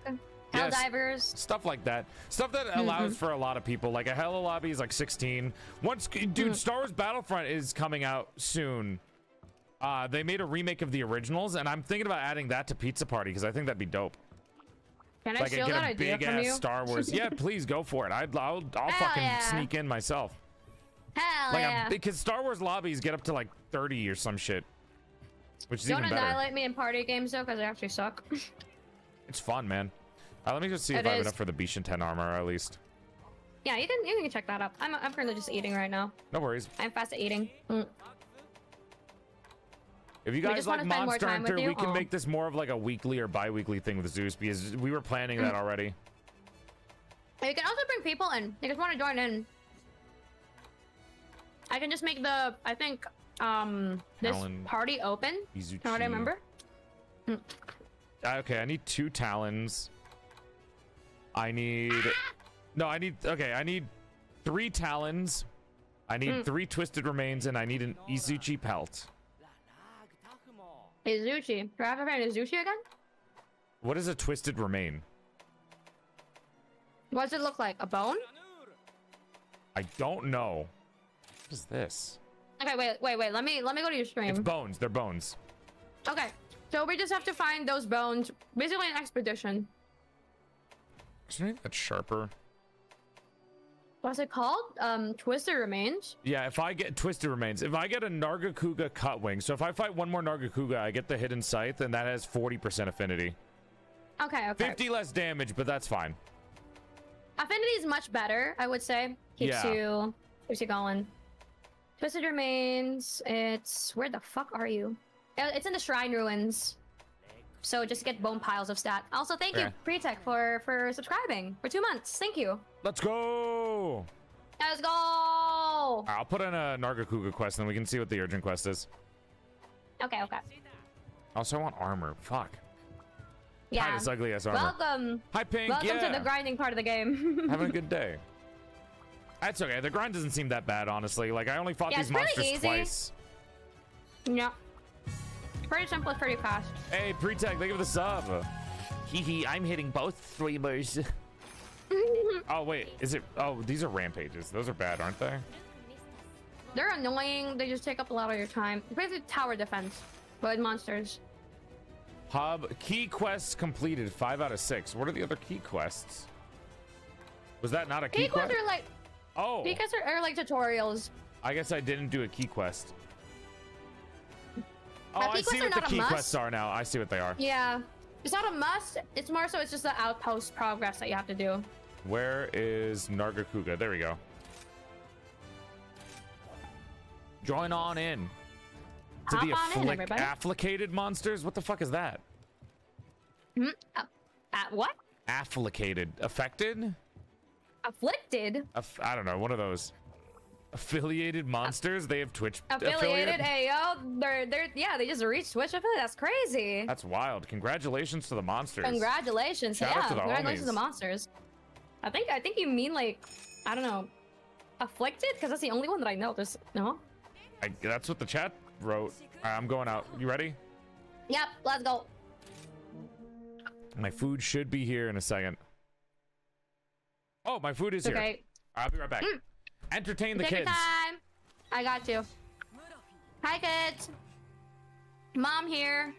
Yes. Helldivers. stuff like that stuff that Mm-hmm. allows for a lot of people like a Halo lobby is like 16 once dude Mm. star wars battlefront is coming out soon uh they made a remake of the originals and i'm thinking about adding that to pizza party because i think that'd be dope Can I like steal get that a idea big from ass you? star wars yeah please go for it I'd, i'll i'll Hell fucking yeah. sneak in myself Hell like yeah. because star wars lobbies get up to like 30 or some shit which is Don't even better annihilate me in party games though, because they actually suck. it's fun man uh, let me just see if It i have is. enough for the Bishaten armor at least yeah, you can you can check that up. I'm I'm currently just eating right now. no worries I'm fast at eating. Mm. If you guys like wanna spend more Monster Hunter, we can Aw. make this more of like a weekly or bi-weekly thing with Zeus because we were planning Mm. that already. You can also bring people in. You just want to join in. I can just make the I think um this Talon. party open. Izuchi. What I remember? Uh, Okay, I need two talons. I need no, I need okay, I need three talons. I need Mm. three twisted remains, and I need an Izuchi pelt. Izuchi. Do I have to find Izuchi again? What is a twisted remain? What does it look like? A bone? I don't know. What is this? Okay, wait, wait, wait. Let me let me go to your stream. It's bones. They're bones. Okay. So we just have to find those bones. Basically an expedition. Is there anything that's sharper? What's it called? Um Twisted Remains? Yeah, if I get twisted remains, if I get a Nargacuga cut wing, so if I fight one more Nargacuga, I get the hidden scythe, and that has 40% affinity. Okay, okay. 50 less damage, but that's fine. Affinity is much better, I would say. Keeps Yeah. you keeps you going. Twisted Remains. It's where the fuck are you? Uh, It's in the Shrine Ruins. So just get bone piles of stat. Also, thank you. Pretech, for for subscribing for two months. Thank you. Let's go! Let's go. I'll put in a Nargacuga quest, and then we can see what the urgent quest is. Okay, okay. Also, I want armor. Fuck. Yeah. This ugly ass armor. Welcome. Hi, Pink. Welcome yeah. to the grinding part of the game. Having a good day. That's okay. The grind doesn't seem that bad, honestly. Like, I only fought Yeah, these it's pretty monsters easy. twice. yeah. Pretty simple, it's pretty fast. Hey, Pretech, thank you for the sub. Hee hee, I'm hitting both streamers. oh, wait. Is it? Oh, these are rampages. Those are bad, aren't they? They're annoying. They just take up a lot of your time. It's basically tower defense, but monsters. Hub key quests completed. Five out of six. What are the other key quests? Was that not a key, Key quests quest? are like Oh, key quests are, are like tutorials. I guess I didn't do a key quest. Oh, I see what the key must. quests are now. I see what they are. Yeah, it's not a must. It's more so it's just the outpost progress that you have to do. Where is Nargacuga? There we go. Join on in. To Hop the in, afflic- everybody. afflicated monsters? What the fuck is that? Hmm? Uh, at what? Afflicated. Affected? Afflicted. Aff- I don't know. One of those. Affiliated monsters? They have Twitch Affiliated. affiliate? Ayo. They're they're yeah. They just reached Twitch affiliate. That's crazy. That's wild. Congratulations to the monsters. Congratulations. Shout out yeah. to the Congratulations homies. to the monsters. I think I think you mean like I don't know. Afflicted? Because that's the only one that I know. There's no. I, that's what the chat wrote. Right, I'm going out. You ready? Yep. Let's go. My food should be here in a second. Oh, my food is here. Okay. I'll be right back. Mm. Entertain the Take kids. time. I got you. Hi, kids. Mom here.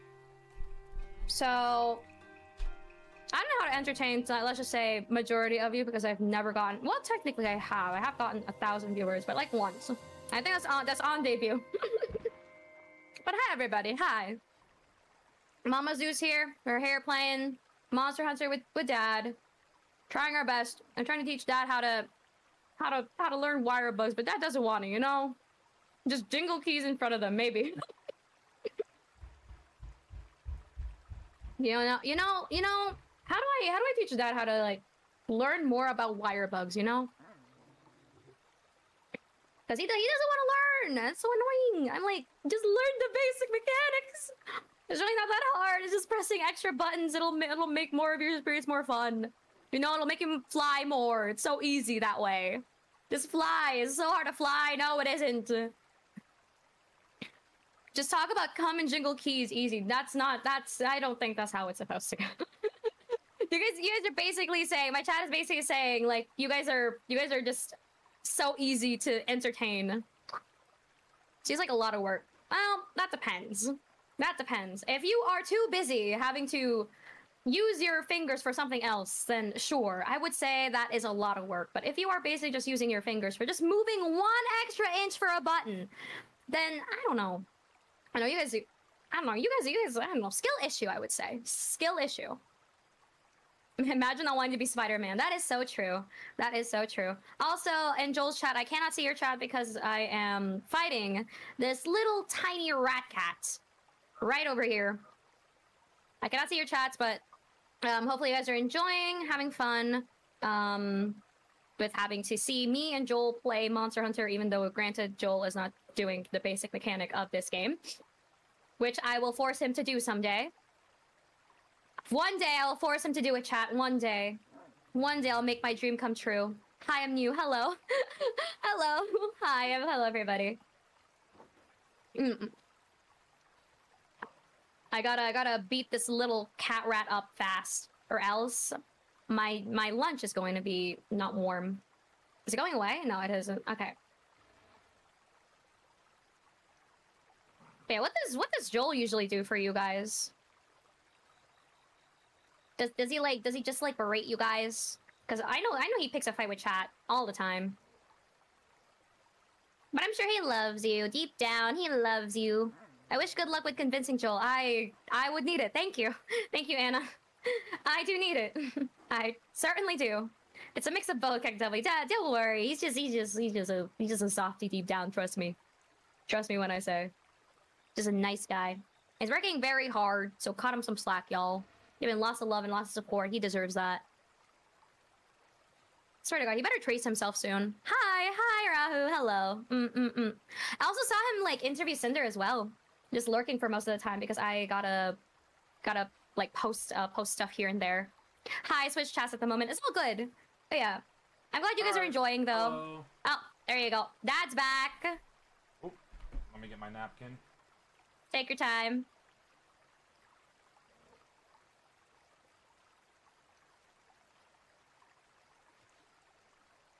So, I don't know how to entertain, let's just say, majority of you because I've never gotten. Well, technically, I have. I have gotten a thousand viewers, but like once. I think that's on that's on debut. but hi, everybody. Hi. Mama Zeus here. We're here playing Monster Hunter with with Dad, trying our best. I'm trying to teach Dad how to how to how to learn wire bugs, but that doesn't want to. You know, just jingle keys in front of them, maybe. you know, you know, you know. How do I how do I teach that how to like learn more about wire bugs? You know. Because he, he doesn't want to learn. That's so annoying. I'm like, just learn the basic mechanics. It's really not that hard. It's just pressing extra buttons. It'll it'll make more of your experience more fun. You know, it'll make him fly more. It's so easy that way. Just fly. It's so hard to fly. No, it isn't. Just talk about come and jingle keys easy. That's not. That's. I don't think that's how it's supposed to go. you guys, you guys are basically saying. My chat is basically saying like you guys are. You guys are just so easy to entertain. Seems like a lot of work. Well, that depends. That depends. If you are too busy having to use your fingers for something else, then sure, I would say that is a lot of work. But if you are basically just using your fingers for just moving one extra inch for a button, then I don't know. I know you guys. I don't know. You guys. You guys. I don't know. Skill issue. I would say skill issue. Imagine not wanting to be Spider-Man. That is so true. That is so true. Also, in Joel's chat, I cannot see your chat because I am fighting this little tiny rat cat right over here. I cannot see your chats, but um, hopefully you guys are enjoying, having fun, um, with having to see me and Joel play Monster Hunter, even though, granted, Joel is not doing the basic mechanic of this game, which I will force him to do someday. One day I will force him to do a chat. One day. One day I'll make my dream come true. Hi, I'm new. Hello. hello. Hi, hello everybody. I gotta I gotta beat this little cat rat up fast, or else my my lunch is going to be not warm. Is it going away? No, it isn't. Okay. Yeah, what does what does Joel usually do for you guys? Does does he like does he just like berate you guys? Because I know I know he picks a fight with chat all the time. But I'm sure he loves you. Deep down, he loves you. I wish good luck with convincing Joel. I I would need it. Thank you. Thank you, Anna. I do need it. I certainly do. It's a mix of both, KW. Dad, don't worry. He's just he's just he's just a he's just a softy deep down, trust me. Trust me when I say. Just a nice guy. He's working very hard, so cut him some slack, y'all. Giving lots of love and lots of support. He deserves that. Swear to God, he better trace himself soon. Hi, hi, Rahu. Hello. Mm mm mm. I also saw him like interview Cinder as well, just lurking for most of the time because I gotta, gotta like post uh, post stuff here and there. Hi, Switch chats at the moment. It's all good. But yeah, I'm glad you guys are enjoying though. Hello. Oh, there you go. Dad's back. Let me get my napkin. Take your time.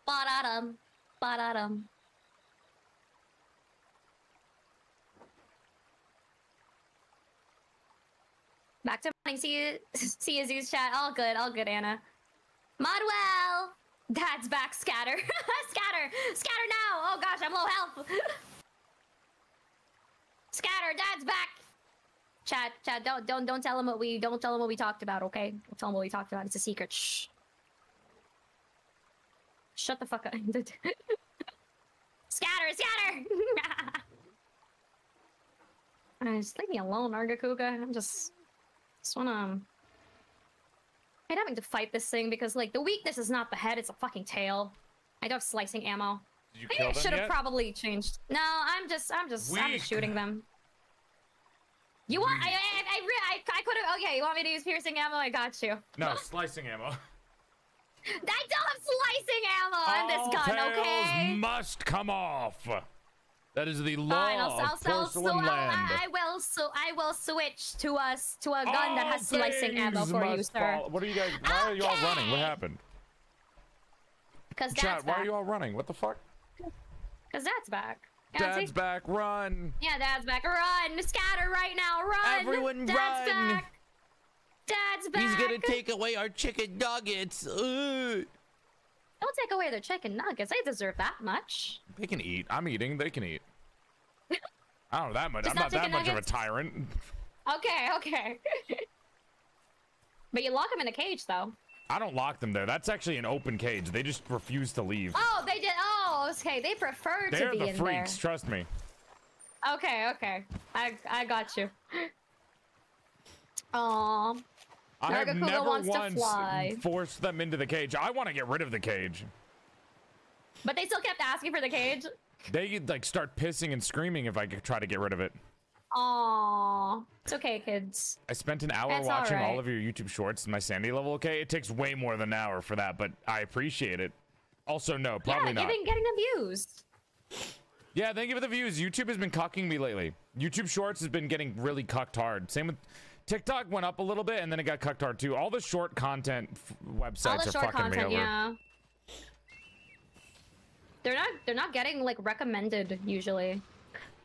Ba-da-dum. Ba-da-dum. Back to morning. See you, see you, Zeus chat. All good, all good, Anna. Modwell! Dad's back, scatter. scatter! Scatter now! Oh gosh, I'm low health. scatter, dad's back! Chat, chat, don't don't don't tell him what we don't tell him what we talked about, okay? Don't tell him what we talked about. It's a secret. Shh. Shut the fuck up. scatter, scatter! Uh, just leave me alone, Nargacuga. I'm just just wanna um, I hate having to fight this thing because like the weakness is not the head, it's a fucking tail. I don't have slicing ammo. Did you I kill I should have probably changed. No, I'm just I'm just I'm just shooting them. You want I I I, I, I could have okay, you want me to use piercing ammo? I got you. No, slicing ammo. I don't have slicing ammo on this gun, okay? must come off. That is the law Fine, I'll, I'll, of I'll, porcelain I'll, land. I, I will so I will switch to us to a gun that has slicing ammo for you, sir. fall- What are you guys? Why are you all running? What happened? Because Chat, why back. are you all running? What the fuck? Because dad's back. Yeah? Dad's back, run! Yeah, dad's back. Run! Scatter right now! Run! Everyone dad's run! back! Dad's Dad's back. He's gonna take away our chicken nuggets. Ugh. Don't take away their chicken nuggets. They deserve that much. They can eat. I'm eating. They can eat. I don't know that much. Just I'm not not that chicken much nuggets? of a tyrant. Okay, okay. but you lock them in a cage, though. I don't lock them there. That's actually an open cage. They just refuse to leave. Oh, they did. Oh, okay. They prefer to They're be the in freaks. Trust me. Okay, okay. I I got you. Aww. I have never wants to once fly. forced them into the cage. I want to get rid of the cage. But they still kept asking for the cage. They like start pissing and screaming if I try to get rid of it. Aww. It's okay, kids. I spent an hour That's watching all of your YouTube shorts and my sanity level. Okay, it takes way more than an hour for that, but I appreciate it. Also, no, probably yeah, not. you've getting them views. Yeah, thank you for the views. YouTube has been cucking me lately. YouTube Shorts has been getting really cucked hard. Same with TikTok went up a little bit and then it got cucked hard too. All the short content f- websites All the are short fucking me content, over. yeah. They're not they're not getting like recommended usually.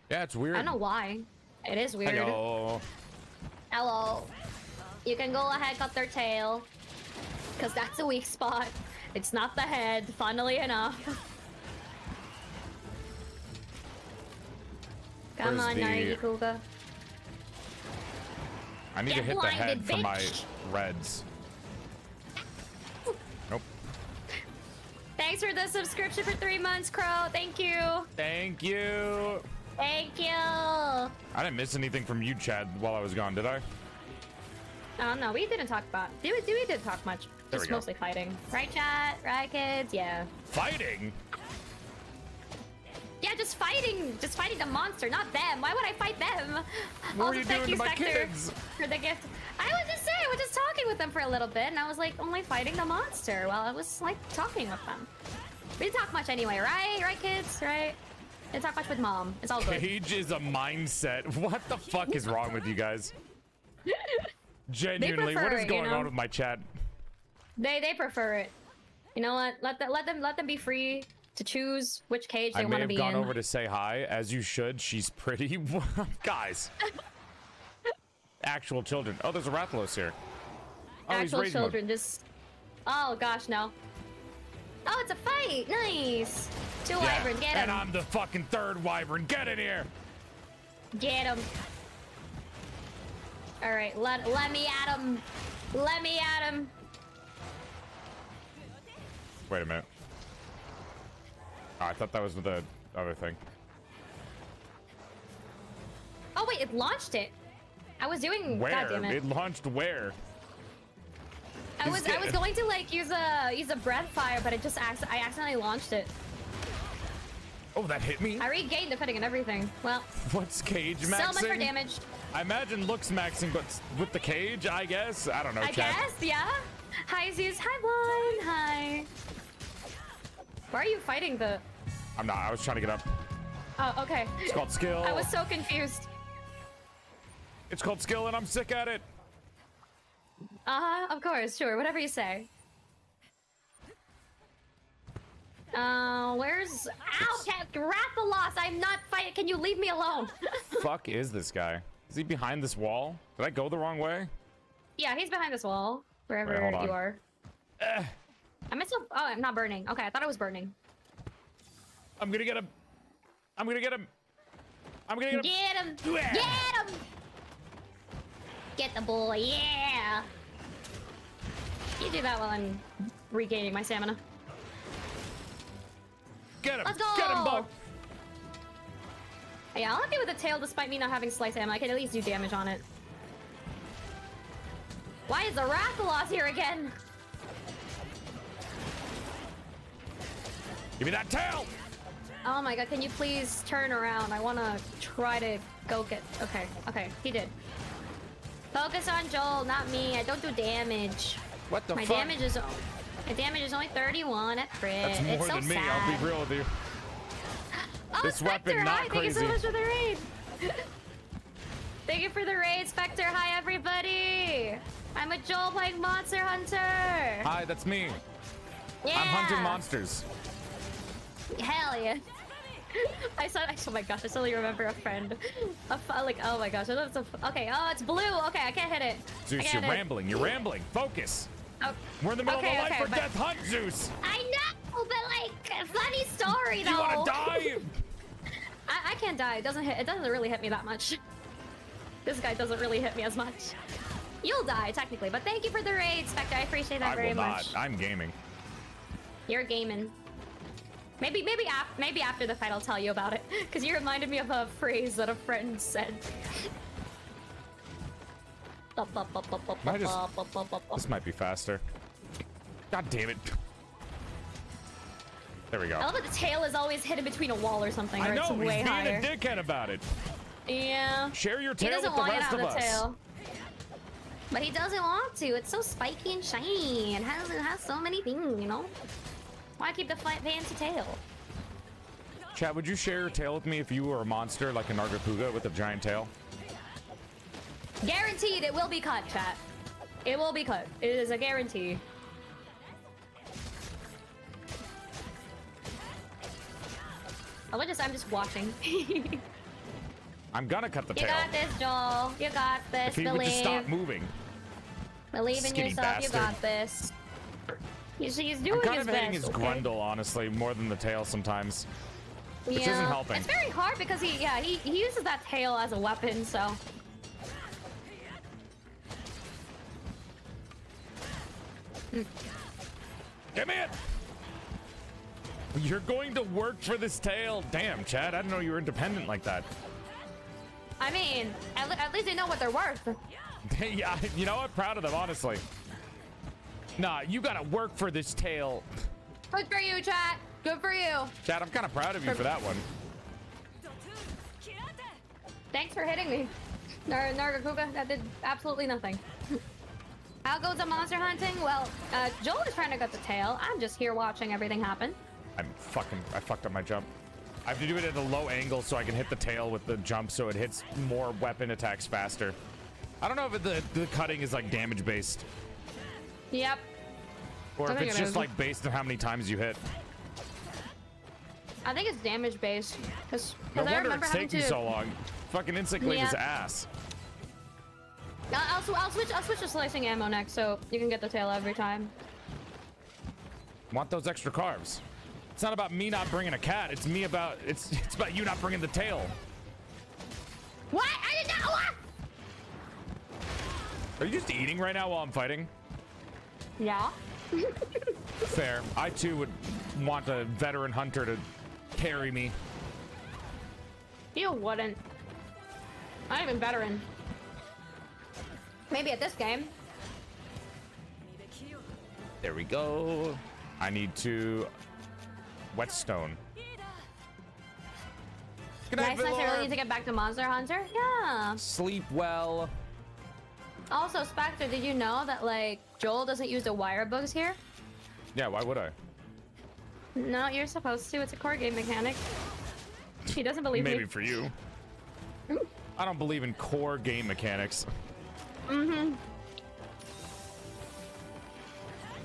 Yeah, it's weird. I don't know why. It is weird. Hello. Hello. You can go ahead, cut their tail. Because that's a weak spot. It's not the head, funnily enough. Come Where's on, the- Nargacuga. I need to Get hit the head blinded, for my reds. Nope. Thanks for the subscription for three months, Crow. Thank you. Thank you. Thank you. I didn't miss anything from you, Chad, while I was gone, did I? Oh no, we didn't talk about. Did we, did we did talk much? There Just mostly fighting, right, chat? Right, kids? Yeah. Fighting? Yeah, just fighting, just fighting the monster, not them. Why would I fight them? What also, were you thank doing you, my Spectre, kids? for the gift. I was just saying, I was just talking with them for a little bit, and I was like only fighting the monster while I was like talking with them. We didn't talk much anyway, right? Right, kids? Right? Didn't talk much with mom. It's all good. Cage is a mindset. What the fuck is wrong with you guys? Genuinely, what is is it, you going know? on with my chat? They they prefer it. You know what? Let them let them let them be free to choose which cage they want to be in. I may have gone over to say hi, as you should. She's pretty. Guys. Actual children. Oh, there's a Rathalos here. Oh, Actual raising mode. children just. Oh gosh, no. Oh, it's a fight. Nice. Two Yeah, wyverns. Get him! and. I'm the fucking third wyvern. Get in here. Get him. All right, let let me at him. Let me at him. Wait a minute. Oh, I thought that was the other thing. Oh wait, it launched it. I was doing. Where? Damn it. launched where? I was I was going to like use a use a breath fire, but it just I accidentally launched it. Oh, that hit me. I regained the footing and everything. Well, What's cage maxing? much for damage. I imagine looks maxing, but with the cage, I guess. I don't know. I chat. guess, yeah. Hi Zeus. Hi Blind. Hi. Why are you fighting the? I'm not. I was trying to get up. Oh, okay. It's called skill. I was so confused. It's called skill, and I'm sick at it. Uh huh. Of course. Sure. Whatever you say. Uh, where's Ow, Cat Rathalos? I'm not fighting. Can you leave me alone? Fuck is this guy? Is he behind this wall? Did I go the wrong way? yeah, he's behind this wall. Wherever Wait, you are. I missed. Oh, I'm not burning. Okay, I thought I was burning. I'm gonna get him. I'm gonna get him. I'm gonna get him. Get him! Yeah. Get him! Get the boy, yeah! You do that while I'm regaining my stamina. Get him. Let's go! Get him, Buck. Yeah, I'll hit with a tail despite me not having slice ammo. I can at least do damage on it. Why is the Rathalos here again? Give me that tail. Oh my god, can you please turn around? I wanna try to go get... Okay, okay, he did. Focus on Joel, not me. I don't do damage. What the my fuck? damage is... My damage is only 31 at crit. That's more it's so than me. sad. I'll be real with you. Oh, This Spectre, weapon, not hi, thank you so much for the raid. thank you for the raid, Spectre. Hi, everybody. I'm a Joel playing Monster Hunter. Hi, that's me. Yeah. I'm hunting monsters. Hell yeah. I said, oh my gosh, I suddenly remember a friend. A like, oh my gosh, I a. Okay, oh, it's blue. Okay, I can't hit it. Zeus, you're it. rambling. You're rambling. Focus. Oh, We're in the middle Okay, of a life okay, or death hunt, Zeus. I know, but like, funny story though. You want to die? I, I can't die. It doesn't hit. It doesn't really hit me that much. This guy doesn't really hit me as much. You'll die technically, but thank you for the raid, Spectre. I appreciate that I very will much. not. I'm gaming. You're gaming. Maybe, maybe, af- maybe after the fight I'll tell you about it, because you reminded me of a phrase that a friend said. I just- This might be faster. God damn it. There we go. I love that the tail is always hidden between a wall or something, or I know, it's he's way being higher. a dickhead about it. Yeah. Share your tail with the want you to rest of the us. tail. But he doesn't want to. It's so spiky and shiny. It has, it has so many things, you know? Why keep the fancy tail? Chat, would you share your tail with me if you were a monster like a Nargacuga with a giant tail? Guaranteed it will be cut, chat. It will be cut. It is a guarantee. I just I'm just watching. I'm gonna cut the tail. You got this, Joel. You got this. if he would just stop moving. Believe in Skinny yourself. You got this. He's, he's doing I'm kind his of hating best. his okay? grundle, honestly, more than the tail sometimes. Which yeah. isn't helping. It's very hard because he yeah he, he uses that tail as a weapon. So Give me it! You're going to work for this tail. Damn, Chad, I didn't know you were independent like that. I mean, at, at least they know what they're worth. yeah, you know what? Proud of them, honestly. Nah, you gotta work for this tail. Good for you, chat. Good for you. Chad, I'm kind of proud of you for that one. Thanks for hitting me. Nar Nargacuga, that did absolutely nothing. How goes the monster hunting? Well, uh, Joel is trying to cut the tail. I'm just here watching everything happen. I'm fucking, I fucked up my jump. I have to do it at a low angle so I can hit the tail with the jump so it hits more weapon attacks faster. I don't know if the, the cutting is like damage based Yep. or if it's it just like based on how many times you hit. I think it's damage based. Because No I wonder remember it's taking to. so long. Fucking insect Yeah. ass. I'll, I'll, I'll switch. I'll switch to slicing ammo next, so you can get the tail every time. Want those extra carbs. It's not about me not bringing a cat. It's me about it's it's about you not bringing the tail. What? I did not. What? Are you just eating right now while I'm fighting? Yeah. Fair. I too would want a veteran hunter to carry me. You wouldn't. Not even veteran. Maybe at this game. There we go. I need to whetstone. Good night, Nice, nice. I really need to get back to Monster Hunter. Yeah. Sleep well. Also, Spectre, did you know that like Joel doesn't use the wire bugs here? Yeah, why would I? No, you're supposed to. It's a core game mechanic. He doesn't believe Maybe me. for you. I don't believe in core game mechanics. Mm-hmm.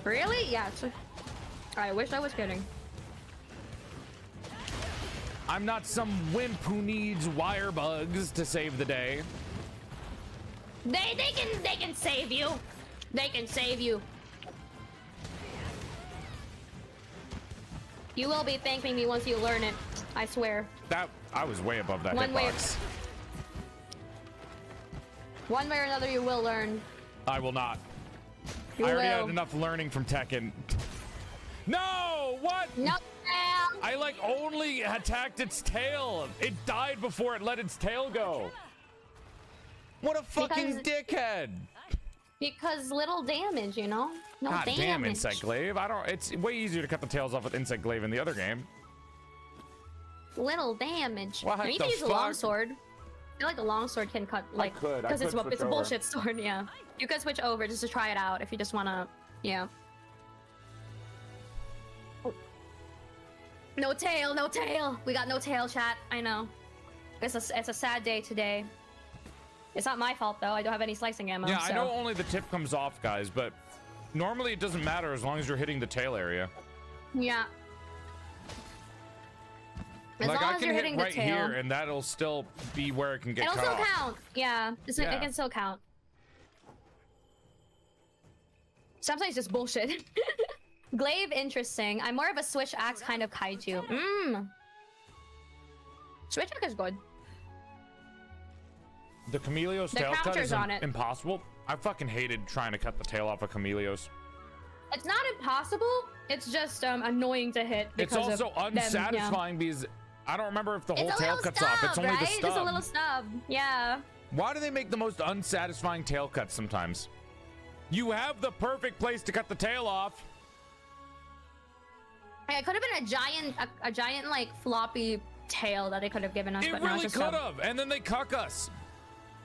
Really? Yes. I wish I was kidding. I'm not some wimp who needs wire bugs to save the day. They they can they can save you. They can save you. You will be thanking me once you learn it. I swear. That I was way above that One way- One way or another, you will learn. I will not. You I already will. had enough learning from Tekken. No! What? No. I like only attacked its tail. It died before it let its tail go. What a fucking Because- dickhead! Because little damage, you know? No God damage. damn insect glaive! I don't. It's way easier to cut the tails off with insect glaive in the other game. Little damage. What you the can use a fuck? longsword. I feel like a longsword can cut like because it's could a- switch it's a over. bullshit sword. Yeah, you could switch over just to try it out if you just wanna. Yeah. Oh. No tail, no tail. We got no tail, chat. I know. It's a it's a sad day today. It's not my fault though. I don't have any slicing ammo. yeah, I know only the tip comes off, guys, but normally it doesn't matter as long as you're hitting the tail area. Yeah. As like long I as you're hit hitting right the tail. here, and that'll still be where it can get It'll still count. Yeah, it's, Yeah. it can still count. Sometimes just bullshit. Glaive, interesting. I'm more of a Switch Axe kind of kaiju. Mmm. Switch Axe is good. The Chameleos The tail cut is on it. impossible. I fucking hated trying to cut the tail off of Chameleos. It's not impossible. It's just um annoying to hit. It's also of them, yeah. unsatisfying because I don't remember if the whole tail cuts stub, off. It's only right? the stub. Just a little stub. Yeah. Why do they make the most unsatisfying tail cuts sometimes? You have the perfect place to cut the tail off. It could have been a giant, a, a giant like floppy tail that they could have given us. It but really it's could have. And then they cuck us.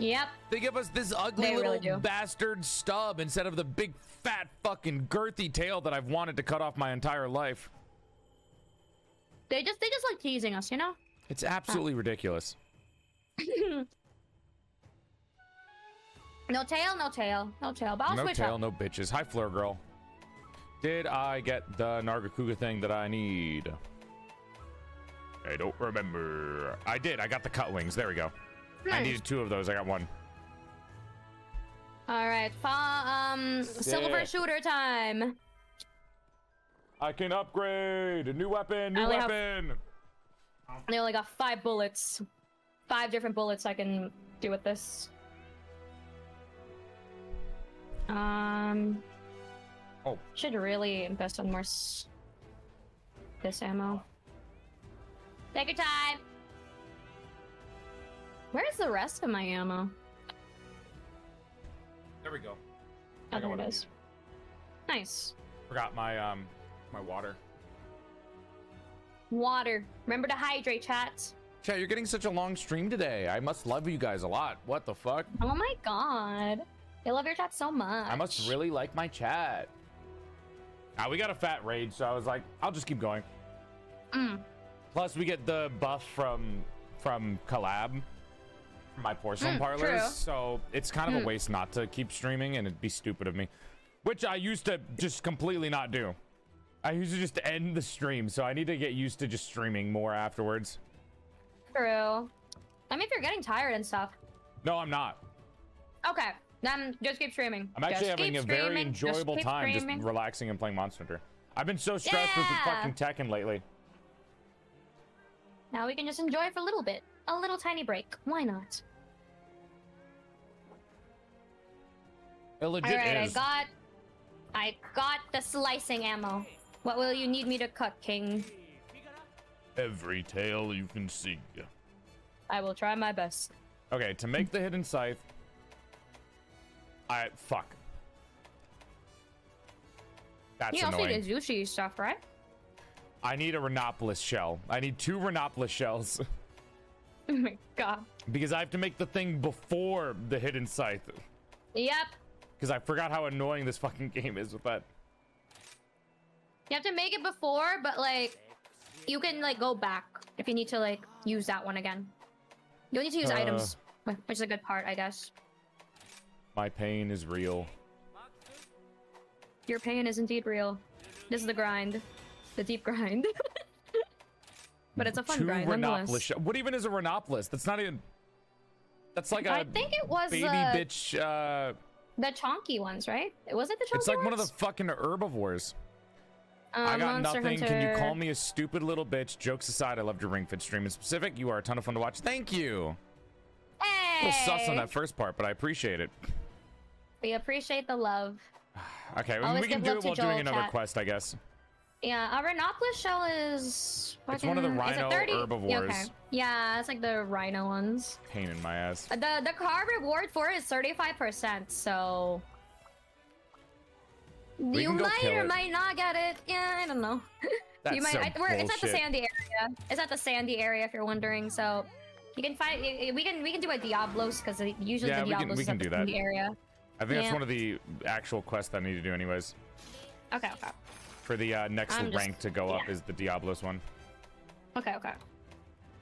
Yep. They give us this ugly They little really bastard stub instead of the big fat fucking girthy tail that I've wanted to cut off my entire life. They just, they just like teasing us, you know. It's absolutely ridiculous. No tail, no tail, no tail. But I'll no tail, up. no bitches. Hi, Fleur Girl. Did I get the Nargacuga thing that I need? I don't remember. I did. I got the cut wings. There we go. I Nice. needed two of those. I got one. All right, fa- um, silver Sick. shooter time. I can upgrade. A new weapon. New I only have- weapon. They only got five bullets, five different bullets I can do with this. Um, Oh. should really invest on more s- this ammo. Take your time. Where's the rest of my ammo? There we go. Oh, I got there what it I is. Nice. Forgot my um my water. Water. Remember to hydrate, chat. Chat, you're getting such a long stream today. I must love you guys a lot. What the fuck? Oh my god. I love your chat so much. I must really like my chat. Ah, we got a fat rage, so I was like, I'll just keep going. Mm. Plus, we get the buff from from collab, from my porcelain Mm, parlors. true. So it's kind of a Mm. waste not to keep streaming, and it'd be stupid of me, which I used to just completely not do. I used to just end the stream, so I need to get used to just streaming more afterwards. True. I mean, if you're getting tired and stuff. No, I'm not. Okay, then just keep streaming. I'm actually Just having a very streaming, just enjoyable time streaming. just relaxing and playing Monster Hunter. I've been so stressed with the fucking Tekken lately. Now we can just enjoy it for a little bit. A little tiny break. Why not? It legit Alright, I got... I got the slicing ammo. What will you need me to cut, King? Every tail you can see. I will try my best. Okay, to make the hidden scythe, I fuck. That's you also need the Zushi stuff, right? I need a Rhenoplos shell. I need two Rhenoplos shells Oh my god. because I have to make the thing before the hidden scythe. Yep. Because I forgot how annoying this fucking game is with that. You have to make it before, but like, you can like go back if you need to like use that one again. You don't need to use Uh. items, which is a good part, I guess. My pain is real. Your pain is indeed real. This is the grind, the deep grind. but it's a fun two grind, Rhenoplos nonetheless. What even is a Rhenoplos? That's not even. That's like a I think it was baby uh, bitch. Uh, the chonky ones, right? It Was it the chonky ones? it's like one of the fucking herbivores. Uh, I got Monster nothing. Can you call me a stupid little bitch? Jokes aside, I loved your Ring Fit stream in specific. You are a ton of fun to watch. Thank you. A little sus on that first part, but I appreciate it. We appreciate the love. Okay, Always we can do it while doing Joel, another chat. quest, I guess. Yeah, a Rhinopolis shell is. It's one of the fucking- is rhino 30? herbivores. Okay. Yeah, it's like the rhino ones. Pain in my ass. The the car reward for it is 35%, so We you might or it. might not get it. Yeah, I don't know. That's you might. I, we're, it's at the sandy area. It's at the sandy area if you're wondering. So you can find. We can we can do a Diablos because usually Yeah, the we can- Diablos we is can at the do that. sandy area. I think that's one of the actual quests that I need to do, anyways. Okay, okay, For the uh, next I'm just- rank to go up is the Diablos one. okay, okay.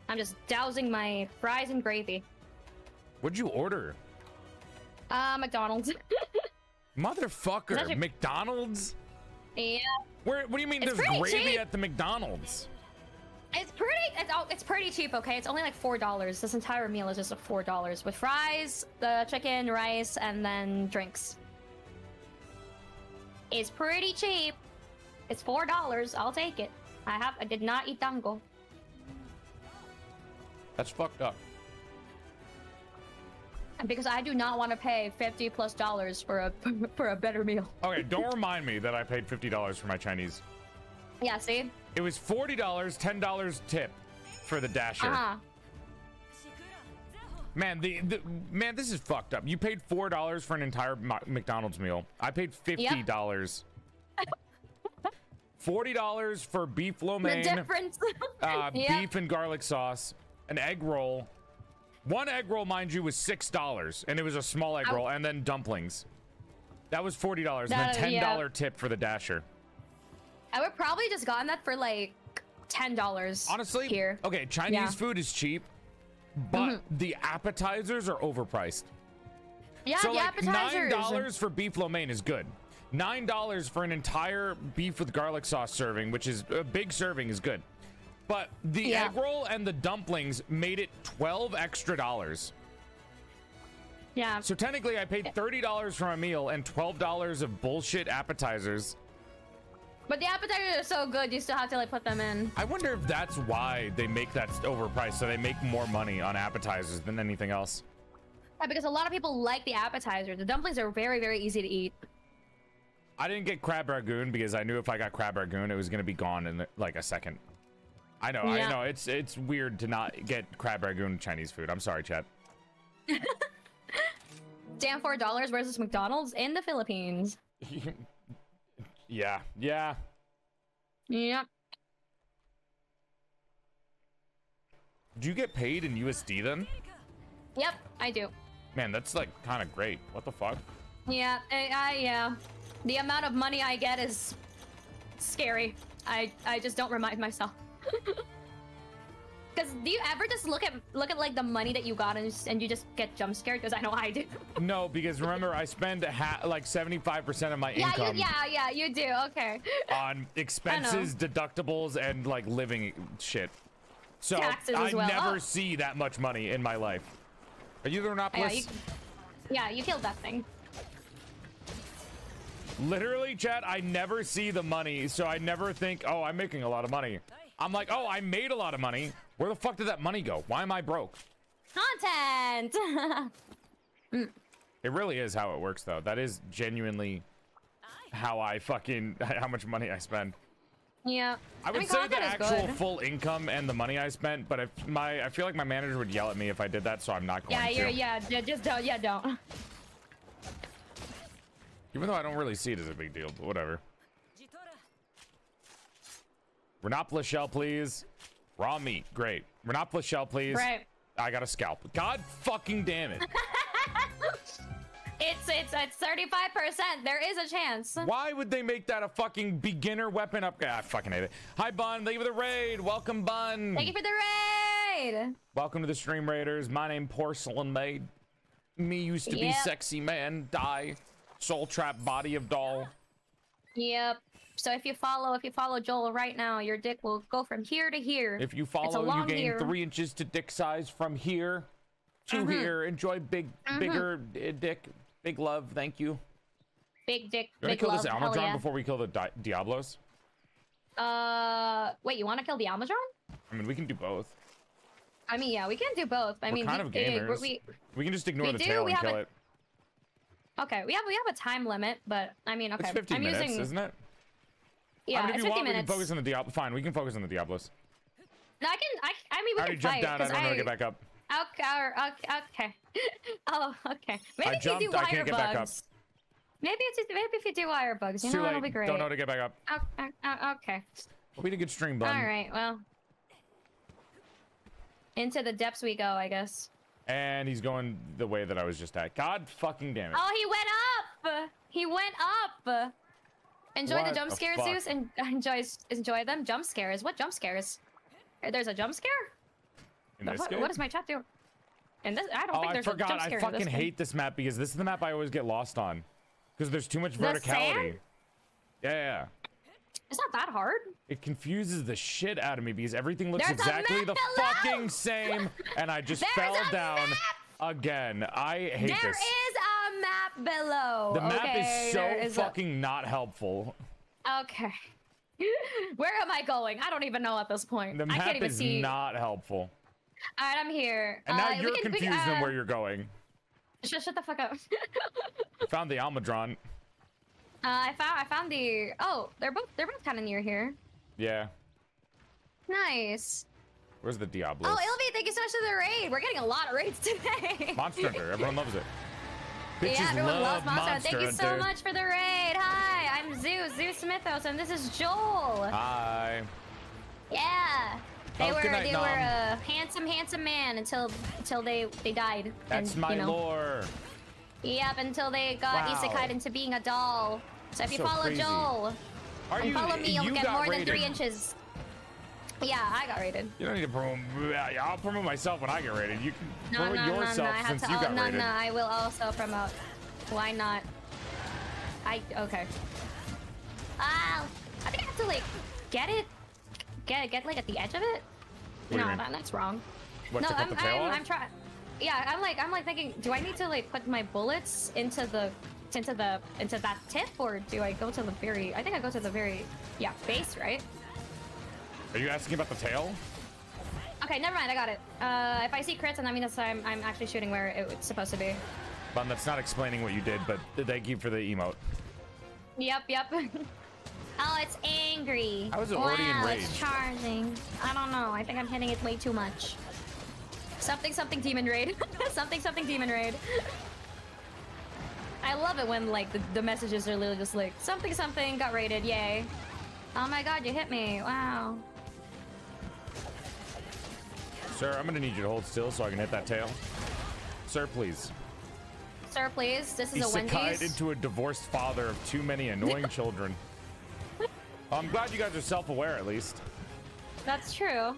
I'm just dousing my fries in gravy. What'd you order? Uh, McDonald's. Motherfucker, actually- McDonald's? yeah, Where? What do you mean It's there's gravy cheap. at the McDonald's? it's pretty it's, it's pretty cheap. Okay, it's only like four dollars. This entire meal is just four dollars with fries, the chicken, rice, and then drinks. It's pretty cheap. It's four dollars. I'll take it. I have. I did not eat dango. That's fucked up. because I do not want to pay fifty plus dollars for a for a better meal. Okay, don't remind me that I paid fifty dollars for my Chinese. Yeah, see. It was forty dollars, ten dollars tip for the dasher. Uh huh. Man, the, the man, this is fucked up. You paid four dollars for an entire McDonald's meal. I paid fifty dollars. Forty dollars for beef lo The mein, difference. uh, Yep. beef and garlic sauce, an egg roll. One egg roll, mind you, was six dollars, and it was a small egg roll, and then dumplings. That was forty dollars, and then ten yeah. tip for the dasher. I would probably just gotten that for like ten dollars. Honestly, here. okay, Chinese Yeah. Food is cheap, but the appetizers are overpriced. Yeah, so the like Nine dollars for beef lo mein is good. Nine dollars for an entire beef with garlic sauce serving, which is a big serving, is good. But the Yeah. egg roll and the dumplings made it twelve extra dollars. Yeah. So technically, I paid thirty dollars for a meal and twelve dollars of bullshit appetizers. But the appetizers are so good, you still have to like put them in. I wonder if that's why they make that overpriced, so they make more money on appetizers than anything else. Yeah, because a lot of people like the appetizer. The dumplings are very, very easy to eat. I didn't get crab ragoon because I knew if I got crab ragoon, it was gonna be gone in like a second. I know, Yeah. I know. It's it's weird to not get crab ragoon Chinese food. I'm sorry, Chat. Damn, four dollars versus McDonald's in the Philippines. yeah, yeah. Yep. Do you get paid in USD then? Yep, I do. Man, that's like kind of great. What the fuck? Yeah, I, I yeah. The amount of money I get is scary. I I just don't remind myself. Because do you ever just look at look at like the money that you got and, and you just get jump scared? Because I know I do. No, because remember, I spend ha- like 75% of my yeah, income you, yeah, yeah, you do. Okay. on expenses, deductibles, and like living shit. So Taxes I as well. never Oh. see that much money in my life. Are you the Yeah, Rhenoplos? you, yeah, you killed that thing. Literally, chat, I never see the money, so I never think, oh, I'm making a lot of money. I'm like, oh, I made a lot of money. Where the fuck did that money go? Why am I broke? Content. It really is how it works, though. That is genuinely how I fucking, how much money I spend. yeah. I would mean, say the actual good. full income and the money I spent, but if my, I feel like my manager would yell at me if I did that, so I'm not going Yeah, to. you're yeah, ju- just don't yeah don't. Even though I don't really see it as a big deal, but whatever. Rhenoplos shell, please. Raw meat, great. Rhenoplos shell, please. Right. I got a scalp. God fucking damn it. It's it's it's thirty five percent. There is a chance. Why would they make that a fucking beginner weapon up? Ah, I fucking hate it. Hi, Bun. Thank you for the raid. Welcome, Bun. Thank you for the raid. Welcome to the Stream Raiders. My name Porcelain Maid. Me used to be sexy man. Die. Soul trap body of doll. Yep. So if you follow if you follow Joel right now, your dick will go from here to here. If you It's a follow, you long gain here. three inches to dick size from here to Mhm. here. Enjoy big, Mhm. bigger uh, dick. Big love. Thank you. Big dick, You big kill love. this hell Almudron yeah. before we kill the Di- Diablos? Uh, wait, you want to kill the Amazon? I mean, we can do both. I mean, yeah, we can do both. I We're mean, kind the- of gamers. we We can just ignore the do, tail we and kill a- it. Okay. We have we have a time limit, but I mean, okay. It's 15 I'm minutes, using isn't it? yeah, I mean, if it's you 50 want, we minutes. can focus on the Diablo. Fine, we can focus on the Diablos. No, I can. I, I mean, we I already can jumped fight. down. I don't know how to get back up. Okay, okay, oh, okay. Maybe I if you do jumped, I can't get back up. Maybe it's maybe if you do wire bugs, you It's know, that'll be great. Don't know how to get back up. Okay, uh, okay. We did a good stream, bud. All right. Well, into the depths we go, I guess. And he's going the way that I was just at. God fucking damn it. Oh, he went up. He went up. Enjoy What the jump scares, fuck? Zeus, and enjoy enjoy them jump scares. What jump scares? There's a jump scare. In this fuck- game? what does my chat do? And this, I don't Oh, think I there's a forgot. jump I scare. in fucking this hate this map because this is the map I always get lost on. Because there's too much verticality. Yeah, yeah. It's not that hard. It confuses the shit out of me because everything looks There's exactly the below! fucking same, and I just fell down map! again. I hate There this. is a map below. the map okay, is so is a- fucking not helpful. Okay. Where am I going? I don't even know at this point. The I map can't even is see. not helpful. All right, I'm here. And now Uh, you're can- we- confused in uh, where you're going. Shut, shut the fuck up. Found the Almadron. Uh, I found I found the oh they're both they're both kind of near here. Yeah. Nice. Where's the Diablo? Oh, Ilvi, thank you so much for the raid. We're getting a lot of raids today. Monster Hunter. Everyone loves it. Bitches yeah, everyone love loves Monster. Hunter. Thank you so Hunter. much for the raid. Hi, I'm Zeus, Zeus Mythos, and this is Joel. Hi. Yeah. They Oh, were night, they Nom. were a handsome, handsome man until until they they died. That's and, my you know, lore. Yep, until they got Wow. isekai'd into being a doll. So if you So follow crazy. Joel Are and you? follow me, you'll you get more than three inches. Yeah, I got rated. You don't need to promote. I'll promote myself when I get rated. You can No, promote no, no, no, yourself I have since to. you oh, got no, rated. no, no, I will also promote. Why not? I okay. Ah, I think I have to like get it, get get like at the edge of it. What no, that, that's wrong. What, no, I'm I'm. I'm trying. Yeah, I'm like I'm like thinking, do I need to like put my bullets into the into the into that tip, or do I go to the very? I think I go to the very yeah base, right? Are you asking about the tail? Okay, never mind. I got it. Uh, if I see crits, and that means I'm I'm actually shooting where it was supposed to be. Bun, that's not explaining what you did, but thank you for the emote. Yep, yep. oh, it's angry. How is it wow, already it's charging. I don't know. I think I'm hitting it way too much. Something, something, demon raid. something, something, demon raid. I love it when like the, the messages are literally just like something, something got raided. Yay! Oh my god, you hit me! Wow. Sir, I'm gonna need you to hold still so I can hit that tail. Sir, please. Sir, please. This is a Isekai'd Wendy's. into a divorced father of too many annoying children. I'm glad you guys are self-aware at least. That's true.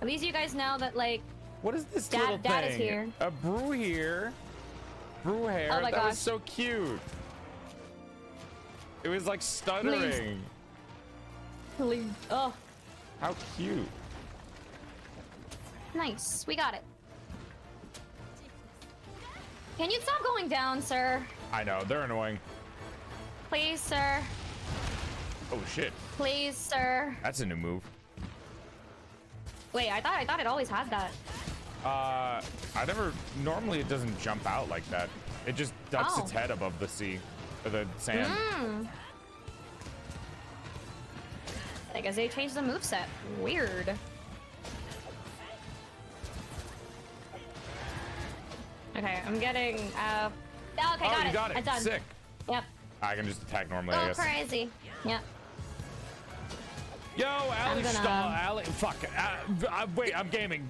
At least you guys know that like What is this Dad- little Dad thing? is here. A brew here. Brew oh hair. Oh my that was gosh. so cute. It was like stuttering. Please. Oh, How cute. nice. We got it. Can you stop going down, sir? I know, they're annoying. Please, sir. Oh shit. Please, sir. That's a new move. Wait, I thought I thought it always had that. Uh, I never. Normally, it doesn't jump out like that. It just ducks Oh. its head above the sea, or the sand. Hmm. I guess they changed the moveset. Weird. Okay, I'm getting. Uh, oh, okay, oh, got you it. got it. I'm done. Sick. Yep. I can just attack normally. I Oh, guess. crazy. Yep. Yo, Ali gonna- stall. Ali, fuck. Uh, uh, wait, I'm gaming.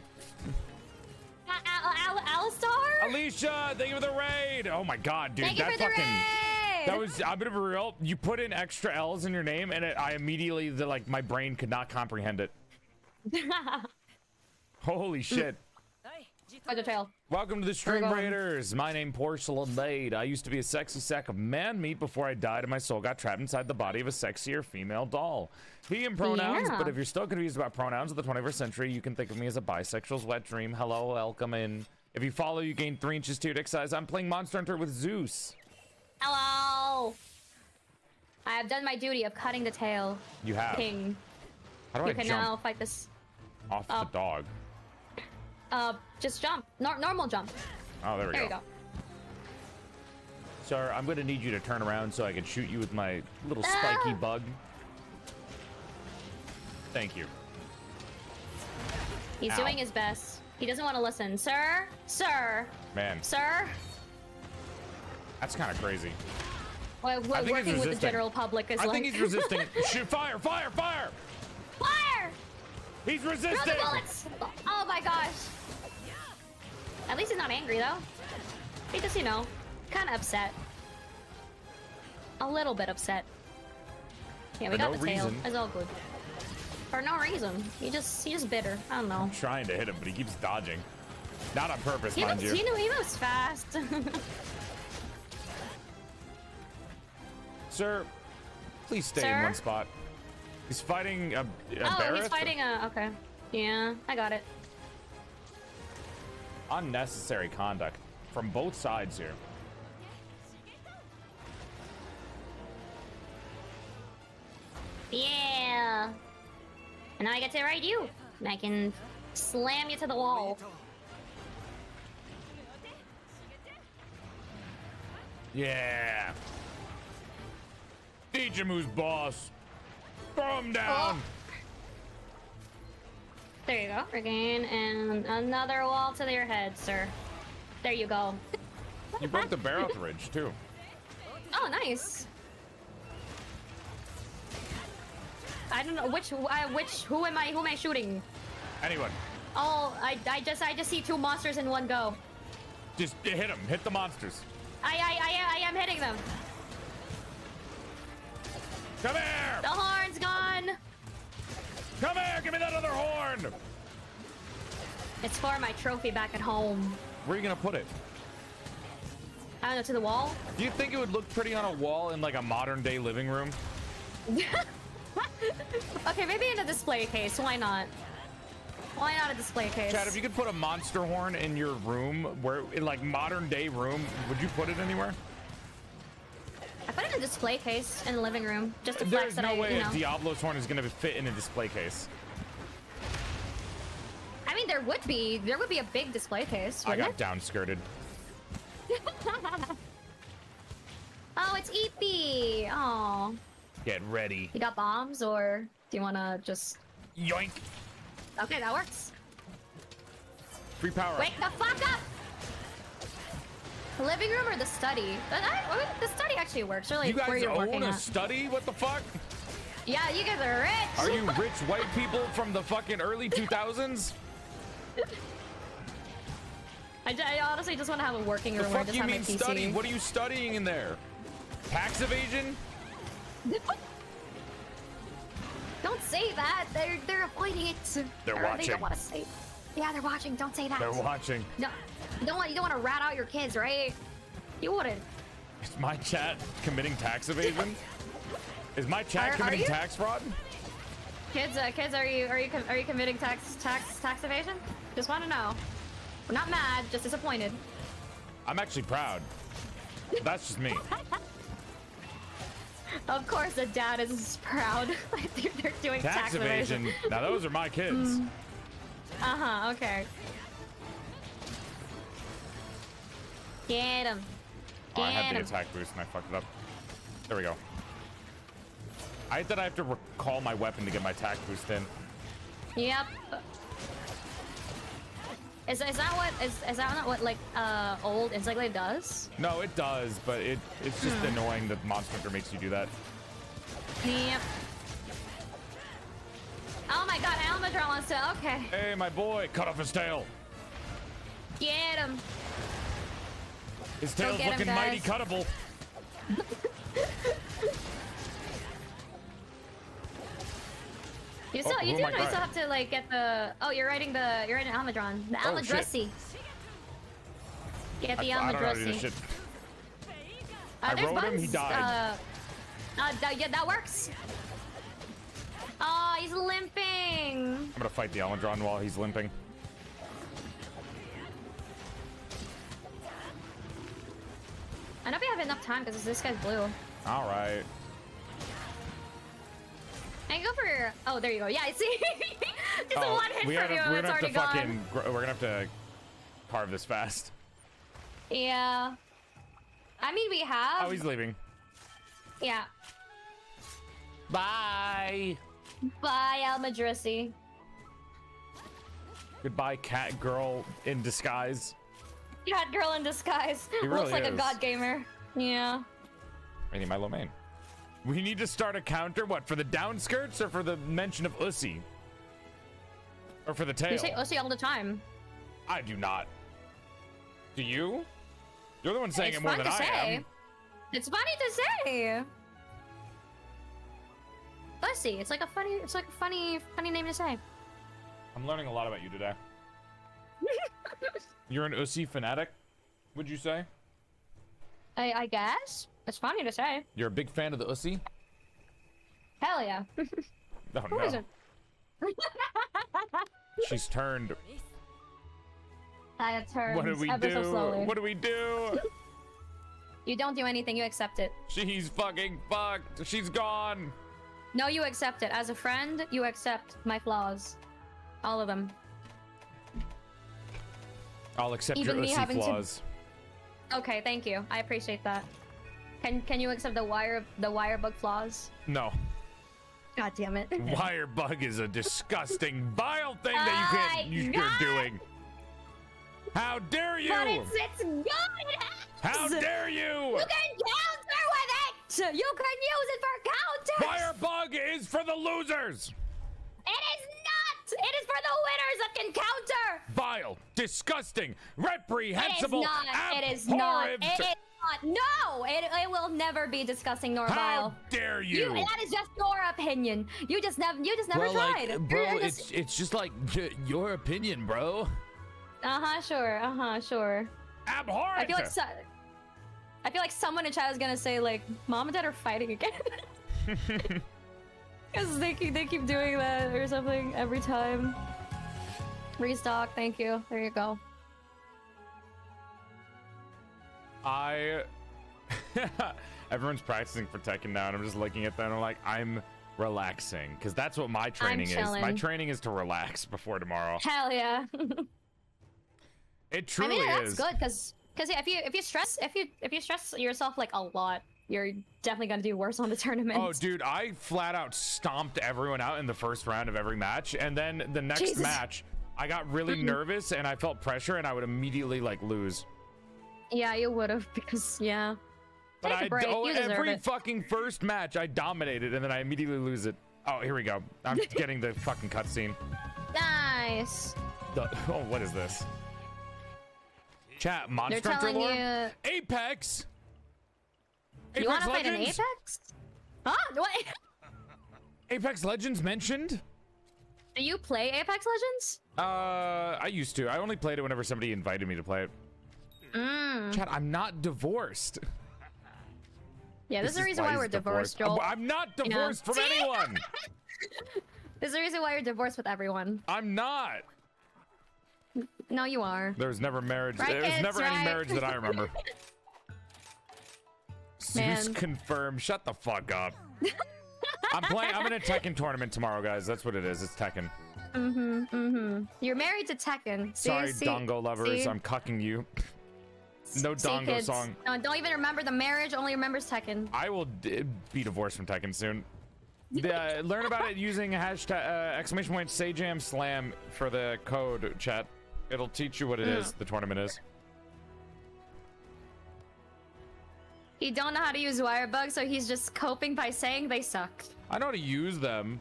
Al- Al- Al- Alistar? Alicia, thank you for the raid. Oh my god, dude, Thank that fucking. raid! That was. I'm gonna be real. You put in extra L's in your name, and it, I immediately, the, like, my brain could not comprehend it. Holy shit. By the tail. Welcome to the Stream. Raiders. My name Porcelain Maid. I used to be a sexy sack of man meat before I died and my soul got trapped inside the body of a sexier female doll. He and pronouns, Yeah. but if you're still confused about pronouns of the 21st century, you can think of me as a bisexual's wet dream. Hello, welcome in. If you follow, you gain three inches to your dick size. I'm playing Monster Hunter with Zeus. Hello. I have done my duty of cutting the tail. You have. King. How do You I can jump now fight this. off up. the dog? Uh, just jump. Nor- normal jump. Oh, there we There go. you go. Sir, I'm going to need you to turn around so I can shoot you with my little spiky Ah. bug. Thank you. He's Ow. doing his best. He doesn't want to listen. Sir? Sir? Man, Sir? that's kind of crazy. Well, I we're think he's working with the general public is I like. think he's resisting. Shoot, fire, fire, fire! Fire! He's resisting! Oh my gosh. At least he's not angry though. Just, you know, kind of upset. A little bit upset. Yeah, we For got no the tail. reason. It's all good. For no reason. He just, he just bitter. I don't know. Trying to hit him, but he keeps dodging. Not on purpose, He mind moves, you. he, knew- he moves fast. Sir, Please stay in one spot. He's fighting a, a Oh, he's fighting a. Okay. Yeah, I got it. Unnecessary conduct from both sides here. Yeah. And now I get to ride you. And I can slam you to the wall. Yeah. Teach boss. Throw him down. Oh. There you go. Regain and another wall to your head, sir. There you go. You broke the barrel ridge too. Oh, nice. I don't know which uh, which who am I who am I shooting? Anyone, Oh, I, I just I just see two monsters in one go. just hit them. Hit the monsters. I I I, I am hitting them. Come here. The horn's gone. Come here. Give me that other horn. It's for my trophy back at home. Where are you gonna put it? I don't know to the wall. Do you think it would look pretty on a wall in like a modern day living room? Okay, maybe in a display case. Why not? Why not a display case? Chad, if you could put a monster horn in your room, where in like modern day room, would you put it anywhere? I put it in a display case in the living room just to flex There's that no I, way you a. Diablo's horn is gonna fit in a display case. I mean, there would be there would be a big display case. I got downskirted. oh, it's Eepy. Oh, Get ready. you got bombs, or do you wanna just? Yoink. Okay, that works. Free power. Wake the fuck up! The living room or the study? The, I, I mean, the study actually works. Really, You where guys you're own a at. study? What the fuck? Yeah, you guys are rich. Are you rich white people from the fucking early 2000s? I, I honestly just want to have a working room I fuck you mean study? What are you studying in there? Tax evasion? Don't say that. They're they're avoiding it. They're Or They don't want to say. Yeah, they're watching. Don't say that. They're watching. No, you don't want you don't want to rat out your kids, right? You wouldn't. Is my chat committing tax evasion? Is my chat Are- are committing you? tax fraud? Kids, uh, kids, are you are you are you committing tax tax tax evasion? Just want to know. We're not mad, just disappointed. I'm actually proud. That's just me. Of course, the dad is proud. they're, they're doing Tax, tax, evasion. Now those are my kids. Uh huh. Okay. Get him. Oh, I Get had the attack boost and I fucked it up. There we go. I that I have to recall my weapon to get my attack boost in. Yep. Is, is that what is, is that not what like uh old Encyclopedia does? No, it does, but it it's just Hmm. annoying that Monster Hunter makes you do that. Yep. Oh my god, Almadron wants to okay. Hey, my boy, cut off his tail. Get him. His tail's him, looking mighty cuttable. You still Oh, you do know you still have to like get the oh you're riding the you're writing Almadron. The Oh, Get the I, I don't know how to do this Almadrussi. shit. Uh, I there's rode him, he buttons, died. Uh, uh, that, yeah, that works. Oh, he's limping. I'm gonna fight the Almadron while he's limping. I know we have enough time because this guy's blue. All right. I go for. Oh, there you go. Yeah, I see. Just Oh, one hit we from you. We're gonna have to gone. fucking. gr- We're gonna have to carve this fast. Yeah. I mean, we have. Oh, he's leaving. Yeah. Bye. Bye, Almadrissi. Goodbye, cat girl in disguise. God girl in disguise. He Looks really like a god gamer. Yeah. I need my low main. We need to start a counter. What for the downskirts or for the mention of Ussy? Or for the tail? You say Ussy all the time. I do not. Do you? You're the one saying it's it more than to I say. am. It's funny to say. Ussy. It's like a funny. It's like a funny, funny name to say. I'm learning a lot about you today. You're an Ussy fanatic, would you say? I, I guess it's funny to say. You're a big fan of the Ussy? Hell yeah. Oh Who is no. it? She's turned. I have turned What do we ever do? so. What do we do? You don't do anything, you accept it. She's fucking fucked. She's gone. No, you accept it. As a friend, you accept my flaws. All of them. I'll accept Even your me OC having to- flaws. Okay, thank you. I appreciate that. Can can you accept the wire the wire bug flaws? No. God damn it. Wire bug is a disgusting, vile thing that you Oh can't. my You, you're doing. How dare you? But it's it's good. How dare you? You can counter with it. You can use it for counters. Fire bug is for the losers. It is not. It is for the winners that can counter. Vile, disgusting, It is reprehensible, not. It is not. It is not. No. It, it will never be disgusting nor How vile. dare You, you? that is just your opinion. You just never. You just never well, tried. like, bro, You're just- it's it's just like your opinion, bro. Uh huh. Sure. Uh huh. Sure. Abhorrent. I feel like so- I feel like someone in chat is gonna say like, "Mom and Dad are fighting again," because they keep they keep doing that or something every time. Restock. Thank you. There you go. I. Everyone's practicing for Tekken now, and I'm just looking at them. And I'm like, I'm relaxing because that's what my training is. My training is to relax before tomorrow. Hell yeah. It truly I mean that's is. good because because yeah, if you if you stress if you if you stress yourself like a lot, you're definitely gonna do worse on the tournament. Oh, dude, I flat out stomped everyone out in the first round of every match, and then the next Jesus. match, I got really nervous and I felt pressure, and I would immediately like lose. Yeah, you would have because yeah. But Take a I break, oh, every it. fucking first match, I dominated, and then I immediately lose it. Oh, here we go. I'm getting the fucking cutscene. Nice. The, oh, what is this? Chat, Monster Hunter lore? you Apex. You want to fight an Apex? Huh? What? Apex Legends mentioned? Do you play Apex Legends? Uh, I used to. I only played it whenever somebody invited me to play it. Mm. Chat, I'm not divorced. Yeah, this is the reason why why we're divorced, Joel. I'm not You know. divorced from anyone. This is the reason why you're divorced with everyone. I'm not. No, you are. There was never marriage. Right, there was kids, never any marriage that I remember. Zeus Man. confirmed. Shut the fuck up. I'm playing. I'm in a Tekken tournament tomorrow, guys. That's what it is. It's Tekken. Mm-hmm. Mm-hmm. You're married to Tekken. See, Sorry, see, dango lovers. see? I'm cucking you. No dango kids? song. No, don't even remember the marriage. Only remembers Tekken. I will be divorced from Tekken soon. The- learn about it using hashtag uh, exclamation point Sajam Slam for the code chat. It'll teach you what it is. Mm. The tournament is. He don't know how to use Wirebug, so he's just coping by saying they suck. I know how to use them.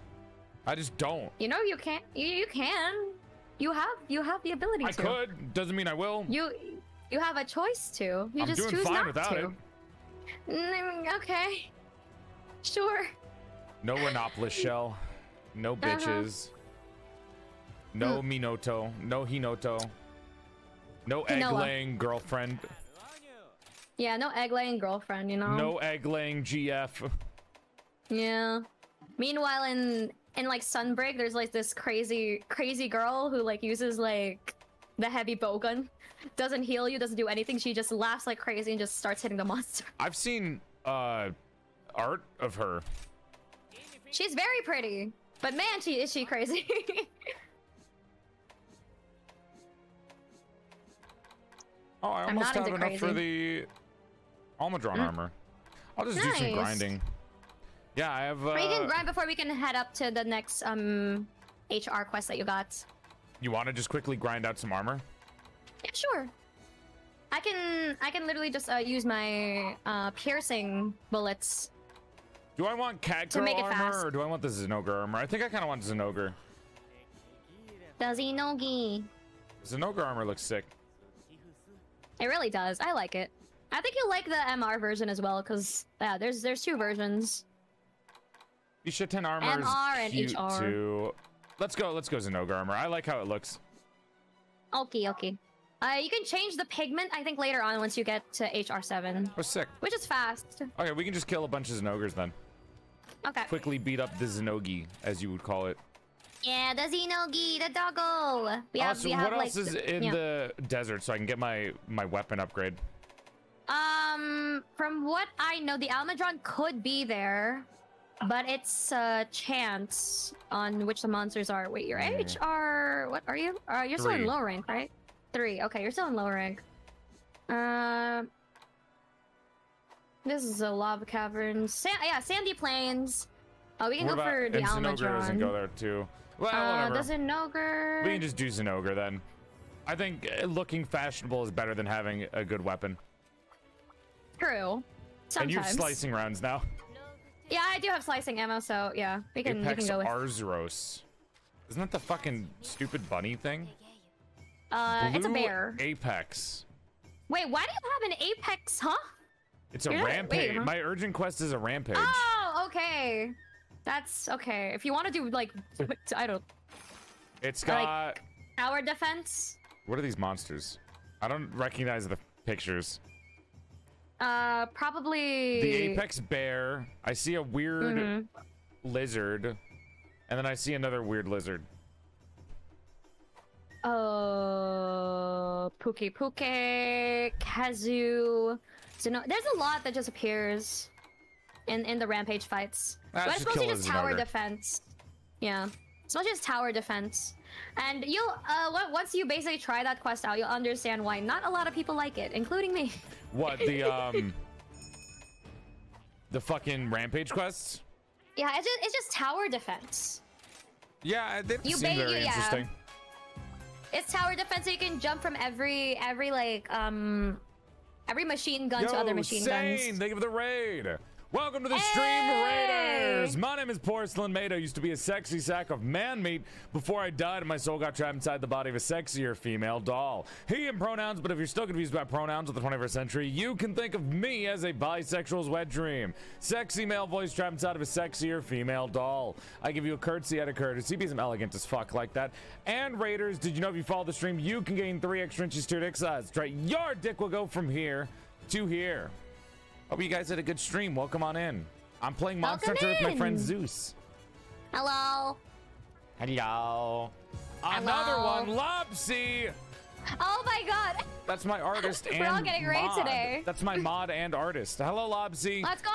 I just don't. You know you can't. You, you can. You have. You have the ability I to. I could. Doesn't mean I will. You. You have a choice to. You I'm just doing choose fine not without to. it. Mm, okay. Sure. No Rhenoplos shell. No Uh-huh. bitches. No Minoto. No Hinoto. No egg laying girlfriend. Yeah, no egg laying girlfriend, you know. No egg laying GF. Yeah. Meanwhile, in in like Sunbreak, there's like this crazy crazy girl who like uses like the heavy bowgun, doesn't heal you, doesn't do anything. She just laughs like crazy and just starts hitting the monster. I've seen uh art of her. She's very pretty, but man, she is she crazy. Oh, I I'm almost have enough for the Almadron Mm. armor. I'll just do some grinding. Yeah, I have. Uh, we can grind before we can head up to the next um HR quest that you got. You want to just quickly grind out some armor? Yeah, sure. I can I can literally just uh, use my uh, piercing bullets. Do I want cat girl armor fast. or do I want the Zinogre armor? I think I kind of want Zinogre. The Xenogi. Zinogre armor looks sick. It really does. I like it. I think you'll like the MR version as well, because yeah, there's there's two versions. Isha 10 armor MR and HR. too. Let's go. Let's go Zinogre armor. I like how it looks. Okay, okay. Uh, you can change the pigment, I think, later on once you get to HR7, Oh, sick. which is fast. Okay, we can just kill a bunch of Zinogres then. Okay. quickly beat up the Zenogi, as you would call it. Yeah, the Xenogi, the doggo. We have, also, we have what like, else is in yeah. the desert so I can get my my weapon upgrade? Um, from what I know, the Almadron could be there, but it's a chance on which the monsters are. Wait, your Hmm. HR, what are you? Uh, you're still in Three. low rank, right? Three. Okay, you're still in low rank. Um, this is a lava cavern. Sa- yeah, sandy plains. Oh, we can What go about for the and Zinogre doesn't go there too. Well, Uh, whatever. doesn't Ogre? We can just do Zinogre then. I think uh, looking fashionable is better than having a good weapon. True. Sometimes. And you have slicing rounds now. Yeah, I do have slicing ammo, so yeah, we can we Apex can go with. Isn't that the fucking stupid bunny thing? Uh, it's a bear. Apex. Wait, why do you have an apex, huh? It's a You're not- wait, rampage. huh? My urgent quest is a rampage. Oh, okay. That's okay. If you want to do like, I don't It's got. like- tower defense. What are these monsters? I don't recognize the pictures. Uh, probably The apex bear. I see a weird Mhm. lizard, and then I see another weird lizard. Uh, Puke Puke, Khezu. So no, there's a lot that just appears in in the rampage fights. Ah, but it's mostly just tower defense. Yeah, it's mostly just tower defense. And you'll uh on- once you basically try that quest out, you'll understand why not a lot of people like it, including me. What the um the fucking rampage quests? Yeah, it's just it's just tower defense. Yeah, they You seem very you- yeah. interesting. It's tower defense, so you can jump from every every like um every machine gun to other machine Sane, guns. thank you for the raid. Welcome to the Stream Raiders. My name is Porcelain Maid. I used to be a sexy sack of man meat before I died and my soul got trapped inside the body of a sexier female doll. He and pronouns, but if you're still confused by pronouns of the 21st century, you can think of me as a bisexual's wet dream. Sexy male voice trapped inside of a sexier female doll. I give you a curtsy out of courtesy because I'm elegant as fuck like that. And Raiders, did you know if you follow the stream, you can gain three extra inches to your dick size? That's right, your dick will go from here to here. Hope you guys had a good stream. Welcome on in. I'm playing Monster Welcome Hunter with my friend. Zeus. Hello. Hello. Another one, Lopsy. Oh my god. That's my artist and We're all getting raid mod. today. That's my mod and artist. Hello, Lobsy. Let's go.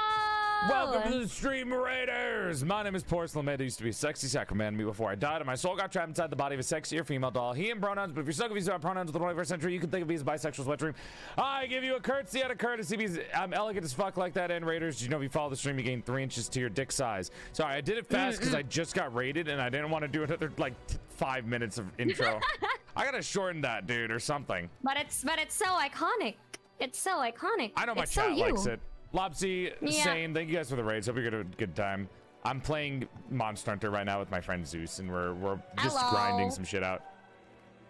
Welcome to the Stream Raiders. My name is Porcelain Man. I used to be a sexy man me before I died, and my soul got trapped inside the body of a sexier female doll. He and pronouns, but if you're stuck with these uh, pronouns of the 21st century, you can think of me as a bisexual sweat dream. I give you a courtesy out of courtesy because I'm elegant as fuck like that. And Raiders, you know if you follow the stream, you gain three inches to your dick size. Sorry, I did it fast because I just got raided, and I didn't want to do another like five minutes of intro. I gotta shorten that, dude, or something. But it's but it's so iconic. It's so iconic. I know my it's chat so you. likes it. Lopsy, Yeah. Sane, thank you guys for the raids. Hope you're gonna have a good time. I'm playing Monster Hunter right now with my friend Zeus, and we're we're just Hello. grinding some shit out.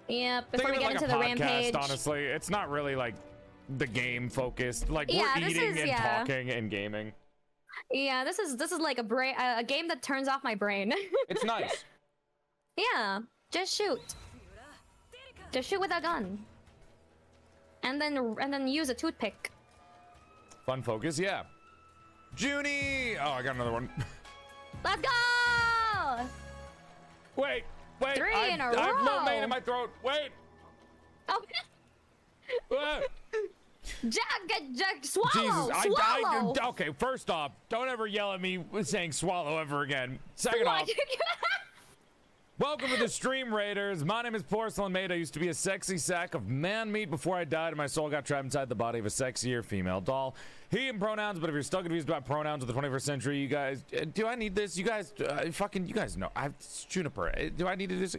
Yeah. Think Before of we get like into a the podcast, rampage. honestly. It's not really like the game focused. Like Yeah, we're eating is- and yeah. talking and gaming. Yeah, this is this is like a brain a a game that turns off my brain. It's nice. yeah. Just shoot. Just shoot with a gun. And then and then use a toothpick. Fun focus, yeah. Junie! Oh, I got another one. Let's go! wait, wait. Three I, in a I have low row. main in my throat. Wait. Oh, Ah. Jack, Jack, swallow, Jesus, I, swallow. I, okay, first off, don't ever yell at me saying swallow ever again. Second off, welcome to the Stream Raiders. My name is Porcelain Maid. I used to be a sexy sack of man meat before I died and my soul got trapped inside the body of a sexier female doll. He and pronouns, but if you're still confused about pronouns of the 21st century, you guys, uh, do I need this? You guys, uh, fucking, you guys know. I it's Juniper. Uh, Do I need to do this?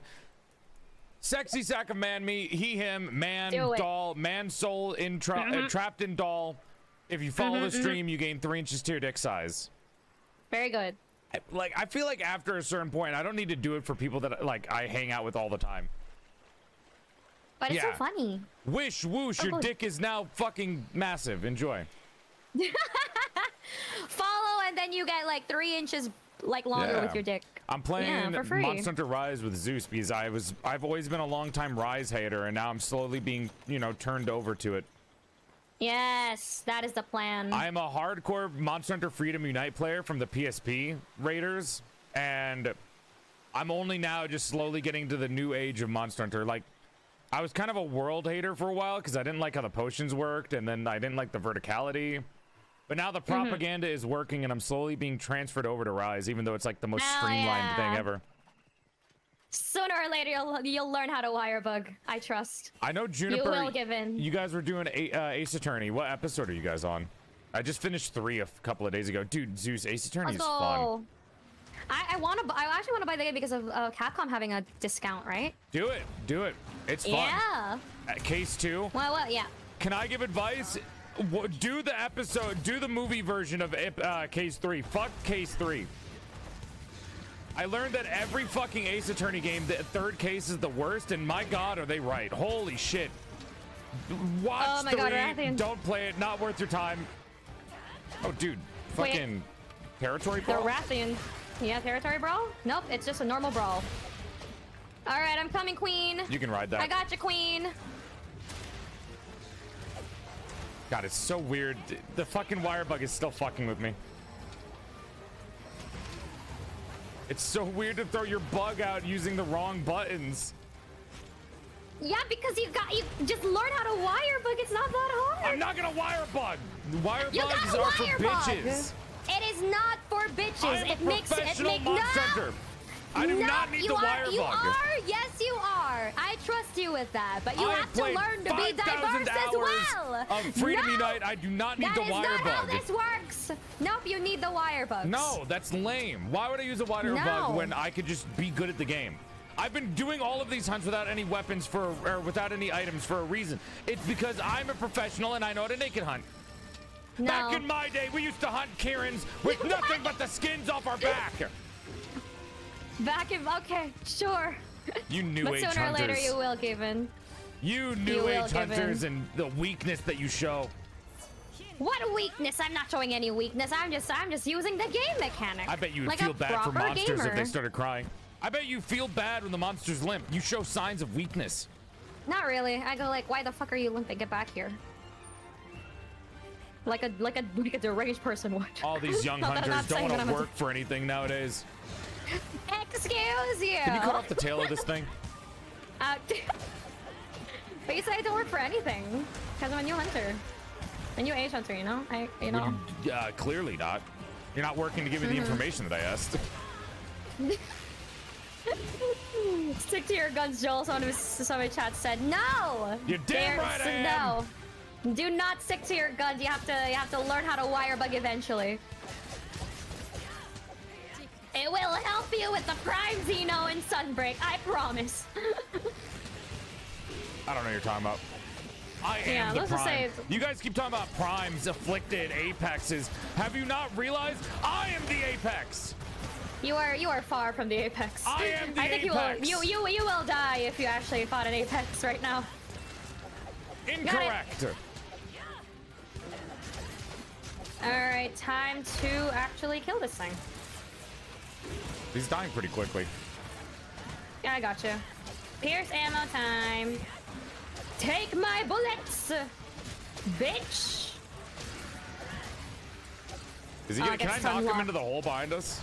Sexy sack of man meat, he, him, man, Do it. doll, man soul in tra- Mm-hmm. uh, trapped in doll. If you follow the stream, you gain three inches to your dick size. Very good. I- Like I feel like after a certain point, I don't need to do it for people that like I hang out with all the time. But it's so funny. Wish whoosh, your Oh. dick is now fucking massive. Enjoy. Follow and then you get like three inches like longer Yeah. with your dick. I'm playing Yeah. Monster Hunter Rise with Zeus because I was I've always been a long time Rise hater, and now I'm slowly being you know turned over to it. Yes, that is the plan. I am a hardcore Monster Hunter Freedom Unite player from the PSP Raiders, and I'm only now just slowly getting to the new age of Monster Hunter. Like, I was kind of a world hater for a while because I didn't like how the potions worked, and then I didn't like the verticality. But now the Mm-hmm. propaganda is working, and I'm slowly being transferred over to Rise, even though it's like the most Hell streamlined thing ever. Sooner or later, you'll you'll learn how to wire bug. I trust. I know Juniper. You will give in. You guys were doing a, uh, Ace Attorney. What episode are you guys on? I just finished three a couple of days ago. Dude, Zeus, Ace Attorney is fun. I, I want to. I actually want to buy the game because of uh, Capcom having a discount, right? Do it. Do it. It's fun. Yeah. Uh, Case two. Well, well, yeah. Can I give advice? Do the episode. Do the movie version of uh, Case three. Fuck Case three. I learned that every fucking Ace Attorney game, the third case is the worst, and my god, are they right? Holy shit! Watch Oh my three. God, Rathian. Don't play it. Not worth your time. Oh, dude, Wait. fucking territory The brawl. Rathian. Yeah, territory brawl? Nope, it's just a normal brawl. All right, I'm coming, Queen. You can ride that. I got you, Queen. God, it's so weird. The fucking wire bug is still fucking with me. It's so weird to throw your bug out using the wrong buttons. Yeah, because you got you just learn how to wire bug. It's not that hard. I'm not gonna wire bug. Wire You bugs got are for wire bug. bitches. It is not for bitches. I am it a makes it professional make no. hunter. I do no, not need the are, wire you bug. are. Yes, you are. I trust you with that. But you I have to learn to be 5,000 diverse as well. Of Freedom no, Unite, I do not need that the is wire not how this works. Nope, you need the wire bugs. No, that's lame. Why would I use a wire No. bug when I could just be good at the game? I've been doing all of these hunts without any weapons for or without any items for a reason. It's because I'm a professional and I know how to naked hunt. No. Back in my day, we used to hunt Kirins with nothing but the skins off our back. Back in okay, sure. You new but age sooner or later you will give in. You new You age hunters in. and the weakness that you show. What weakness? I'm not showing any weakness. I'm just I'm just using the game mechanic. I bet you would like feel bad for monsters if they started crying. I bet you feel bad when the monsters limp. You show signs of weakness. Not really. I go like, why the fuck are you limping? Get back here. Like a like a like a deranged person would. All these young hunters don't want to work for anything nowadays. Excuse you. Can you cut off the tail of this thing? Uh, but you say I don't work for anything because I'm a new hunter, a new age hunter. You know, I you know. You- uh, clearly not. You're not working to give me Mm-hmm. the information that I asked. Stick to your guns, Joel. Someone in somebody in chat said no. You're damn There- right I am. No. Do not stick to your guns. You have to you have to learn how to wire bug eventually. It will help you with the Prime Xeno and Sunbreak, I promise. I don't know what you're talking about. I am the let's just say prime. You guys keep talking about primes, afflicted, apexes. Have you not realized I am the apex? You are you are far from the apex. I am the I think apex. you will you you you will die if you actually fought an apex right now. Incorrect. All right, time to actually kill this thing. He's dying pretty quickly. Yeah, I got you. Pierce ammo time. Take my bullets, bitch. Is he Oh, gonna, it can I knock him into the hole behind us?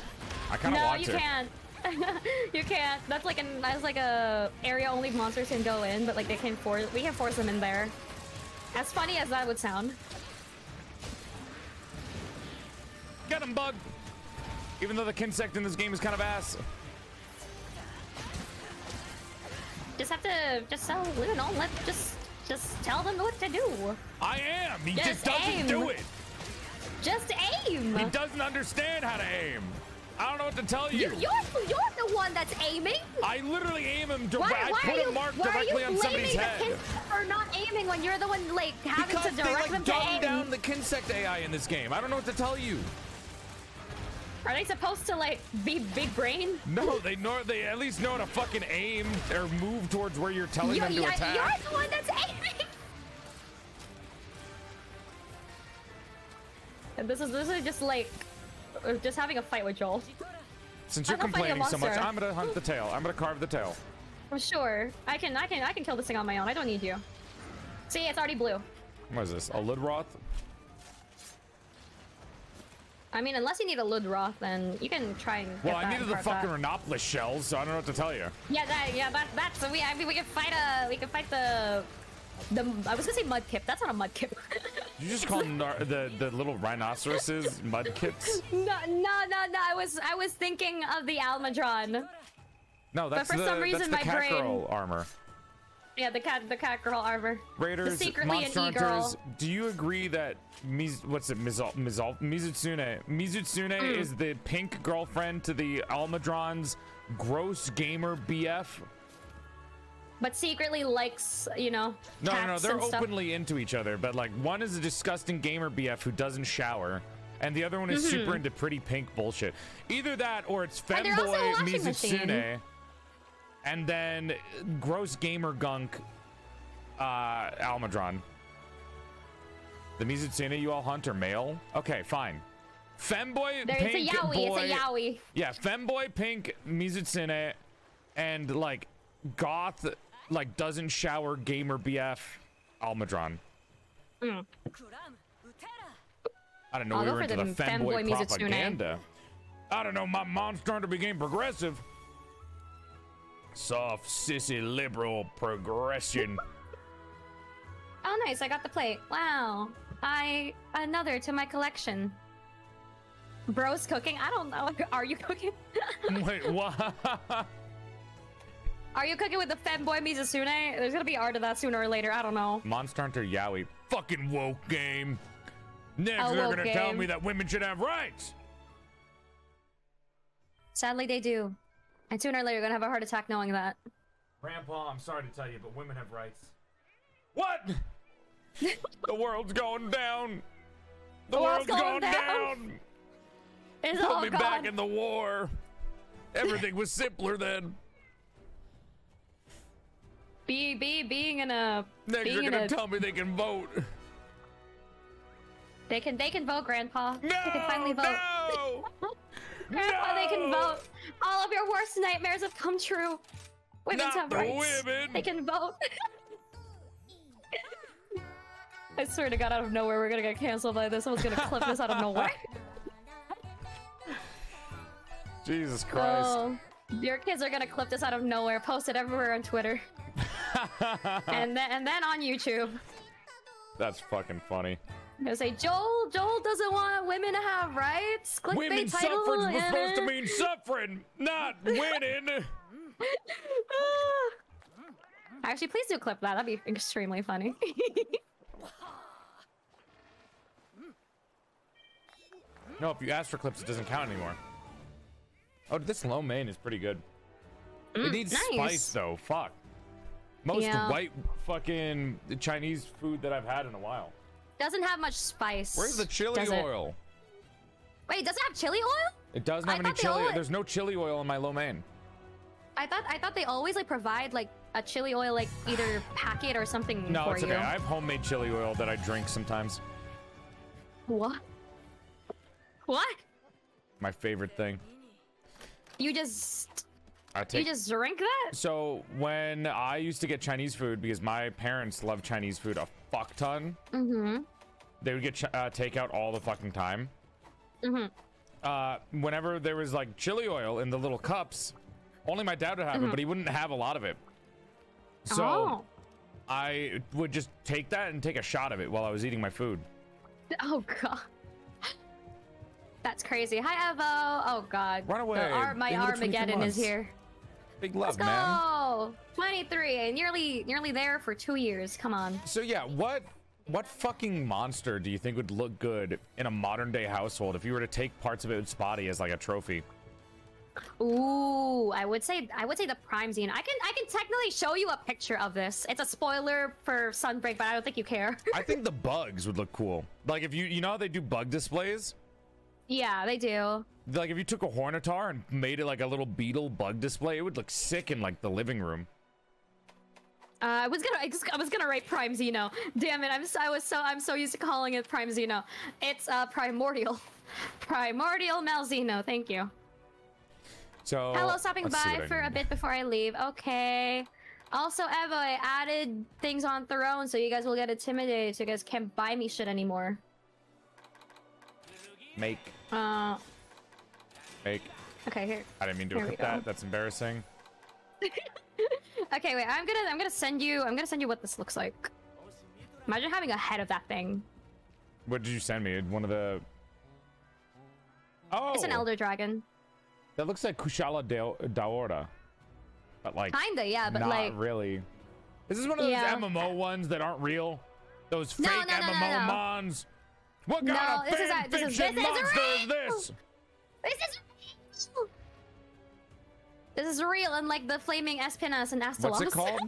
I kind of No, want you can't. you can't. That's like an that's like a area only monsters can go in, but like they can force we can force them in there. As funny as that would sound. Get him, bug. Even though the kinsect in this game is kind of ass. Just have to just tell you know let just just tell them what to do. I am. He just Just doesn't aim. do it. Just aim. He doesn't understand how to aim. I don't know what to tell you. You, you're you're the one that's aiming. I literally aim him. Di- Why, I why put are you, a mark why are directly you on somebody's blaming head. the kids for not aiming when you're the one like having Because to they direct like them to dumb aim? down the Kinsect AI in this game. I don't know what to tell you. Are they supposed to like be big brain? No, they know they at least know how to fucking aim or move towards where you're telling You- them to yeah, attack. You're the one that's aiming. And this is this is just like uh, just having a fight with Joel. Since you're I'm not fighting a complaining so much. I'm gonna hunt the tail. I'm gonna carve the tail. I'm sure I can I can I can kill this thing on my own. I don't need you. See, it's already blue. What is this? A Ludroth? I mean, unless you need a Ludroth, then you can try and. Well, I needed the fucking that. Rhenoplos shells, so I don't know what to tell you. Yeah, that, yeah, that, that's we. I mean, we can fight a. We can fight the. The I was gonna say mudkip. That's not a mudkip. You just call the the little rhinoceroses mudkits? no, no, no, no. I was I was thinking of the Almadron. No, that's for the some reason, that's the my brain- armor. Yeah, the cat, the cat girl armor. Raiders, Monster Hunters. Do you agree that Miz, what's it, Mizal, Mizal, Mizutsune? Mizutsune Mm. is the pink girlfriend to the Almadron's gross gamer BF? But secretly likes, you know, No, no, no, they're and stuff. openly into each other, but like one is a disgusting gamer BF who doesn't shower, and the other one is super into pretty pink bullshit. Either that or it's And they're also a femboy Mizutsune. And then gross gamer gunk uh, Almadron. The Mizutsune you all hunt are male? Okay, fine. Femboy There, it's a pink yaoi. boy. It's a yaoi. Yeah, femboy pink Mizutsune and like goth like doesn't shower gamer BF Almadron. Mm. I don't know. I'll we were into the the femboy femboy propaganda. I don't know. My mom's starting to become progressive. Soft, sissy, liberal progression. Oh, nice! I got the plate. Wow. I another to my collection. Bro's cooking. I don't know. Are you cooking? Wait, what? Are you cooking with the femboy Mizutsune? There's gonna be art of that sooner or later. I don't know. Monster Hunter Yaoi. Fucking woke game. Next, A they're gonna tell me that women should have rights. Sadly, they do. And sooner or later, you're gonna have a heart attack knowing that. Grandpa, I'm sorry to tell you, but women have rights. What? the world's going down. The, The world's world's, going going down. down. It's Put all me gone. back in the war. Everything was simpler then. Be be being in a Next, being you're gonna a tell me they can vote. they can they can vote, Grandpa. No, they can finally vote. no, Grandpa, they can vote. All of your worst nightmares have come true. Women Not have the rights. women. They can vote. I swear to God, out of nowhere, we're gonna get canceled by this. Someone's gonna clip this out of nowhere. Jesus Christ. Oh, your kids are gonna clip this out of nowhere, post it everywhere on Twitter, and then and then on YouTube. That's fucking funny. They say Joel, Joel doesn't want women to have rights. Clickbait Women's title. suffrage was supposed to mean suffering, not winning. Actually, please do clip that. That'd be extremely funny. No, if you ask for clips, it doesn't count anymore. Oh, this lo mein is pretty good. it Mm, needs nice. spice though. Fuck. Most Yeah. white fucking Chinese food that I've had in a while. Doesn't have much spice. Where's the chili does it? oil? Wait, does it have chili oil? It doesn't I have any chili. always- There's no chili oil in my lo mein. I thought I thought they always like provide like a chili oil like either packet or something No, it's you. okay. I have homemade chili oil that I drink sometimes. What? What? My favorite thing. You just I you just drink that? So when I used to get Chinese food because my parents love Chinese food a fuck ton, Mm-hmm. they would get ch- uh, takeout all the fucking time. Mm-hmm. uh, whenever there was like chili oil in the little cups, only my dad would have it, but he wouldn't have a lot of it. So Mm-hmm. oh. I would just take that and take a shot of it while I was eating my food. Oh god. That's crazy. Hi Evo. Oh god. Run away. Ar- my Been here 23 Armageddon is here. Big Let's love, man. go. 23 nearly nearly there for 2 years. Come on. So yeah, what what fucking monster do you think would look good in a modern day household if you were to take parts of its body as like a trophy? Ooh, I would say I would say the prime zine. I can I can technically show you a picture of this. It's a spoiler for Sunbreak, but I don't think you care. I think the bugs would look cool. Like if you you know how they do bug displays? yeah, they do. Like if you took a Hornetaur and made it like a little beetle bug display, it would look sick in like the living room. Uh, I was gonna, I, just, I was gonna write Prime Xeno. Damn it! I'm, so, I was so, I'm so used to calling it Prime Xeno. It's uh, Primordial, Primordial Malzeno. Thank you. So Hello, stopping by for a bit before I leave. Okay. Also, Evo, I added things on Throne so you guys will get intimidated so you guys can't buy me shit anymore. Make, Uh, okay, here. I didn't mean to hit that. That's embarrassing. Okay, wait. I'm gonna I'm gonna send you I'm gonna send you what this looks like. Imagine having a head of that thing. What did you send me? One of the. Oh, It's an oh! elder dragon. That looks like Kushala Da- Daora, but like Kinda, yeah, but not like really. This is one of those Yeah. MMO ones that aren't real. Those fake no, no, no, MMO no. mons. What No, kind of this is fan this is- this monster is real! this? this is this is real, unlike the flaming Espinas and Astalos. What's it called?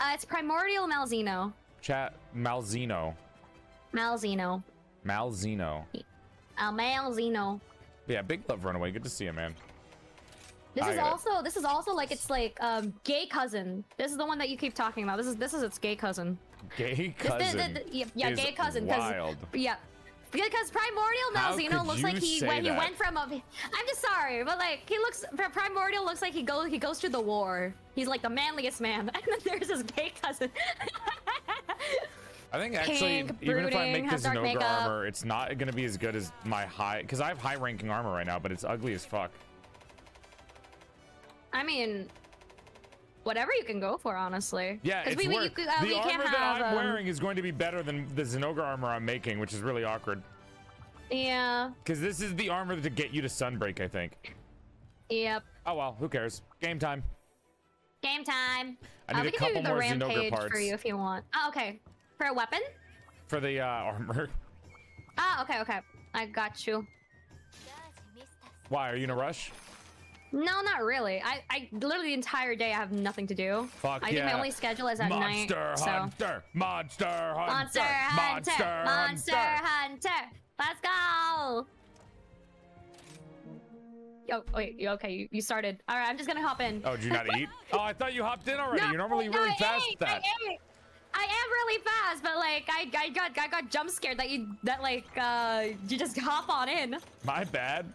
uh, it's Primordial Malzino. Chat Malzino. Malzino. Malzino. Uh, Malzeno. Yeah, big love runaway. Good to see you, man. This I is got it. also this is also like it's like um gay cousin. This is the one that you keep talking about. This is this is its gay cousin. Gay cousin. this- this- yeah, yeah, gay cousin. Wild. Yeah. Because Primordial How Malzeno could looks you like he when he went from a I'm just sorry, but like he looks Primordial looks like he goes he goes to the war. He's like the manliest man. And then there's his gay cousin. I think actually, Pink, even if I make this makeup. armor, it's not going to be as good as my high, because I have high ranking armor right now, but it's ugly as fuck. I mean whatever you can go for, honestly. Yeah, 'Cause it's we, we, you- uh, the we armor can't that have, I'm um, wearing is going to be better than the Zinogre armor I'm making, which is really awkward. Yeah. Because this is the armor to get you to Sunbreak, I think. Yep. Oh well, who cares? Game time. Game time. I uh, need we a can couple do the more Zinogre rampage parts for you if you want. Oh, okay. For a weapon? for the uh, armor. Ah, okay, okay. I got you. Why, are you in a rush? No, not really. I, I literally the entire day I have nothing to do. Fuck I think yeah. my only schedule is at night. Monster So Hunter! Monster Hunter! Monster Hunter! Monster Hunter! Let's go! Yo, wait, you okay? You, you started. All right, I'm just gonna hop in. Oh, did you not eat? Oh, I thought you hopped in already. No, You're normally no, really I fast ate, at that. I ate. I am really fast, but like I, I got I got jump scared that you that like uh you just hop on in. My bad.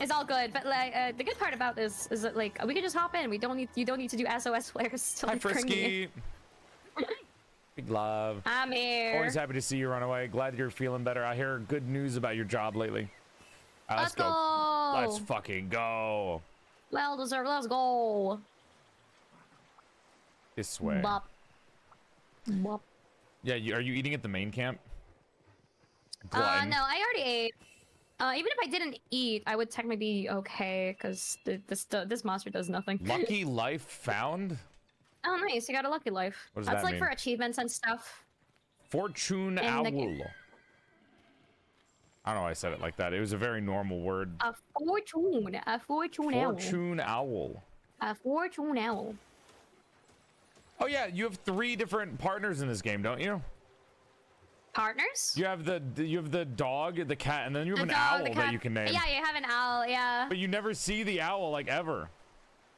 It's all good, but like uh, the good part about this is that like we can just hop in. We don't need you don't need to do SOS flares to Hi, like, bring me in. Frisky. Big love. I'm here. Always happy to see you run away. Glad you're feeling better. I hear good news about your job lately. Uh, Let's go. Let's fucking go. Well deserved. Let's go. This way. Bop. Bop. Yeah, you, are you eating at the main camp? Uh, no, I already ate. Uh, even if I didn't eat, I would technically be okay because this this monster does nothing. Lucky life found? Oh, nice! You got a lucky life. What does That's that like mean? for achievements and stuff. Fortune In owl. the I don't know why I said it like that. It was a very normal word. A fortune, a fortune owl, Fortune owl. a fortune owl. Oh yeah, you have three different partners in this game, don't you? Partners? You have the the- you have the dog, the cat, and then you have The an dog, owl that you can name. Yeah, you have an owl. Yeah. But you never see the owl like ever.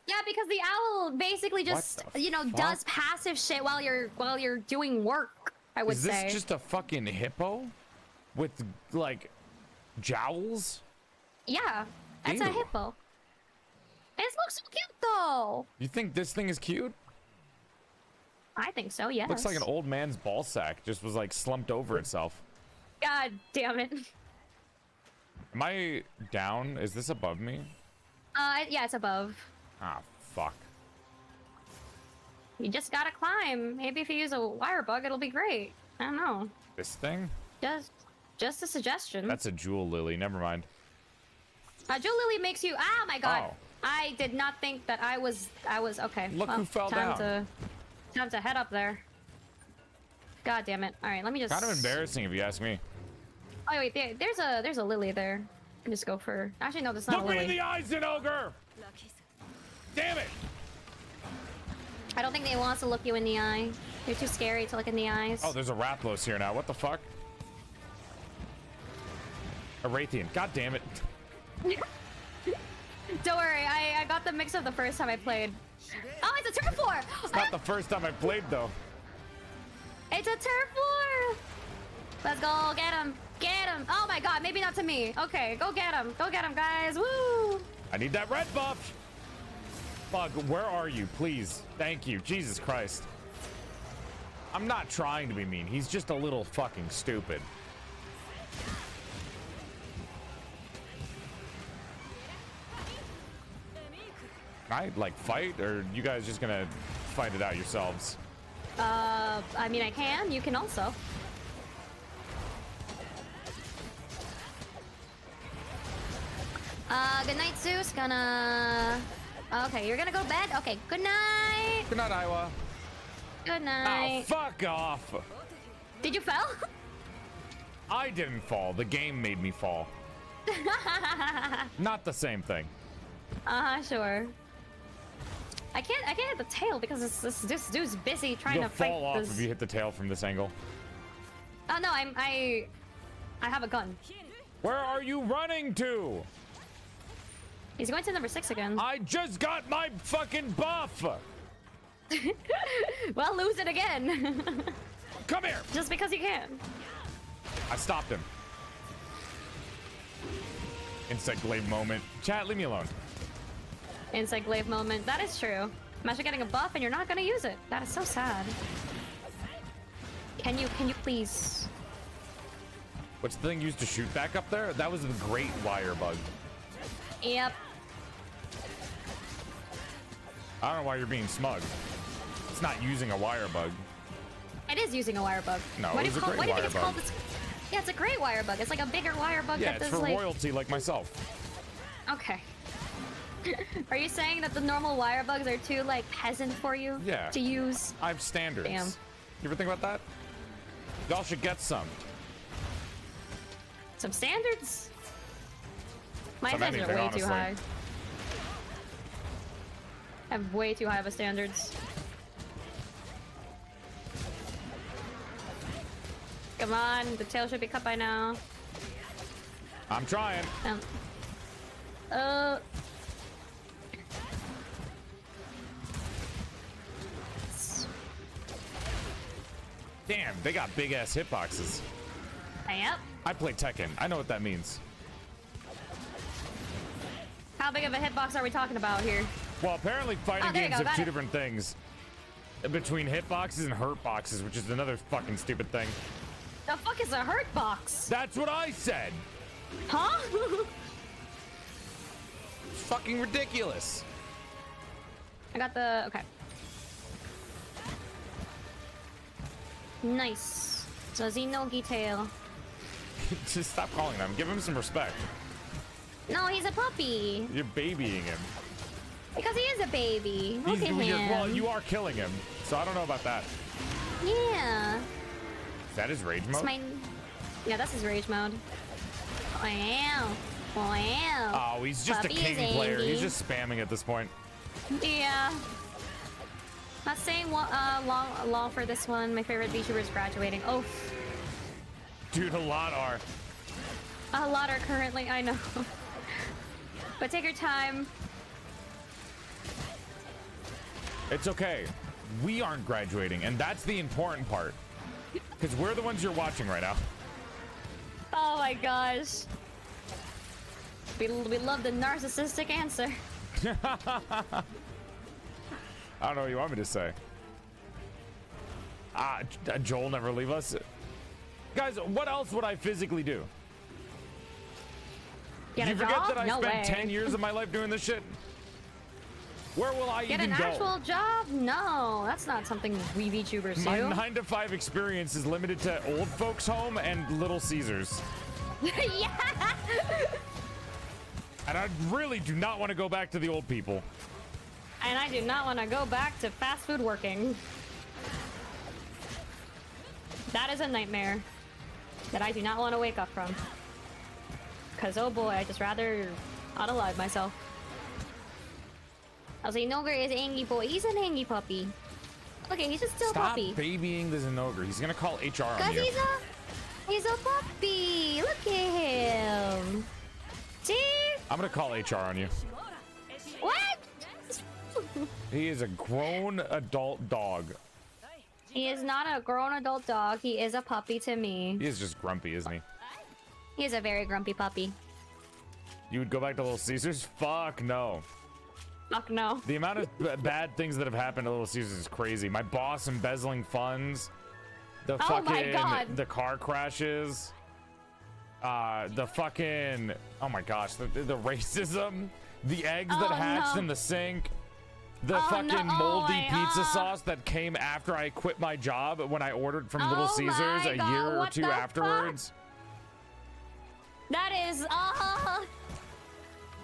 Yeah, because the owl basically just you know fuck? does passive shit while you're while you're doing work. I would say. Is this say. just a fucking hippo with like jowls? Yeah, that's a hippo. It looks so cute though. You think this thing is cute? I think so. Yes. Looks like an old man's ball sack just was like slumped over itself. God damn it. Am I down? Is this above me? Uh, yeah, it's above. Ah, fuck. You just gotta climb. Maybe if you use a wire bug, it'll be great. I don't know. This thing? Just, just a suggestion. That's a jewel lily. Never mind. Uh, Joe Lily makes you. Oh my god. Oh. I did not think that I was. I was okay. Look well, who fell down. To, time to head up there. God damn it! All right, let me just. Kind of embarrassing if you ask me. Oh wait, there, there's a there's a lily there. I can just go for. Actually, no, that's not Look a me in the eyes, an ogre! Damn it! I don't think they want to look you in the eye. They're too scary to look in the eyes. Oh, there's a Rathalos here now. What the fuck? A Rathian. God damn it. Don't worry, I, I got the mix up the first time I played. Oh, it's a turf war! It's not the first time I played though. It's a turf war! Let's go get him! Get him! Oh my god, maybe not to me. Okay, go get him. Go get him, guys. Woo! I need that red buff. Bug, where are you? Please. Thank you. Jesus Christ. I'm not trying to be mean. He's just a little fucking stupid. Can I, like, fight? Or you guys just gonna fight it out yourselves? Uh, I mean, I can. You can also. Uh, good night, Zeus. Gonna. Okay, you're gonna go to bed. Okay, good night. Good night, Iowa. Good night. Oh, night. fuck off. Did you fall? I didn't fall. The game made me fall. Not the same thing. uh huh. Sure. I can't. I can't hit the tail because this this, this dude's busy trying You'll to fight fall off this. if you hit the tail from this angle. Oh no, I'm I. I have a gun. Where are you running to? He's going to number six again. I just got my fucking buff. well, lose it again. Come here. Just because you can. I stopped him. Insect glaive moment. Chat, leave me alone. Insect glaive moment. That is true. Imagine getting a buff and you're not gonna use it. That is so sad. Can you can you please? What's the thing used to shoot back up there? That was the great wire bug. Yep. I don't know why you're being smug. It's not using a wire bug. It is using a wire bug. No, what it was a call, great what do you wire it's bug. called? Yeah, it's a great wire bug. It's like a bigger wire bug Yeah, that it's does for like. royalty like myself. Okay. Are you saying that the normal wire bugs are too like peasant for you? Yeah. To use? I have standards. Damn. You ever think about that? Y'all should get some. Some standards? My Some standards are way too high. I have way too high of a standards. Come on, the tail should be cut by now. I'm trying. Um, uh. Damn, they got big ass hitboxes. Yep. I play Tekken. I know what that means. How big of a hitbox are we talking about here? Well, apparently oh, fighting Oh, games have two it. different things. Between hitboxes and hurt boxes, which is another fucking stupid thing. The fuck is a hurt box? That's what I said. Huh? Fucking ridiculous. I got the okay. Nice. So Xenogi tail. Just stop calling them. Give him some respect. No, he's a puppy. You're babying him. Because he is a baby. Look He's- at him. well, you are killing him, so I don't know about that. Yeah. Is that his rage mode? my. Yeah, that's his rage mode. Wow. Wow. Oh, he's just Puppy a king player. He's just spamming at this point. Yeah. Not saying wa- uh, long, long for this one. My favorite VTuber is graduating. Oh, Dude, a lot are. a lot are currently. I know. but take your time. It's okay. We aren't graduating, and that's the important part. Because we're the ones you're watching right now. Oh my gosh. We, we love the narcissistic answer. I don't know what you want me to say. Ah, J- Joel never leave us. Guys, what else would I physically do? Get Did you forget job? that I no spent way. 10 years of my life doing this shit? Where will I even go? Get an actual job? No, that's not something we VTubers My 9 to 5 experience is limited to old folks' home and Little Caesars. yeah. And I really do not want to go back to the old people. And I do not want to go back to fast food working. That is a nightmare that I do not want to wake up from. Cause oh boy, I just rather unalive myself. I was like, Noger is angry boy. He's an angry puppy. Okay, he's just still a Stop puppy. babying the Zinogre. He's gonna call HR on you. he's a he's a puppy. Look at him. See? I'm gonna call HR on you. What? He is a grown adult dog. He is not a grown adult dog. He is a puppy to me. He is just grumpy, isn't he? He is a very grumpy puppy. You would go back to Little Caesars? Fuck no. Fuck no. The amount of b- bad things that have happened to Little Caesars is crazy. My boss embezzling funds, the Oh my fucking God. the car crashes, uh, the fucking oh my gosh, the, the racism, the eggs that Oh, hatched no. in the sink, the Oh, fucking no. moldy Oh, pizza ah. sauce that came after I quit my job when I ordered from Little Oh Caesars a God, year or two the fuck? afterwards. That is uh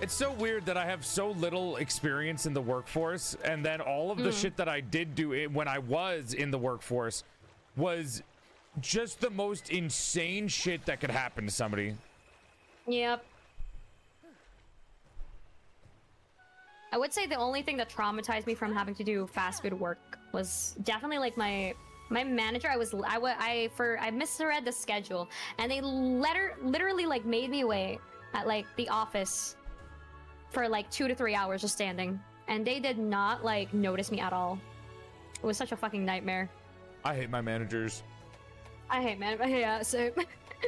It's so weird that I have so little experience in the workforce, and then all of the Mm. shit that I did do it when I was in the workforce was just the most insane shit that could happen to somebody. Yep. I would say the only thing that traumatized me from having to do fast food work was definitely like my my manager. I was I I for I misread the schedule and they letter literally like made me wait at like the office for like two to three hours just standing, and they did not like notice me at all. It was such a fucking nightmare. I hate my managers. I hate man. Yeah, so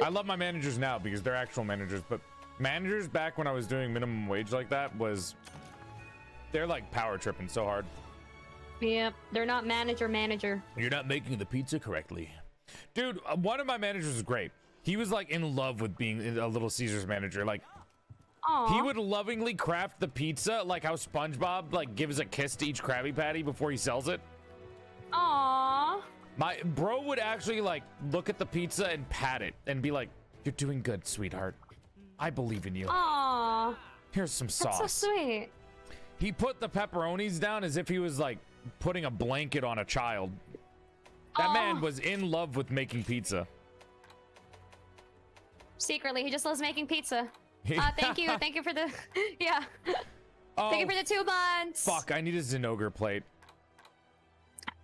I love my managers now because they're actual managers, but managers back when I was doing minimum wage like that was they're like power tripping so hard. yep, they're not manager manager. You're not making the pizza correctly. Dude, uh, one of my managers was great. He was like in love with being a Little Caesars manager. Like Aw. He would lovingly craft the pizza like how SpongeBob like gives a kiss to each Krabby Patty before he sells it. Aww. My bro would actually like look at the pizza and pat it and be like, "You're doing good, sweetheart. I believe in you. Aww. Here's some sauce. That's so sweet. He put the pepperonis down as if he was like putting a blanket on a child. That man was in love with making pizza. Secretly, he just loves making pizza. Uh, thank you, thank you for the, yeah, Oh, thank you for the two months. fuck! I need a Zinogre plate,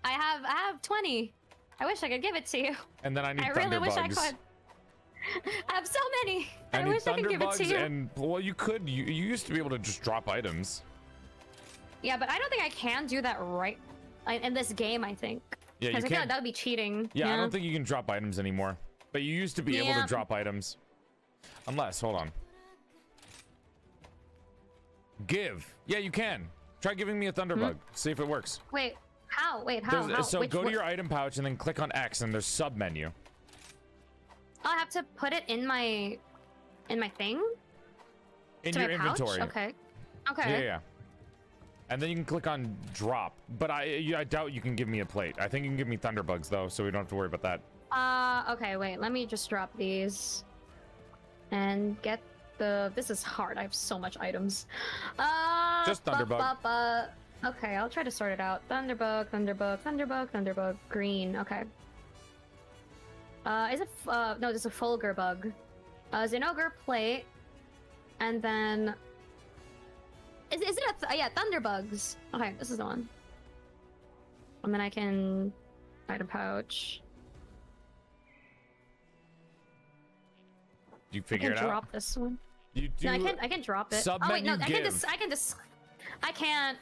I have, I have twenty. I wish I could give it to you. and then I need I really wish I could. I have so many. I, I, wish I could give it to you. and well, you could. You, you used to be able to just drop items. Yeah, but I don't think I can do that right I- in this game. I think. Yeah, you I can't- like that would be cheating. Yeah, I don't think you can drop items anymore. But you used to be able to drop items. Unless, hold on. Give. Yeah, you can. Try giving me a Thunderbug. Hmm? See if it works. Wait, how? Wait, how? How? so Which go to your item pouch and then click on X and there's sub menu. I'll have to put it in my, in my thing. In to your my pouch? inventory. Okay. Okay. Yeah, yeah. And then you can click on drop. But I I doubt you can give me a plate. I think you can give me Thunderbugs though, so we don't have to worry about that. Uh, okay, wait. Let me just drop these and get the. This is hard. I have so much items. Uh, Just bu- Thunderbug. bu- bu- okay, I'll try to sort it out. Thunderbug, Thunderbug, Thunderbug, Thunderbug, green. Okay. Uh, is it? f- Uh, no, this a Fulgur bug. Uh, Zinogre plate, and then. Is, is it a th- yeah Thunderbugs? Okay, this is the one. And then I can item pouch. You I figure can it out. drop this one. You do No, I can I can drop it. sub oh wait, no, I can just I can just I can't.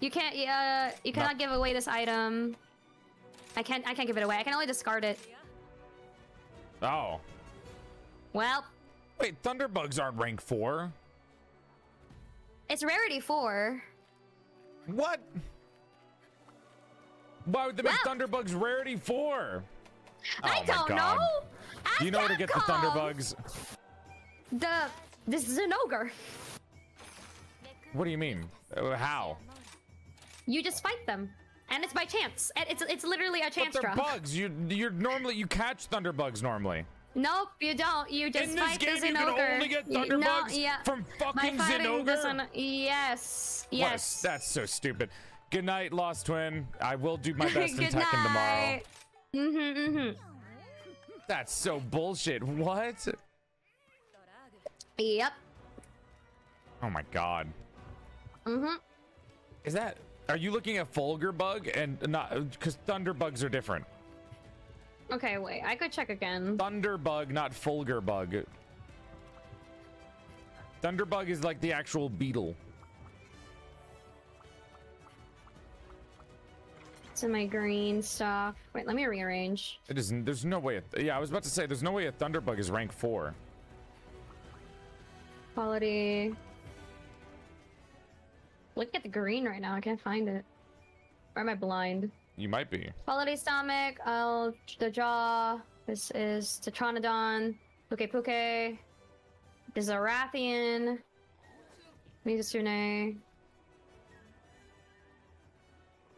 You can't. Uh, you cannot give away this item. I can't. I can't give it away. I can only discard it. Oh. Well, Wait, Thunderbugs aren't rank 4. It's rarity four. What? Why would they make Well- Thunderbugs rarity 4? I Oh don't know. Do you know where to get the. Thunderbugs? The this is an ogre. What do you mean? Uh, how? You just fight them, and it's by chance. It's it's literally a chance But they're draw. bugs. You you're normally you catch Thunderbugs normally. Nope, you don't. You just In this fight game, the you can only get Thunderbugs no, yeah. from fucking fighting this Zinogre? yes, What yes. that's so stupid. Good night, Lost Twin. I will do my best in Tekken tomorrow. night. Mm-hmm, mm-hmm. That's so bullshit. What? Yep. Oh my god. Mm-hmm. Is that? Are you looking at Fulgur Bug and not? Because Thunderbugs are different. Okay, wait. I could check again. Thunderbug, not Fulgur Bug. Thunderbug is like the actual beetle. It's in my green stuff. Wait, let me rearrange. It isn't. There's no way. A, yeah, I was about to say there's no way a Thunderbug is rank four. Quality. looking at the green right now. I can't find it. Or am I blind? You might be. Quality stomach. Oh, the jaw. This is Tetranodon. Pukei-Pukei. This is a Rathian. Mizutsune.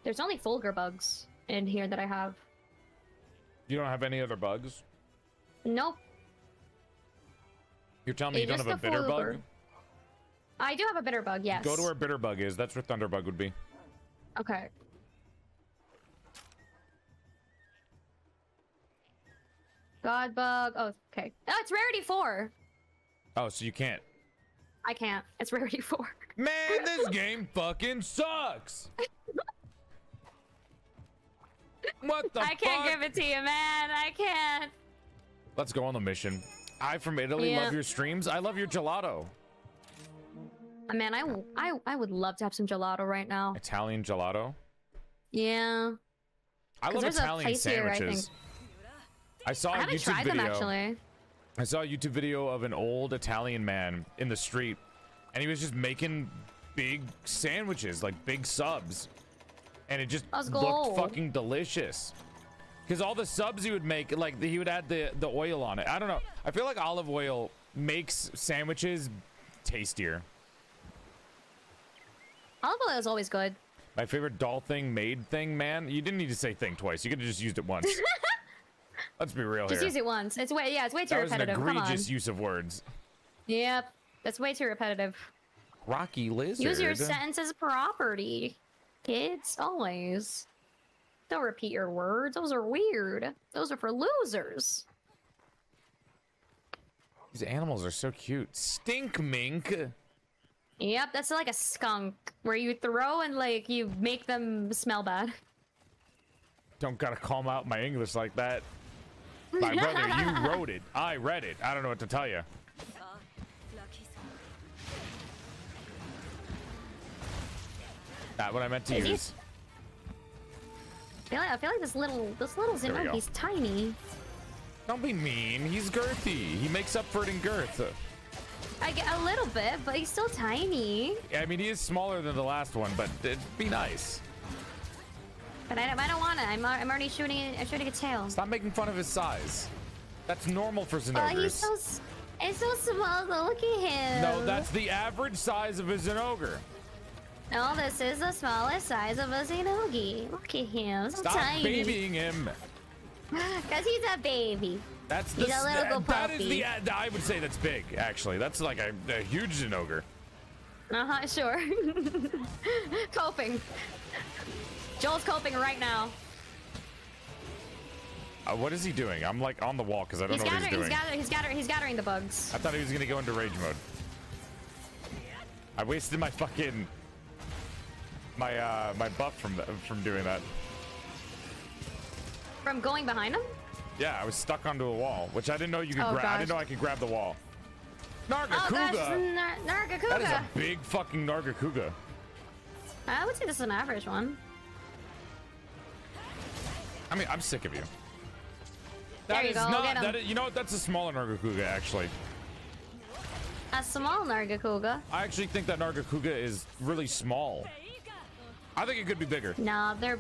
There's only Fulgur bugs in here that I have. You don't have any other bugs? Nope. You're telling me you don't have a bitter bug? I do have a bitter bug, yes. Go to where bitter bug is. That's where thunderbug would be. Okay. God bug. Oh, okay. Oh, it's rarity four. Oh, so you can't. I can't. It's rarity four. Man, this game fucking sucks. What the fuck? I can't fuck? give it to you, man. I can't. Let's go on the mission. I from Italy Yeah. love your streams. I love your gelato. Uh, Man, I would love to have some gelato right now. Italian gelato. Yeah. I love Italian place here, I sandwiches. I, saw I a YouTube tried video. them actually. I saw a YouTube video of an old Italian man in the street, and he was just making big sandwiches, like big subs, and it just looked fucking delicious. Because all the subs he would make, like he would add the the oil on it. I don't know. I feel like olive oil makes sandwiches tastier. Olive oil is always good. My favorite doll thing made thing, man. You didn't need to say thing twice. You could have just used it once. Let's be real Just here. use it once. It's way yeah, it's way too that was an repetitive. Come on. egregious use of words. Yep. That's way too repetitive. Rocky lizard. Use your sentences property. Kids, always. Don't repeat your words. Those are weird. Those are for losers. These animals are so cute. Stink mink. Yep, that's like a skunk where you throw and like you make them smell bad. Don't gotta call out my English like that. My brother, you wrote it. I read it. I don't know what to tell you. Not what I meant to Is use. I feel like, I feel like this little this little go. Zenobi's tiny. Don't be mean. He's girthy. He makes up for it in girth. I get a little bit, but he's still tiny. I mean, he is smaller than the last one, but it'd be nice. But I don't, I don't want to. I'm, I'm already shooting. I'm shooting a tail. Stop making fun of his size. That's normal for Oh, Zinogres. he's so it's so small. though. Look at him. no, that's the average size of a Zinogre. No, this is the smallest size of a Xenogi. Look at him. So Stop tiny. babying him. Because he's a baby. That's He's the, a little that- that is the I would say that's big actually. That's like a, a huge Zinogre. Uh huh, sure. coping. Joel's coping right now. Uh, what is he doing? I'm like on the wall because I don't He's know what gathering, he's he's doing. gathering, he's gathering, he's gathering the bugs. I thought he was gonna go into rage mode. I wasted my fucking my uh my buff from the, from doing that. From going behind him? Yeah, I was stuck onto a wall, which I didn't know you could Oh, grab. I didn't know I could grab the wall. Oh gosh, Nargacuga. Nar- Nargacuga. that is a big fucking Nargacuga. I would say this is an average one. I mean, I'm sick of you. That you is go, not. That is, you know what? That's a smaller Nargacuga actually. A small Nargacuga. I actually think that Nargacuga is really small. I think it could be bigger. No, they're.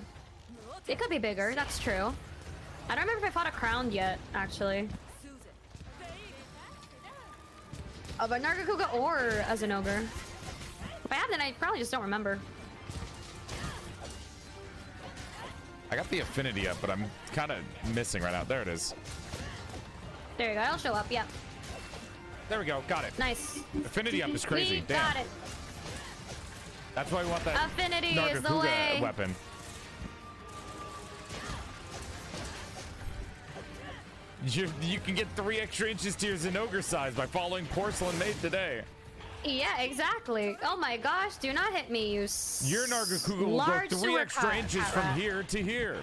It could be bigger. That's true. I don't remember if I fought a crown yet, actually. Oh, of a Nargacuga or as an ogre. If I have, then I probably just don't remember. I got the affinity up, but I'm kind of missing right now. There it is. There you go. I'll show up. Yep. There we go. Got it. Nice. Affinity up is crazy. Damn. got it. That's why we want that Affinity is the way. weapon. You, you can get three extra inches to your Zinogre size by following Porcelain Maid today. Yeah, exactly. Oh my gosh, do not hit me, you Your Nargacuga will grow three extra inches from here to here.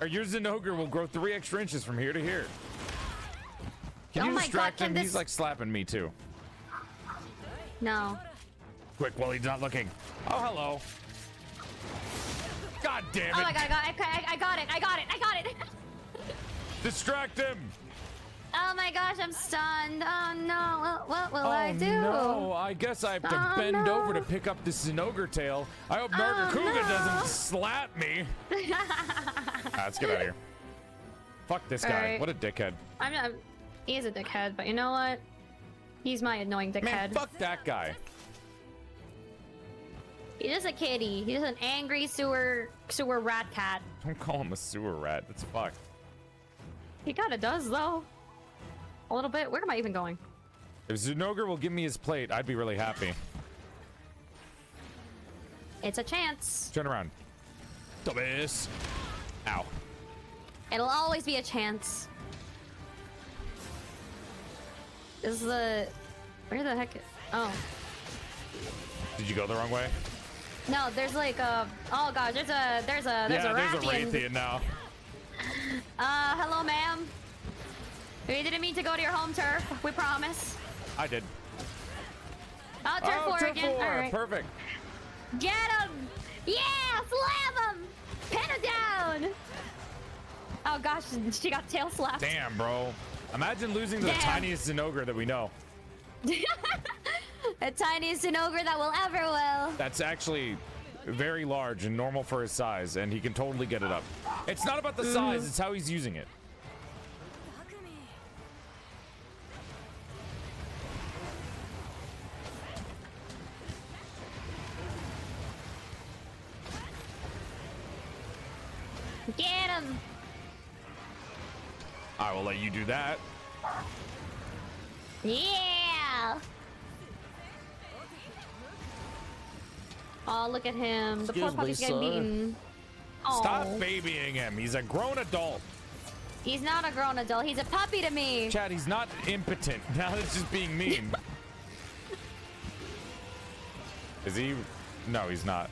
Or your Zinogre will grow three extra inches from here to here. Can Oh you God, distract can him? this- He's like slapping me too. No. Quick, while he's not looking. Oh, hello. God damn oh, it. Oh my god, I got, I, I, I got it, I got it, I got it. Distract him. Oh my gosh, I'm stunned. Oh no, what, what will oh I do? no! I guess I have to Oh, bend no. over to pick up this Zinogre tail. I hope Narga Oh, Kuga no. doesn't slap me. Ah, let's get out of here. Fuck this guy. Alright. What a dickhead. I'm, I'm, he is a dickhead, but you know what? He's my annoying dickhead. Man, fuck that guy. He's just a kitty. He's just an angry sewer sewer rat cat. Don't call him a sewer rat. That's fucked. He kind of does though. A little bit. Where am I even going? If Zinogre will give me his plate, I'd be really happy. It's a chance. Turn around. Dumbass. Ow. It'll always be a chance. This is the. Where the heck? Oh. Did you go the wrong way? No, there's like a. Oh god, there's a. There's a. There's yeah, a there's a Rathian. Raytheon now. Uh, hello, ma'am. We didn't mean to go to your home turf. We promise. I did. Oh, turf oh, four turf again. four. All right. Perfect. Get him! Yeah, slam him! Pin him down! Oh gosh, she got tail slapped. Damn, bro. Imagine losing to the tiniest Zinogre that we know. the tiniest Zinogre that will ever will. That's actually very large and normal for his size, and he can totally get it up. It's not about the Mm. size, it's how he's using it. Get him! I will let you do that. Yeah! Oh, look at him. The poor Excuse me, puppy's getting sir. beaten. Stop Oh, babying him. He's a grown adult. he's not a grown adult. He's a puppy to me. Chad, he's not impotent. Now it's just being mean. Is he? No, he's not.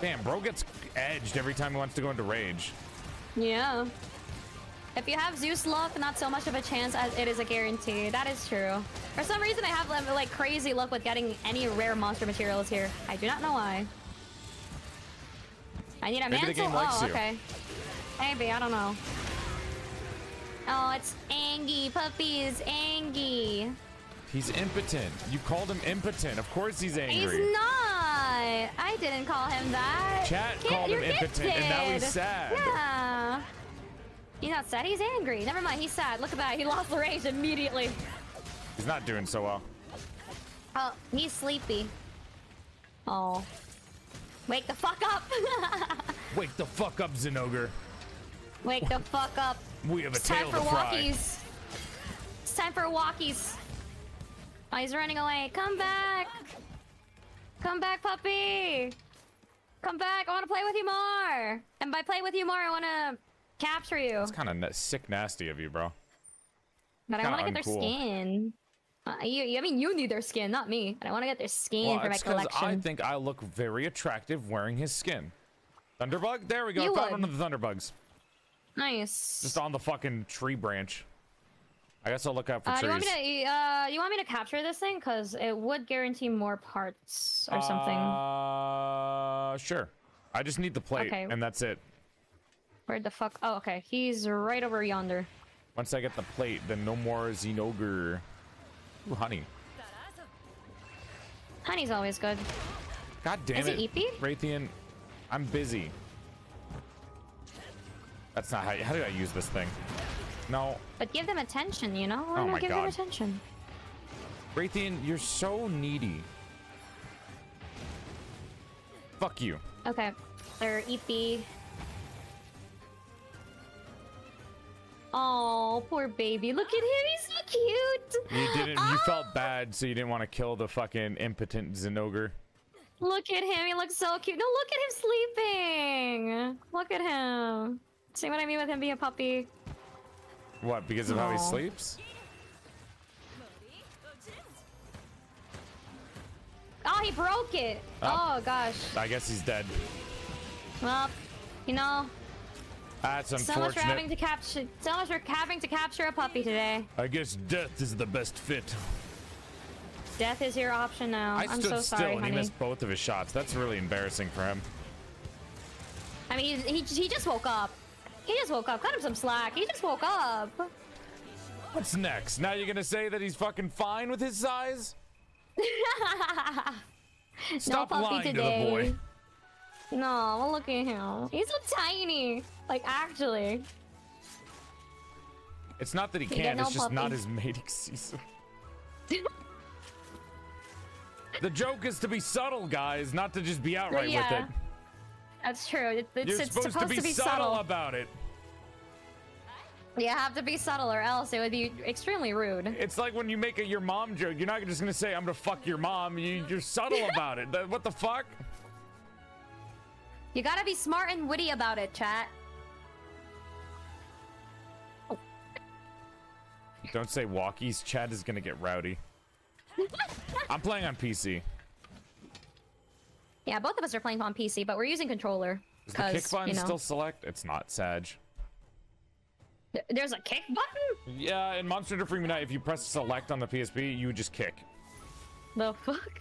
Damn, bro gets edged every time he wants to go into rage. Yeah. If you have Zeus luck, not so much of a chance as it is a guarantee. That is true. For some reason, I have like, like crazy luck with getting any rare monster materials here. I do not know why. I need a Maybe mantle. oh, okay. Maybe I don't know. Oh, it's Angie. Puppies, Angie. He's impotent. You called him impotent. Of course he's angry. He's not. I didn't call him that. Chat Can't- called him impotent, and now he's sad. Yeah. He's not sad. He's angry. Never mind. He's sad. Look at that. He lost the rage immediately. He's not doing so well. Oh, he's sleepy. Oh. Wake the fuck up. Wake the fuck up, Zinogre. Wake the fuck up. We have a It's time for to fry. walkies. It's time for walkies. Oh, he's running away. Come back. Come back, puppy. Come back. I want to play with you more. And by play with you more, I want to capture you. It's kind of na- sick nasty of you, bro. But I want to get their skin. Uh, you, I mean, you need their skin, not me. And I want to get their skin Well, for my it's collection. I think I look very attractive wearing his skin. Thunderbug? There we go. You I found would. one of the Thunderbugs. nice. Just on the fucking tree branch. I guess I'll look out for Uh, you trees. want me to? Uh, you want me to capture this thing? Cause it would guarantee more parts or something. Uh, sure. I just need the plate, Okay. and that's it. Where the fuck? Oh, okay. He's right over yonder. Once I get the plate, then no more Zinogre. Ooh, honey. Honey's always good. God damn Is it. it EP? Rathian, I'm busy. That's not how, how do I use this thing? No. But give them attention, you know? Why Oh not give them God. attention? Rathian, you're so needy. Fuck you. Okay. They're EP. Oh, poor baby. Look at him. He's so cute. You didn't. You Ah! felt bad, so you didn't want to kill the fucking impotent Zinogre. Look at him. He looks so cute. No, look at him sleeping. Look at him. See what I mean with him being a puppy? What? Because of how he sleeps? Oh, he broke it. Oh. Oh, gosh. I guess he's dead. Well, you know, That's unfortunate. so much for having to capture, so much for having to capture a puppy today. I guess death is the best fit. Death is your option now. I am stood so still sorry, and he missed both of his shots. That's really embarrassing for him. I mean, he, he, he just woke up. He just woke up. Cut him some slack. He just woke up. What's next? Now you're gonna say that he's fucking fine with his size? Stop puppy lying to today. the boy. No, well, look at him. He's so tiny. Like actually. It's not that he can't, no it's just not his mating season. the joke is to be subtle, guys, not to just be outright with it. That's true. It, it's, You're it's supposed, to be, subtle, about it. You have to be subtle, or else it would be extremely rude. It's like when you make a your mom joke, you're not just gonna say, I'm gonna fuck your mom. You, you're subtle about it. What the fuck? You gotta be smart and witty about it, chat. Don't say walkies. Chad is gonna get rowdy. I'm playing on PC. Yeah, both of us are playing on PC, but we're using controller. Is the kick button you know, still select? It's not, Sag. Th- there's a kick button? Yeah, in Monster Hunter Freedom Unite, if you press select on the PSP, you would just kick. The fuck?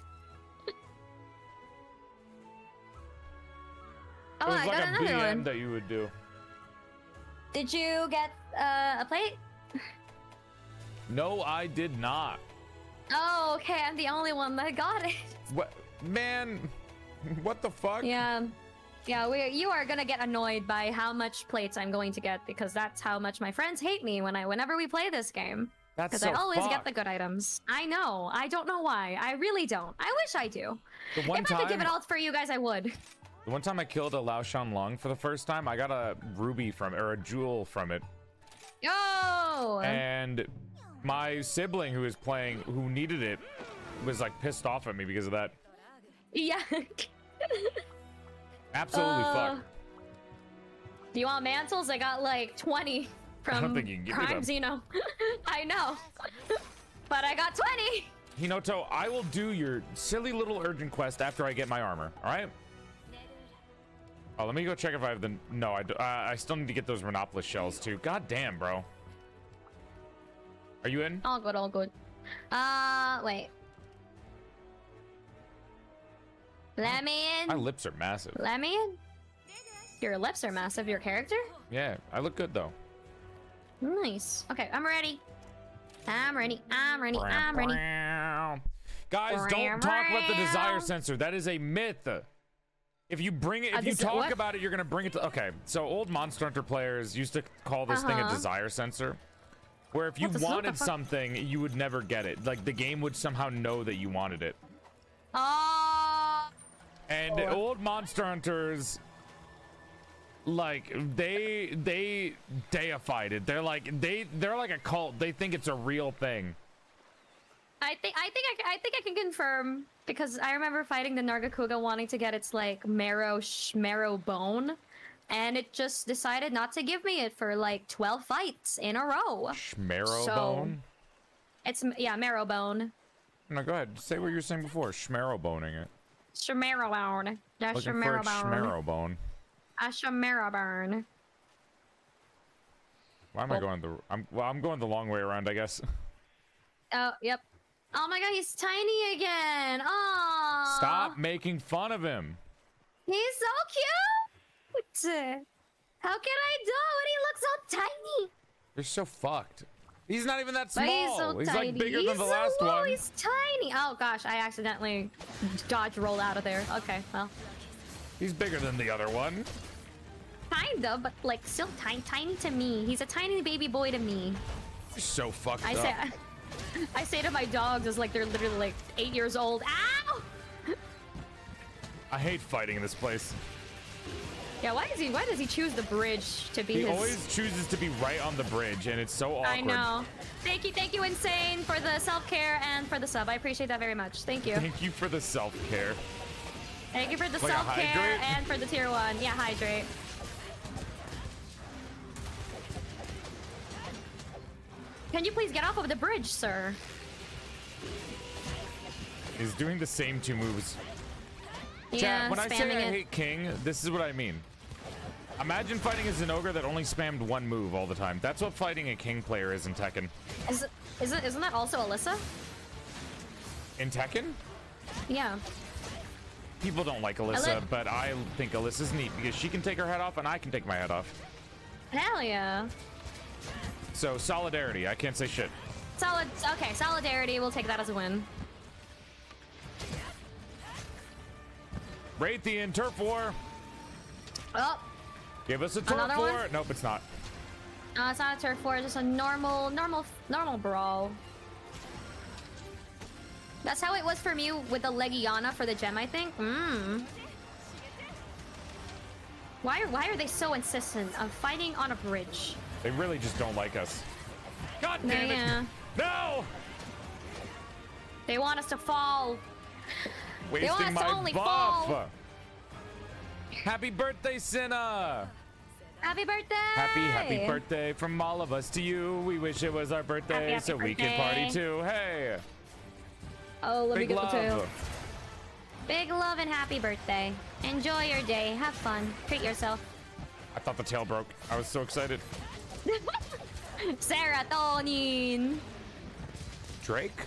Oh, It was I like got a another BM one. that you would do. Did you get uh, a plate? No, I did not. Oh, okay. I'm the only one that got it. What, man? What the fuck? Yeah. Yeah, we, you are gonna get annoyed by how much plates I'm going to get because that's how much my friends hate me when I whenever we play this game. That's Because so I always get the good items. I know. I don't know why. I really don't. I wish I do. The one if I could give it all for you guys, I would. The one time I killed a Lao Shan Lung for the first time, I got a ruby from or a jewel from it. Yo! And my sibling who was playing, who needed it, was like pissed off at me because of that. yeah. Absolutely Uh, fucked. Do you want mantles? I got like 20 from don't think you can give me Prime. Xeno. I know. but I got 20! Hinoto, I will do your silly little urgent quest after I get my armor. All right. Oh, let me go check if I have the. No, I, do- uh, I still need to get those Rhenoplos shells too. God damn, bro. Are you in? All good, all good. Uh, wait. Let me in. My lips are massive. Let me in. Your lips are massive. Your character? Yeah, I look good though. Nice. Okay, I'm ready. I'm ready. I'm ready. I'm ready. Guys, don't talk about the desire sensor. That is a myth. If you bring it, Uh, if you talk what? about it, you're gonna bring it to. Okay, so old Monster Hunter players used to call this thing a Uh-huh. desire sensor, where if you What the- what the wanted something, you would never get it. Like the game would somehow know that you wanted it. Oh. And old Monster Hunters, like they they deified it. They're like they they're like a cult. They think it's a real thing. I think I think I, I think I can confirm because I remember fighting the Nargacuga wanting to get its like marrow sh- marrow bone, and it just decided not to give me it for like twelve fights in a row. Marrow So- bone. It's yeah marrow bone, No, go ahead. Say what you were saying before. Schmarrow boning it. Marrow bone. That's Looking for a bone. A marrow. Why am I going the? I'm well. I'm going the long way around, I guess. Oh yep. Oh my god, he's tiny again. Oh. Stop making fun of him. He's so cute. How can I do when he looks so tiny? You're so fucked. He's not even that But small. he's so he's tiny. like bigger he's than the so last low, one. He's tiny. Oh gosh, I accidentally dodge rolled out of there. Okay, well, He's bigger than the other one. kind of, but like still tiny, tiny to me. He's a tiny baby boy to me. You're so fucked I up. say, I say to my dogs as like they're literally like eight years old. Ow! I hate fighting in this place. Yeah, why does he? Why does he choose the bridge to be He his? always chooses to be right on the bridge, and it's so awkward. I know. Thank you, thank you, insane, for the self care and for the sub. I appreciate that very much. Thank you. Thank you for the self care. Thank you for the Like self care and for the tier one. Yeah, hydrate. Can you please get off of the bridge, sir? He's doing the same two moves. Yeah, Chat, when I say I it. hate King, this is what I mean. Imagine fighting as an ogre that only spammed one move all the time. That's what fighting a King player is in Tekken. Is it, is it, isn't that also Alisa? In Tekken, Yeah. people don't like Alisa, but I think Alisa's neat because she can take her head off and I can take my head off. Hell yeah. So solidarity. I can't say shit. Solid. Okay, solidarity. We'll take that as a win. Rathian turf war. Oh, Give us a turf Another war. one? Nope, it's not. no, it's not a turf war. It's just a normal, normal, normal brawl. That's how it was for me with the Legiana for the gem, I think. Hmm. Why are why are they so insistent on fighting on a bridge? They really just don't like us. God damn Yeah. it! No! They want us to fall. Wasting want us to my only buff. fall. Happy birthday, Cinna! Happy birthday! Happy, happy birthday from all of us to you. We wish it was our birthday Happy, happy so we could party too. Hey, Oh, let big me get love. the two. Big love and happy birthday. Enjoy your day. Have fun. Treat yourself. I thought the tail broke. I was so excited. Serotonin. Drake?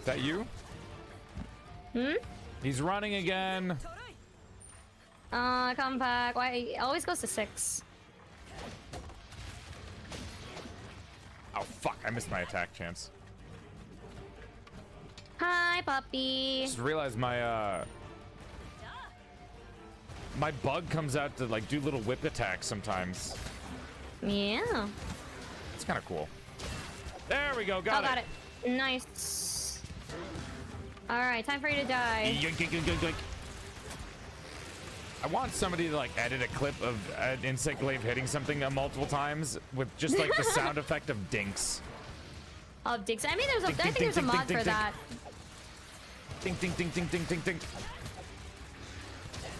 Is that you? Hmm? He's running again. Uh, come back. Why? It always goes to six. Oh fuck! I missed my attack chance. Hi, puppy. Just realized my uh my bug comes out to like do little whip attacks sometimes. Yeah. It's kind of cool. There we go. Got oh, it. got it. Nice. All right, time for you to die. Yoink, yoink, yoink. I want somebody to like edit a clip of an insect glaive hitting something uh, multiple times with just like the sound effect of dinks. Oh, Dix. I mean, there's a. Dink, I dink, think there's a mod dink, for dink, that. Dink, dink, dink, dink, dink, dink, dink.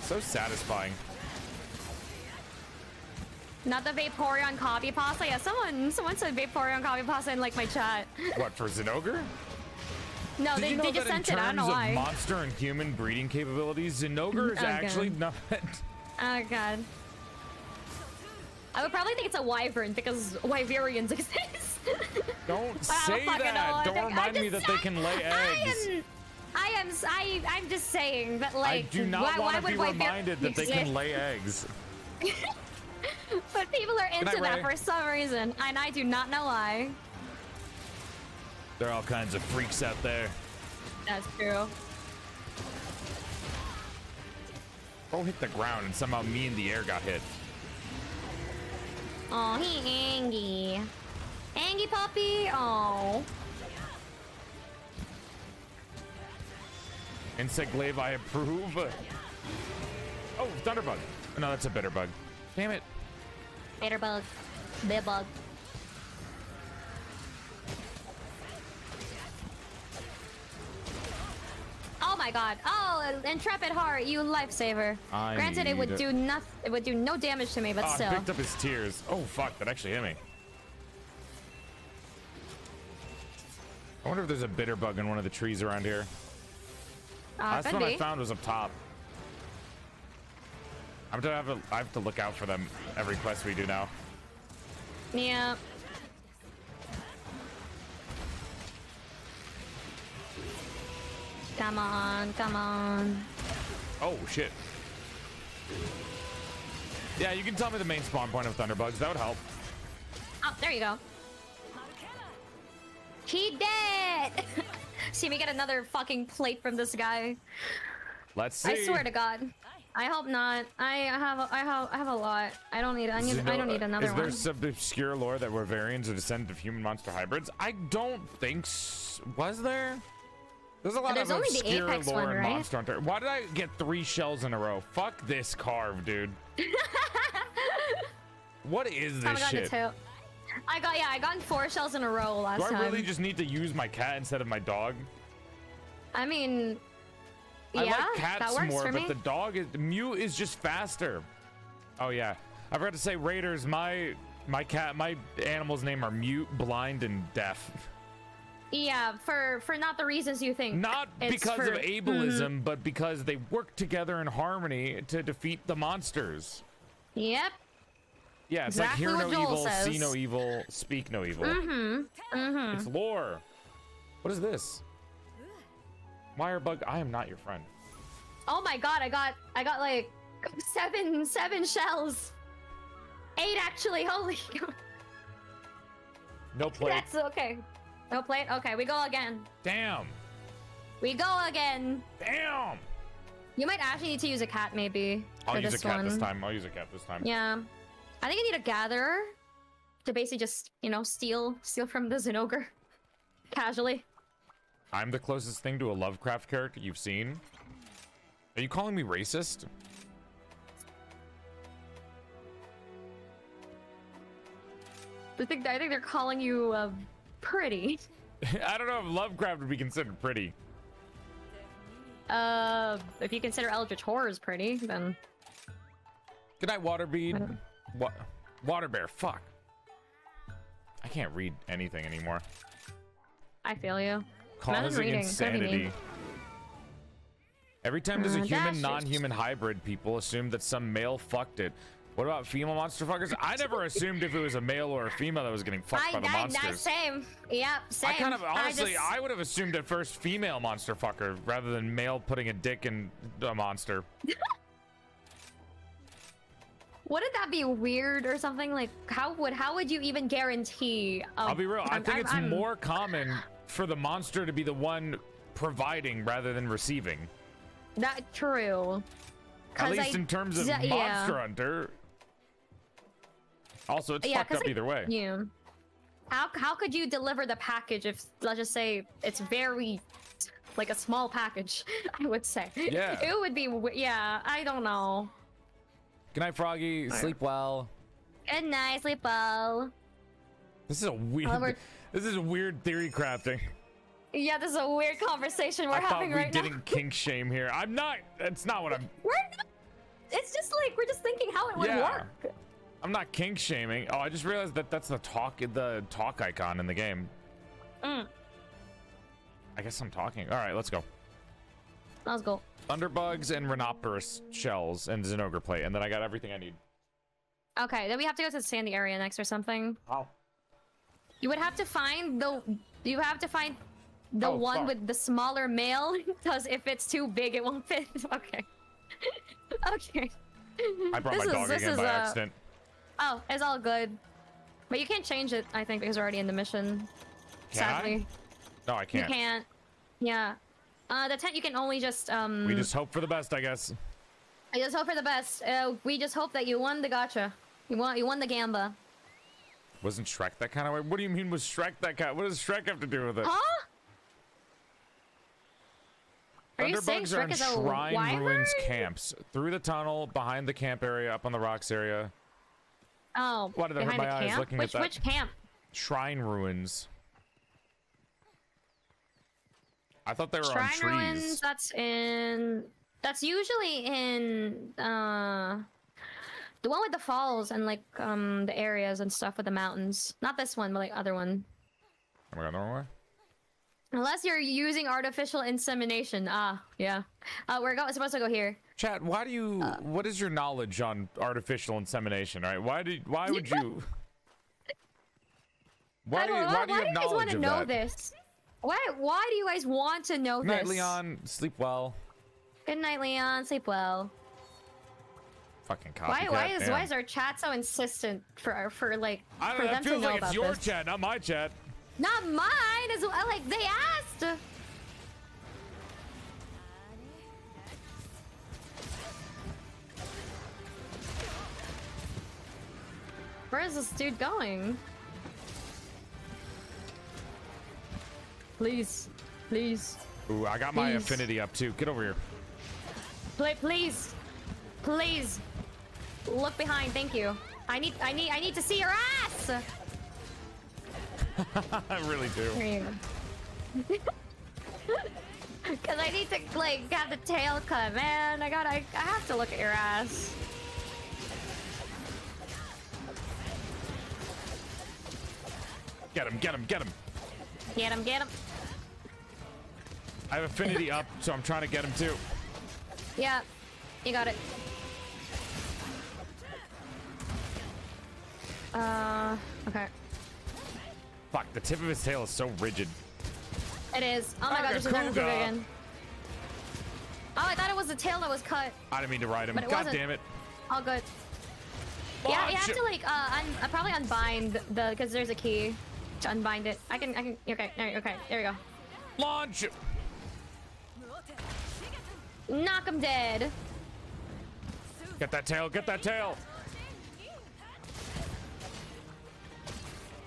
So satisfying. Not the Vaporeon copy pasta. Yeah, someone someone said Vaporeon copy pasta in like my chat. What for Zinogre? No, Did they, you know they just in sent it. I don't terms know of why. monster and human breeding capabilities, Zinogre is Okay. Oh, actually not. Oh god. I would probably think it's a wyvern because wyverians exist. Don't I don't say know. that. Don't remind me that they can lay eggs. I am. I am. s- I. I'm just saying that I like. do not why, want why to be reminded that they can lay eggs. But people are night, into that Ray. for some reason, and I do not know why. There are all kinds of freaks out there. That's true. Bro hit the ground and somehow me in the air got hit. Oh, he Angie. Angie puppy. Oh. Insect glaive, I approve. Oh, thunderbug. No, that's a bitter bug. Damn it. Bitter bug. Bit bug. Oh my god. Oh, intrepid heart, you lifesaver. I Granted, it would do nothing. It would do no damage to me, but Oh, I still. picked up his tears. Oh, fuck. That actually hit me. I wonder if there's a bitter bug in one of the trees around here. Uh, Last one I found was up top. I'm gonna have to, I have to look out for them every quest we do now. Yeah. Come on, come on. Oh shit. Yeah, you can tell me the main spawn point of thunderbugs. That would help. Oh, there you go. He dead! See me get another fucking plate from this guy. Let's see. I swear to God. I hope not. I have a, I have I have a lot. I don't need I need I don't need another one. Is there one. some obscure lore that Wyverians are descendants of human monster hybrids? I don't think s- was there. There's a lot There's of only the obscure Apex lore one, in right? Monster Hunter. Why did I get three shells in a row? Fuck this carve, dude. what is I this got shit? two. I got yeah, I got four shells in a row last time. Do I time. really just need to use my cat instead of my dog? I mean, yeah, I like cats more, for but me. the dog is Mew is just faster. Oh yeah, I forgot to say Raiders. My my cat, my animals' name are mute, blind, and deaf. Yeah, for for not the reasons you think. Not It's because for- of ableism, but because they work together in harmony to defeat the monsters. Yep. Yeah, it's Exactly like hear no evil, see no evil, speak no evil. Mm-hmm. Mm-hmm. It's lore. What is this? Wire bug, I am not your friend. Oh my god, I got I got like seven seven shells. Eight actually, holy No plate. That's okay. No plate. Okay, we go again. Damn. We go again. Damn. You might actually need to use a cat, maybe. I'll use a cat one. this time. I'll use a cat this time. Yeah. I think I need a gatherer to basically just, you know, steal steal from the Zinogre. Casually. I'm the closest thing to a Lovecraft character you've seen. Are you calling me racist? I think I think they're calling you uh, pretty. I don't know if Lovecraft would be considered pretty. Uh, if you consider Eldritch Horrors pretty, then Good night, Waterbead. What? Water bear. Fuck. I can't read anything anymore. I feel you. Causing reading. It's gonna be insanity. Every time there's a Uh, human, non-human hybrid, people assume that some male fucked it. What about female monster fuckers? I never assumed if it was a male or a female that was getting fucked I, by the I, I, monsters. same. Yep, same. I kind of honestly, just- I would have assumed at first female monster fucker rather than male putting a dick in a monster. Wouldn't that be weird or something? Like, how would how would you even guarantee? Um, I'll be real. I I'm- think I'm- it's I'm- more common for the monster to be the one providing rather than receiving. that true. at least I- in terms of yeah. Monster Hunter. Also, it's Yeah, fucked 'cause up I- either way. Yeah. How how could you deliver the package if let's just say it's very like a small package? I would say. Yeah. It would be. Yeah. I don't know. Good night, Froggy. Sleep well. Good night, sleep well. This is a weird. Oliver- This is a weird theory crafting. Yeah, this is a weird conversation we're I thought having we right now. didn't kink shame here. I'm not. That's not what I'm. We're not. It's just like we're just thinking how it would Yeah. work. I'm not kink shaming. Oh, I just realized that that's the talk the talk icon in the game. Mm. I guess I'm talking. All right, let's go. Let's go. Thunderbugs and Rhinoceros shells and Zinogre plate, and then I got everything I need. Okay, then we have to go to the sandy area next or something. How? You would have to find the. You have to find the Oh, one with the smaller male, because if it's too big, it won't fit. Okay. okay. I brought This my is- dog this again is, by uh, accident. Oh, it's all good. But you can't change it, I think, because we're already in the mission. Can I? No, I can't. You can't. Yeah. Uh, the tent you can only just um. We just hope for the best, I guess. I just hope for the best. Uh, we just hope that you won the gotcha. You won. You won the gamba. Wasn't Shrek that kind of way? What do you mean was Shrek that kind? What does Shrek have to do with it? Huh? Are Thunderbugs are in Shrek is a Shrine? Ruins camps. Through the tunnel, behind the camp area, up on the rocks area. Oh, Why did hurt behind my eyes camp? looking at which, that? Which camp? Shrine Ruins. I thought they were Shrine on trees. ruins. That's in. That's usually in uh, the one with the falls and like um the areas and stuff with the mountains. Not this one, but like other one. Oh my the no way. Unless you're using artificial insemination. Ah, yeah. Uh, we're go- supposed to go here. Chat, why do you? Uh, what is your knowledge on artificial insemination? Right, why did? Why would you? Why do you? know, Why do you have guys want to know that? this? Why? Why do you guys want to know this? Good night, this? Leon. Sleep well. Good night, Leon. Sleep well. Fucking copycat. Why? Why is damn. why is our chat so insistent for for like I for don't know. them It to know like it's your this? chat, not my chat. Not mine as well. Like they asked. Where is this dude going? Please, please, Ooh, I got my affinity up too. Get over here. play, please, please. Look behind. Thank you. I need, I need, I need to see your ass. I really do. Here you go. Cause I need to like have the tail cut, man. I gotta, I, I have to look at your ass. Get him, get him, get him. Get him, get him. I have affinity up, so I'm trying to get him too. Yeah, you got it. Uh, okay. Fuck, the tip of his tail is so rigid. It is. Oh my god, there's a Agakuga. Kuga again. Oh, I thought it was the tail that was cut. I didn't mean to ride him. But it God wasn't. damn it. All good. Yeah, you have to like uh, un- uh probably unbind the because there's a key. to unbind it. I can, I can, okay, there, okay, there we go. Launch! Knock him dead. Get that tail, get that tail!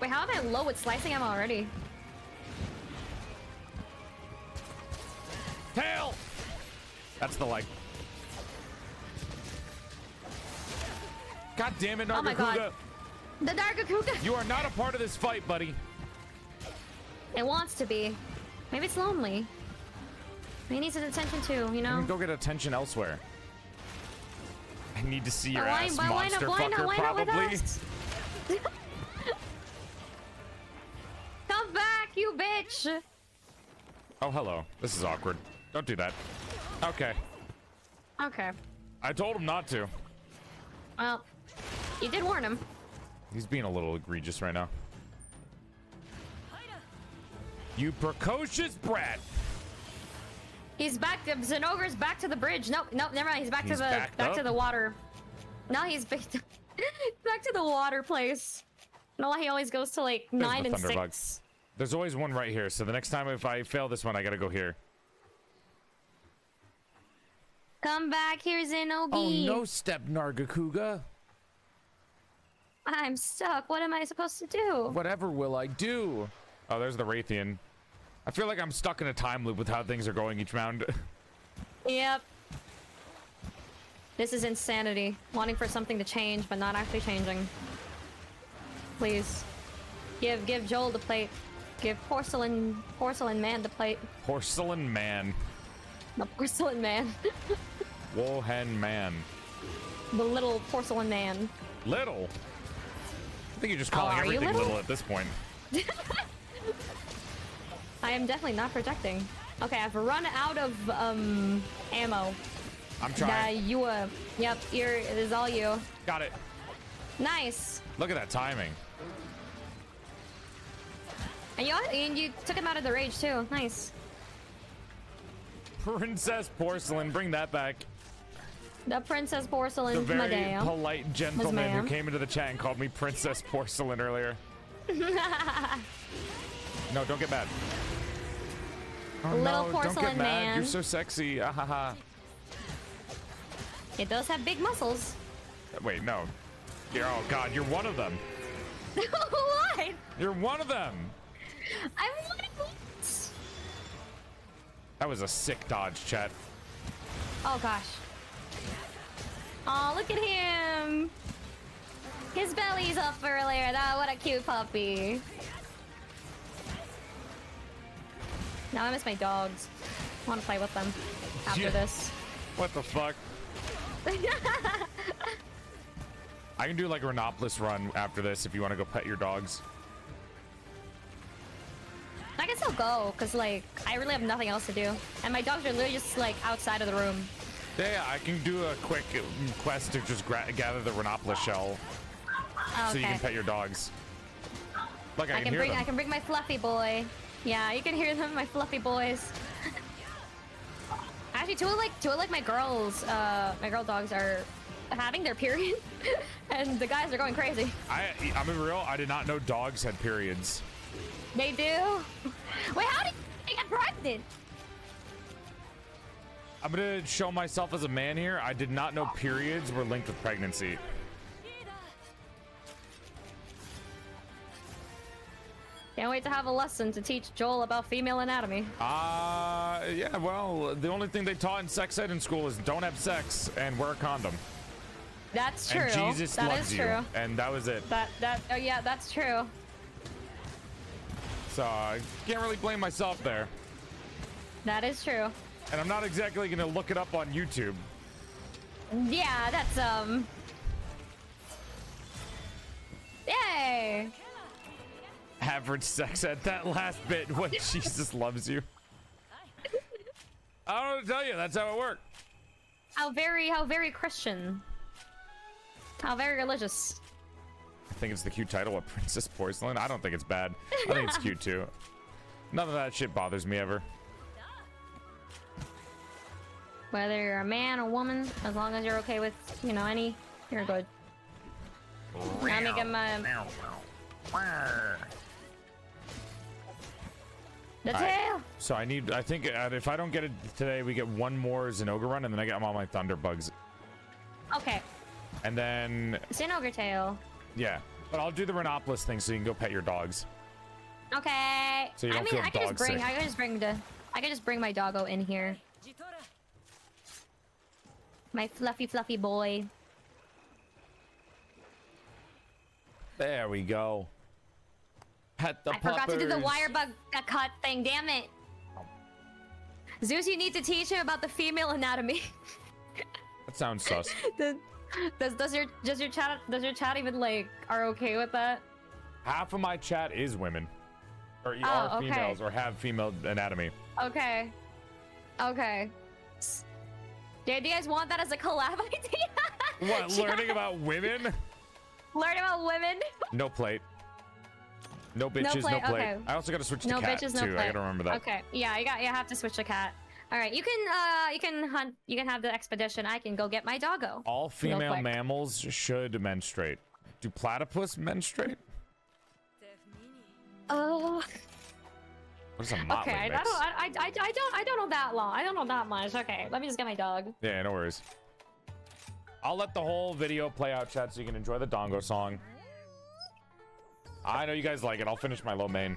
Wait, how am I low with slicing ammo already? Tail! That's the like. God damn it, Oh my God. Nargacuga. The Dargakuga! You are not a part of this fight, buddy. It wants to be. Maybe it's lonely. He needs his attention too, you know? Go get attention elsewhere. I need to see your why, ass, why, why monster not, why fucker, not, why not probably. Come back, you bitch! Oh, hello. This is awkward. Don't do that. Okay. Okay. I told him not to. Well, you did warn him. He's being a little egregious right now. You precocious brat. He's back. To, Zinogre's back to the bridge. Nope, nope, never mind. He's back He's to the back to the water. Now he's back to, back to the water place. No, he always goes to like There's nine and six. There's always one right here, so the next time if I fail this one, I gotta go here. Come back here, Zenobi. Oh, no step, Nargacuga. I'm stuck. What am I supposed to do? Whatever will I do? Oh, there's the Rathian. I feel like I'm stuck in a time loop with how things are going each round. Yep. This is insanity. Wanting for something to change, but not actually changing. Please. Give give Joel the plate. Give porcelain porcelain man the plate. Porcelain man. The porcelain man. Wohen man. the little porcelain man. Little. I think you're just Oh, calling you everything little? little at this point. I am definitely not projecting. Okay, I've run out of um ammo. I'm Uh, trying. you uh yep, you're it is all you. Got it. Nice. Look at that timing. And you and you took him out of the rage too. Nice. Princess Porcelain, bring that back. The princess The porcelain, very madame. polite gentleman who came into the chat and called me Princess Porcelain earlier. No, don't get mad. Oh, Little no, don't porcelain get mad. man. You're so sexy. Ah, ha, ha. It does have big muscles. Wait, no. You're, oh God, you're one of them. what? You're one of them. I'm That was a sick dodge, chat. Oh gosh. Oh, look at him. His belly's up earlier. What a cute puppy. Now I miss my dogs. I want to play with them after Yeah. this. What the fuck? I can do like a Rhenoplos run after this if you want to go pet your dogs. I can still go because like I really have nothing else to do, and my dogs are literally just like outside of the room. Yeah, I can do a quick uh, quest to just gra- gather the Rhenoplos shell so you can pet your dogs. Like I, I can, can hear bring them. I can bring my fluffy boy. Yeah, you can hear them, my fluffy boys. Actually, two of like two of like my girls, uh, my girl dogs are having their period, and the guys are going crazy. I, I'm real. I did not know dogs had periods. They do. Wait, how did they get pregnant? I'm gonna show myself as a man here. I did not know periods were linked with pregnancy. Can't wait to have a lesson to teach Joel about female anatomy. Uh, yeah, well, the only thing they taught in sex ed in school is don't have sex and wear a condom. That's true. And Jesus That loves is you. true. And that was it. That that oh yeah, that's true. So I can't really blame myself there. That is true. And I'm not exactly gonna look it up on YouTube. Yeah, that's um. Yay! Average sex at That last bit when Jesus loves you. I don't know what to tell you. That's how it worked. How very, how very Christian. How very religious. I think it's the cute title of Princess Porcelain. I don't think it's bad. I think it's cute too. None of that shit bothers me ever. Whether you're a man or woman, as long as you're okay with, you know, any, you're good. Now make him, uh, The All right. tail. So I need. I think uh, if I don't get it today, we get one more Zinogre run, and then I get all my Thunder Bugs, Okay. and then It's an ogre tail. Yeah. But I'll do the Rhenoplos thing so you can go pet your dogs. Okay. So you I don't mean, feel I can just bring. sick. I can just bring the. I can just bring my doggo in here. My fluffy, fluffy boy. There we go. Pet the I forgot to do the puppers. wire bug cut thing. Damn it. Zeus, you need to teach him about the female anatomy. That sounds sus. does, does does your does your chat does your chat even like are okay with that? Half of my chat is women, or Oh, are okay. females, or have female anatomy. Okay. Okay. Do you guys want that as a collab idea? What? Learning about women? Learn about women. No plate. No bitches, no plate, No plate. okay. I also got to switch to no cat bitches, too. no I gotta remember that. Okay. Yeah, you got you have to switch to cat. All right, you can uh you can hunt you can have the expedition. I can go get my doggo. All female mammals should menstruate. Do platypus menstruate? Oh. What is a motley Okay, I, I don't I, I, I, I don't I don't know that long. I don't know that much. Okay, let me just get my dog. Yeah, no worries. I'll let the whole video play out, chat, so you can enjoy the Dango song. I know you guys like it. I'll finish my lo mein.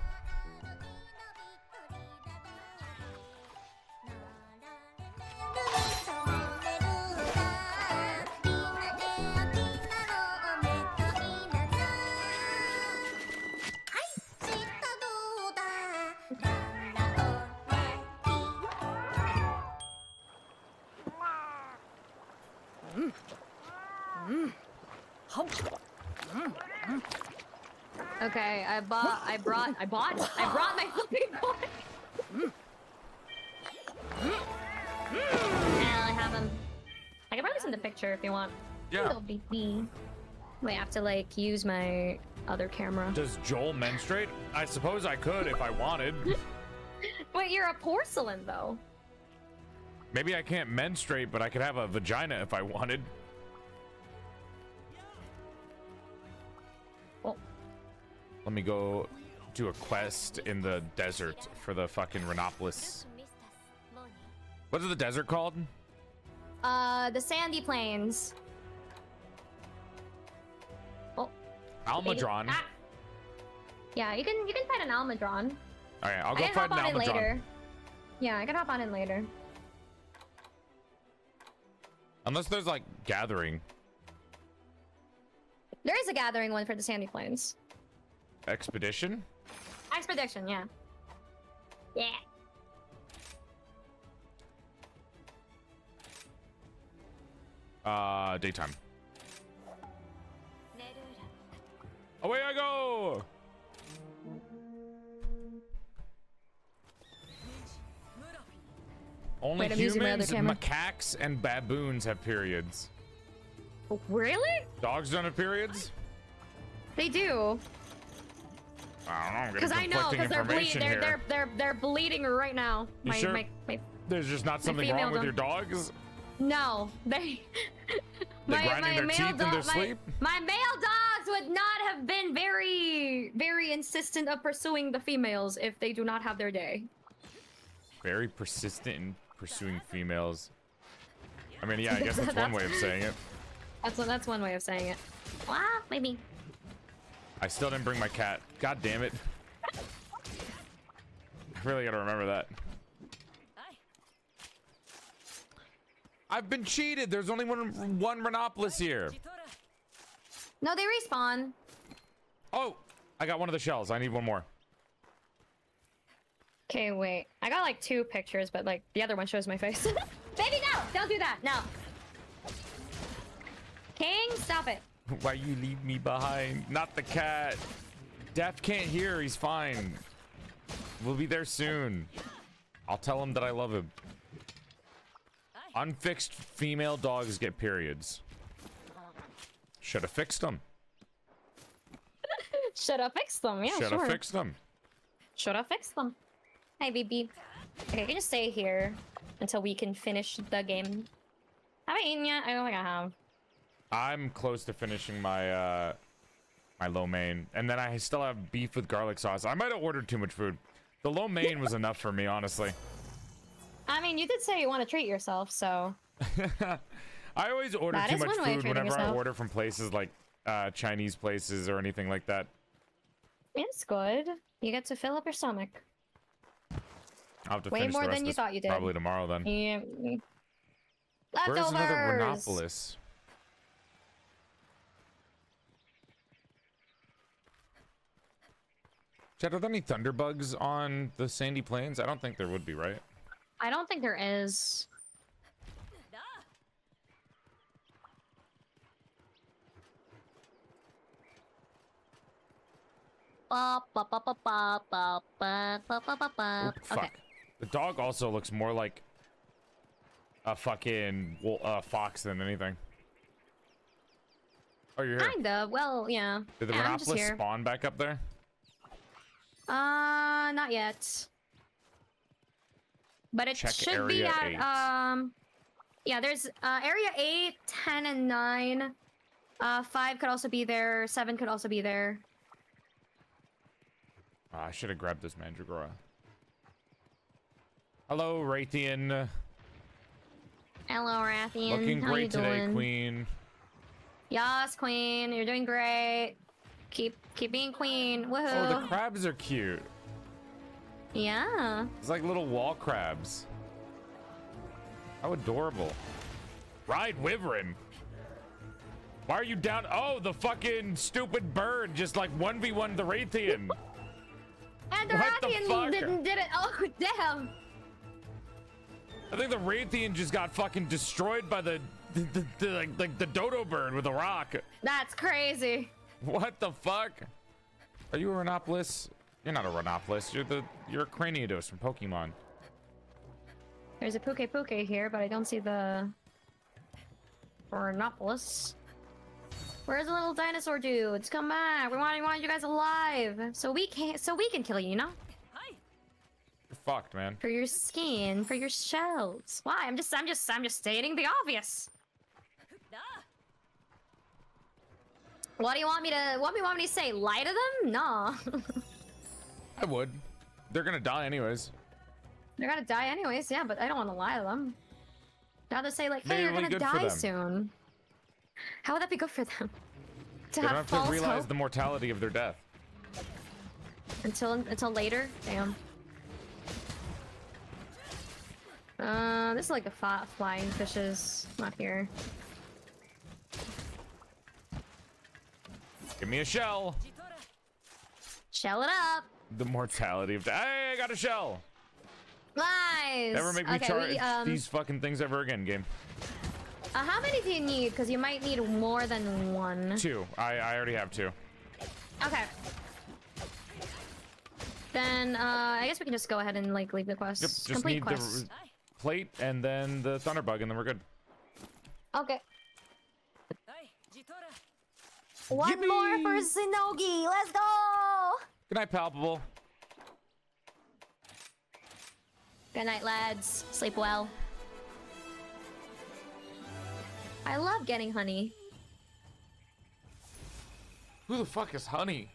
I bought I brought I bought I brought my flipping boy. I have him. I can probably send a picture if you want. Yeah. Wait, I have to like use my other camera. Does Joel menstruate? I suppose I could if I wanted. Wait, you're a porcelain though. Maybe I can't menstruate, but I could have a vagina if I wanted. Let me go do a quest in the desert for the fucking Rhenoplos. What is the desert called? uh, the sandy plains. Oh. Almadron. Ah. Yeah, you can you can fight an almadron. All right, I'll I go hop an on in Almadron. later. Yeah, I can hop on in later. Unless there's like gathering There is a gathering one for the sandy plains. Expedition. Expedition, yeah. Yeah. Uh, daytime. Away I go! Only Wait, I'm using my other humans, camera. macaques, and baboons have periods. Really? Dogs don't have periods? They do. I don't know. Because I know, because they're bleeding. They're, they're they're they're bleeding right now. You My, sure? my my There's just not something wrong with your dogs? no. They their teeth in their my, sleep? my male dogs would not have been very very insistent of pursuing the females if they do not have their day. Very persistent in pursuing females. I mean, yeah, I guess that's one way of saying it. That's that's one way of saying it. Wow, maybe. I still didn't bring my cat. God damn it. I really gotta remember that. I've been cheated. There's only one one Rhenoplos here. No, they respawn. Oh, I got one of the shells. I need one more. Okay, wait. I got like two pictures, but like the other one shows my face. Baby, no! Don't do that. No. King, stop it. Why you leave me behind? Not the cat. Deaf can't hear. He's fine. We'll be there soon. I'll tell him that I love him. Unfixed female dogs get periods. Should have fixed them. Should have fixed them. Yeah, Should have sure. fixed them. Should have fixed them. Hi, baby. Okay, I can just stay here until we can finish the game. Have I eaten yet? I don't think I have. I'm close to finishing my uh my lo mein, and then I still have beef with garlic sauce. I might have ordered too much food. The lo mein was enough for me, honestly. I mean, you did say you want to treat yourself, so I always order That too much one way of food whenever I order from places like uh, Chinese places or anything like that. it's good. You get to fill up your stomach. I'll have to Way finish the more rest than you thought you did. Probably tomorrow then. Yeah. Leftovers. Where's another Rhenoplos? Chad, are there any thunderbugs on the sandy plains? I don't think there would be, right? I don't think there is. Fuck. The dog also looks more like a fucking uh, fox than anything. Oh, you're here. Kinda. Well, yeah. Did the yeah, spawn back up there? Uh, not yet. But it Check should be at eight. um. Yeah, there's uh, area 8, 10, and 9. Uh, 5 could also be there. 7 could also be there. Ah, I should have grabbed this Mandragora. Hello, Rathian. Hello, Rathian. Looking How great today, doing? Queen. Yes, Queen. You're doing great. Keep keep being Queen. Woohoo! Oh, the crabs are cute. yeah. It's like little wall crabs. How adorable. Ride Wyvern. Why are you down? Oh, the fucking stupid bird just like 1v1 the Rathian. And the What the Rathian fuck? didn't did it. Oh damn. I think the Rathian just got fucking destroyed by the, the, the, the like, like the dodo bird with a rock. That's crazy. What the fuck? Are you a Rhenoplos? You're not a Rhenoplos. You're the you're a Cranidos from Pokemon. There's a Pukei-Pukei here, but I don't see the Ornopolis. Where's the little dinosaur dudes? Come back. We want, we want you guys alive. So we can so we can kill you, you know? Hi. You're fucked, man. For your skin, for your shells. Why? I'm just I'm just I'm just stating the obvious. What do you want me to what do you want me to say? Lie to them? No. I would. They're gonna die anyways. They're gonna die anyways, yeah, but I don't want to lie to them. I'd rather say like, hey, Maybe you're gonna be good for die soon. How would that be good for them? To They don't have have false to realize hope the mortality of their death. until until later. Damn. Uh, this is like the flying fishes. Not here. Give me a shell. Shell it up. The mortality of. Hey, I got a shell. Nice. Never make me okay, charge we, um, these fucking things ever again, game. uh, how many do you need? Because you might need more than one. Two. I, I already have two. Okay. Then uh, I guess we can just go ahead and like leave the quest. Yep, just Complete need quest. the plate and then the thunderbug, and then we're good. Okay. One more for Shinogi. Let's go. Good night, palpable. Good night, lads. Sleep well. I love getting honey. Who the fuck is Honey?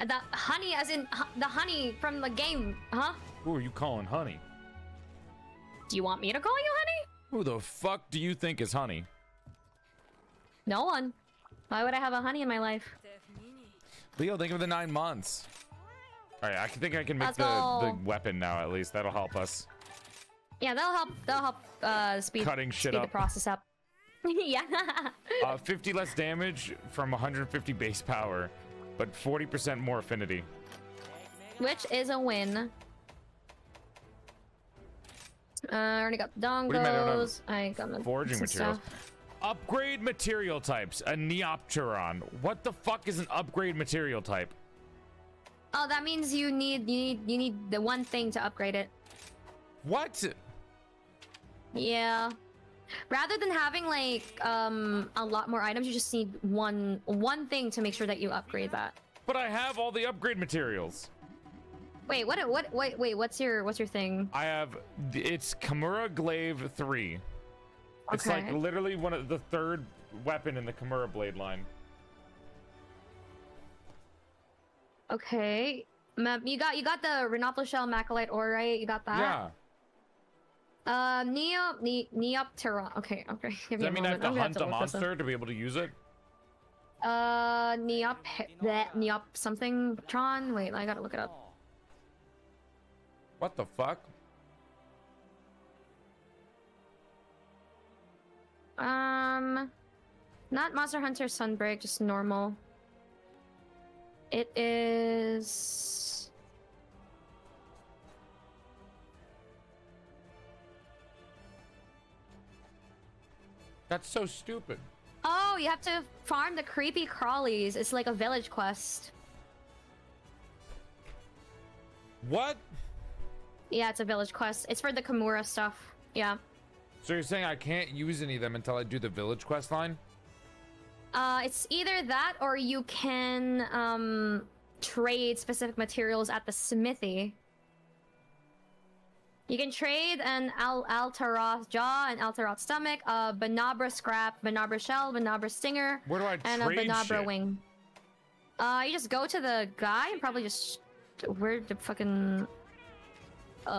And The honey, as in the honey from the game, huh? Who are you calling Honey? Do you want me to call you honey? Who the fuck do you think is Honey? No one. Why would I have a honey in my life? Leo, think of the nine months. All right, I can think I can make the, the weapon now. At least that'll help us. Yeah, that'll help. That'll help uh, speed Cutting shit speed up. the process up. yeah. Uh, 50 less damage from 150 base power, but 40% more affinity. Which is a win. Uh, I already got do I dangos. I got the Foraging some materials. stuff. Upgrade material types. A Neopteron. What the fuck is an upgrade material type? Oh, that means you need you need you need the one thing to upgrade it. What? Yeah. Rather than having like um a lot more items, you just need one one thing to make sure that you upgrade that. But I have all the upgrade materials. Wait, what what wait wait, what's your what's your thing? I have. It's Kamura Glaive 3. It's like literally one of the third weapon in the Kamura blade line. Okay. Map, you got you got the Rhenoplos Shell Macalite ore, right? You got that? yeah. Uh, Neo, ne Neopteron. Okay, okay. Give Does me that mean I a have to I'm hunt a look this monster to be able to use it? Uh, Neop, that Neop something Tron. Wait, I gotta look it up. What the fuck? Um, not Monster Hunter Sunbreak, just normal. It is. That's so stupid. Oh, you have to farm the creepy crawlies. It's like a village quest. What? Yeah, it's a village quest. It's for the Kamura stuff. Yeah. So you're saying I can't use any of them until I do the village quest line? Uh, it's either that or you can um trade specific materials at the smithy. You can trade an Al Altaroth jaw, an Altaroth stomach, a Bnahabra scrap, Bnahabra shell, Bnahabra stinger, Where do I and a Bnahabra shit? wing. Uh, you just go to the guy and probably just where the fucking uh.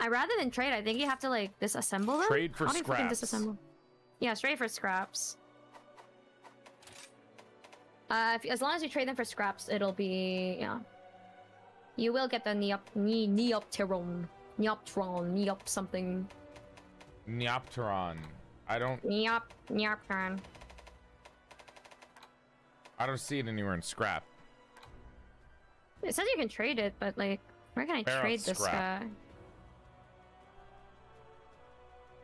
I rather than trade, I think you have to like disassemble them. Trade for How do you fucking scraps. disassemble? Yeah, trade for scraps. Uh, if, as long as you trade them for scraps, it'll be yeah. You will get the Neop ne, Neopteron, Neoptron, Neop something, Neopteron. I don't Neop Neopteron. I don't see it anywhere in scrap. It says you can trade it, but like, where can I Fair trade this scrap. guy?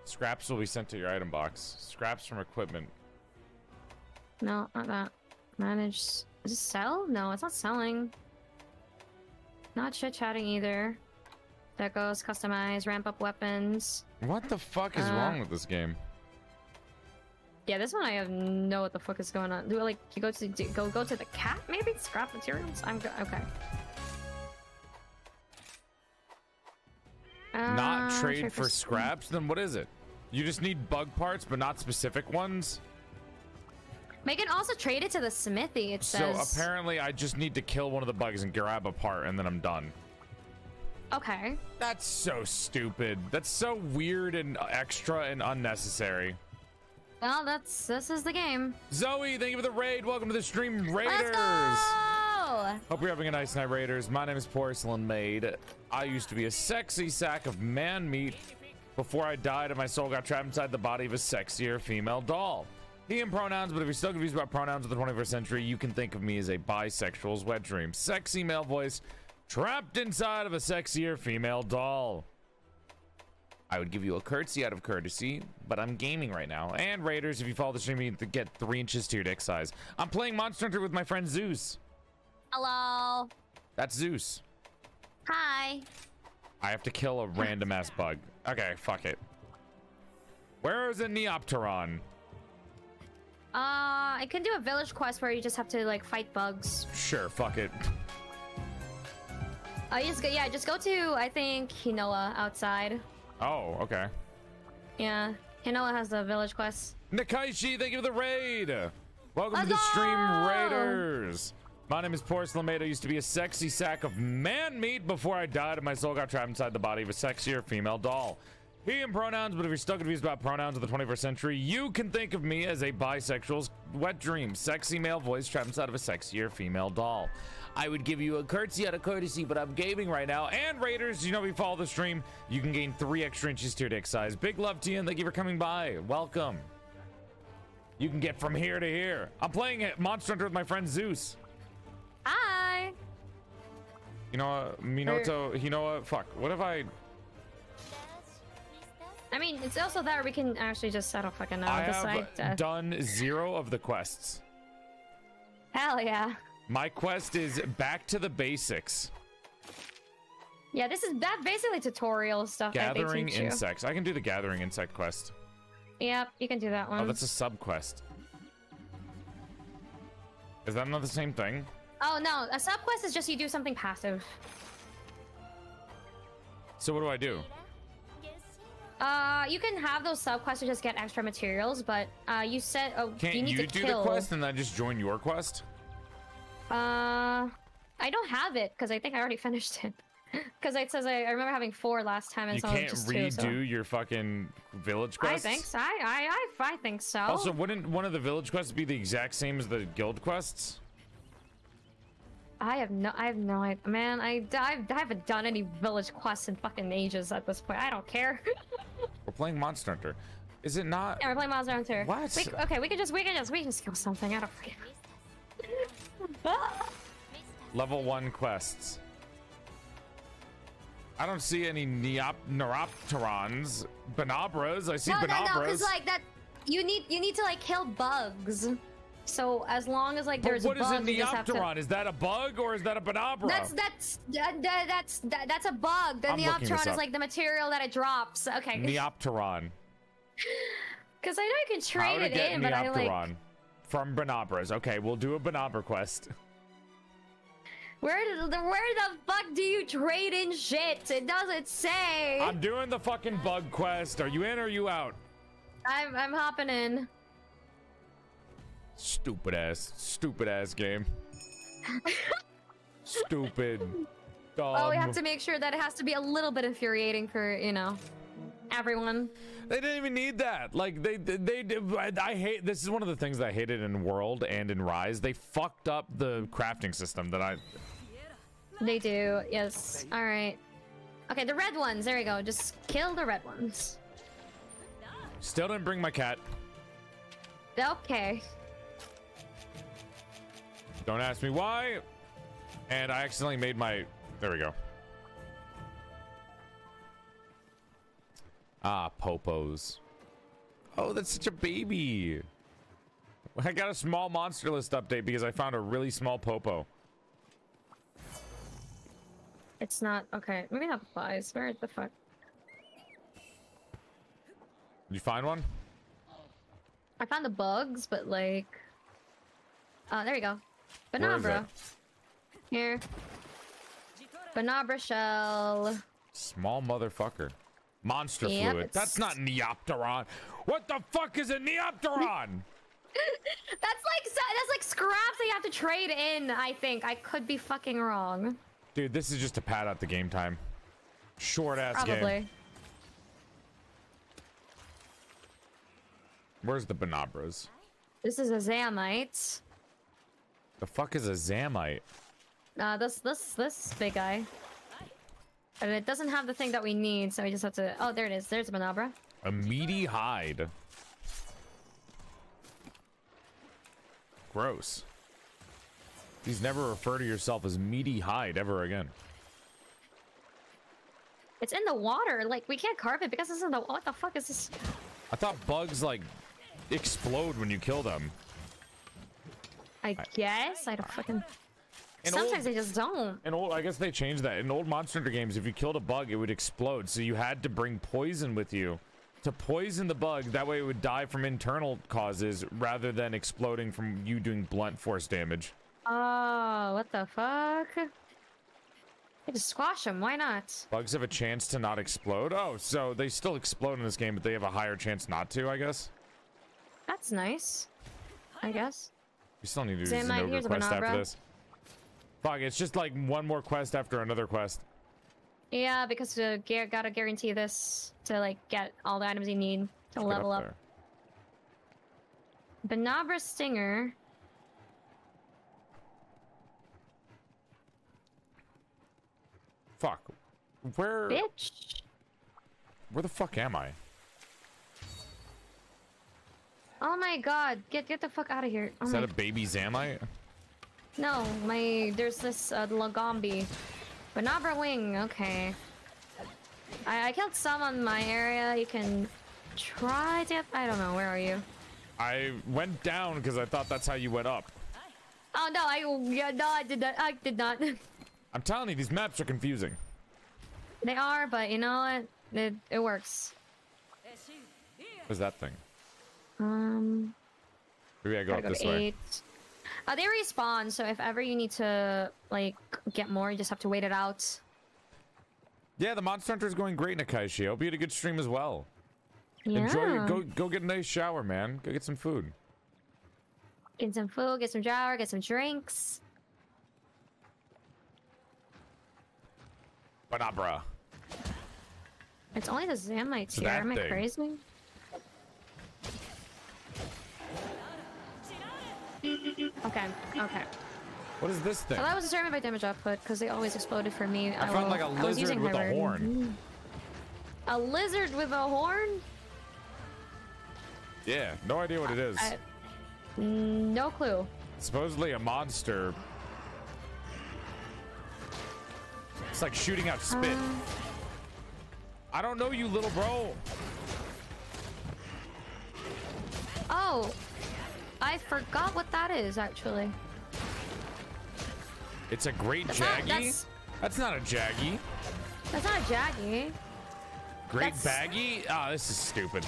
Scraps will be sent to your item box. Scraps from equipment. No, not that. Manage. Is it sell? No, it's not selling. Not chit chatting either. That goes customize, ramp up weapons. What the fuck is Uh, wrong with this game? Yeah, this one I have no what the fuck is going on. Do I, like you go to do, go go to the cat? Maybe scrap materials. I'm go okay. Not Uh, trade for s- scraps? Then what is it? You just need bug parts, but not specific ones? Megan also trade it to the smithy. It says. So apparently I just need to kill one of the bugs and grab a part and then I'm done. Okay. That's so stupid. That's so weird and extra and unnecessary. Well, that's this is the game. Zoe, thank you for the raid. Welcome to the stream, Raiders. Let's go! Hope you're having a nice night, Raiders. My name is Porcelain Maid. I used to be a sexy sack of man meat before I died and my soul got trapped inside the body of a sexier female doll. He and pronouns, but if you're still confused about pronouns of the 21st century, you can think of me as a bisexual's wet dream. Sexy male voice trapped inside of a sexier female doll. I would give you a curtsy out of courtesy, but I'm gaming right now. And Raiders, if you follow the stream, you get three inches to your dick size. I'm playing Monster Hunter with my friend Zeus. Hello. That's Zeus. Hi. I have to kill a random ass bug. Okay, fuck it. Where is a Neopteron? Uh, I can do a village quest where you just have to like fight bugs. Sure, fuck it. Uh, you just go, yeah, just go to I think Hinoa outside. Oh, okay. Yeah, Hinoa has the village quest. Nakaishi, thank you for the raid. Welcome to Let's the stream! Raiders. My name is Porcelain. I used to be a sexy sack of man meat before I died and my soul got trapped inside the body of a sexier female doll. He and pronouns, but if you're still confused about pronouns of the 21st century, you can think of me as a bisexual's wet dream. Sexy male voice trapped inside of a sexier female doll. I would give you a curtsy out of courtesy, but I'm gaming right now. And Raiders, you know, you follow the stream, you can gain three extra inches to your dick size. Big love to you, and thank you for coming by. Welcome. You can get from here to here. I'm playing Monster Hunter with my friend Zeus. Hi. You know what, Minato, you know what? Fuck. What if I I mean, it's also there we can actually just settle fucking uh, I have uh, done zero of the quests. hell yeah. My quest is back to the basics. Yeah, this is that basically tutorial stuff that Gathering teach you. insects. I can do the gathering insect quest. Yep, you can do that one. Oh, that's a sub quest. Is that not the same thing? Oh no, a sub quest is just you do something passive. So what do I do? Uh, you can have those sub quests to just get extra materials, but uh, you said oh, Can't you you, need to do kill. the quest and then just join your quest? Uh, I don't have it because I think I already finished it. Because it says I, I remember having four last time, and You so can't just two, redo so- your fucking village I quests. think so. I, I, I, I think so. Also, wouldn't one of the village quests be the exact same as the guild quests? I have no, I have no idea, man. I, I, I haven't done any village quests in fucking ages at this point. I don't care. We're playing Monster Hunter. Is it not? yeah, we're playing Monster Hunter. What? We, okay, we could just, we could just, we can just kill something. I don't fucking. Level one quests. I don't see any Neop Neuropterons. Bnahabras. I see no, no, Bnahabras. no, because like that, you need, you need to like kill bugs. So as long as like but there's what is bugs, a just have to. Neopteron? Is that a bug or is that a Bnahabra? That's that's that, that, that's that, that's a bug. Then the I'm Neopteron is like the material that it drops. Okay. Neopteron. Because I know you can trade to it in, but I like. Neopteron from Bnahabras. Okay, we'll do a Bnahabra quest. Where the where the fuck do you trade in shit? It doesn't say. I'm doing the fucking bug quest. Are you in or are you out? I'm I'm hopping in. Stupid ass, stupid ass game. Stupid. Dumb. Oh, we have to make sure that it has to be a little bit infuriating for you know everyone. They didn't even need that. Like they, they, they, I I hate. This is one of the things that I hated in World and in Rise. They fucked up the crafting system that I. They do. Yes. All right. Okay, the red ones. There we go. Just kill the red ones. Still didn't bring my cat. Okay. Don't ask me why. And I accidentally made my. There we go. Ah, popos. Oh, that's such a baby. I got a small monster list update because I found a really small popo. It's not okay. Maybe not flies. Where the fuck? Did you find one? I found the bugs, but like. Uh, there you go. Bnahabra. Here. Bnahabra shell. Small motherfucker. Monster Yep, fluid. That's not Neopteron. What the fuck is a Neopteron? That's like that's like scraps that you have to trade in. I think I could be fucking wrong. Dude, this is just to pad out the game time. Short ass Probably. game. Where's the Bnahabras? This is a Zamite. The fuck is a Zamite? Uh, this this this big guy. And it doesn't have the thing that we need, so we just have to. Oh, there it is. There's a Bnahabra. A meaty hide. Gross. Please never refer to yourself as meaty hide ever again. It's in the water. Like we can't carve it because it's in the. What the fuck is this? I thought bugs like explode when you kill them. I guess I don't fucking. In Sometimes old- they just don't. In old, I guess they changed that. In old Monster Hunter games, if you killed a bug, it would explode. So you had to bring poison with you to poison the bug. That way, it would die from internal causes rather than exploding from you doing blunt force damage. Oh, what the fuck? I just squash them. Why not? Bugs have a chance to not explode. Oh, so they still explode in this game, but they have a higher chance not to. I guess. That's nice. I guess. We still need to do Zamite, Zinogre here's quest after Bnahabra. this. Fuck, it's just like one more quest after another quest. Yeah, because uh, gotta guarantee this to like get all the items you need to Get level up. there. Bnahabra Stinger. Fuck. Where? Bitch. Where the fuck am I? Oh my god. Get get the fuck out of here. Oh Is that a baby Zamite? No, my there's this uh, Lagombi. Bnahabra wing, okay. I, I killed some on my area. You can try to I don't know, where are you? I went down because I thought that's how you went up. Oh no, I yeah, no I did not I did not. I'm telling you, these maps are confusing. they are, but you know what? It it works. What's that thing? Um. Maybe I go up go this way. Uh, they respawn, so if ever you need to like get more, you just have to wait it out. Yeah, the Monster Hunter is going great, Nakaishi. Hope you had a good stream as well. Yeah. Enjoy your, go go get a nice shower, man. Go get some food. Get some food, get some shower, get some drinks. Bnahabra. It's only the Zamites here. Am I thing. crazy? Okay, okay. What is this thing? Well, that was determined by damage output because they always exploded for me. I found like a lizard with a horn. A lizard with a horn? Yeah, no idea what it is. I, no clue. Supposedly a monster. It's like shooting out spit. Uh, I don't know you, little bro. oh, I forgot what that is actually. It's a great That's not- Jaggi. that's- That's not a Jaggi. That's not a Jaggi. Great that's- Baggi. Oh, this is stupid.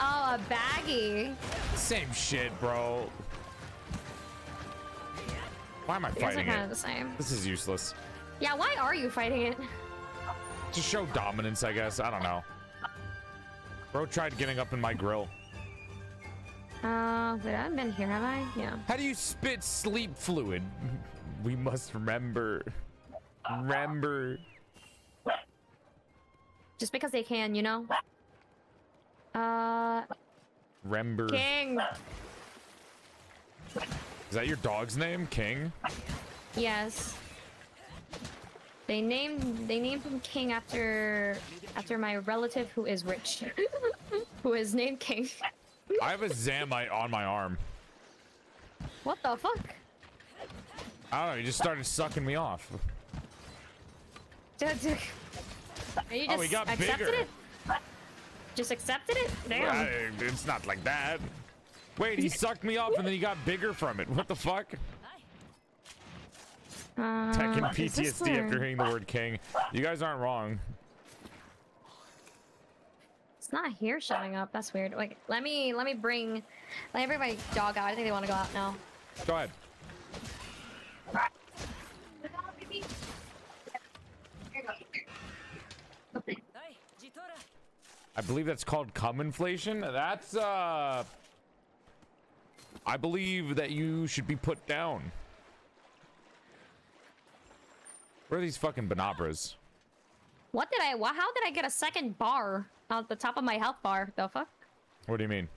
Oh, a Baggi. Same shit, bro. Why am I You guys are fighting kind of the same. This is useless. Yeah, why are you fighting it? To show dominance, I guess. I don't know. Bro tried getting up in my grill. Uh, wait, I haven't been here, have I? Yeah. How do you spit sleep fluid? We must remember. Remember. Just because they can, you know? Uh, Remember. King. Is that your dog's name? King? Yes. They named they named him King after after my relative who is rich, who is named King. I have a Zamite on my arm. What the fuck? I don't know. He just started sucking me off. Dude, dude. And you Oh, just he got accepted bigger. it? Just accepted it? Damn. I- it's not like that. Wait, he sucked me off and then he got bigger from it. What the fuck? Uh, Tekken is this PTSD after hearing the word king. You guys aren't wrong. It's not here showing up. That's weird. Like, let me let me bring let everybody dog out. I think they want to go out now. Go ahead. I believe that's called cum inflation. That's uh I believe that you should be put down. Where are these fucking Bnahabras? What did I? How did I get a second bar at the top of my health bar? The fuck? What do you mean?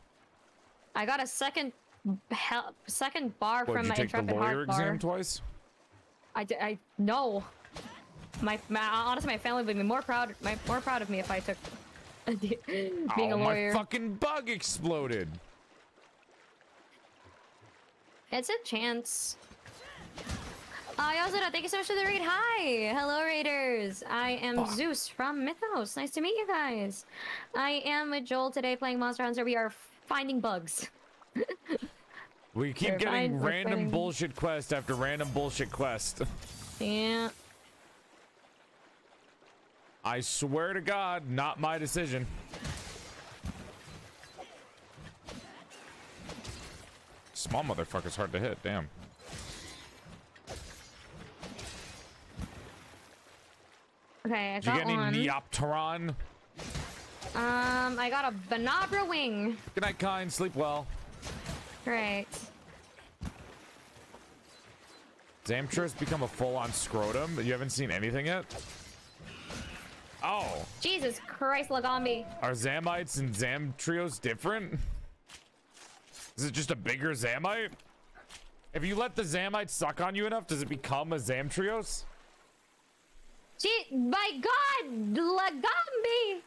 I got a second hel- second bar What, from did you my take the intrepid lawyer heart bar. exam twice? I no. My, my honestly, my family would be more proud. My more proud of me if I took being oh, a lawyer. my fucking bug exploded. It's a chance. Uh, Yasuda, thank you so much for the raid. Hi! Hello, Raiders! I am Zeus from Mythos. Nice to meet you guys. I am with Joel today playing Monster Hunter. We are finding bugs. We keep We're getting random fine. bullshit quest after random bullshit quest. Yeah. I swear to God, not my decision. Small motherfucker's hard to hit, damn. Okay, I Did you got get any one. Neopteron? Um, I got a Bnahabra wing. Good night, kind. Sleep well. Great. Zamtrios become a full-on scrotum? You haven't seen anything yet? Oh, Jesus Christ, Lagombi. are Zamites and Zamtrios different? Is it just a bigger Zamite? If you let the Zamite suck on you enough, does it become a Zamtrios? Gee, my God, Lagombi.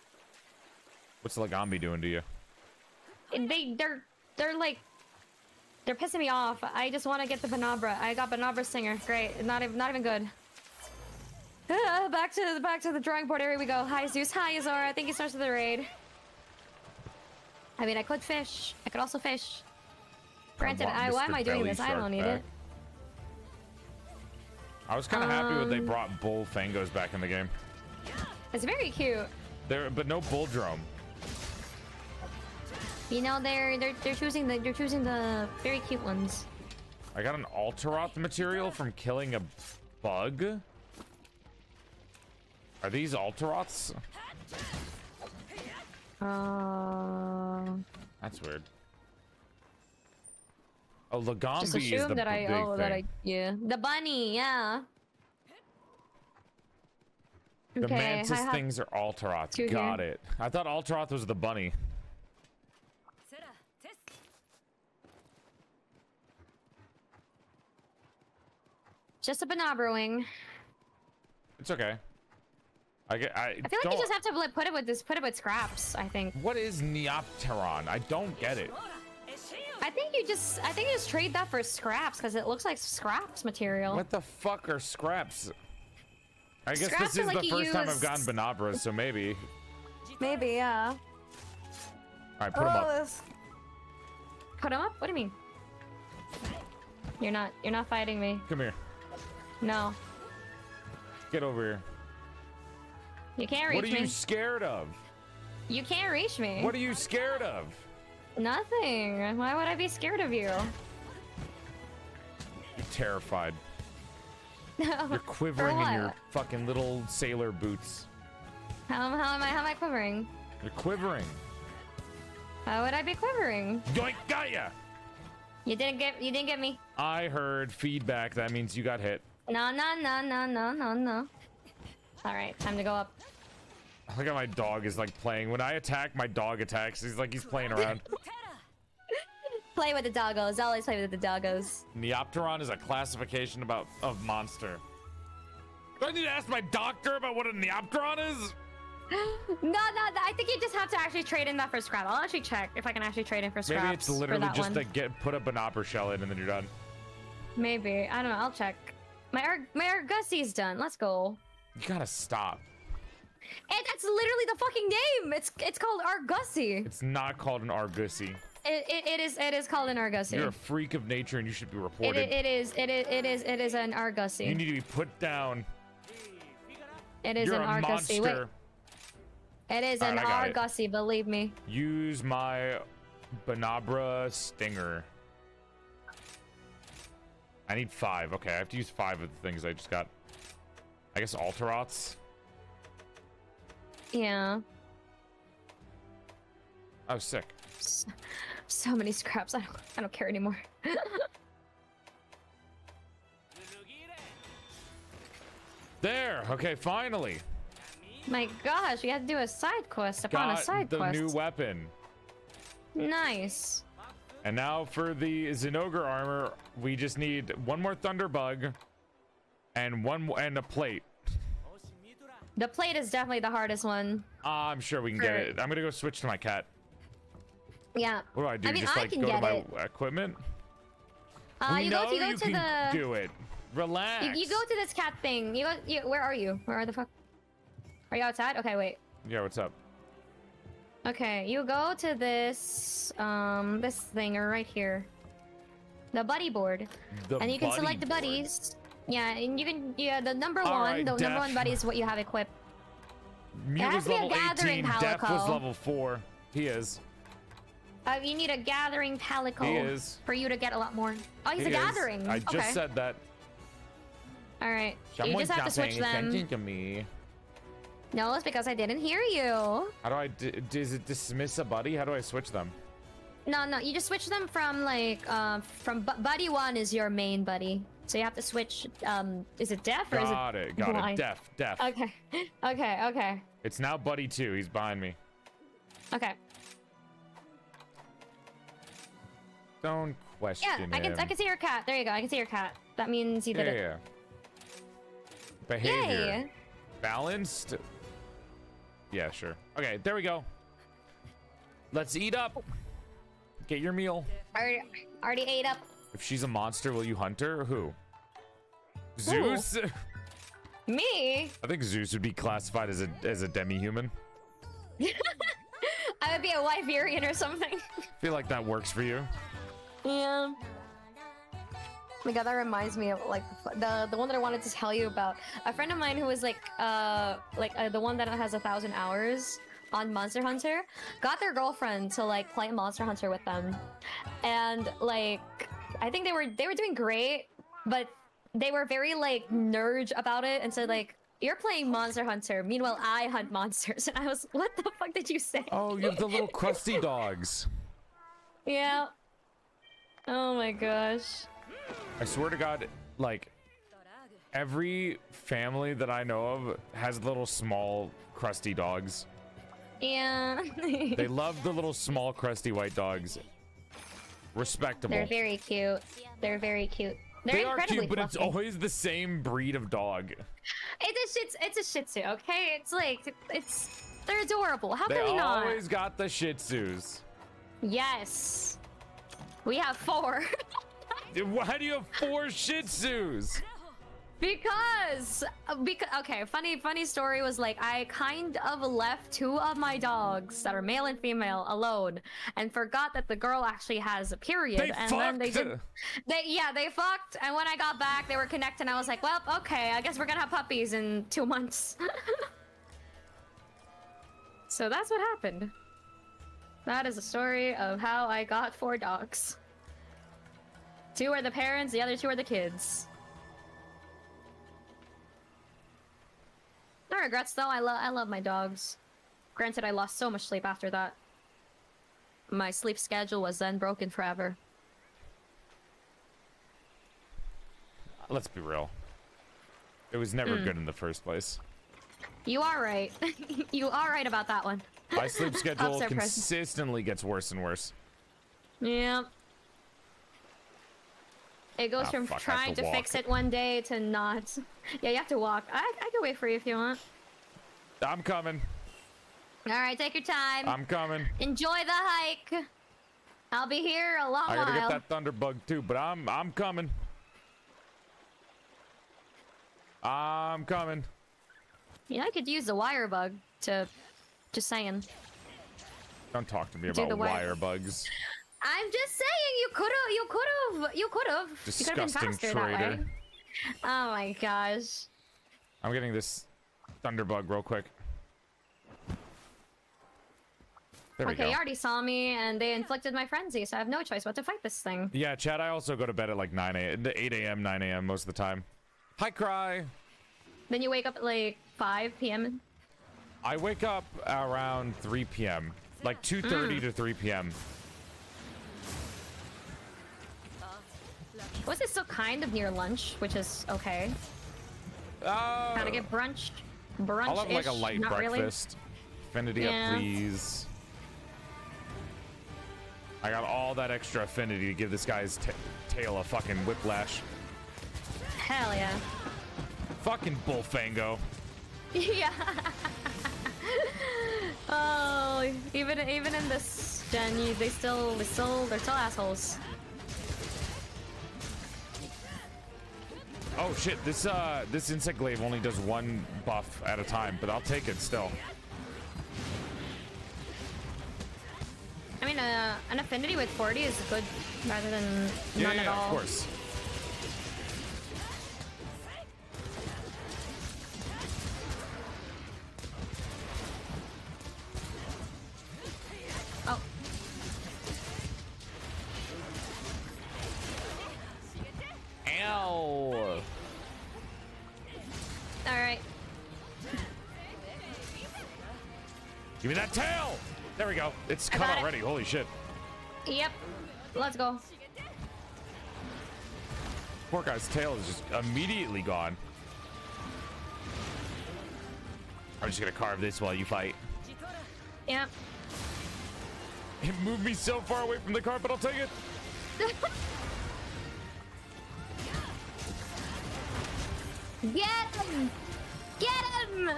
What's Lagombi doing to you? They, they're, they're like, they're pissing me off. I just want to get the Bnahabra. I got Bnahabra Singer. Great. Not even, not even good. Ah, back to the back to the drawing board. Here we go. Hi Zeus. Hi Azora. Thank you so much for the raid. I mean, I could fish. I could also fish. Granted, I, why am I doing this? I don't need it. I was kind of happy when they Um, brought bull fangos back in the game. It's very cute. There, but no Bulldrome. You know, they're they're they're choosing the they're choosing the very cute ones. I got an Altaroth material from killing a bug. Are these Altaroths? Uh, That's weird. Oh, just Lagombi is the that I big oh thing. that I yeah the bunny yeah. The Okay, mantis things are Altaroth. Got here. it. I thought Altaroth was the bunny. Just a Bnahabra wing. It's okay. I get. I, I feel like you just have to put it with this, put it with scraps. I think. What is Neopteron? I don't get it. I think you just, I think you just trade that for scraps because it looks like scraps material. What the fuck are scraps? I guess Scraps this is like the you first time I've gotten Bnahabras, so maybe. Maybe, yeah. All right, put them Oh, up. Put him up? What do you mean? You're not, you're not fighting me. Come here. No, Get over here. you can't reach me. What are you me. scared of? You can't reach me. What are you scared of? Nothing. Why would I be scared of you? You're terrified. You're quivering in your fucking little sailor boots. How, how am I? How am I quivering? You're quivering. How would I be quivering? Yoink, got ya! You didn't get. You didn't get me. I heard feedback. That means you got hit. No, no, no, no, no, no, no. All right, time to go up. Look at my dog is like playing. When I attack, my dog attacks. He's like he's playing around. Play with the doggos. Always play with the doggos. Neopteron is a classification about of monster. Do I need to ask my doctor about what a Neopteron is? No, no, I think you just have to actually trade in that for scrap. I'll actually check if I can actually trade in for scraps. Maybe it's literally just to get put a Banopper shell in and then you're done. Maybe. I don't know. I'll check. My Ar- my Argussi's done. Let's go. You gotta stop. And that's literally the fucking name. It's it's called Argussi. It's not called an Argussy. It, it, it is it is called an Argussi. You're a freak of nature and you should be reported. it, it is it is it is it is an Argussi. You need to be put down. it is You're an a Wait, monster. it is All an right, I got it. Argussi. Believe me. Use my Bnahabra Stinger. I need five. Okay, I have to use five of the things I just got. I guess Altaroths. Yeah. Oh, sick. So, so many scraps. I don't I don't care anymore. There. Okay, finally. My gosh, we had to do a side quest upon a Got side the quest. new weapon. nice. And now for the Zinogre armor, we just need one more Thunderbug and one and a plate. The plate is definitely the hardest one. I'm sure we can get it. I'm gonna go switch to my cat. Yeah. What do I do? I mean, just I like can go to my it. equipment? Uh, we you know go to you go you to can the do it. Relax. you, you go to this cat thing. You go. You, where are you? Where are the fuck? Are you outside? Okay, wait. Yeah, what's up? Okay, you go to this um this thing right here. The buddy board. The and you can select the buddies. Yeah, and you can yeah, the number All one, right, the number one buddy is what you have equipped. Mew has was to be a level gathering 18. Def was level 4. He is. Uh, you need a gathering palico He is. for you to get a lot more. Oh, he's He a is. gathering. I just okay. said that. All right. you just have to switch them. to me. No, it's because I didn't hear you. How do I? Does it dismiss a buddy? How do I switch them? No, no, you just switch them from like uh, from bu- buddy one is your main buddy. So you have to switch. Um, is it deaf or Got is it. Got it Got it. Def. Def. Okay, okay, okay, It's now buddy 2. He's behind me. okay. Don't question Yeah, I can him. I can see your cat. There you go. I can see your cat. That means you did yeah, it. yeah. Behavior. Yay! Balanced? Yeah, sure. Okay, there we go. Let's eat up. Get your meal. Already, already ate up. If she's a monster, will you hunt her? Who? Zeus? Me? I think Zeus would be classified as a as a demi-human. I would be a Wyverian or something. I feel like that works for you. Yeah. Oh my god, that reminds me of like the the one that I wanted to tell you about. A friend of mine who was like uh like uh, the one that has a thousand hours on Monster Hunter got their girlfriend to like play Monster Hunter with them, and like I think they were they were doing great, but they were very like nerd about it, and said like. You're playing Monster Hunter. Meanwhile, I hunt monsters. And I was, what the fuck did you say? Oh, you have the little crusty dogs. Yeah. Oh my gosh. I swear to God, like every family that I know of has little small crusty dogs. Yeah. They love the little small crusty white dogs. Respectable. They're very cute. They're very cute. They're They are cute, but it's always the same breed of dog. It's a shih. It's a Shih Tzu. Okay, it's like it's. They're adorable. How They can you not? They always got the Shih Tzus. Yes. We have four. Why do you have four Shih Tzus? Because because okay, funny funny story was like I kind of left two of my dogs that are male and female alone and forgot that the girl actually has a period They and then they did they yeah, they fucked and when I got back they were connected and I was like, "Well, okay, I guess we're going to have puppies in 2 months." so that's what happened. That is a story of how I got four dogs. Two are the parents, the other two are the kids. No regrets though. I love I love my dogs. Granted, I lost so much sleep after that. My sleep schedule was then broken forever. Let's be real. It was never Hmm. good in the first place. You are right. you are right about that one. My sleep schedule consistently gets worse and worse. Yeah. It goes Ah, from fuck, trying to to, fix it one day to not. Yeah, you have to walk. I I can wait for you if you want. I'm coming. All right, take your time. I'm coming. Enjoy the hike. I'll be here a long while. I gotta while. get that thunderbug too, but I'm I'm coming. I'm coming. Yeah, I could use the wire bug to. Just saying. Don't talk to me Do about wire- wire bugs. I'm just saying you could have, you could have, you could have. You could have been Disgusting faster that way. traitor. Oh my gosh. I'm getting this thunderbug real quick. There we okay, go. you already saw me, and they inflicted my frenzy, so I have no choice but to fight this thing. Yeah, Chad, I also go to bed at like 9 a.m., 8 a.m., 9 a.m. most of the time. Hi, Cry. Then you wake up at like 5 p.m. I wake up around 3 p.m., like 2.30 hmm. to 3 p.m. Was it still kind of near lunch, which is okay. Uh, of get brunch, brunch. I'll have like a light Not Really. breakfast. Affinity Yeah. up, please. I got all that extra affinity to give this guy's ta tail a fucking whiplash. Hell yeah. Fucking bullfango. yeah. oh, even even in this gen, they still they still they're still assholes. Oh shit, this uh this insect glaive only does one buff at a time, but I'll take it still. I mean, uh, an affinity with 40 is good rather than Yeah, none yeah, at all. of course. Ow! all right. Give me that tail! There we go. It's I cut got it. already. Holy shit. Yep. Let's go. Poor guy's tail is just immediately gone. I'm just gonna carve this while you fight. Yep. It moved me so far away from the carpet, I'll take it. Get him! Get him!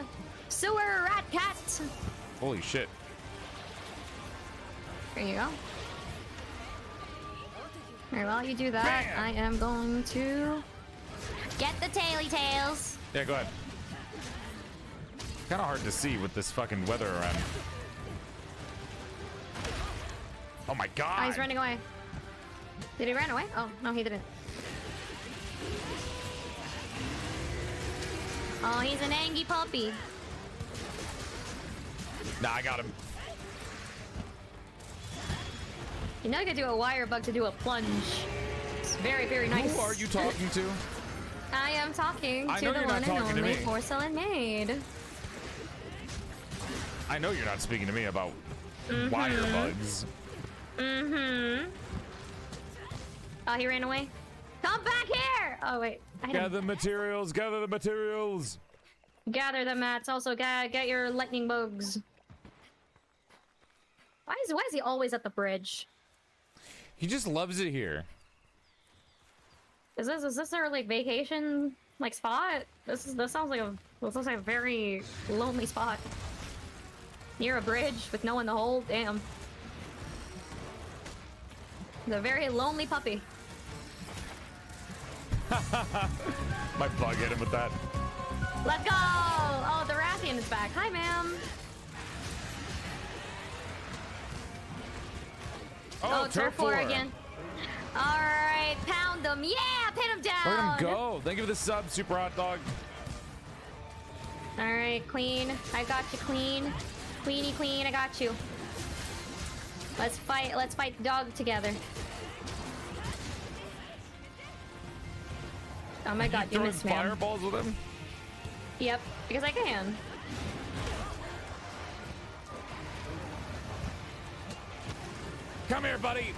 Sewer rat cat! Holy shit. There you go. Alright, while you do that, Bam! I am going to get the taily tails. Yeah, go ahead. Kind of hard to see with this fucking weather around. Oh my god! Oh, he's running away. Did he run away? Oh, no, he didn't. Oh, he's an angry puppy. Nah, I got him. You know I could do a wire bug to do a plunge. It's very, very nice. Who are you talking to? I am talking I to the one and only porcelain maid. I know you're not speaking to me about wire bugs. Mm-hmm. Oh, he ran away? Come back here! Oh wait, I Gather the materials. Gather the materials. gather the mats. Also, ga get your lightning bugs. Why is why is he always at the bridge? He just loves it here. Is this is this our like vacation like spot? This is this sounds like a this looks like a very lonely spot. Near a bridge with no one to hold. Damn. The very lonely puppy. My bug hit him with that. Let's go! Oh, the Rathian is back. Hi, ma'am. Oh, oh turf four again. All right, pound them. Yeah, pin them down. Let him go. Thank you for the sub, super hot dog. All right, Queen. I got you, Queen. Queenie, Queen, I got you. Let's fight. Let's fight the dog together. Oh my god, you missed, ma'am. fireballs with him. Yep, because I can. Come here, buddy.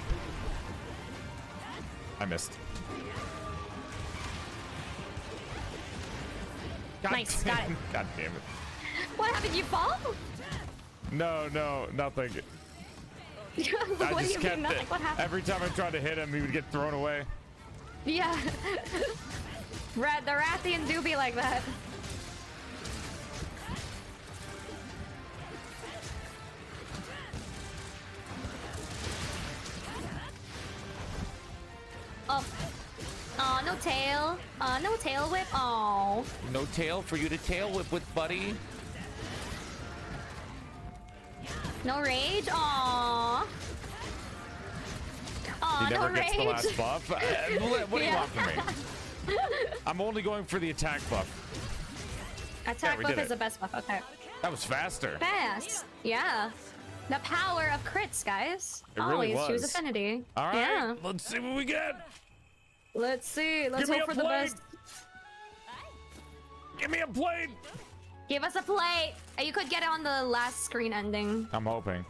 I missed. God Nice, got it. God damn it. What happened? You fall? No, no, nothing. what I do just you kept mean? it. Nothing. What happened? Every time I tried to hit him, he would get thrown away. Yeah. Red, the Rathian do be like that. Oh. Oh, no tail. Uh, no tail whip. Oh. No tail for you to tail whip with, buddy. No rage. Aw. Aw, he no never gets the rage. last buff. Uh, what what do you Yeah. want from me? I'm only going for the attack buff. Attack we buff is it. the best buff. Okay. That was faster. Fast. Yeah. The power of crits, guys. It really Always choose affinity. All right, Yeah. let's see what we get. Let's see. Let's Give hope for the best. Give me a plate. Give us a plate. Uh, You could get it on the last screen ending. I'm hoping.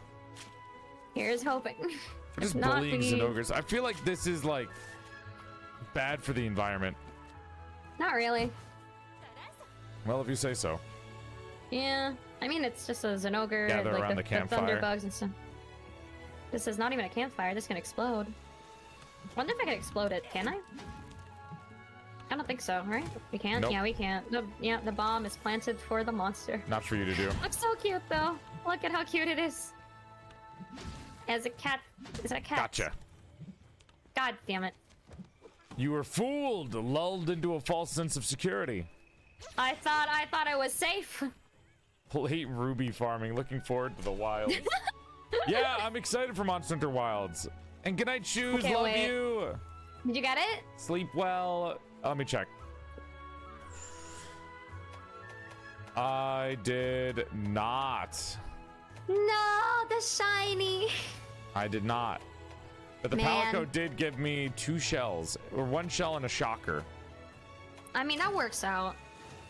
Here's hoping. We're just bullying Zinogres. I feel like this is like bad for the environment. Not really. Well, if you say so. Yeah. I mean, it's just a Zinogre, Gather like around the, the the campfire. Thunderbugs and stuff. This is not even a campfire. This can explode. I wonder if I can explode it. Can I? I don't think so, right? We can't? Nope. Yeah, we can't. The, yeah, the bomb is planted for the monster. Not for you to do. Looks so cute, though. Look at how cute it is. As a cat. Is that a cat? Gotcha. God damn it. You were fooled, lulled into a false sense of security. I thought I thought I was safe. Hate ruby farming. Looking forward to the wilds. yeah, I'm excited for Monster Hunter Wilds. And good night, shoes. Can't Love wait. you. Did you get it? Sleep well. Uh, let me check. I did not. No, the shiny. I did not. But the Man. Palico did give me two shells, or one shell and a shocker. I mean, that works out.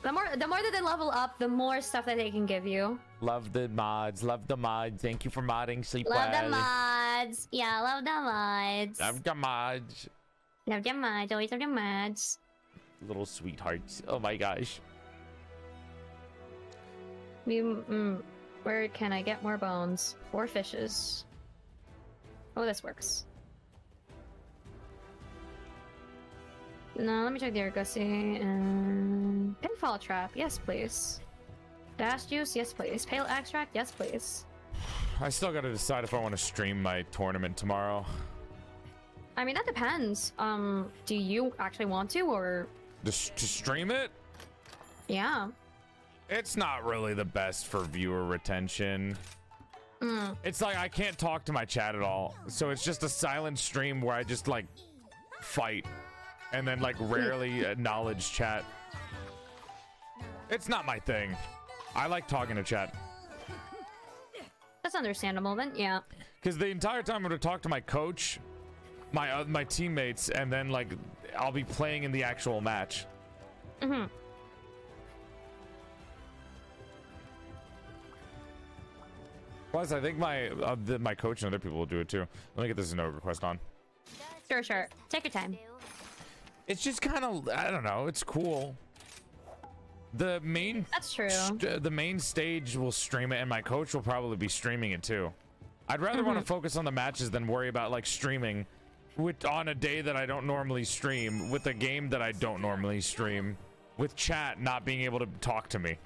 The more the more that they level up, the more stuff that they can give you. Love the mods. Love the mods. Thank you for modding. Sleep Love well. the mods. Yeah, love the mods. Love the mods. Love the mods. Always love the mods. Little sweethearts. Oh my gosh. We, mm, where can I get more bones? Four fishes. Oh, this works. No, let me check the Argosy and pitfall trap. Yes, please. Dash juice. Yes, please. Pale extract. Yes, please. I still gotta decide if I want to stream my tournament tomorrow. I mean, that depends. Um, do you actually want to, or Just to stream it? yeah? It's not really the best for viewer retention. Mm. It's like I can't talk to my chat at all. So it's just a silent stream where I just like fight and then like rarely acknowledge chat. It's not my thing. I like talking to chat That's understandable. Then, yeah. because the entire time I'm gonna talk to my coach, my uh, my teammates, and then like I'll be playing in the actual match. Mm-hmm. Plus, I think my uh, the, my coach and other people will do it too. Let me get this note request on. Sure, sure. Take your time. It's just kind of I don't know. It's cool. The main That's true. the main stage will stream it, and my coach will probably be streaming it too. I'd rather want to mm-hmm. focus on the matches than worry about like streaming with on a day that I don't normally stream with a game that I don't normally stream with chat not being able to talk to me.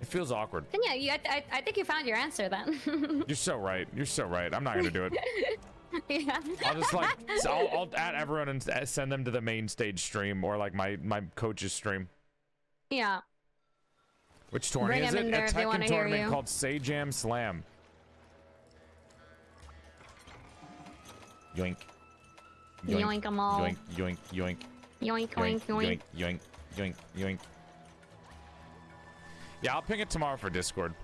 It feels awkward. Then yeah, you, I, I, I think you found your answer then. You're so right. You're so right. I'm not gonna do it. yeah. I'll just like I'll, I'll add everyone and send them to the main stage stream or like my my coach's stream. Yeah. Which tournament is it? a Tekken tournament called Sajam Slam. Yoink. Yoink 'em all. Yoink, yoink, yoink, Yoink, yoink, yoink, yoink. yoink, yoink, yoink, yoink. Yeah, I'll ping it tomorrow for Discord.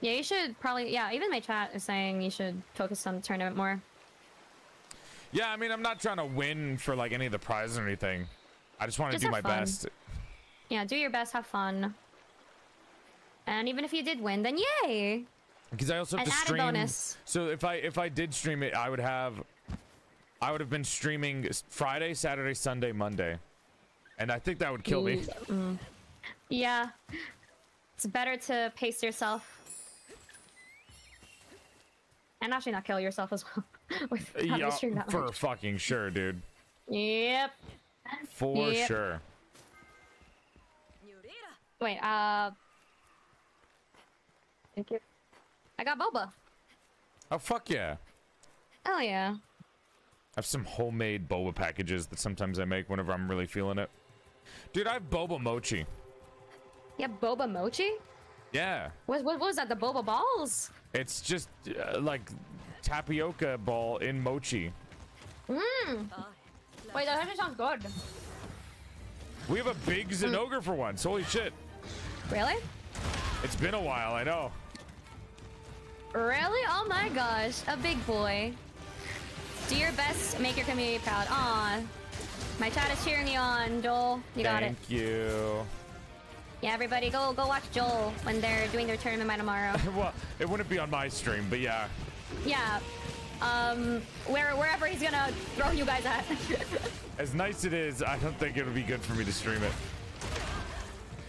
Yeah, you should probably. Yeah, even my chat is saying you should focus on the tournament more. Yeah, I mean, I'm not trying to win for like any of the prizes or anything. I just want to do my fun. best. Yeah, do your best, have fun. And even if you did win, then yay! Because I also have An to stream. bonus. So if I if I did stream it, I would have, I would have been streaming Friday, Saturday, Sunday, Monday, and I think that would kill me. Mm, mm. Yeah. It's better to pace yourself. And actually not kill yourself as well. with yeah, that for much. fucking sure, dude. Yep. For Yep. sure. Wait, uh. Thank you. I got boba. Oh fuck yeah! Oh yeah. I have some homemade boba packages that sometimes I make whenever I'm really feeling it. Dude, I have boba mochi. Yeah, boba mochi? Yeah, What, what was that? The boba balls? it's just uh, like tapioca ball in mochi. Mmm. Wait, that actually sounds good. We have a big Zinogre for once. Holy shit! Really? It's been a while. I know. Really? Oh my gosh, a big boy. Do your best, make your community proud. Aw. My chat is cheering you on, Joel. You got it. Thank you. Yeah, everybody, go go watch Joel when they're doing their tournament by tomorrow. well, it wouldn't be on my stream, but yeah. yeah. Um, where wherever he's gonna throw you guys at. As nice it is, I don't think it would be good for me to stream it.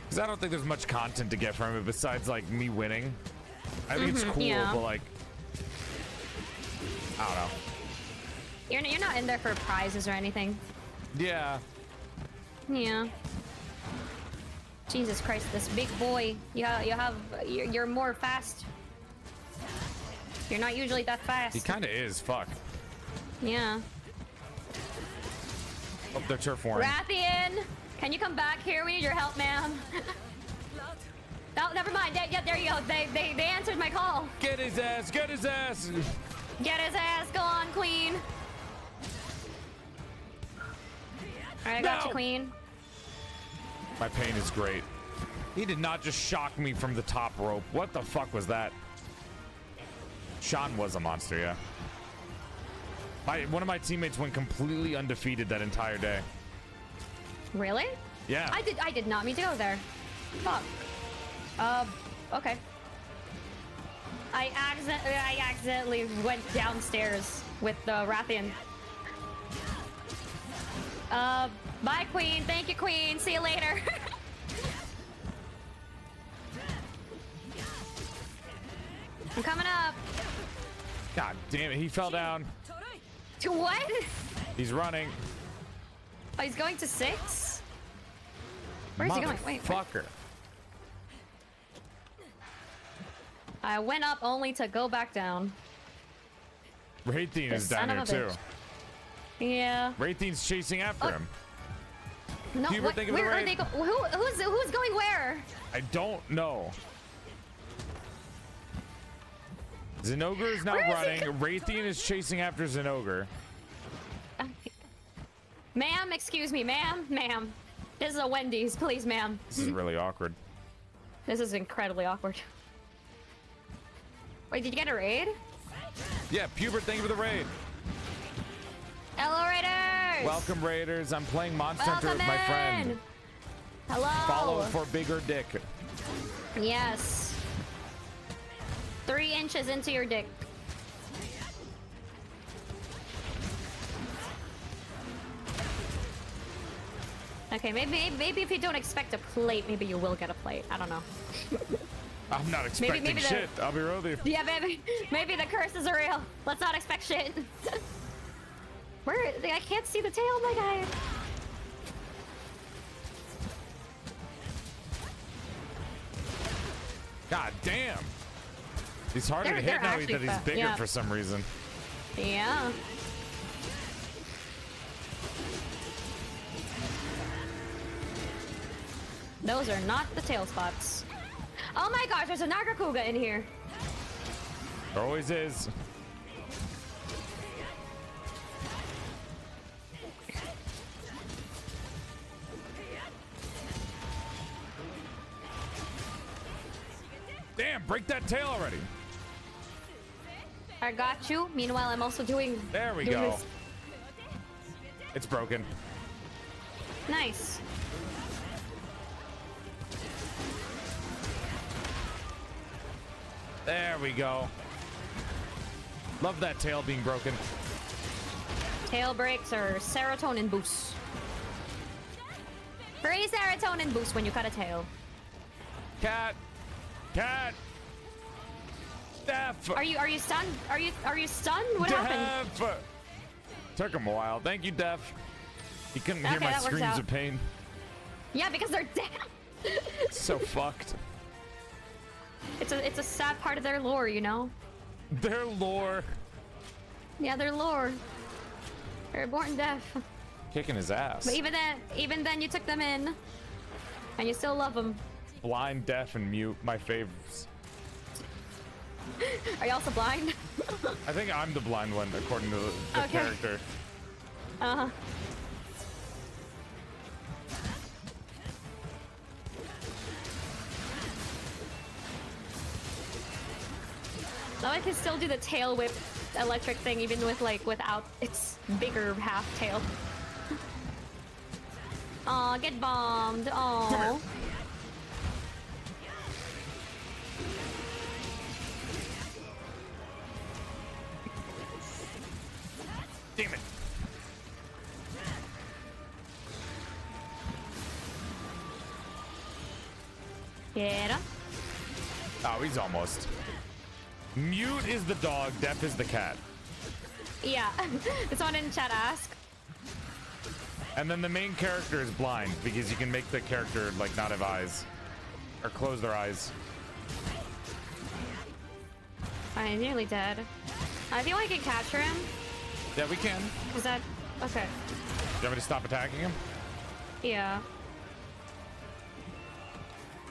Because I don't think there's much content to get from it besides like me winning. I think it's Mhm, cool, yeah. but like, I don't know. you're you're not in there for prizes or anything. Yeah. Yeah. Jesus Christ, this big boy. You have, you have, you're, you're more fast. You're not usually that fast. He kind of is. Fuck. yeah. Oh, they're turf warring. Rathian, can you come back here? We need your help, ma'am. oh, never mind. Yeah, yeah, there you go. They, they, they answered my call. Get his ass. Get his ass. Get his ass. Go on, queen. All right, I got No. you, queen. My pain is great. He did not just shock me from the top rope. What the fuck was that? Sean was a monster, yeah. My, one of my teammates went completely undefeated that entire day. Really? Yeah. I did. I did not mean to go there. Fuck. Uh, okay. I accident. I accidentally went downstairs with the Rathian. Uh, bye, Queen. Thank you, Queen. See you later. I'm coming up. God damn it, he fell down. To what? He's running. Oh, he's going to six. Where's he going? Wait. Fucker. I went up only to go back down. Rathian is down here too. bitch. Yeah. Rathian's chasing after Oh. him. No, ever what, think of the where are they go? Who, who's who's going where? I don't know. Zinogre is not Where is running. go- Rathian is chasing after Zinogre. Ma'am, excuse me, ma'am, ma'am. This is a Wendy's, please, ma'am. This is really awkward. This is incredibly awkward. Wait, did you get a raid? Yeah, Pubert, thank you for the raid. Hello, raiders. Welcome, Raiders. I'm playing Monster Hunter with my friend. in. Hello. Follow for bigger dick. Yes. Three inches into your dick. Okay, maybe maybe if you don't expect a plate, maybe you will get a plate. I don't know. I'm not expecting maybe the- shit. I'll be real with you. Yeah, maybe maybe the curses are real. Let's not expect shit. Where? I can't see the tail, my guy. God damn. He's harder They're- to hit now that he's bigger yeah. for some reason. Yeah. Those are not the tail spots. Oh my gosh, there's a Nargacuga in here. There always is. Damn, break that tail already. I got you. Meanwhile, I'm also doing. There we doing go. this- It's broken. Nice. There we go. Love that tail being broken. Tail breaks or serotonin boosts. Free serotonin boost when you cut a tail. Cat. Cat. Def. Are you are you stunned? Are you are you stunned? What happened? Took him a while. Thank you, Def. He couldn't hear my screams of pain. Yeah, because they're dead. So fucked. It's a it's a sad part of their lore, you know. Their lore. Yeah, their lore. They're born deaf. Kicking his ass. But even then, even then, you took them in, and you still love them. Blind, deaf, and mute. My favorites. Are you also blind? I think I'm the blind one, according to the, the Okay. character. Uh huh. Now I can still do the tail whip electric thing even with like without its bigger half tail. Aw, get bombed. Aw. Damn it. Get. Oh, he's almost. Mute is the dog, deaf is the cat. Yeah. this one in chat ask. And then the main character is blind because you can make the character like not have eyes or close their eyes. I'm nearly dead. I feel like I can capture him. Yeah, we can. Is that okay? Do you want me to stop attacking him? Yeah.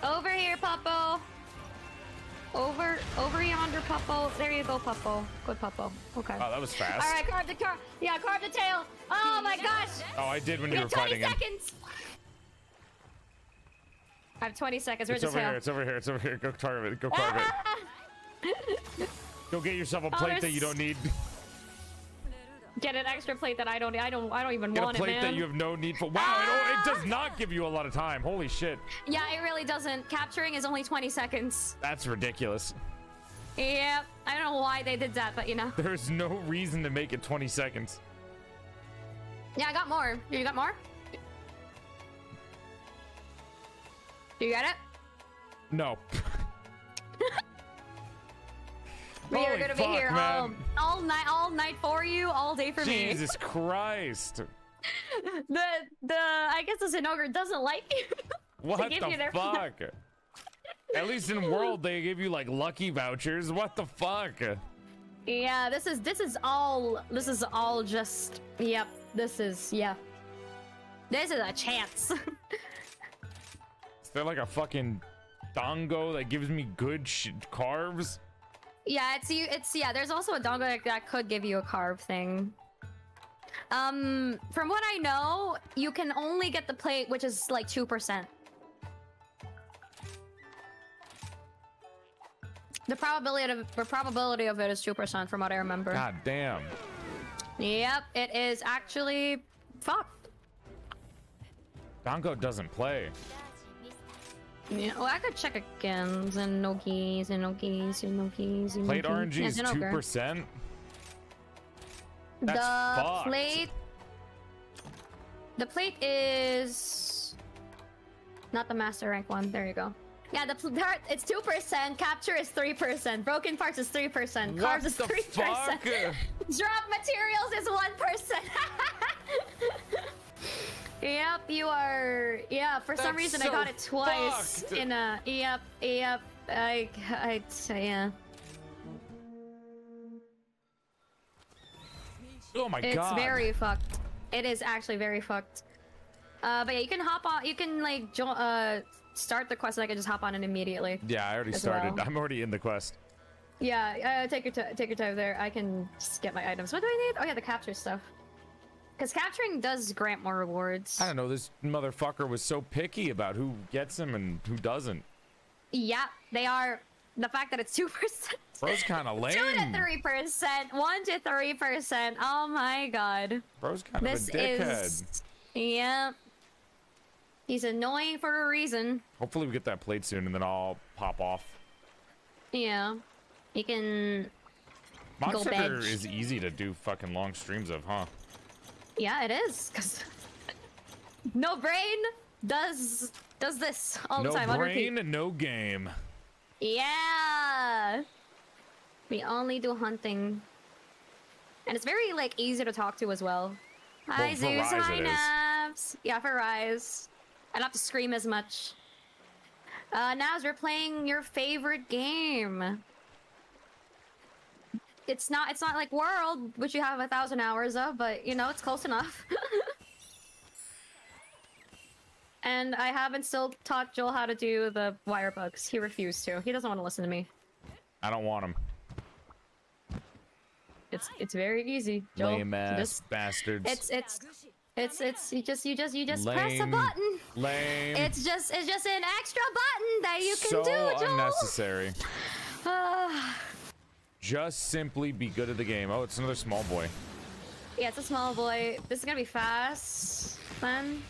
Over here, Puppo. Over, over yonder, Puppo. There you go, Puppo. Good Puppo. Okay. Oh, that was fast. All right, carve the car. Yeah, carve the tail. Oh my gosh. Oh, I did when We you were have 20 fighting him. seconds. I have 20 seconds. Where's It's over tail? here. It's over here. It's over here. Go carve it. Go carve it. Go get yourself a Oh, plate that you don't need. Get an extra plate that I don't. I don't. I don't even Get a want plate it, that you have no need for. Wow, it, it does not give you a lot of time. Holy shit. Yeah, it really doesn't. Capturing is only 20 seconds. That's ridiculous. Yep. I don't know why they did that, but you know. There's no reason to make it 20 seconds. Yeah, I got more. You got more? You got it? No. We are gonna fuck, be here all, all night, all night for you, all day for me. Jesus Christ. The the I guess the Zinogre doesn't like you. What the you their- fuck? At least in World, they give you like lucky vouchers. What the fuck? yeah, this is this is all this is all just yep. This is yeah. This is a chance. Is there like a fucking dango that gives me good sh- carves? yeah, it's you. It's yeah. There's also a dango that, that could give you a carve thing. Um, from what I know, you can only get the plate, which is like two percent. The probability of the probability of it is two percent, from what I remember. God damn. Yep, it is actually fucked. Dango doesn't play. Yeah, well, I could check again. Zenogi, Zenogi, Zenogi, Zenogi. Plate RNG is 2%? That's the fucked. plate. The plate is not the master rank one. There you go. Yeah, the pl- it's two percent. Capture is three percent. Broken parts is three percent. What Cars is three percent. Drop materials is one percent. yep, you are. Yeah, for some reason so I got it twice fucked. in a. Yep, yep. I, I, yeah. Oh my It's god. It's very fucked. It is actually very fucked. Uh, but yeah, you can hop on. You can like jo- uh start the quest, and I can just hop on it immediately. Yeah, I already started. well. I'm already in the quest. Yeah, uh, take your t- take your time there. I can just get my items. What do I need? Oh yeah, the capture stuff. Because capturing does grant more rewards. I don't know. This motherfucker was so picky about who gets him and who doesn't. Yeah, they are. The fact that it's two percent, Bro's kind of lame. two to three percent, one to three percent. Oh my god, Bro's kind this of a dickhead. is. Yeah. He's annoying for a reason. Hopefully we get that plate soon and then I'll pop off. Yeah. You can. Monster. Is easy to do fucking long streams of, huh? Yeah, it is. Cause no brain does does this all no the time. repeat. brain, no game. Yeah. We only do hunting. And it's very like easy to talk to as well. Hi Well, for Zeus, hi it is. Naps. Yeah, for Rise. I don't have to scream as much. Uh Naz, we're playing your favorite game. It's not it's not like World, which you have a thousand hours of, but you know, it's close enough. and I haven't still taught Joel how to do the wire bugs. He refused to. He doesn't want to listen to me. I don't want him. It's it's very easy. Joel. Lame ass just- bastards. it's it's it's it's you just you just you just press a button. lame. It's just it's just an extra button that you can so do, Joel. unnecessary. Ah. Just simply be good at the game. Oh, it's another small boy. yeah, it's a small boy. This is gonna be fast. Fun.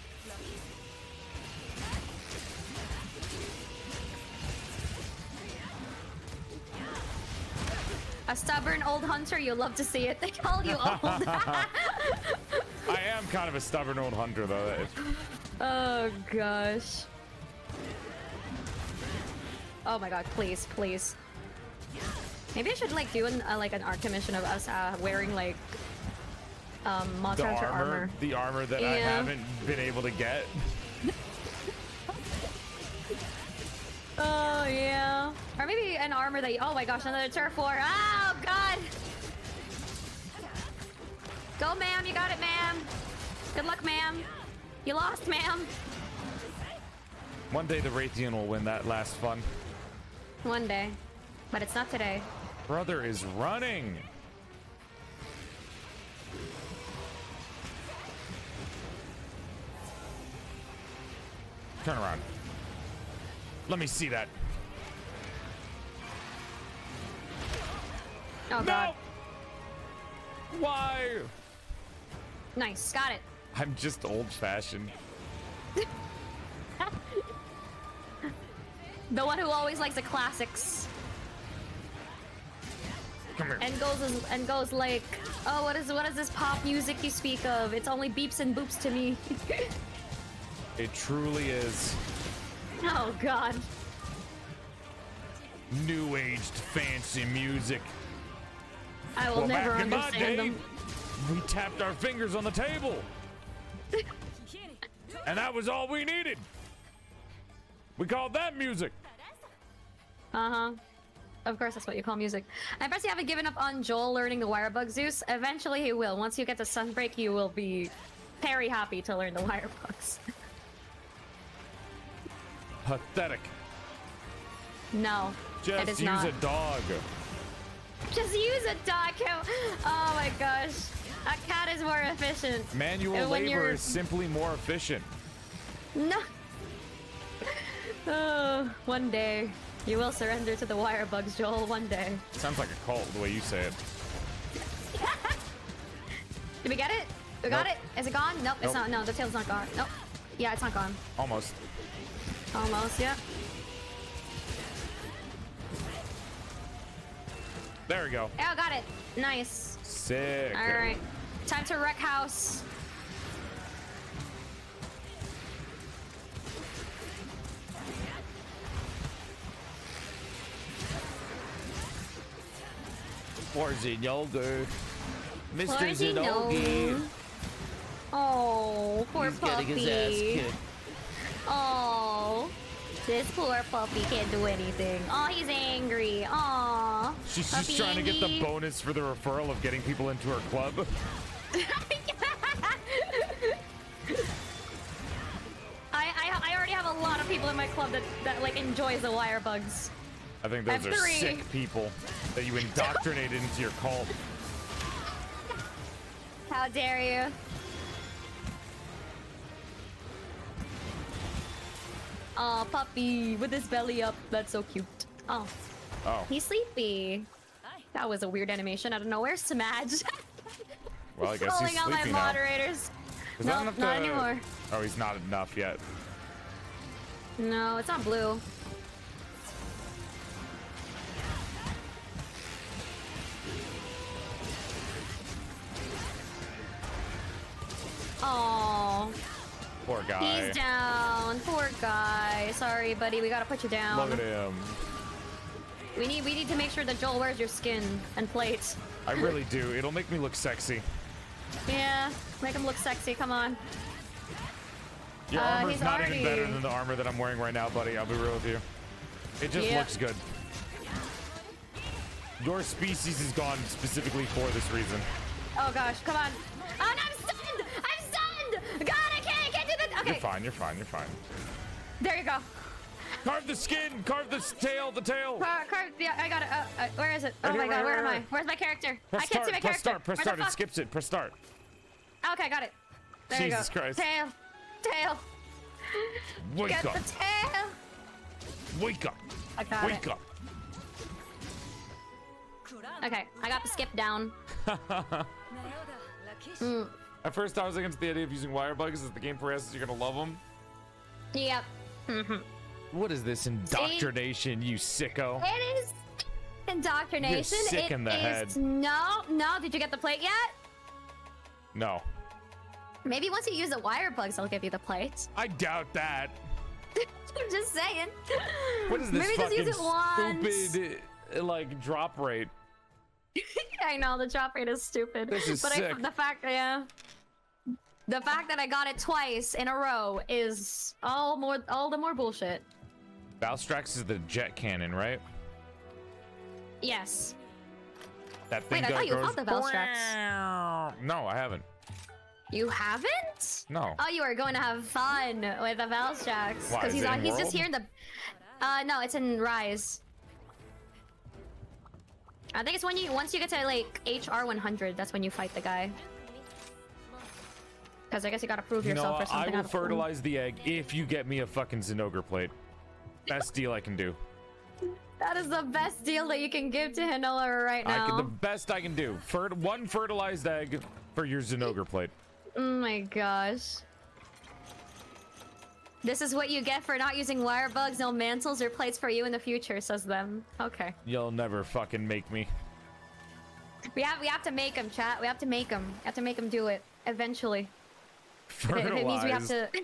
A stubborn old hunter, you love to see it. They call you old. I am kind of a stubborn old hunter, though. Oh gosh. Oh my god, please, please. Maybe I should like do an, uh, like an art commission of us uh, wearing like um the Monster Hunter armor, armor. the armor that I haven't been able to get. Oh yeah. Or maybe an armor that you, oh my gosh, another turf war. Oh god. Go ma'am, you got it ma'am. Good luck ma'am. You lost ma'am. One day the Rathian will win that last fun. One day. But it's not today. Brother is running. Turn around. Let me see that. Oh No! god. Why? Nice, got it. I'm just old fashioned. The one who always likes the classics. And goes as, and goes like, oh, what is what is this pop music you speak of? It's only beeps and boops to me. It truly is oh God. new aged fancy music. I will well, never back in my understand day, them. we tapped our fingers on the table. and that was all we needed. We called that music. Uh huh. Of course, that's what you call music. I bet you haven't given up on Joel learning the Wirebug Zeus. Eventually, he will. Once you get to Sunbreak, you will be very happy to learn the wire bugs. Pathetic. no, it Just is use not. a dog. Just use a dog. Oh my gosh, a cat is more efficient. Manual labor you're- is simply more efficient. No. Oh, one day you will surrender to the wire bugs, Joel. One day. Sounds like a cult the way you say it. Did we get it? We got Nope. it. Is it gone? Nope, it's not. No, the tail's not gone. Nope. Yeah, it's not gone. Almost. Almost. Yeah. There we go. Oh, got it. Nice. Sick. All right. Time to wreck house. Poor Zinogre. Mr. Poor Zinogi. Zino. Oh, poor He's puppy. getting his ass kicked. Oh, this poor puppy can't do anything. Oh, he's angry. Oh, She's just trying to get the bonus for the referral of getting people into her club. I, I I already have a lot of people in my club that that like enjoys the wire bugs. I think those have are three. sick people that you indoctrinated into your cult. How dare you? Oh, puppy with his belly up. That's so cute. Oh, Oh, he's sleepy. That was a weird animation out of nowhere. Smadge. well, I guess Calling he's out my now. moderators. Is Nope, not to- anymore. Oh, he's not enough yet. No, it's not blue. Oh, Poor guy. he's down. Poor guy. Sorry, buddy. We gotta put you down. Look at him. We need we need to make sure that Joel wears your skin and plate. I really do. It'll make me look sexy. Yeah, make him look sexy. Come on. Your Uh, armor's not already- even better than the armor that I'm wearing right now, buddy. I'll be real with you. It just Yeah. looks good. Your species is gone specifically for this reason. Oh gosh, come on. Oh no, I can't do that. You're fine. You're fine. You're fine. there you go. Carve the skin. Carve the tail. The tail. Car, car, yeah, I got it. Uh, uh, where is it? Oh Right my god, right where here, am I? Where's my character? Press I can't start. see my press character. start. Press start. It skips it. Press start. Okay, I got it. There Jesus you go. Christ. Tail, tail. Wake Get up. the tail. Wake up. I got Wake it. up. Okay, I got the skip down. Mm, At first, I was against the idea of using wire bugs as the game progresses. You're gonna love them. yep. hmm What is this indoctrination, you sicko? It is indoctrination. You're sick It in the is- head. No, no. Did you get the plate yet? No, Maybe once you use the wire bugs, they'll give you the plate. I doubt that. I'm just saying. What is this Maybe just use it once. stupid like drop rate? I know the drop rate is stupid. This is but I, the fact, yeah, the fact that I got it twice in a row is all more, all the more bullshit. Valstrax is the jet cannon, right? Yes. That thing Wait, I thought you goes. fought the Valstrax. No, I haven't. You haven't? No. Oh, you are going to have fun with the Valstrax because he's on. He's just here in the. Uh, no, it's in Rise. I think it's when you once you get to like HR 100, that's when you fight the guy. Because I guess you gotta prove yourself or what? I something. will fertilize the egg if you get me a fucking Zinogre plate. Best deal I can do. That is the best deal that you can give to Hinola right now. can, the best I can do. Fer- one fertilized egg for your Zinogre plate. Oh my gosh. This is what you get for not using wire bugs, no mantles or plates for you in the future, says them. Okay. You'll never fucking make me. We have we have to make them, chat. We have to make them. We have to make them do it eventually. If it means we have to.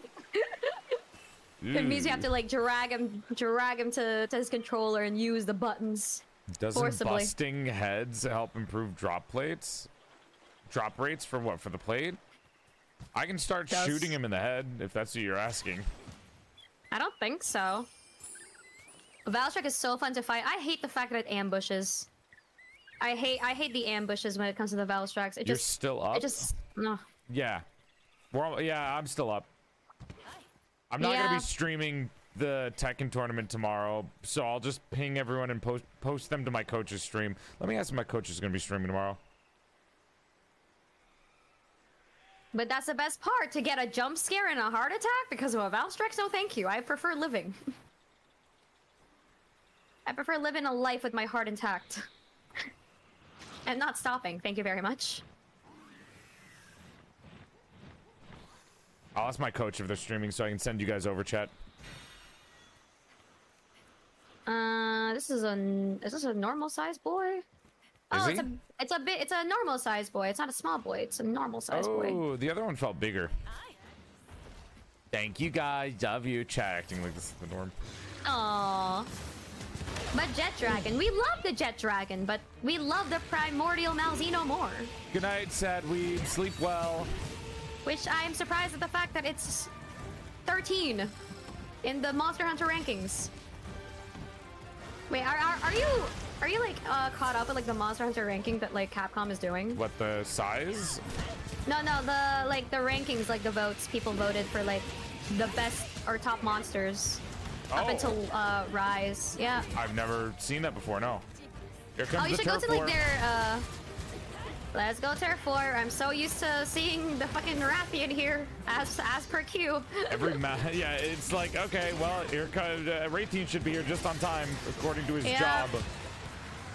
It means we have to like drag him, drag him to, to his controller and use the buttons. Doesn't forcibly. busting heads help improve drop plates? Drop rates for what? For the plate? I can start Does. shooting him in the head if that's what you're asking. I don't think so. Valstrax is so fun to fight. I hate the fact that it ambushes. I hate I hate the ambushes when it comes to the Valstrax. It You're just still up? it just no. Yeah. We're all, yeah, I'm still up. I'm not gonna be streaming the Tekken tournament tomorrow, so I'll just ping everyone and post post them to my coach's stream. Let me ask if my coach is gonna be streaming tomorrow. But that's the best part to get a jump scare and a heart attack because of a Valstrax. No, thank you. I prefer living. I prefer living a life with my heart intact. and not stopping. Thank you very much. I'll ask my coach if they're streaming so I can send you guys over chat. Uh, this is a is this a normal size boy? Oh, it's a it's a bit it's a normal size boy. It's not a small boy. It's a normal size boy. Oh, the other one felt bigger. Thank you guys. Love you. Chat acting like this is the norm. Aww. But Jet Dragon, we love the Jet Dragon, but we love the Primordial Malzeno more. Good night, sad weed. Sleep well. Which I am surprised at the fact that it's 13 in the Monster Hunter rankings. Wait, are, are, are you are you like uh, caught up with like the Monster Hunter ranking that like Capcom is doing? What the size? No, no, the like the rankings, like the votes people voted for like the best or top monsters up Oh. until uh, Rise. Yeah. I've never seen that before. No. Here comes Oh, you the should go to like their uh Let's go Turf War. I'm so used to seeing the fucking Rathian here as as per queue. Every ma- yeah, it's like okay, well, here comes uh, Rathian should be here just on time according to his Yeah. job.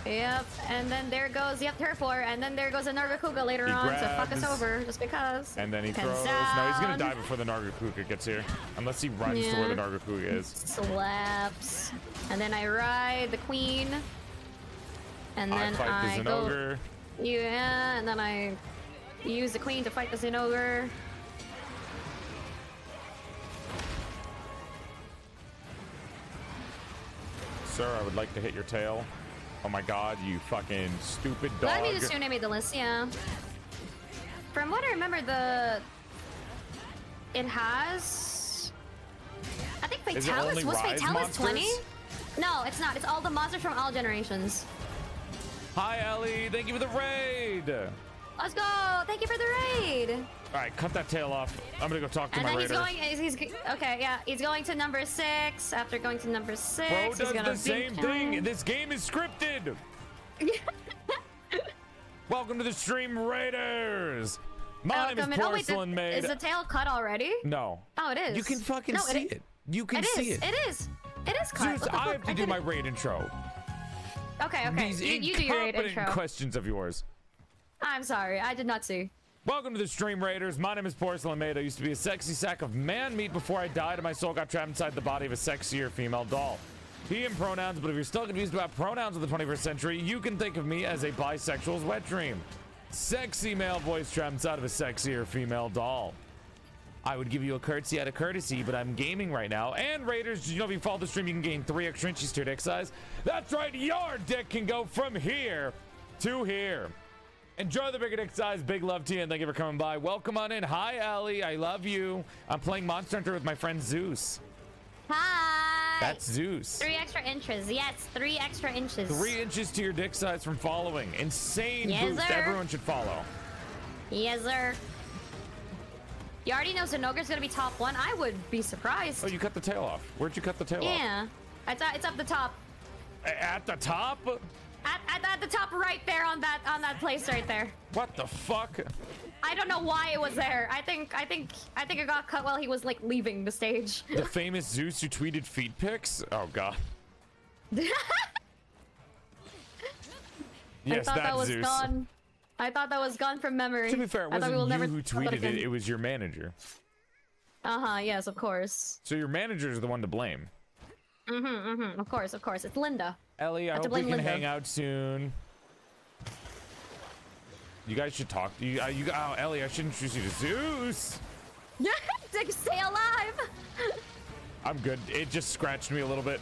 Yep, and then there goes yep War, and then there goes a Nargacuga later He on to fuck us over just because. And then he throws. No, he's gonna die before the Nargacuga gets here, unless he runs to where the Yeah. Nargacuga is. Slaps, and then I ride the queen, and I then fight I the go. Yeah, and then I use the queen to fight the Zinogre. Sir, I would like to hit your tail. Oh my god, you fucking stupid dog. Let me just soon I made the list, yeah. From what I remember, the it has. I think Is Fatalis was Fatalis twenty. No, it's not. It's all the monsters from all generations. Hi, Ellie. Thank you for the raid. Let's go! Thank you for the raid. All right, cut that tail off. I'm gonna go talk to And my then he's raider. going. He's, he's okay. Yeah, he's going to number six. After going to number six, Bro he's does gonna the same beat thing. him. This game is scripted. Welcome to the stream, Raiders. My oh, name is in- oh, wait, Maid. Is the tail cut already? no. Oh, it is. You can fucking no, see it. it. You can It is. see it. It is. It is cut. Zeus, What the I have to do my raid intro. Okay, okay. These You, you do your raid incompetent intro. questions of yours. I'm sorry, I did not see. Welcome to the Stream Raiders. My name is Porcelain Maid. I used to be a sexy sack of man meat before I died and my soul got trapped inside the body of a sexier female doll. He and pronouns, but if you're still confused about pronouns of the 21st century, you can think of me as a bisexual's wet dream. Sexy male voice trapped inside of a sexier female doll. I would give you a curtsy out of courtesy, but I'm gaming right now. And Raiders, you know if you follow the stream, you can gain three extra inches to your dick size? That's right, your dick can go from here to here. Enjoy the bigger dick size. Big love to you, and thank you for coming by. Welcome on in. Hi, Allie. I love you. I'm playing Monster Hunter with my friend Zeus. Hi. That's Zeus. three extra inches. Yes, three extra inches. Three inches to your dick size from following. Insane Yes, boost. sir. Everyone should follow. Yes, sir. You already know Zinogre's gonna be top one. I would be surprised. Oh, you cut the tail off. Where'd you cut the tail off? yeah. It's, uh, it's up the top. At the top? At, at, at the top right there on that on that place right there. What the fuck? I don't know why it was there. I think I think I think it got cut while he was like leaving the stage. The famous Zeus who tweeted feet pics? Oh, God. I thought that was Zeus. gone. I thought that was gone from memory. To be fair, it wasn't we you never who tweeted it. It was your manager. Uh huh. Yes, of course. So your manager is the one to blame. Mm-hmm. Mm-hmm. Of course. Of course. It's Linda. Ellie, I to hope we can Linda. hang out soon. You guys should talk. You, uh, you, oh, Ellie, I should introduce you to Zeus. to stay alive. I'm good. It just scratched me a little bit.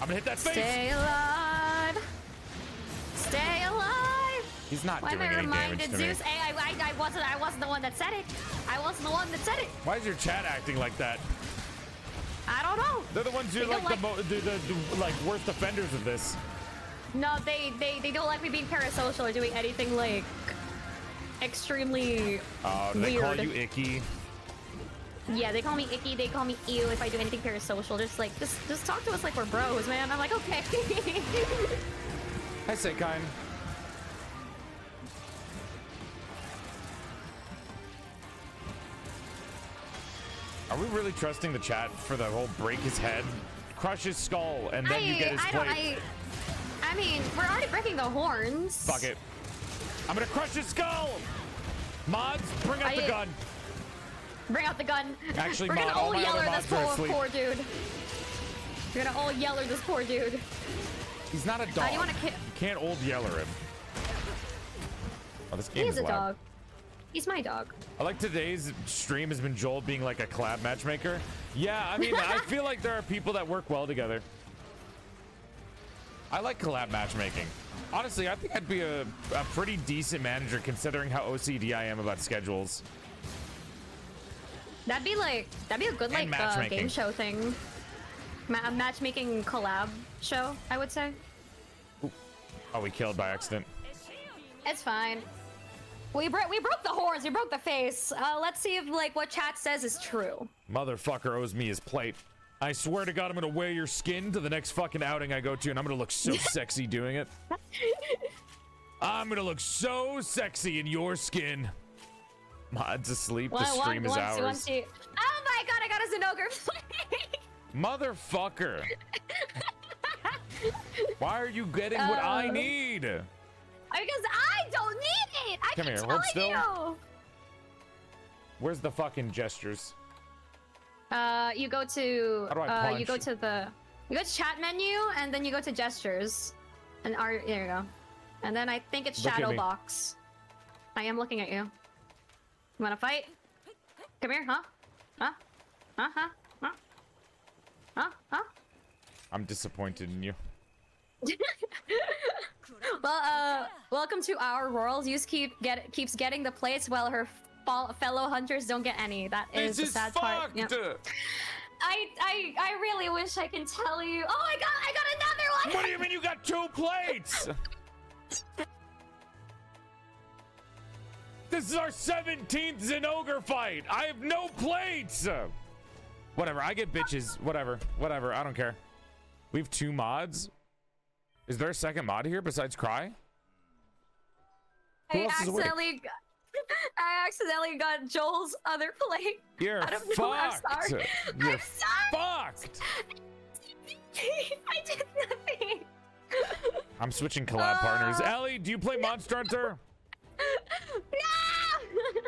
I'm gonna hit that face. Stay alive. Stay alive. He's not Why am doing I any damage reminded, to me. Zeus? Hey, I, I, I wasn't. I wasn't the one that said it. I wasn't the one that said it. Why is your chat acting like that? I don't know. They're the ones who They like, don't the, mo- the, the, the like worst offenders of this. No, they, they, they don't like me being parasocial or doing anything like extremely. Uh, they call Weird. you icky. Yeah, they call me icky. They call me ew if I do anything parasocial. Just like, just, just talk to us like we're bros, man. I'm like, okay. I say kind. Are we really trusting the chat for the whole break his head, crush his skull, and then I, you get his I don't. plate? I, I mean, we're already breaking the horns. Fuck it. I'm gonna crush his skull. Mods, bring out the gun. Bring out the gun. Actually, we're Mod, gonna all old yeller this poor, poor dude. We're gonna old yeller this poor dude. He's not a dog. Do you You can't old yeller him. Oh, this He game is is a loud. dog. He's my dog. I like today's stream has been Joel being like a collab matchmaker. Yeah, I mean, I feel like there are people that work well together. I like collab matchmaking. Honestly, I think I'd be a, a pretty decent manager considering how OCD I am about schedules. That'd be like that'd be a good like uh, game show thing. Ma- a matchmaking collab show, I would say. Oh, we killed by accident. It's fine. We broke we broke the horns, we broke the face. Uh, let's see if like what chat says is true. Motherfucker owes me his plate. I swear to God, I'm gonna wear your skin to the next fucking outing I go to, and I'm gonna look so sexy doing it. I'm gonna look so sexy in your skin. Mod's asleep. The stream one- is one- ours. one, two- Oh my god, I got a Zinogre Motherfucker. Why are you getting what I Uh, need? Because I don't need it! I Come here, hold still. you! Where's the fucking gestures? Uh, you go to How do I uh, you go to the you go to chat menu and then you go to gestures, and are there you go, and then I think it's Look shadow box. I am looking at you. You wanna fight? Come here, huh? Huh? Huh? Huh? Huh? Huh? Huh? I'm disappointed in you. Well, uh, welcome to our world. Zeus keep get keeps getting the plates while her fall, fellow hunters don't get any. That is This the is sad part. fucked. Yep. I, I, I really wish I can tell you. Oh my god, I got another one. What do you mean you got two plates? this is our 17th Zinogre fight. I have no plates. Whatever. I get bitches. Whatever. Whatever. I don't care. We have two mods. Is there a second mod here besides Cry? Who I else is awake? accidentally, got, I accidentally got Joel's other plate. You're know. I'm fucked. sorry. You're I'm sorry. fucked. I did nothing. I'm switching collab partners. Uh. Ellie, do you play Monster Hunter? no!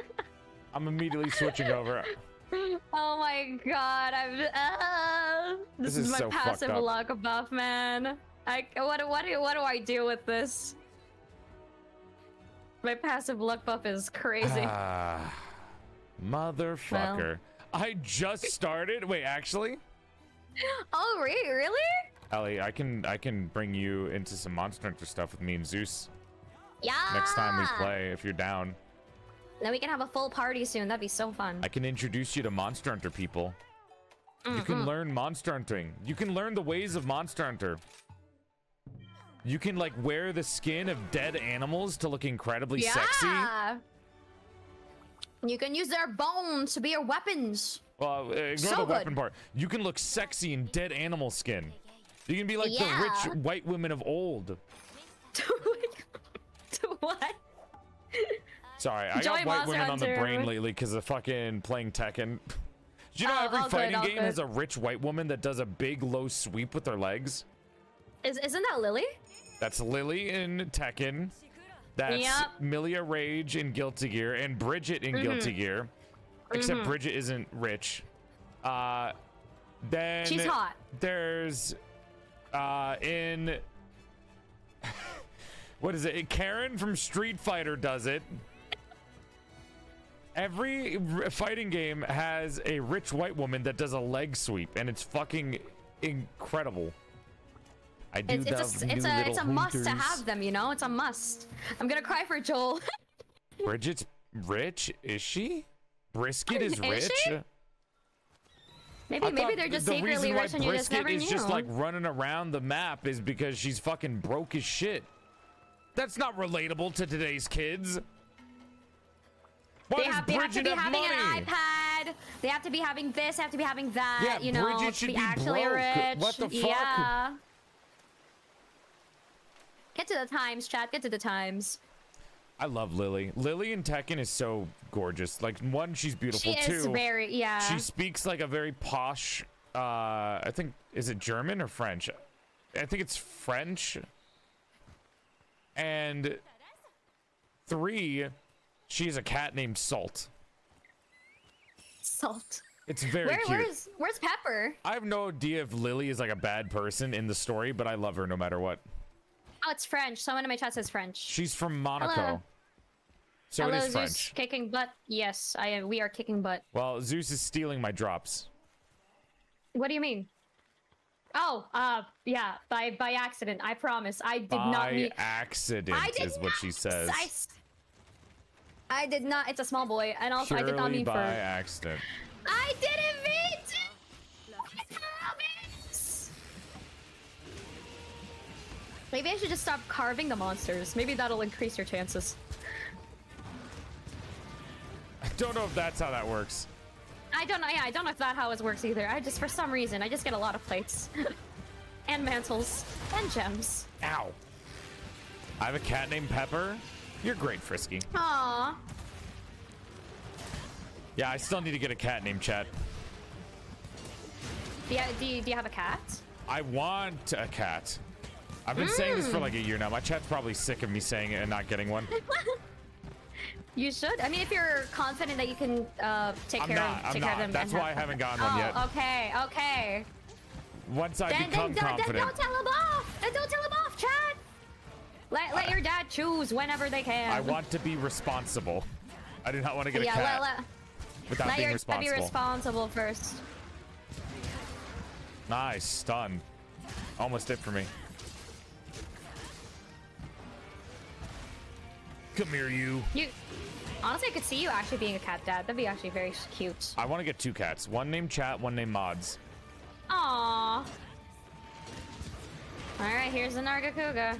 I'm immediately switching over. oh my god, I'm. Uh, this, This is, is my so passive luck buff, man. I what what do what do I do with this? My passive luck buff is crazy. Ah, motherfucker. I just started. Wait, actually, oh, re- really? Ellie, I can I can bring you into some Monster Hunter stuff with me and Zeus Yeah. next time we play if you're down. Then we can have a full party soon. That'd be so fun. I can introduce you to Monster Hunter people. You can Mhm. learn Monster Hunting. You can learn the ways of Monster Hunter. You can like wear the skin of dead animals to look incredibly sexy. yeah. You can use their bones to be your weapons. Well, uh, ignore So the good. weapon part. You can look sexy in dead animal skin. You can be like the rich white women of old. to what? Sorry, I Joey got white Monster women on the brain lately because of fucking playing Tekken. Do you know Oh, every good, fighting all game good. has a rich white woman that does a big low sweep with her legs? Is isn't that Lily? That's Lily in Tekken. That's Yep. Milia Rage in Guilty Gear and Bridget in Guilty Mm-hmm. Gear. Except Bridget isn't rich. Uh, then She's hot. There's uh, in what is it? Karen from Street Fighter does it. Every r- fighting game has a rich white woman that does a leg sweep, and it's fucking incredible. I do It's it's a it's a it's a must to have them. You know, it's a must. I'm gonna cry for Joel. Bridget's rich, is she? Brisket is Is rich. she? maybe I maybe they're just the secretly rich and you just never knew. Brisket is just like running around the map is because she's fucking broke as shit. That's not relatable to today's kids. Why they have, they have to be have having money? an iPad. They have to be having this. They have to be having that. Yeah, you know, Bridget to should be, be actually broke. rich. What the fuck? Yeah. Get to the times, chat. Get to the times. I love Lily. Lily in Tekken is so gorgeous. Like one, she's beautiful. She Two, is very yeah. she speaks like a very posh. Uh, I think is it German or French? I think it's French. And three, she has a cat named Salt. salt. It's very Where, cute. where's where's Pepper? I have no idea if Lily is like a bad person in the story, but I love her no matter what. Oh, it's French. Someone in my chat says French. She's from Monaco. Hello. So Hello, it is Zeus. French. Kicking butt. Yes, I am. We are kicking butt. Well, Zeus is stealing my drops. What do you mean? Oh, uh, yeah, by by accident. I promise. I did not mean. By accident I did is what she says. I did not. It's a small boy, and also I did not mean by for. accident. I didn't mean Maybe I should just stop carving the monsters. Maybe that'll increase your chances. I don't know if that's how that works. I don't know. Yeah, I don't know if that how it works either. I just, for some reason, I just get a lot of plates, and mantles, and gems. Ow. I have a cat named Pepper. You're great, Frisky. Aww. Yeah, I still need to get a cat named you, do you, do you have a cat? I want a cat. I've been saying this Hmm. for like a year now. My chat's probably sick of me saying it and not getting one. You should. I mean, if you're confident that you can uh, take I'm care not, of, I'm take care of not. them. That's why I have- haven't gotten one oh, yet. okay, okay. Once I Then, then, become then, then confident. don't tell him off. Then don't tell him off, Chad. Let, let your dad choose whenever they can. I want to be responsible. I do not want to get a yeah, cat let, let, without let being your dad be responsible. responsible first. nice, stun. Almost it for me. Come here, you. You, honestly, I could see you actually being a cat dad. That'd be actually very cute. I want to get two cats. One named Chat, one named Mods. Aww. All right, here's the Nargacuga.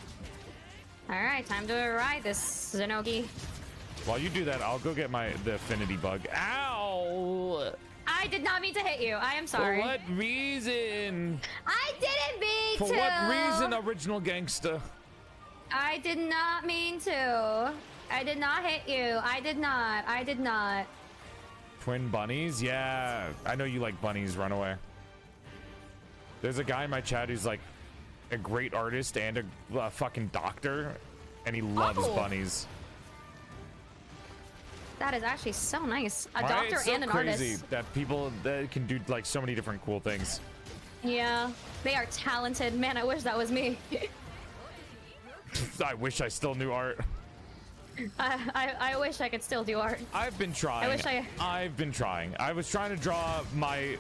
All right, time to ride this Zenogi. While you do that, I'll go get my the affinity bug. Ow! I did not mean to hit you. I am sorry. For what reason? I didn't mean For to. For what reason, original gangsta? I did not mean to. I did not hit you. I did not. I did not. Twin bunnies? Yeah, I know you like bunnies. Runaway. There's a guy in my chat who's like a great artist and a, a fucking doctor, and he loves Oh. bunnies. That is actually so nice. A Right? doctor so and an crazy artist. that people that can do like so many different cool things. Yeah, they are talented. Man, I wish that was me. I wish I still knew art. I, I I wish I could still do art. I've been trying. I wish I- I've been trying. I was trying to draw my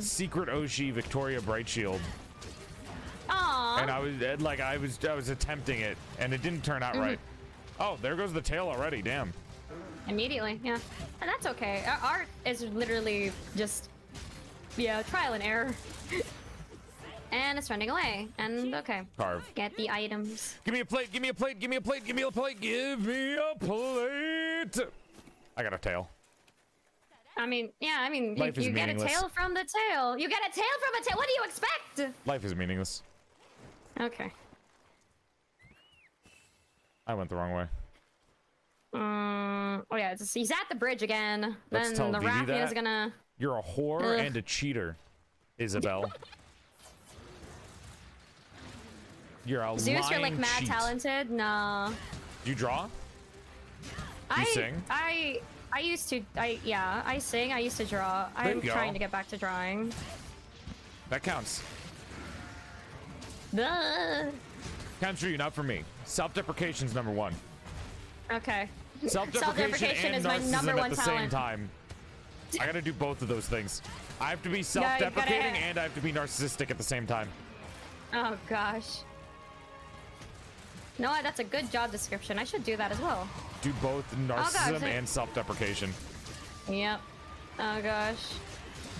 secret Oshi Victoria Brightshield, Aww. and I was uh, like, I was, I was attempting it, and it didn't turn out Mm-hmm. right. Oh, there goes the tail already. Damn. Immediately, yeah. And that's okay. Art is literally just, yeah, trial and error. and it's running away. And okay. Carve. Get the items. Give me a plate. Give me a plate. Give me a plate. Give me a plate. Give me a plate. I got a tail. I mean, yeah, I mean, you, Life is you get a tail from the tail. You get a tail from a tail. What do you expect? Life is meaningless. Okay. I went the wrong way. Um. Oh yeah, it's, he's at the bridge again. Let's then tell the Vivi Raffian is that. gonna. You're a whore Ugh. and a cheater, Isabel. You're a Zeus, you're like mad cheat. talented. No. Do you draw? I sing? I I used to. I yeah. I sing. I used to draw. There I'm trying to get back to drawing. That counts. Duh. Counts for you, not for me. Self-deprecation's number one. Okay. Self-deprecation, and is my number at the talent. same time. I gotta do both of those things. I have to be self-deprecating and I have to be narcissistic at the same time. Oh gosh. No, that's a good job description. I should do that as well. Do both Oh, narcissism I- and self-deprecation. Yep. Oh gosh.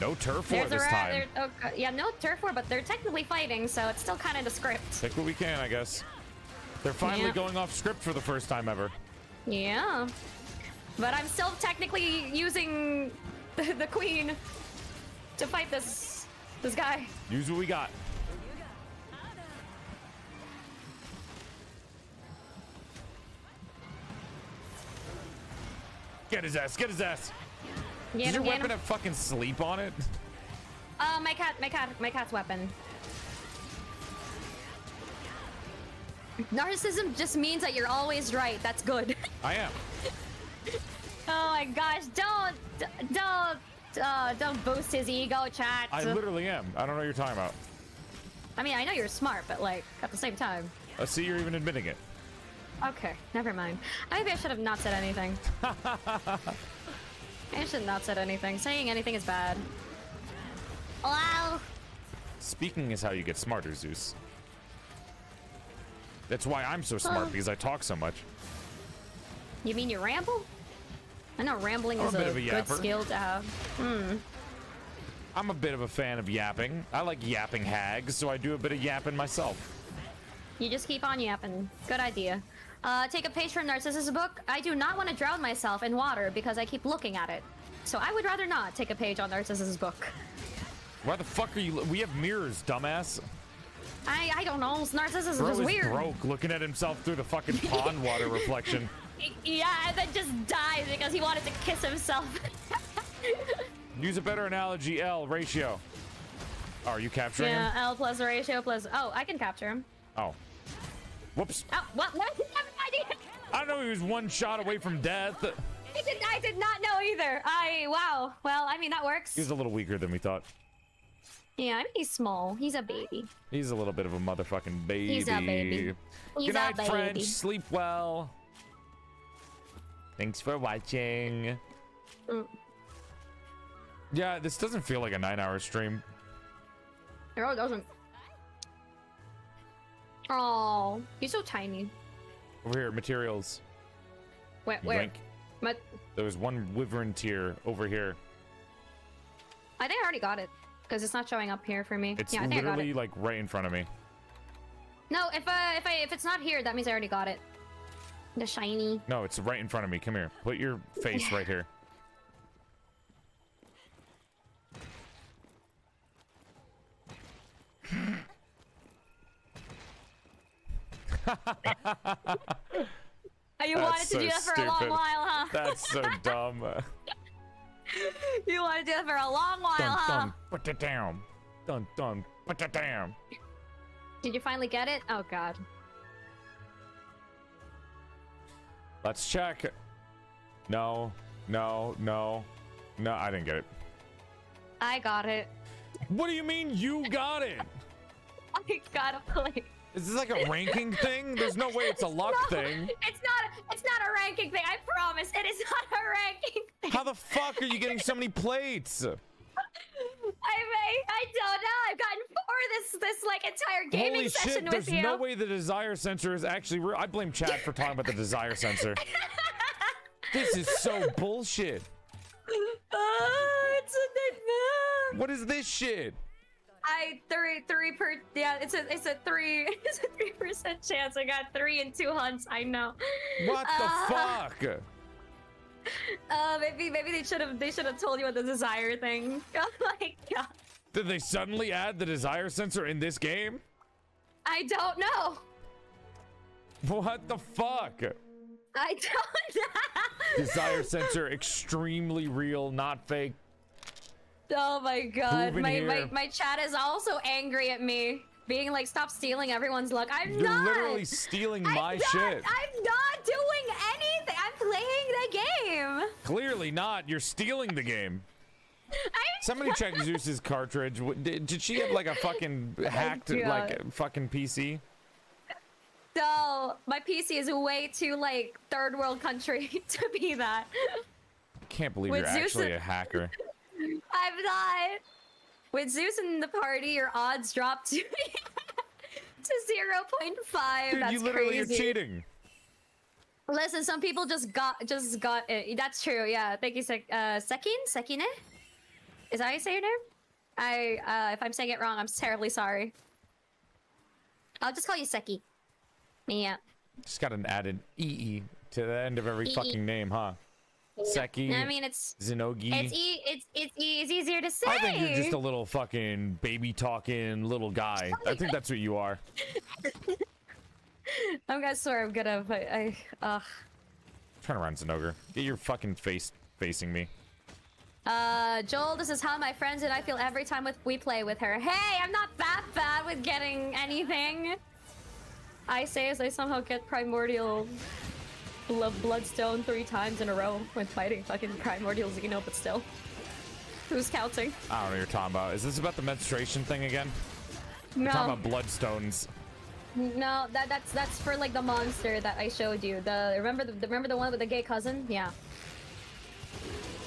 No turf war There's this time. there- Oh, yeah, no turf war, but they're technically fighting, so it's still kind of the script. Take what we can, I guess. They're finally Yeah. going off script for the first time ever. Yeah. But I'm still technically using the, the queen to fight this this guy. Use what we got. Get his ass, get his ass. Get Does your him, weapon have fucking sleep on it? Uh, my cat, my cat, my cat's weapon. Narcissism just means that you're always right. That's good. I am. oh my gosh! Don't, don't, uh, don't boost his ego, chat. I literally am. I don't know what you're talking about. I mean, I know you're smart, but like at the same time. I see you're even admitting it. Okay, never mind. Maybe I should have not said anything. I should not said anything. Saying anything is bad. Wow. Speaking is how you get smarter, Zeus. That's why I'm so smart because I talk so much. You mean you ramble? I know rambling I'm is a a, a good skill to have. Hmm. I'm a bit of a fan of yapping. I like yapping hags, so I do a bit of yapping myself. You just keep on yapping. Good idea. Uh, take a page from Narcissus' book. I do not want to drown myself in water because I keep looking at it. So I would rather not take a page on Narcissus' book. Why the fuck are you? We have mirrors, dumbass. I I don't know. Narcissus is Bro just is weird. broke, looking at himself through the fucking pond water reflection. Yeah, and then just dies because he wanted to kiss himself. Use a better analogy, L ratio. Oh, are you capturing yeah, him? L plus ratio plus. Oh, I can capture him. Oh. Whoops. Oh, what? What? I have no. I don't know he was one shot away from death. I did, I did not know either. I wow. Well, I mean that works. He was a little weaker than we thought. Yeah, I mean he's small. He's a baby. He's a little bit of a motherfucking baby. He's a baby. He's Good night, a baby. French. Sleep well. Thanks for watching. Mm. Yeah, this doesn't feel like a nine-hour stream. It really doesn't. Oh, he's so tiny. Over here, materials. Where? Where? But There was one wyvern tear over here. I think I already got it because it's not showing up here for me. It's yeah, I think I literally it. like right in front of me. No, if uh, if I if it's not here, that means I already got it. The shiny. No, it's right in front of me. Come here. Put your face right here. Oh, you That's wanted to so do that for a long while, huh? That's so dumb. you wanted to do that for a long while, dun huh? dun. Put it down. Dun dun. Put it down. Did you finally get it? Oh god. Let's check. No. No. No. No. I didn't get it. I got it. What do you mean you got it? I got a plate. Is this like a ranking thing? There's no way it's a luck No, thing. It's not. It's not a ranking thing. I promise. It is not a ranking thing. How the fuck are you getting so many plates? I may. I don't know. I've gotten four this this like entire gaming Holy session shit, with there's you. no way the desire sensor is actually real. I blame Chad for talking about the desire sensor. This is so bullshit. Oh, it's a bit. What is this shit? I three three per yeah. It's a it's a three it's a three percent chance. I got three and two hunts. I know. What the Uh, fuck? Uh, maybe maybe they should have they should have told you about the desire thing. Oh my god. Did they suddenly add the desire sensor in this game? I don't know. What the fuck? I don't know. Desire sensor extremely real, not fake. Oh my god. My, my my chat is also angry at me. Being like, stop stealing everyone's luck. I'm You're not. literally stealing I'm my not, shit. I'm not doing anything. I'm playing the game. Clearly not. You're stealing the game. I'm Somebody check Zeus's cartridge. Did, did she have like a fucking hacked like fucking PC? No, my PC is way too like third world country to be that. Can't believe With you're Zeus actually a hacker. I'm not. With Zeus in the party, your odds drop to to zero point five. Dude, That's you literally crazy. are cheating. Listen, some people just got just got it. That's true. Yeah, thank you, Sek. Uh, Sekin, Sekine. Is that how you say your name? I uh, if I'm saying it wrong, I'm terribly sorry. I'll just call you Seki. Yeah. Just got an added EE to the end of every EE. fucking name, huh? Seki, I mean, it's Zenogi. it's e it's it's, it's easier to say. I think you're just a little fucking baby talking little guy. I think that's what you are. I'm gonna swear I'm gonna. But I. Ugh. Turn around, Zinogre. Get your fucking face facing me. Uh, Joel, this is how my friends and I feel every time with we play with her. Hey, I'm not that bad with getting anything. I say as I somehow get primordial blo- bloodstone three times in a row when fighting fucking primordial Xeno, but still. Who's counting? I don't know what you're talking about. Is this about the menstruation thing again? We're No, talking about bloodstones. no, that that's that's for like the monster that I showed you. The remember the, the remember the one with the gay cousin? Yeah.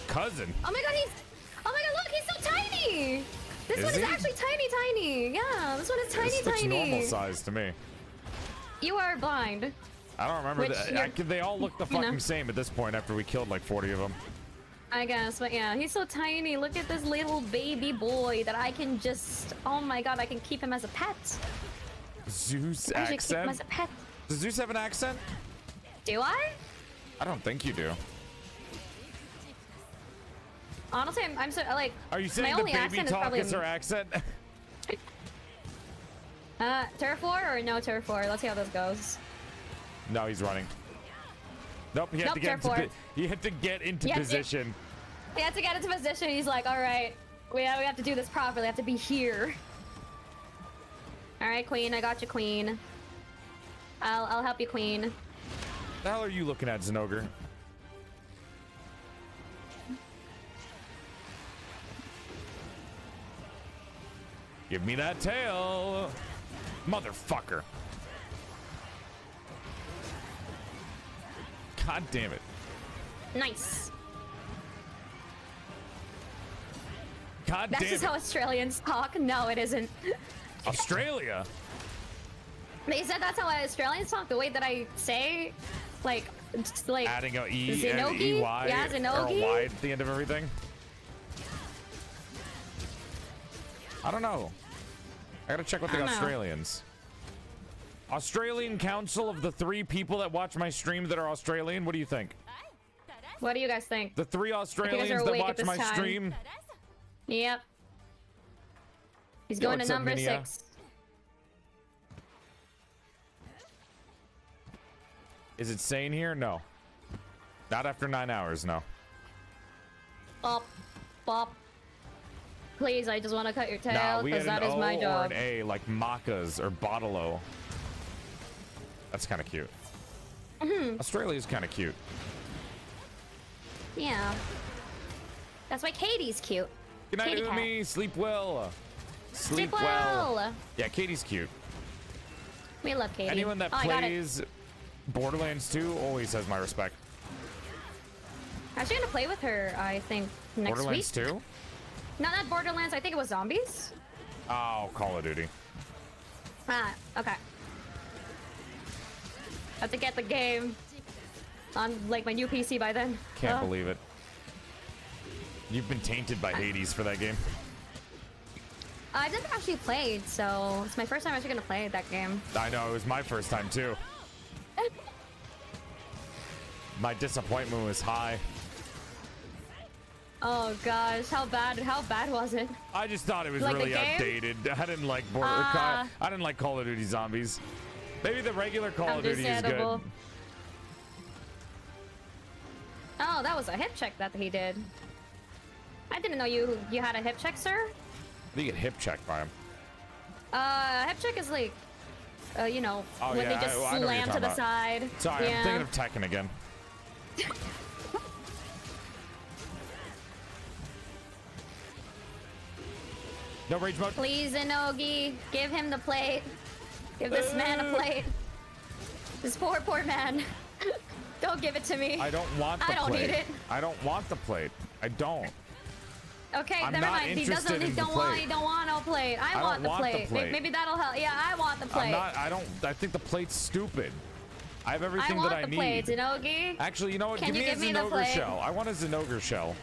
Cousin. Oh my god, he's. Oh my god, look, he's so tiny. This Is one is actually tiny, tiny. Yeah, this one is tiny, This looks tiny. normal size to me. You are blind. I don't remember. Which The, I, they all look the you know. fucking same at this point after we killed like 40 of them. I guess, but yeah, he's so tiny. Look at this little baby boy that I can just. Oh my god, I can keep him as a pet. Zeus I should keep him as a pet. Does Zeus have an accent? Do I? I don't think you do. Honestly, I'm, I'm so like. Are you saying my the only baby accent is talk probably is her accent? uh turf war or no turf war? Let's see how this goes. No, he's running. Nope, he had Nope, to get into, he had to get into yeah. position. He had to get into position. He's like, all right, we have, we have to do this properly. I have to be here. All right, queen. I got you, queen. I'll I'll help you, queen. The hell are you looking at, Zinogre? Give me that tail, motherfucker! God damn it! Nice. God That's damn just it! how Australians talk. No, it isn't. Australia. They said that's how Australians talk. The way that I say, like, just like Adding a E and Zenogi? EY Yeah, or a Zenogi? Y at the end of everything. I don't know. I gotta check with the don't know. Australian Council of the three people that watch my stream that are Australian. What do you think? What do you guys think? The three Australians that watch my time. stream. Yep. He's Yo, going to number Minia? six. Is it sane here? No. Not after nine hours. No. Bop, bop. Please, I just want to cut your tail Nah, because had that an is O my or job. an A, like Maccas or Bottle That's kind of cute. Mm-hmm. Australia's kind of cute. Yeah. That's why Katie's cute. Good night, cat. Umi. Sleep well. Sleep, Sleep well. Yeah, Katie's cute. We love Katie. Anyone that oh, I got it. plays Borderlands 2 always has my respect. I Actually, gonna play with her. I think next Borderlands week. 2? No, not that Borderlands. I think it was zombies. Oh, Call of Duty. Ah, okay. Have to get the game on like my new PC by then. Can't Uh, believe it. You've been tainted by Hades for that game. I've never actually played, so it's my first time actually gonna play that game. I know, it was my first time too. My disappointment was high. Oh gosh, how bad? How bad was it? I just thought it was Like really outdated. I didn't like Border Ah. I didn't like Call of Duty Zombies. Maybe the regular Call of Duty is good. Oh, that was a hip check that he did. I didn't know you you had a hip check, sir. You get hip checked by him. Uh, hip check is like, uh, you know, Oh, when yeah, they just I- I you're slam to talking the about. side. Sorry, yeah. I'm thinking of Tekken again. no rage mode. Please, Inogi, give him the plate. Give this man a plate. This poor, poor man. don't give it to me. I don't want the plate. I don't plate. need it. I don't want the plate. I don't. Okay, I'm never mind. He doesn't. He don't want. He don't want no plate. I, I want, the, want plate. May- plate. Maybe that'll help. Yeah, I want the plate. I'm not. I don't. I think the plate's stupid. I have everything want that I need. I want the plate, Inogi. Actually, you know what? Can give you me give a Zinogre shell. I want a Zinogre shell.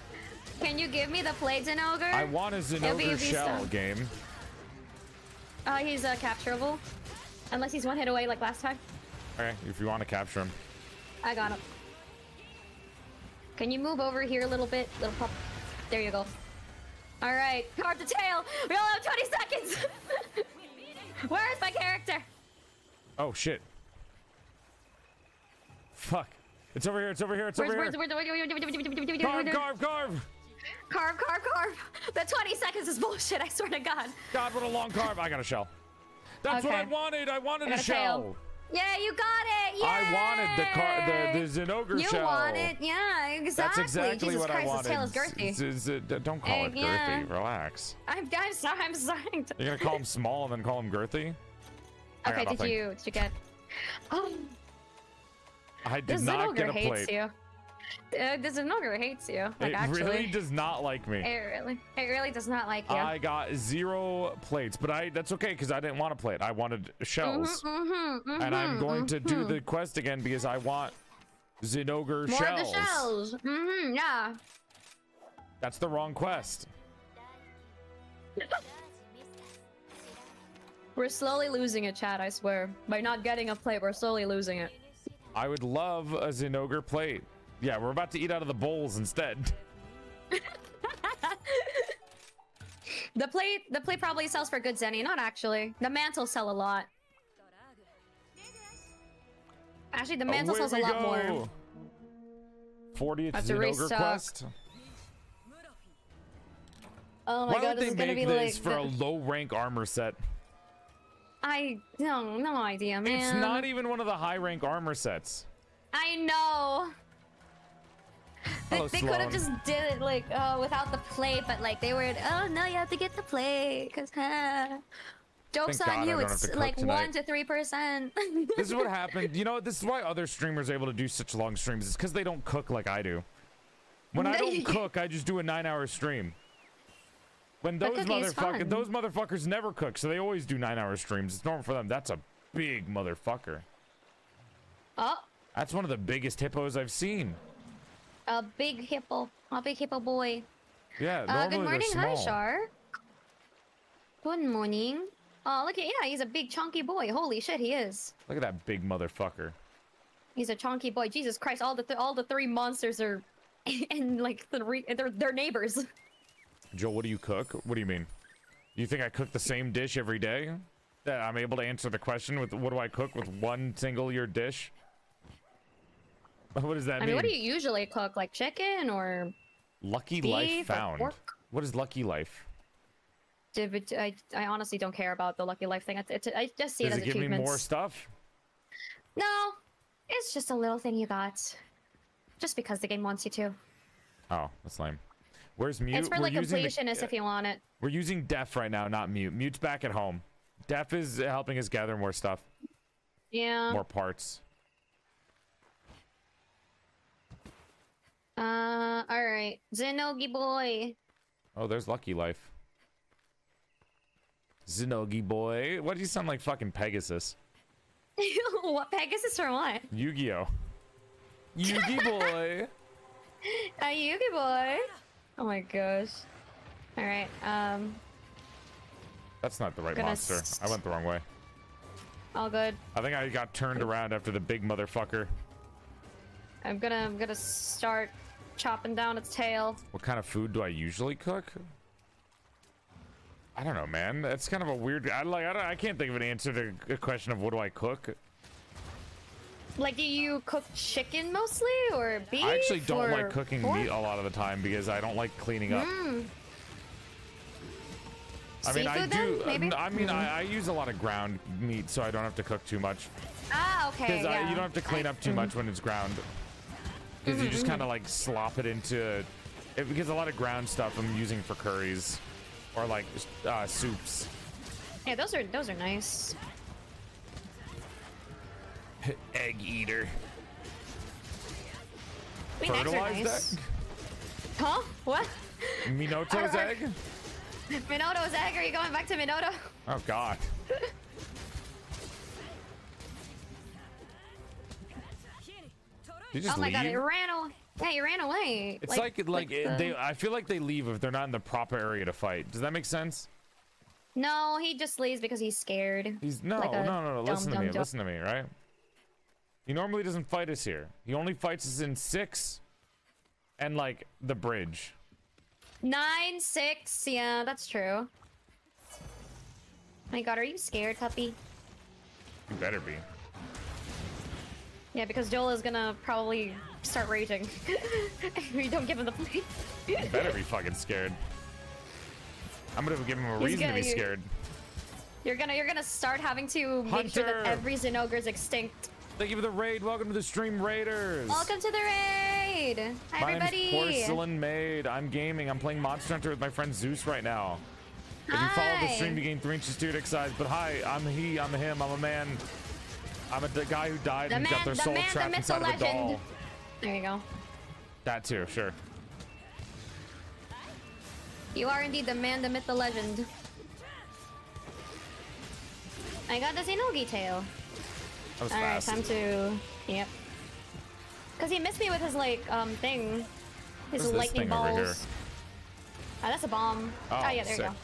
Can you give me the plate, Inogi? I want a Zinogre shell game. Uh, he's uh, capturable. Unless he's one hit away like last time. Okay, if you want to capture him. I got him. Can you move over here a little bit? Little pop. There you go. Alright, card the tail! We only have 20 seconds! Where is my character? Oh shit. Fuck. It's over here. It's over here. It's Where's, over where's, here. where's, Carve, carve, carve. carve, carve, carve. The 20 seconds is bullshit, I swear to God. God, what a long carve. I got a shell. That's what I wanted. I wanted I a shell. tail. Yeah, you got it! Yay! I wanted the car, the, the Zinogre You shell. want it, yeah, exactly. That's exactly Jesus what Christ, I wanted. This tail is girthy. Z- z- d- don't call Uh, it girthy. yeah. Relax. I'm, I'm sorry, I'm sorry. You're gonna call him small and then call him girthy? Okay, did you, did you get... Oh, I did this not get a hates plate. you. Uh, the Zinogre hates you. Like it actually. really does not like me. It really, it really does not like you. I got zero plates, but I that's okay because I didn't want a plate. I wanted shells, mm-hmm, and I'm going to do the quest again because I want Zinogre More shells. the shells. Mm-hmm. Yeah. That's the wrong quest. We're slowly losing it, Chad. I swear. By not getting a plate, we're slowly losing it. I would love a Zinogre plate. Yeah, we're about to eat out of the bowls instead. The plate, the plate probably sells for good, Zenny. Not actually. The mantle sell a lot. Actually, the mantle Away sells a lot go. more. 40th Have to Zinogre restock. quest. Oh my Why god, this they is gonna make be this like. for the- a low rank armor set? I no, no idea, man. It's not even one of the high rank armor sets. I know. They, Hello, they could have just did it like uh, without the plate, but like they were. Oh no, you have to get the plate, cause huh. Jokes Thank on God you. It's to like tonight. one to three percent. This is what happened. You know, this is why other streamers are able to do such long streams. It's because they don't cook like I do. When I don't cook, I just do a nine-hour stream. When those motherfuckers, those motherfuckers never cook, so they always do nine-hour streams. It's normal for them. That's a big motherfucker. oh, That's one of the biggest hippos I've seen. A big hippo, a big hippo boy. Yeah, Uh, good morning, hi. Shar. Good morning. Oh, look at yeah, he's a big chunky boy. Holy shit, he is. Look at that big motherfucker. He's a chunky boy. Jesus Christ! All the th- all the three monsters are, and like three, they're they're neighbors. Joel, what do you cook? What do you mean? You think I cook the same dish every day? That I'm able to answer the question with what do I cook with one single year dish? What does that I mean? mean, what do you usually cook? Like chicken or? Lucky beef life found. What is lucky life? I, I honestly don't care about the lucky life thing. It's, it's, I just see Does it it as give me achievements. more stuff? No, it's just a little thing you got, just because the game wants you to. Oh, that's lame. Where's mute? it's for We're like completionists if you want it. We're using Def right now, not Mute. Mute's back at home. Def is helping us gather more stuff, Yeah. more parts. Uh, all right, Zenogi boy. Oh, there's Lucky Life. Zenogi boy. What do you sound like fucking Pegasus? what Pegasus or what? Yu-Gi-Oh. Yugi boy. A Yugi boy. Oh my gosh. All right. Um, That's not the right monster. I went the wrong way. all good. I think I got turned around after the big motherfucker. I'm gonna I'm gonna start chopping down its tail. What kind of food do I usually cook? I don't know, man. That's kind of a weird. I like. I, don't, I can't think of an answer to a question of what do I cook. Like, do you cook chicken mostly or beef? I actually don't like cooking pork? meat a lot of the time because I don't like cleaning up. Mm. I mean, I do. then? I mean, Mm. I, I use a lot of ground meat, so I don't have to cook too much. Ah, okay. Because Yeah. you don't have to clean up too Mm. much when it's ground. Because you Mhm, just mhm. kind of like slop it into. It, because a lot of ground stuff I'm using for curries, or like uh, soups. Yeah, those are those are nice. Egg eater. I mean, Fertilized nice. egg? Huh? What? Minoto's Are- are- egg? Minoto's egg? Are you going back to Minoto? Oh god. You just oh my leave? god, it ran away. Yeah, he ran away. It's like like, it- the- they. I feel like they leave if they're not in the proper area to fight. Does that make sense? No, he just leaves because he's scared. He's no, Like no, no, no. dumb, Listen to me. joke. Listen to me, right? He normally doesn't fight us here. He only fights us in six, and like the bridge. Nine, six. Yeah, that's true. Oh my god, are you scared, puppy? You better be. Yeah, because Joel is gonna probably start raging if we don't give him the plate. You better be fucking scared. I'm gonna give him a He's reason to gonna- be you- scared. You're gonna you're gonna start having to make sure that every Zinogre's extinct. Thank you for the raid. Welcome to the stream, Raiders. Welcome to the raid! Hi My everybody! name's Porcelain Maid. I'm gaming. I'm playing Monster Hunter with my friend Zeus right now. If you follow the stream, you gain three inches to your dick size. But hi, I'm he, I'm a him, I'm a man. I'm a the guy who died The and got their the soul man, the trapped the inside of a doll. legend. There you go. That too, sure. You are indeed the man, the myth, the legend. I got the Xenogi tail. That was Alright, fast. time to. Yep. Because he missed me with his, like, um, thing. His lightning thing balls. Oh, that's a bomb. Oh, yeah, there sick. you go.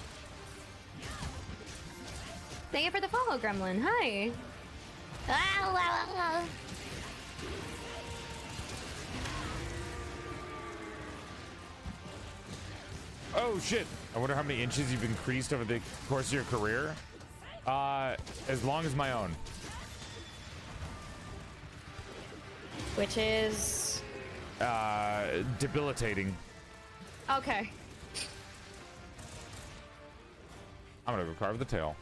Thank you for the follow, Gremlin. Hi. Oh shit! I wonder how many inches you've increased over the course of your career. Uh, as long as my own. Which is. Uh, debilitating. Okay. I'm gonna go carve the tail.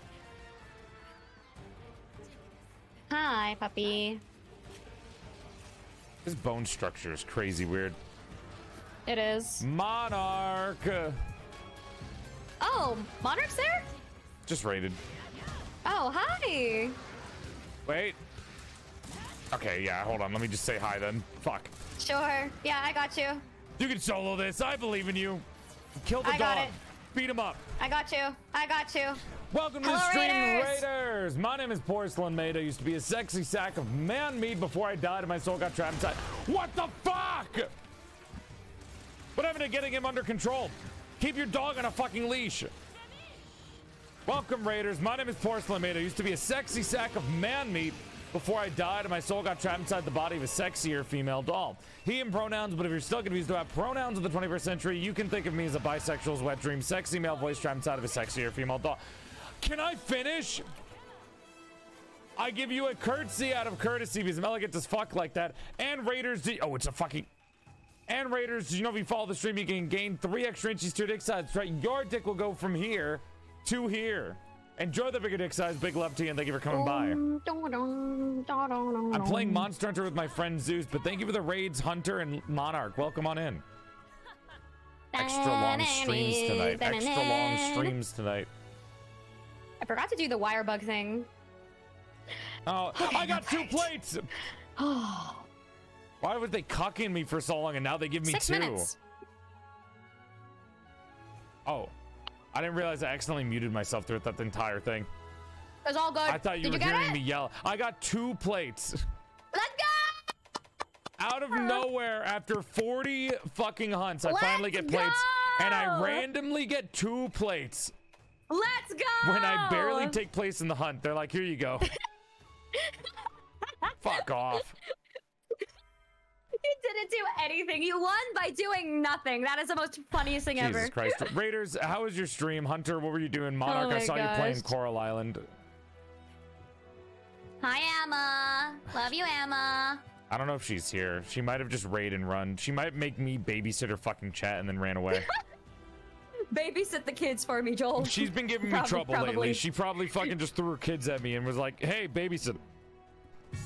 Hi, puppy. This bone structure is crazy weird. It is. Monarch! Oh, Monarch's there? Just raided. Oh, hi. Wait. Okay, yeah, hold on. Let me just say hi then. Fuck. Sure. Yeah, I got you. You can solo this. I believe in you. Kill the I got dog. Beat him up. I got you. I got you. Welcome to the Hello, stream, Raiders. Raiders. My name is Porcelain Maid. I used to be a sexy sack of man meat before I died and my soul got trapped inside. What the fuck? What happened to getting him under control? Keep your dog on a fucking leash. Welcome, Raiders. My name is Porcelain Maid. I used to be a sexy sack of man meat before I died my soul got trapped inside the body of a sexier female doll. He and pronouns, but if you're still confused about pronouns of the 21st century, you can think of me as a bisexual's wet dream, sexy male voice trapped inside of a sexier female doll. Can I finish? I give you a courtesy out of courtesy because I'm elegant as fuck like that. And Raiders, oh, it's a fucking. And Raiders, you know if you follow the stream, you can gain three extra inches to your dick size. Right, your dick will go from here to here. Enjoy the bigger dick size. Big love to you, and thank you for coming by. I'm playing Monster Hunter with my friend Zeus, but thank you for the raids, Hunter and Monarch. Welcome on in. Extra long streams tonight. Extra long streams tonight. I forgot to do the wire bug thing. Oh, I got two plates. Why was they cucking me for so long, and now they give me Six two? minutes. Oh, I didn't realize I accidentally muted myself throughout that entire thing. It was all good. I thought you Did were you hearing it? me yell. I got two plates. Let's go! out of nowhere after 40 fucking hunts i finally Let's get plates and i randomly get two plates Let's go! when i barely take place in the hunt they're like here you go fuck off You didn't do anything. You won by doing nothing. That is the most funniest thing jesus ever. christ raiders how was your stream hunter what were you doing monarch Oh i saw you playing coral island Hi, Emma. Love you, Emma. i don't know if she's here she might have just raid and run she might make me babysit her fucking chat and then ran away Babysit the kids for me, Joel. she's been giving me Prob- trouble lately she probably fucking just threw her kids at me and was like hey babysit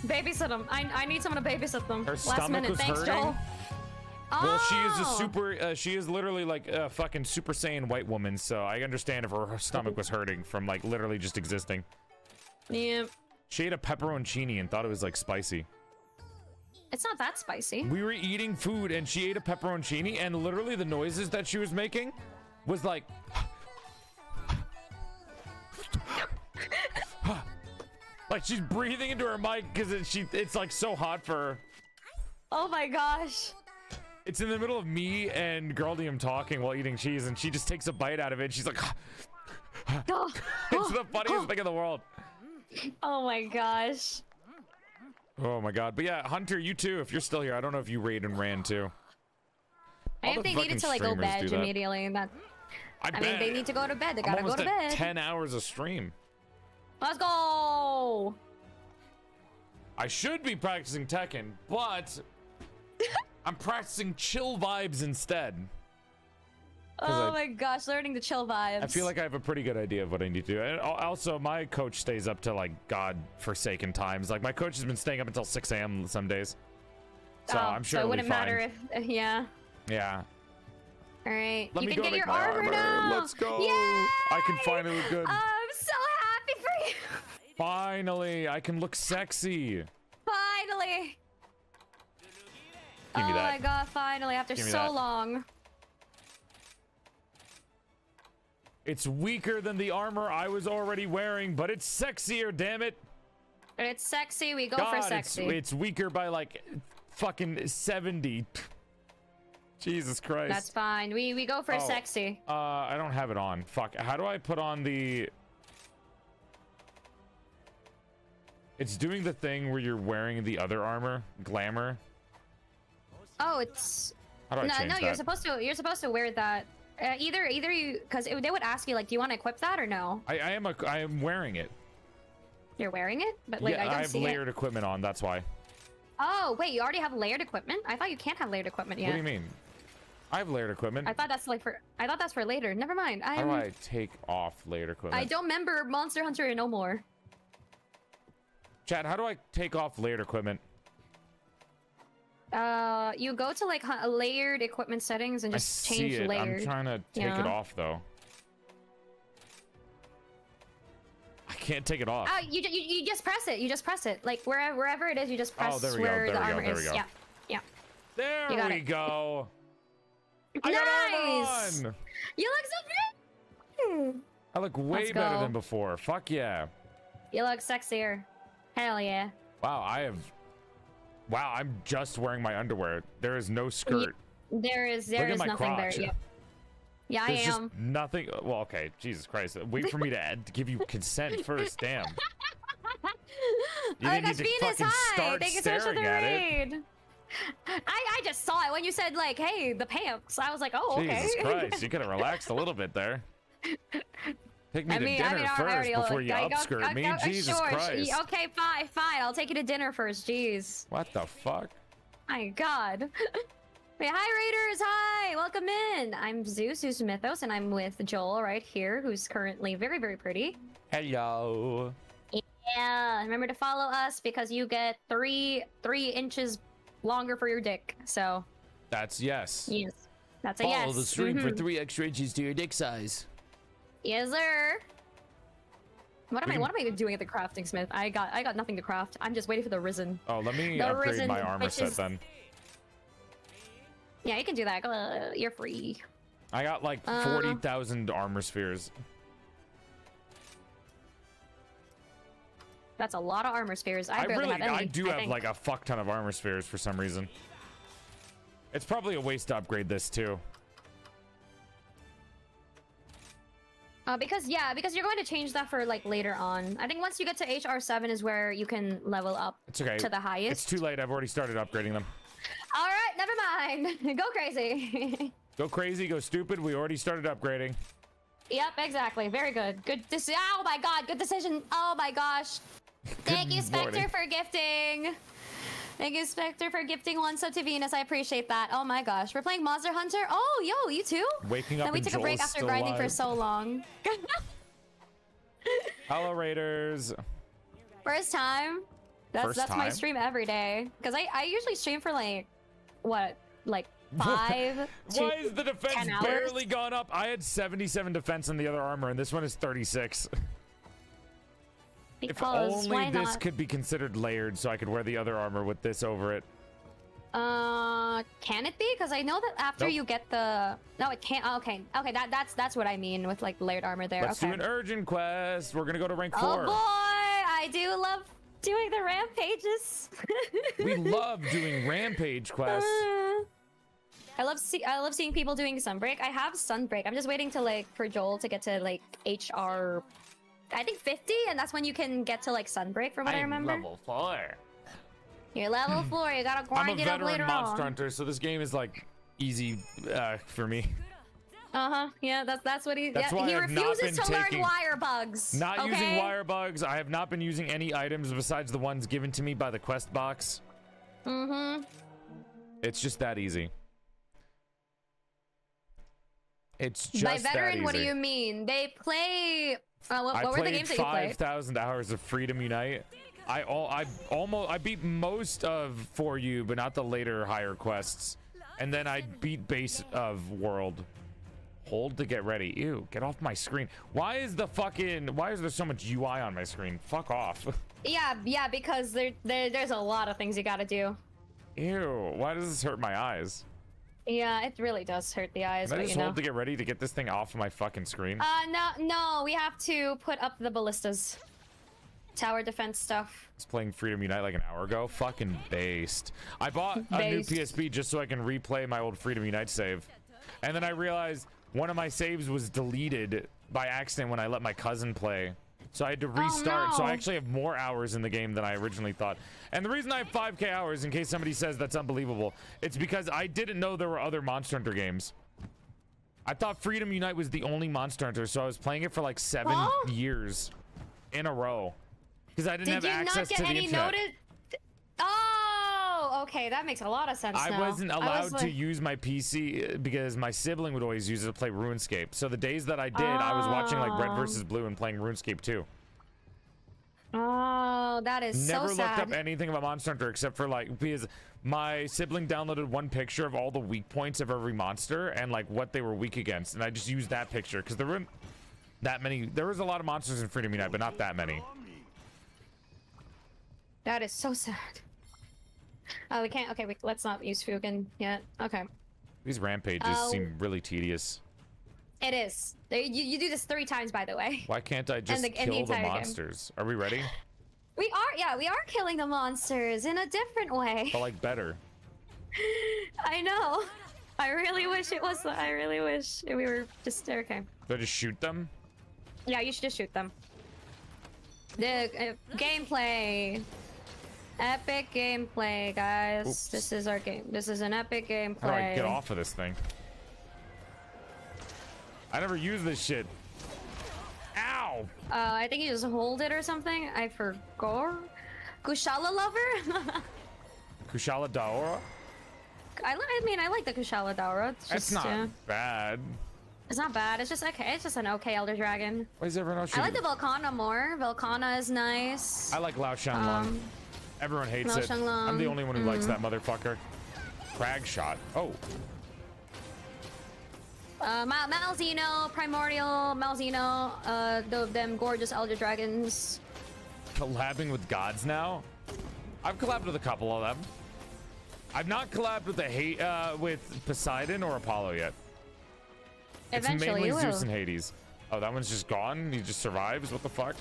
Babysit them. I, I need someone to babysit them. Her Last stomach minute. Thanks, hurting? Joel. Well, she is a Oh. super. Uh, she is literally like a fucking Super Saiyan white woman. So I understand if her, her stomach was hurting from like literally just existing. Yeah. She ate a pepperoncini and thought it was like spicy. It's not that spicy. We were eating food and she ate a pepperoncini and literally the noises that she was making was like. like she's breathing into her mic because it, she it's like so hot for her. Oh my gosh. It's in the middle of me and Girldium talking while eating cheese, and she just takes a bite out of it. And she's like, it's the funniest thing in the world. oh my gosh. Oh my god. But yeah, Hunter, you too, if you're still here. I don't know if you raid and ran too. I All think the they needed to like go bed immediately. That I, I mean, they need to go to bed. They gotta go to bed. 10 hours of stream. Let's go. I should be practicing Tekken, but I'm practicing chill vibes instead. Oh I- my gosh, learning the chill vibes. I feel like I have a pretty good idea of what I need to do. And also, my coach stays up to like god forsaken times. Like my coach has been staying up until 6 a.m. some days. So Oh, I'm sure so it wouldn't matter if uh, yeah. Yeah. All right, Let you me can go get your armor, armor. now. Let's go. Yay! I can finally look good. I'm so happy for you. Finally, I can look sexy. Finally. Give me oh that. my god, finally, after so that. long. It's weaker than the armor I was already wearing, but it's sexier, damn it. It's sexy, we go God, for it's, sexy. it's weaker by like fucking 70. Jesus Christ. That's fine. We we go for Oh. sexy. Uh, I don't have it on. Fuck. How do I put on the... It's doing the thing where you're wearing the other armor, glamour. Oh, it's How do I no, change no. that? You're supposed to. You're supposed to wear that. Uh, either, either you, because they would ask you like, do you want to equip that or no? I, I am a, I am wearing it. You're wearing it, but like yeah, I don't I have see layered it. equipment on. That's why. Oh wait, you already have layered equipment? I thought you can't have layered equipment yet. What do you mean? I have layered equipment. I thought that's like for. I thought that's for later. Never mind. I'm. do I take off layered equipment? I don't remember Monster Hunter no more. Chad, how do I take off layered equipment? Uh, you go to like layered equipment settings and I just see change it. layered. I'm trying to take it off though. I can't take it off. Oh, you, you you just press it. You just press it. Like wherever wherever it is, you just press Oh, there we go, where there the we go, armor there we is. go. Yeah, yeah. there you got we it. go. I got Nice. You look so good. I look way better than before. Fuck yeah. You look sexier. Hell yeah. Wow, I have. Wow, I'm just wearing my underwear. There is no skirt. There is there is nothing crotch. there. Yeah. Yeah, I There's just am. nothing. Uh, well, okay, Jesus Christ. Uh, wait for me to, add, to give you consent first. Damn. You oh my gosh, Venus, hi! start Thank you so much for the staring at it. raid. I I just saw it when you said like, "Hey, the pants." I was like, "Oh, okay." Jesus Christ, you could have relaxed a little bit there. Take me I to mean, dinner I mean, first already before like, you go- upskirt me. go- uh, Jesus sure, Christ. Okay, fine, fine. I'll take you to dinner first. Jeez. What the fuck? My God. Wait, hi Raiders, hi, welcome in. I'm Zeus, who's Mythos, and I'm with Joel right here, who's currently very, very pretty. Hello. Yeah, remember to follow us because you get three three inches longer for your dick. So That's yes. yes, that's a Follow yes. the stream for Mhm. three extra inches to your dick size. Yes, sir. What am We I? can- What am I doing at the crafting smith? I got I got nothing to craft. I'm just waiting for the risen. Oh, let me The upgrade risen my armor set bitches. then. Yeah, you can do that. Uh, you're free. I got like Uh, 40,000 armor spheres. That's a lot of armor spheres. I, I barely really, have any. I do have think. like a fuck ton of armor spheres for some reason. It's probably a waste to upgrade this too. Uh, because yeah, because you're going to change that for like later on. I think once you get to HR seven is where you can level up It's okay. to the highest. It's too late. I've already started upgrading them. All right, never mind. Go crazy. Go crazy, go stupid. We already started upgrading. yep, exactly. Very good. Good. This. Oh my god. Good decision. Oh my gosh. Thank you, Spectre, morning. for gifting. Thank you, Spectre, for gifting one sub to Venus. I appreciate that. Oh my gosh. We're playing Monster Hunter. Oh, yo, you too? Waking up Then we took a break after grinding for so long. Hello, Raiders. First time. That's First that's my stream every day. Cause I, I usually stream for like what? Like five Why is the defense barely gone up? I had 77 defense in the other armor, and this one is 36. If only this not? could be considered layered, so I could wear the other armor with this over it. Uh, can it be? Because I know that after Nope. you get the no, it can't. oh, Okay, okay, that that's that's what I mean with like layered armor there. Let's okay. do an urgent quest. We're gonna go to rank oh four. boy, I do love doing the rampages. we love doing rampage quests. I love see I love seeing people doing sunbreak. I have sunbreak. I'm just waiting to like for Joel to get to like HR I think 50 and that's when you can get to like sunbreak from what I, remember. level four. You're level 4. You got to I'm grind a it up veteran later monster on. hunter, so this game is like easy uh, for me. Uh-huh. Yeah, that's that's what he That's yeah, why he refuses to learn wire bugs. Not okay? using wire bugs. I have not been using any items besides the ones given to me by the quest box. Mm-hmm. It's just that easy. It's just By veteran, what do you mean? They play uh, what, I what were the games that you played? thousand hours of Freedom Unite. I all I almost I beat most of for you, but not the later higher quests. And then I beat base of world. Hold to get ready. Ew, get off my screen. Why is the fucking why is there so much UI on my screen? Fuck off. Yeah, yeah, because there, there there's a lot of things you got to do. Ew, why does this hurt my eyes? Yeah, it really does hurt the eyes, Can I just you know. hold to get ready to get this thing off of my fucking screen? Uh, no, no, we have to put up the ballistas. Tower defense stuff. I was playing Freedom Unite like an hour ago. Fucking based. I bought a new PSP just so I can replay my old Freedom Unite save. And then I realized one of my saves was deleted by accident when I let my cousin play. So I had to oh, restart. So I actually have more hours in the game than I originally thought. And the reason I have 5k hours, in case somebody says that's unbelievable, it's because I didn't know there were other Monster Hunter games. I thought Freedom Unite was the only Monster Hunter, so I was playing it for like seven Huh? years in a row. Because I didn't Did have you not get any notice? Oh, okay, that makes a lot of sense I now. wasn't allowed was to use my PC uh, because my sibling would always use it to play RuneScape. So the days that I did, I was watching like Red Oh. versus Blue and playing RuneScape too. Oh, that is. Never so looked sad. up anything about Monster Hunter except for like because my sibling downloaded one picture of all the weak points of every monster and like what they were weak against, and I just used that picture because there weren't that many. There was a lot of monsters in Freedom Unite, but not that many. That is so sad. Oh, we can't. Okay, we, let's not use Fugen yet. Okay. These rampages Oh. seem really tedious. It is. They, you, you do this three times, by the way. Why can't I just the- and the kill the entire game. monsters? Are we ready? We are, yeah, we are killing the monsters in a different way. But like better. I know. I really wish it was. I really wish we were just okay. Do I just shoot them? Yeah, you should just shoot them. The uh, gameplay. Epic gameplay, guys. Oops. This is our game. This is an epic gameplay. How do I get off of this thing? I never use this shit. Ow! Uh, I think you just hold it or something. I forgot. Kushala lover? Kushala Daora? I, I mean, I like the Kushala Daora. It's just, not uh, bad. it's not bad. It's just okay. It's just an okay Elder Dragon. Why is everyone else I like the Volcana more. Volcana is nice. I like Lao Shan Lung. Um, Everyone hates it. I'm the Mm. only one who likes that motherfucker. Crag shot. Oh, Uh, Mal- Malzeno, Primordial, Malzeno, uh, the, them gorgeous Elder Dragons. collabing with gods now. I've collabed with a couple of them. I've not collabed with the hate uh, with Poseidon or Apollo yet. It's Eventually mainly you will. Zeus and Hades. Oh, that one's just gone. He just survives. What the fuck?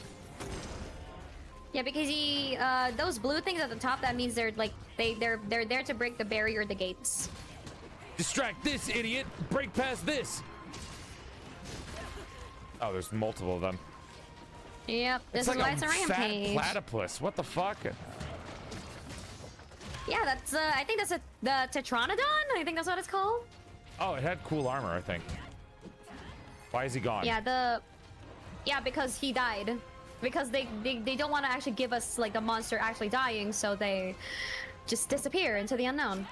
Yeah, because he, uh, those blue things at the top, that means they're like, they, they're, they're there to break the barrier, the gates. Distract this idiot. Break past this. Oh, there's multiple of them. Yep, this it's is like why a it's a fat platypus. What the fuck? Yeah, that's, uh, I think that's a, the Tetranodon? I think that's what it's called. Oh, it had cool armor, I think. Why is he gone? Yeah, the, yeah, because he died. Because they, they, they don't want to actually give us, like, the monster actually dying, so they just disappear into the unknown.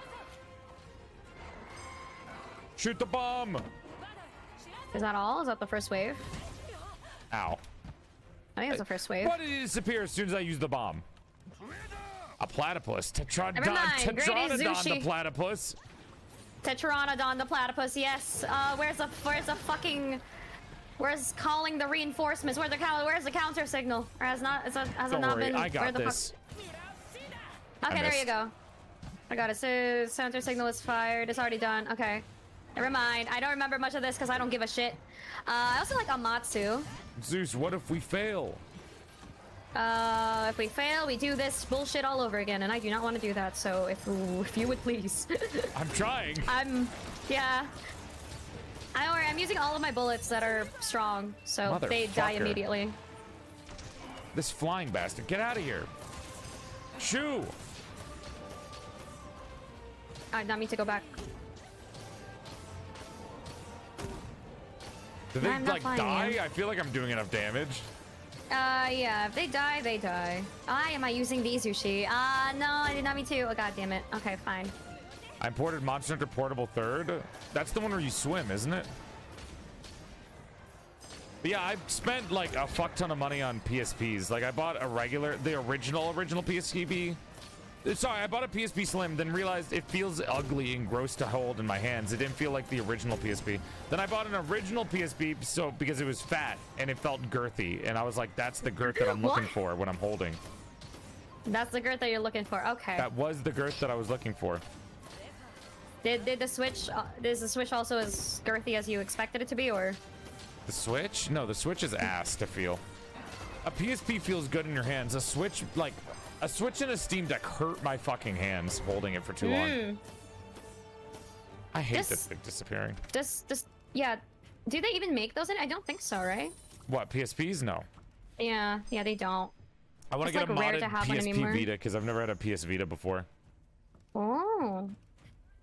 Shoot the bomb. Is that all? Is that the first wave? Ow. I think it's the first wave. Why did he disappear as soon as I used the bomb? A platypus. Tetradon. Never mind. Great Tetranodon the platypus. Tetranodon the platypus, yes. Uh, where's the where's the fucking where's calling the reinforcements? Where's the counter? Where's the counter signal? Or has not has, it- has it Don't not worry, been? I where got this. Okay, there you go. I got it. So center signal is fired. It's already done. Okay. Never mind. I don't remember much of this because I don't give a shit. Uh, I also like Amatsu. Zeus, what if we fail? Uh, if we fail, we do this bullshit all over again, and I do not want to do that. So if if you would please. I'm trying. I'm, yeah. I don't worry, I'm using all of my bullets that are strong, so they die immediately. This flying bastard. Get out of here. Shoo. I not mean to go back. Did they I'm like die? man. I feel like I'm doing enough damage. Uh, yeah, if they die, they die. Ah, am I using the Izushi? Ah, no, I did not mean to. Oh, god damn it. Okay, fine. I imported Monster Hunter Portable Third. That's the one where you swim, isn't it? But yeah, I've spent like a fuck ton of money on PSPs. Like I bought a regular, the original, original PSP. Sorry, I bought a PSP Slim, then realized it feels ugly and gross to hold in my hands. It didn't feel like the original PSP. Then I bought an original PSP, so because it was fat and it felt girthy, and I was like, that's the girth that I'm looking for when I'm holding. That's the girth that you're looking for. Okay. That was the girth that I was looking for. Did did the switch? Uh, is the switch also as girthy as you expected it to be, or? The Switch? No, the Switch is ass to feel. A PSP feels good in your hands. A Switch, like, a Switch and a Steam Deck hurt my fucking hands holding it for too long. Mm. I hate This- this thing disappearing. This this yeah. Do they even make those in? I don't think so, right? What, PSPs? No. Yeah, yeah, they don't. I want to get a like, rare modded PSP. Vita because I've never had a PS Vita before. Oh,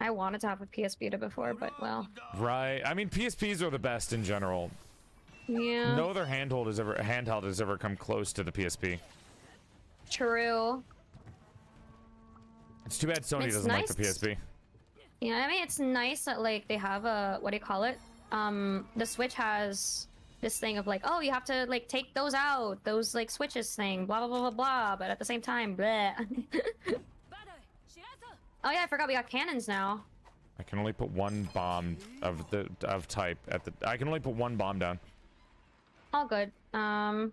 I wanted to have a PS Vita before, but well, Right. I mean, PSPs are the best in general. yeah, No other handheld has ever handheld has ever come close to the PSP. true. It's too bad Sony It's doesn't like the nice. PSP. Yeah, I mean it's nice that like they have a what do you call it? Um, the Switch has this thing of like, oh, you have to like take those out, those like switches thing, blah blah blah blah blah. But at the same time, bleh. oh yeah, I forgot we got cannons now. I can only put one bomb of the of type at the. I can only put one bomb down. All good. Um,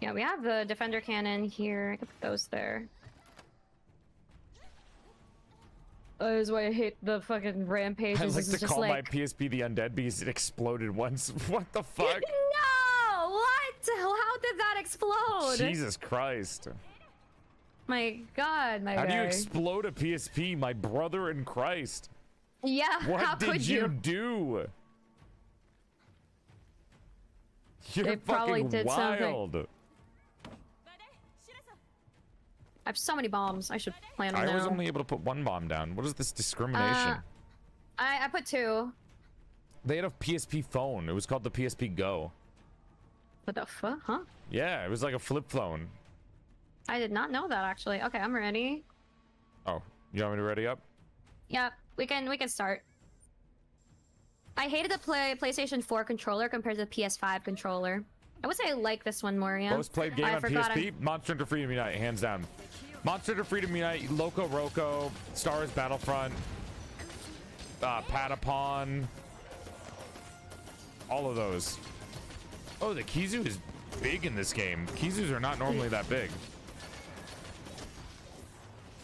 yeah, we have the defender cannon here. I can put those there. That is why I hate the fucking rampage. I is like it's to just call my like... PSP the undead because it exploded once. What the fuck? no! What? How did that explode? Jesus Christ! My God, my How do you explode a PSP, my brother in Christ? yeah, What how did could you, you? do? You're They probably fucking did something. I have so many bombs. I should plan them I was now. only able to put one bomb down. What is this discrimination? Uh, I I put two. they had a PSP phone. It was called the PSP Go. What the fuck? Huh? Yeah, it was like a flip phone. I did not know that actually. Okay, I'm ready. Oh, you want me to ready up? Yeah, we can we can start. I hated the play PlayStation 4 controller compared to the PS5 controller. I would say I like this one more, yeah. Most played game I on PSP? Monster Hunter Freedom Unite, hands down. Monster Hunter Freedom Unite, Loco Roco, Star Wars Battlefront, uh, Patapon, all of those. Oh, the Khezu is big in this game. Khezus are not normally that big.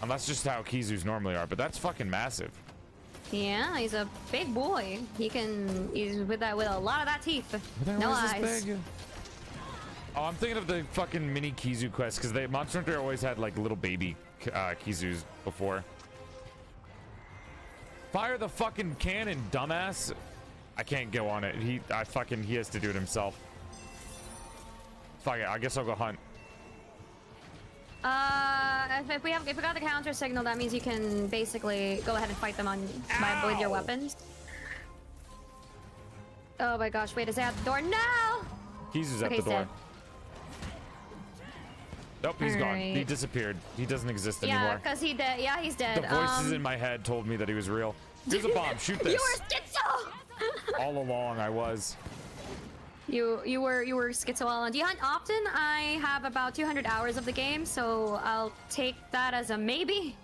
And that's just how Khezus normally are, but that's fucking massive. Yeah, he's a big boy. He can he's with that with a lot of that teeth. No eyes. Oh, I'm thinking of the fucking mini Khezu quest because they Monster Hunter always had like little baby uh, Khezus before. Fire the fucking cannon, dumbass! I can't go on it. He, I fucking, he has to do it himself. Fuck it. I guess I'll go hunt. Uh, if, if we have if we got the counter signal, that means you can basically go ahead and fight them on by, with your weapons. Oh my gosh! Wait, is that at the door? No! He's at Okay, the door. Sid. Nope, he's gone. He disappeared. He doesn't exist Yeah, anymore. because he dead. Yeah, he's dead. The voices um, in my head told me that he was real. Here's a bomb. Shoot this. You were schizo. All along, I was. You you were you were schizo. Do you hunt often? I have about 200 hours of the game, so I'll take that as a maybe.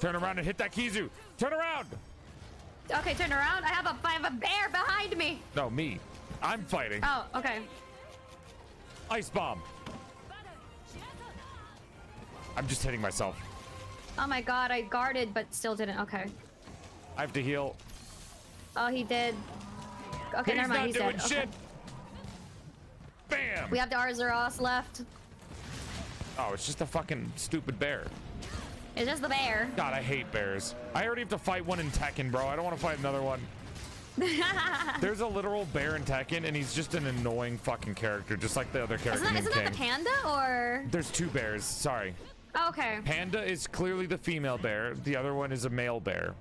Turn around and hit that Khezu. Turn around. Okay, turn around. I have a I have a bear behind me. No, me. I'm fighting. Oh, okay. Ice bomb. I'm just hitting myself. Oh my god, I guarded but still didn't. Okay. I have to heal. Oh, he did. Okay, He's never mind. not He's doing dead. shit. Okay. Bam. We have the Arzuros left. oh, it's just a fucking stupid bear. It's just the bear. God, I hate bears. I already have to fight one in Tekken, bro. I don't want to fight another one. There's a literal bear in Tekken, and he's just an annoying fucking character, just like the other character Isn't that, isn't that the panda or? There's two bears. Sorry. Oh, okay. Panda is clearly the female bear. The other one is a male bear.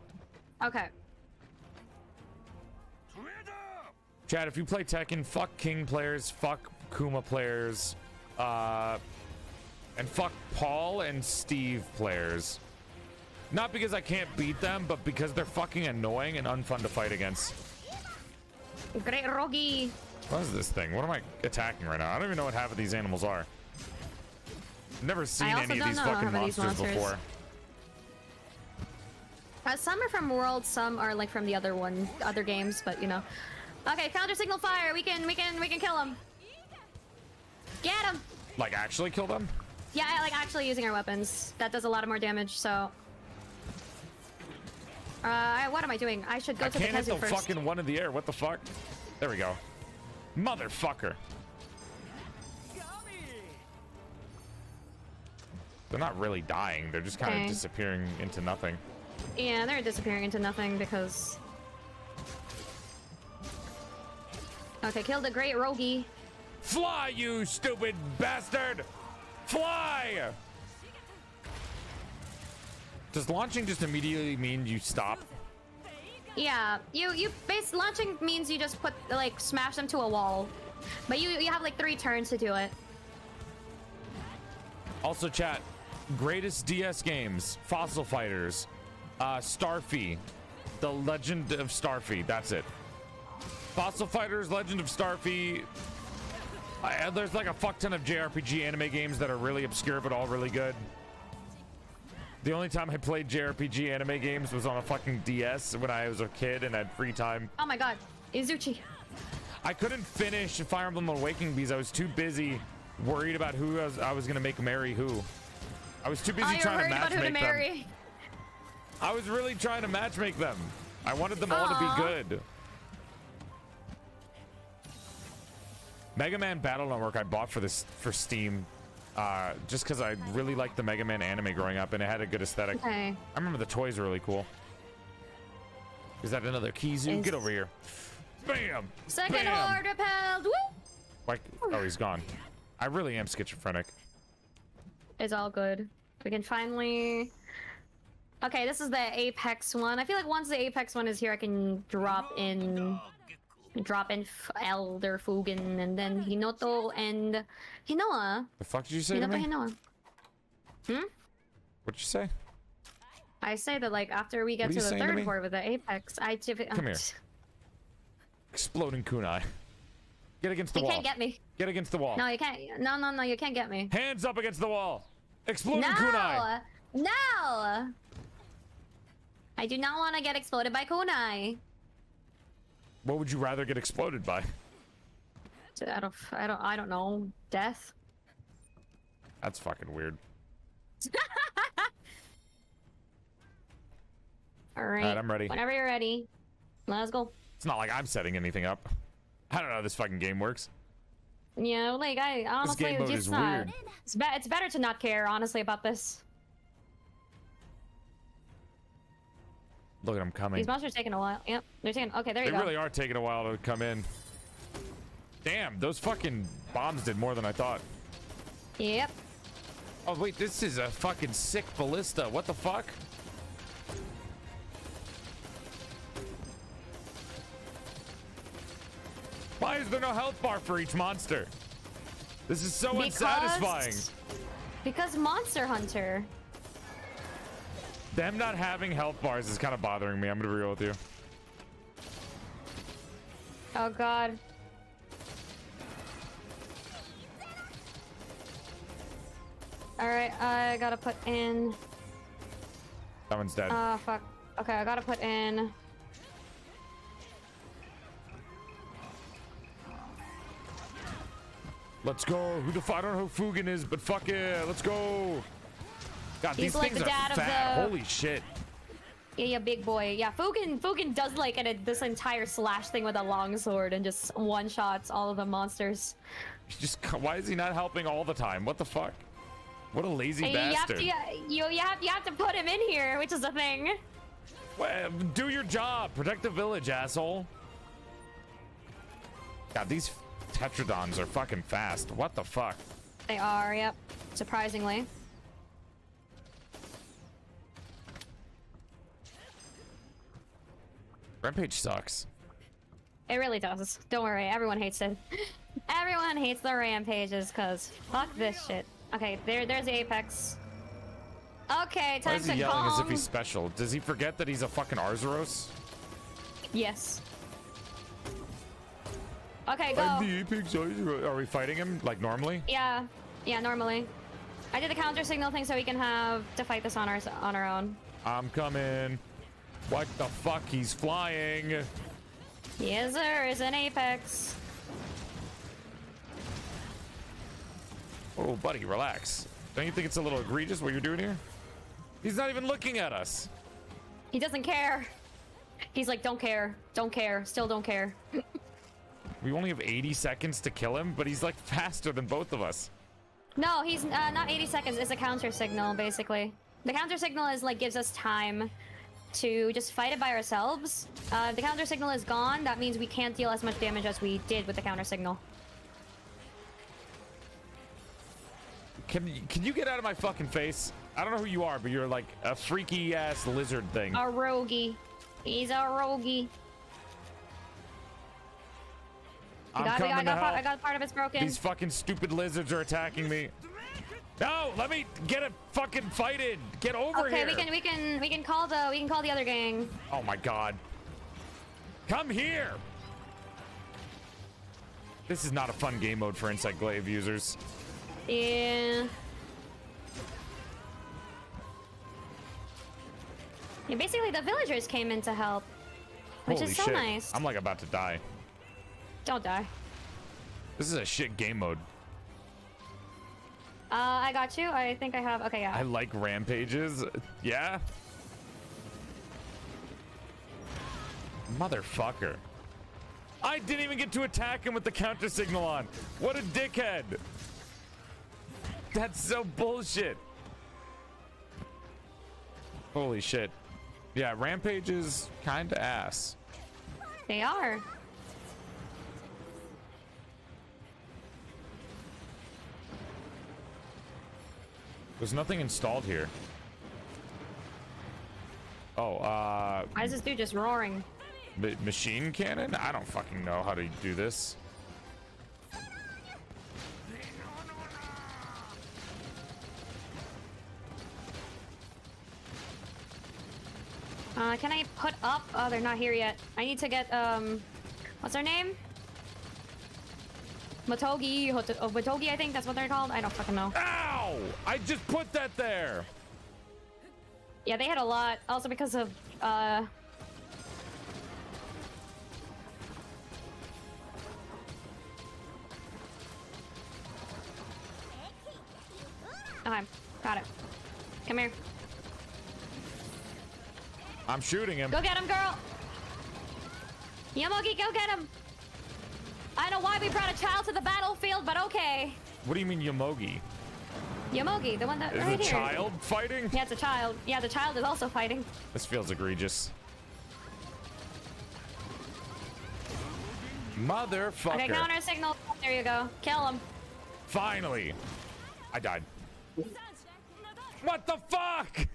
Okay. Chad, if you play Tekken, fuck King players, fuck Kuma players, uh, and fuck Paul and Steve players. Not because I can't beat them, but because they're fucking annoying and unfun to fight against. Great Wroggi. What is this thing? What am I attacking right now? I don't even know what half of these animals are. Never seen any of these fucking of these monsters, monsters. before. Uh, some are from World, some are like from the other one, other games, but you know. Okay, counter signal fire. We can, we can, we can kill him. Get him. Like actually kill them? Yeah, like actually using our weapons. That does a lot of more damage, so. Uh, what am I doing? I should go I to the Khezu first. I can't hit the fucking one in the air. What the fuck? There we go. Motherfucker. They're not really dying. They're just kind of disappearing into nothing. Yeah, they're disappearing into nothing because. Okay, kill the great Wroggi. Fly, you stupid bastard! Fly! Does launching just immediately mean you stop? Yeah, you you base launching means you just put like smash them to a wall, but you you have like three turns to do it. Also, chat, greatest DS games, Fossil Fighters, uh, Starfy, The Legend of Starfy. That's it. Fossil Fighters, Legend of Starfy. I, uh, there's like a fuck ton of JRPG anime games that are really obscure but all really good. The only time I played JRPG anime games was on a fucking DS when I was a kid and had free time. Oh my god, Izuchi. I couldn't finish Fire Emblem Awakening because I was too busy worried about who I was, I was gonna make marry who. I was too busy Oh, trying to worried about to matchmake them. I was really trying to matchmake them. I wanted them all to be good. Mega Man Battle Network I bought for this for Steam, uh, just because I really liked the Mega Man anime growing up and it had a good aesthetic. Okay. I remember the toys were really cool. Is that another Khezu? Is- Get over here. Bam! Second Bam! horde repelled. Woo! Like, oh, he's gone. I really am schizophrenic. It's all good. We can finally. Okay, this is the Apex one. I feel like once the Apex one is here, I can drop in, drop in F- Elder Fugen and then Hinoto and Hinoa. The fuck did you say to Hinoto me? Hinoa. Hmm? What'd you say? I say that like after we get to the to third horde with the Apex, I Come here. Exploding kunai. Get against the You wall. can't get me. Get against the wall. No, you can't. No, no, no, you can't get me. Hands up against the wall. Exploding No! kunai. No! I do not want to get exploded by kunai. What would you rather get exploded by? I don't. I don't. I don't know. Death. That's fucking weird. All right. Alright, I'm ready. Whenever you're ready, let's go. It's not like I'm setting anything up. I don't know how this fucking game works. Yeah, like I honestly this game mode just is not. weird. It's, be- it's better to not care honestly about this. Look at them coming. These monsters are taking a while. Yep, they're taking. Okay, there you go. They really are taking a while to come in. Damn, those fucking bombs did more than I thought. Yep. Oh wait, this is a fucking sick ballista. What the fuck? Why is there no health bar for each monster? This is so unsatisfying. Because Monster Hunter. Them not having health bars is kind of bothering me. I'm gonna be real with you. Oh God. All right, I gotta put in. That one's dead. Ah, fuck. Okay, I gotta put in. Let's go. Who the fuck? I don't know who Fugen is, but fuck yeah. Let's go. God, He's these like things the are dad of fat. the- Holy shit. Yeah, yeah, big boy. Yeah, Fugen Fugen does like an, this entire slash thing with a longsword and just one shots all of the monsters. He Just why is he not helping all the time? What the fuck? What a lazy And you have bastard. to you you have you have to put him in here, which is a thing. Well, do your job. Protect the village, asshole. God, these Tetradons are fucking fast. What the fuck? They are, yep. Surprisingly. Rampage sucks. It really does. Don't worry, everyone hates it. everyone hates the rampages, cause fuck this shit. Okay, there there's the apex. Okay, Why time is to he yelling as if he's special? Does he forget that he's a fucking Arzuros? Yes. Okay, go. I'm the Apex Arzuros. Are we fighting him like normally? Yeah, yeah, normally. I did the counter signal thing so we can have to fight this on our on our own. I'm coming. What the fuck? He's flying. Yes, sir. Is an apex. Oh, buddy, relax. Don't you think it's a little egregious what you're doing here? He's not even looking at us. He doesn't care. He's like, don't care, don't care, still don't care. We only have 80 seconds to kill him, but he's like faster than both of us. No, he's uh, not 80 seconds. It's a counter signal, basically. The counter signal is like gives us time to just fight it by ourselves. Uh, if the counter signal is gone, that means we can't deal as much damage as we did with the counter signal. Can can you get out of my fucking face? I don't know who you are, but you're like a freaky ass lizard thing. A Wroggi. He's a Wroggi. I'm got, coming I, got part, I got part of it's broken. These fucking stupid lizards are attacking me. No, let me get a fucking fight in. Get over okay, here. we can we can we can call the we can call the other gang. Oh my god. Come here. This is not a fun game mode for Insect Glaive users. Yeah. Yeah, basically the villagers came in to help, which Holy is so shit. nice. I'm like about to die. Don't die. This is a shit game mode. Uh, I got you. I think I have. Okay, yeah. I like rampages. Yeah? Motherfucker. I didn't even get to attack him with the counter signal on. What a dickhead. That's so bullshit. Holy shit. Yeah, rampages kinda ass. They are. There's nothing installed here. Oh, uh, Why is this dude just roaring? ma- machine cannon? I don't fucking know how to do this. Uh, can I put up? Oh, they're not here yet. I need to get, um, what's their name? Motogi, Hot- oh, Motogi, I think that's what they're called. I don't fucking know. Ow! I just put that there. Yeah, they had a lot. Also because of, uh... Okay, got it. Come here. I'm shooting him. Go get him, girl! Yomogi, go get him! I don't know why we brought a child to the battlefield, but okay. What do you mean Yomogi? Yomogi, the one that Is right a here. child fighting? Yeah, it's a child. Yeah, the child is also fighting. This feels egregious. Motherfucker. Okay, counter signal. There you go. Kill him. Finally. I died. What the fuck?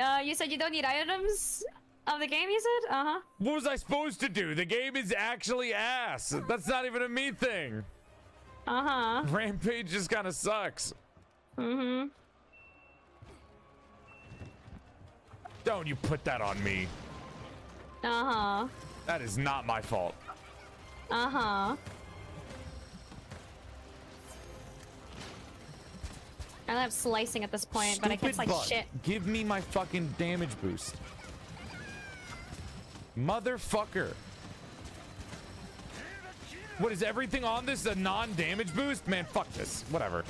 Uh, you said you don't need items of the game, you said? Uh-huh. What was I supposed to do? The game is actually ass. That's not even a me thing. Uh-huh. Rampage just kind of sucks. Mm-hmm. Don't you put that on me. Uh-huh. That is not my fault. Uh-huh. I love slicing at this point, but I Stupid guess like bug. shit. Give me my fucking damage boost. Motherfucker. What is everything on this a non-damage boost? Man, fuck this. Whatever.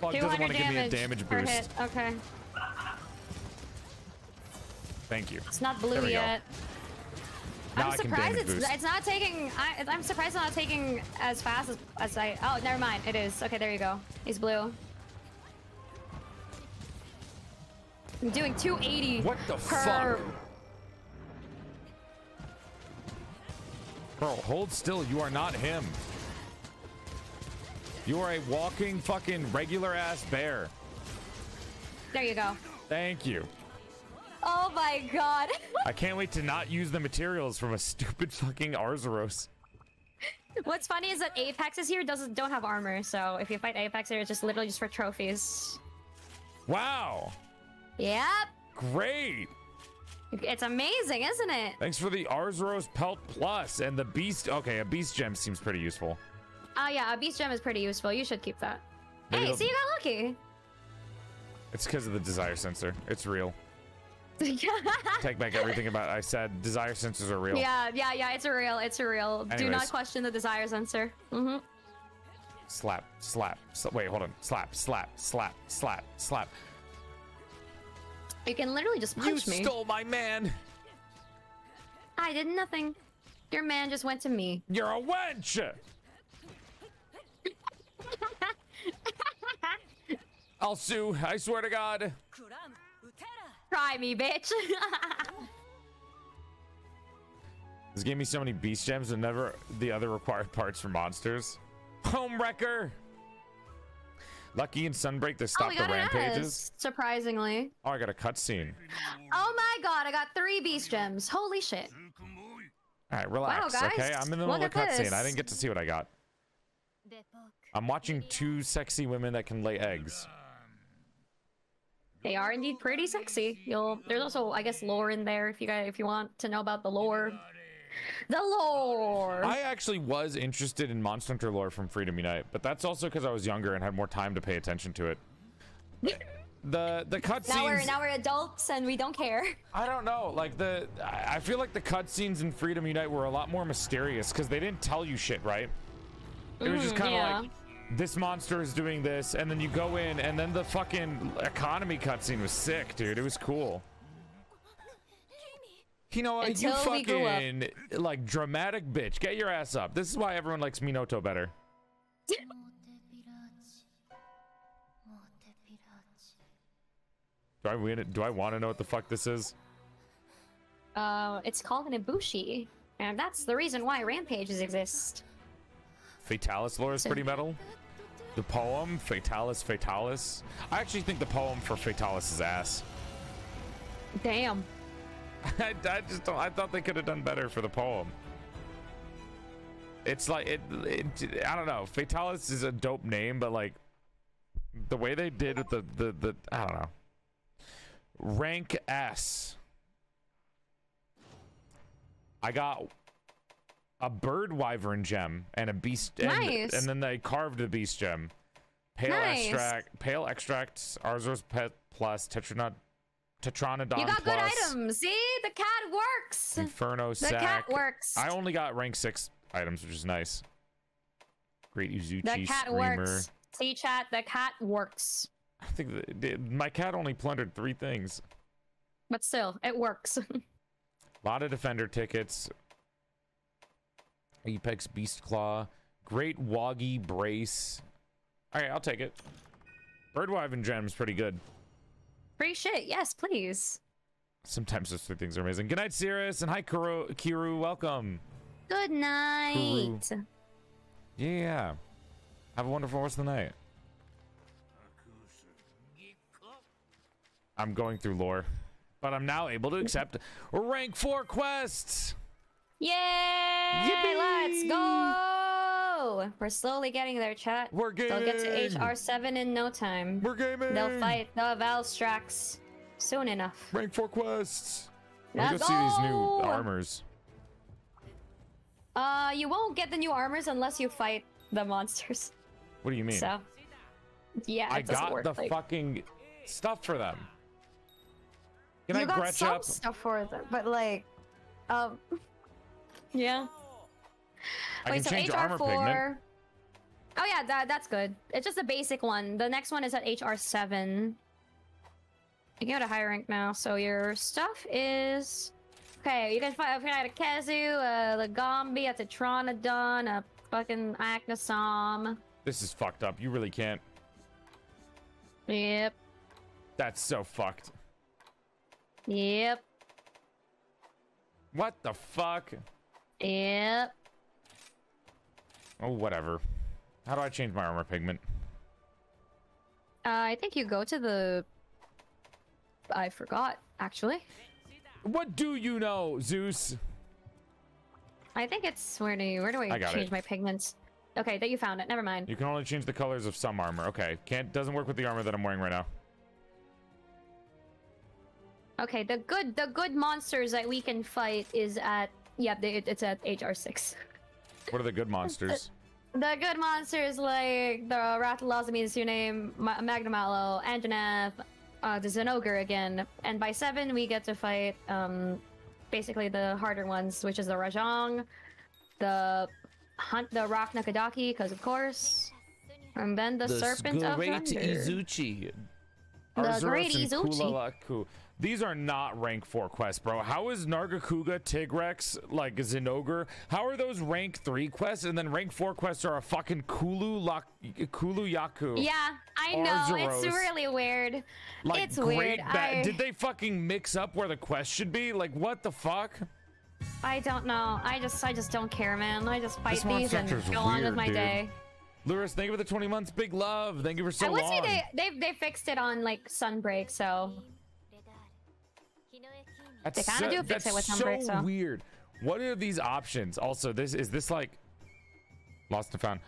Bug doesn't want to give me a damage boost. hit. Okay. Thank you. It's not blue go. yet. Now I'm surprised it's it's not taking. I, I'm surprised it's not taking as fast as, as I. Oh, never mind. It is. Okay, there you go. He's blue. I'm doing 280 What the fuck? Bro, hold still. You are not him. You are a walking fucking regular ass bear. There you go. Thank you. Oh my god. I can't wait to not use the materials from a stupid fucking Arzuros. What's funny is that Apex is here doesn't don't have armor, so if you fight Apex here, it's just literally just for trophies. Wow. Yep. Great. It's amazing, isn't it? Thanks for the Arzuros Pelt Plus and the Beast. Okay, a Beast Gem seems pretty useful. Oh yeah, a beast gem is pretty useful. You should keep that. Maybe hey, see you got lucky. It's because of the desire sensor. It's real. Take back everything about I said. Desire sensors are real. yeah, yeah, yeah. It's a real. It's a real. Do not question the desire sensor. Mm-hmm. Slap, slap, sl- Wait, hold on. Slap, slap, slap, slap, slap. You can literally just punch you me. stole my man. I did nothing. Your man just went to me. You're a wench. I'll sue. I swear to God. Try me, bitch. This gave me so many beast gems and never the other required parts for monsters. Home wrecker. Lucky and Sunbreak to oh, stop we the rampages. Surprisingly. Oh, I got a cutscene. Oh my god, I got three beast gems. Holy shit. All right, relax. guys. Okay, I'm in the middle of a cutscene. I didn't get to see what I got. I'm watching two sexy women that can lay eggs. They are indeed pretty sexy. You'll there's also I guess lore in there if you guys if you want to know about the lore. The lore. I actually was interested in Monster Hunter lore from Freedom Unite, but that's also because I was younger and had more time to pay attention to it. The the now we're cutscenes. now we're adults and we don't care. I don't know. Like the, I feel like the cutscenes in Freedom Unite were a lot more mysterious because they didn't tell you shit, right? It was just Mhm, kind of yeah. like this monster is doing this, and then you go in, and then the fucking economy cutscene was sick, dude. It was cool. You know what? Until you fucking like dramatic bitch. Get your ass up. This is why everyone likes Minoto better. Do I win it? Do I want to know what the fuck this is? Uh, it's called an ibushi, and that's the reason why rampages exist. Fatalis lore is pretty metal. The poem, Fatalis Fatalis. I actually think the poem for Fatalis is ass. Damn. I, I just don't. I thought they could have done better for the poem. It's like it, it. I don't know. Fatalis is a dope name, but like the way they did with the the the. I don't know. Rank S. I got a bird wyvern gem and a beast and, Nice. and then they carved a beast gem. Pale Nice. extract, pale extracts, arzor's pet plus tetranod, tetranodon you got good items. See, the cat works. Inferno The sack. cat works. I only got rank six items, which is nice. Great Izuchi The cat Screamer. works. See, chat. The cat works. I think the- my cat only plundered three things. But still, it works. A lot of defender tickets. Apex Beast Claw. Great Wroggi Brace. Alright, I'll take it. Birdwyvern Gem's pretty good. Free shit. Yes, please. Sometimes those three things are amazing. Good night, Cirrus, and hi, Kuro, Kiru. Welcome. Good night. Yeah. Have a wonderful rest of the night. I'm going through lore, but I'm now able to accept rank four quests. Yay! Yippee! Let's go! We're slowly getting there, chat. We're gaming. They'll get to! HR7 in no time. We're gaming. They'll fight the Valstrax soon enough. Rank four quests. Let me Let's go see these new armors. Uh, you won't get the new armors unless you fight the monsters. What do you mean? So, yeah, I it doesn't got work the like- fucking stuff for them. Can you I got some up? stuff for them, but like, um, yeah. I Wait, can so change HR armor four. pigment. Oh yeah, that that's good. It's just a basic one. The next one is at HR seven. You can go to high rank now, so your stuff is okay. You can fight fight a Khezu, a Lagombi, a Tetranodon, a fucking Aknosom. This is fucked up. You really can't. Yep, That's so fucked. yep, What the fuck? yep. Oh, whatever. How do I change my armor pigment? Uh, I think you go to the. I forgot actually. What do you know, Zeus? I think it's where do you, where do I, I change it. my pigments? Okay, that you found it. Never mind. You can only change the colors of some armor. Okay, can't doesn't work with the armor that I'm wearing right now. Okay, the good the good monsters that we can fight is at yeah, they, it's at HR six. What are the good monsters? The good monsters like the Rathalozamy is your name, Ma- Magnamalo, Anjanath, uh, the Zinogre again, and by seven we get to fight um, basically the harder ones, which is the Rajang, the hunt, the Rakna-Kadaki, because of course, and then the, Serpent of great Thunder. Izuchi. The Arzuros Great and Izuchi. Kulalaku. These are not rank 4 quests, bro. How is Nargacuga, Tigrex, like Zinogre? How are those rank 3 quests? And then rank 4 quests are a fucking Kulu, Lak- Kulu-Ya-Ku. Yeah, I know it's really weird. Like, it's weird. I, Did they fucking mix up where the quest should be? Like, what the fuck? I don't know. I just I just don't care, man. I just fight these and go on with my dude. day. Luris, thank you for the 20 months. Big love. Thank you for so I would long. say they, they they fixed it on like Sunbreak, so That's They kinda so, do fix it with so weird. What are these options? Also, this is this like lost and found.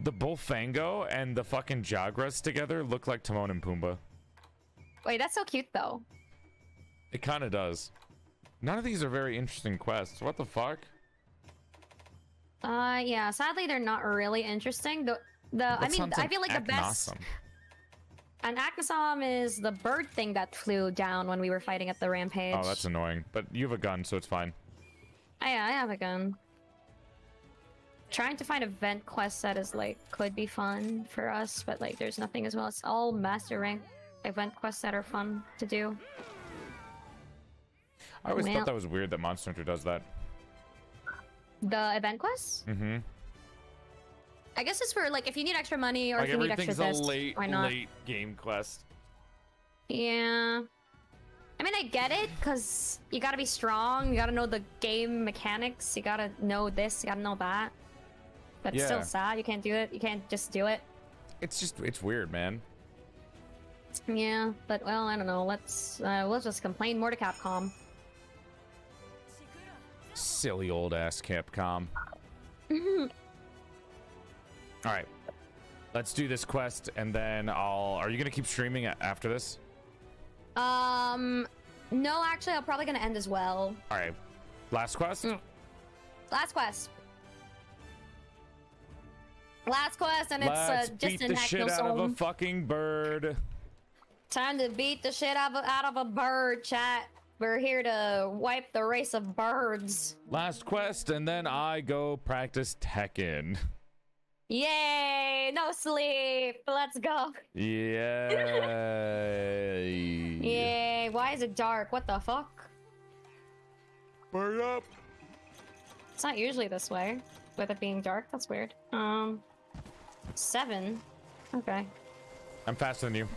The Bullfango and the fucking Jagras together look like Timon and Pumbaa. wait, that's so cute though. It kind of does. None of these are very interesting quests. What the fuck? Uh, yeah. Sadly, they're not really interesting. The the I mean, I feel like the best. Akhenaten. And Aknosom is the bird thing that flew down when we were fighting at the rampage. Oh, that's annoying. But you have a gun, so it's fine. I, I have a gun. Trying to find a vent quest that is like could be fun for us, but like there's nothing as well. It's all master rank event quests that are fun to do. I always Well- thought that was weird that Monster Hunter does that. The event quests? Mm-hmm. I guess it's for like if you need extra money or Like if you need extra this. late, why not? late game quest. Yeah. I mean, I get it, because you gotta be strong, you gotta know the game mechanics, you gotta know this, you gotta know that. But it's still sad, you can't do it, you can't just do it. It's just, it's weird, man. Yeah, but well, I don't know, let's, uh, we'll just complain more to Capcom. Silly old ass Capcom. All right. Let's do this quest and then I'll. Are you going to keep streaming after this? Um, no, actually, I'm probably gonna end as well. All right. Last quest? Mm. Last quest. Last quest, and it's Let's uh, just beat an the shit out of a fucking bird. Time to beat the shit out of, out of a bird, chat. We're here to wipe the race of birds. Last quest and then I go practice Tekken. Yay! No sleep. Let's go. Yay. Yay! Why is it dark? What the fuck? Burn up. It's not usually this way, with it being dark. That's weird. Um, seven. Okay. I'm faster than you.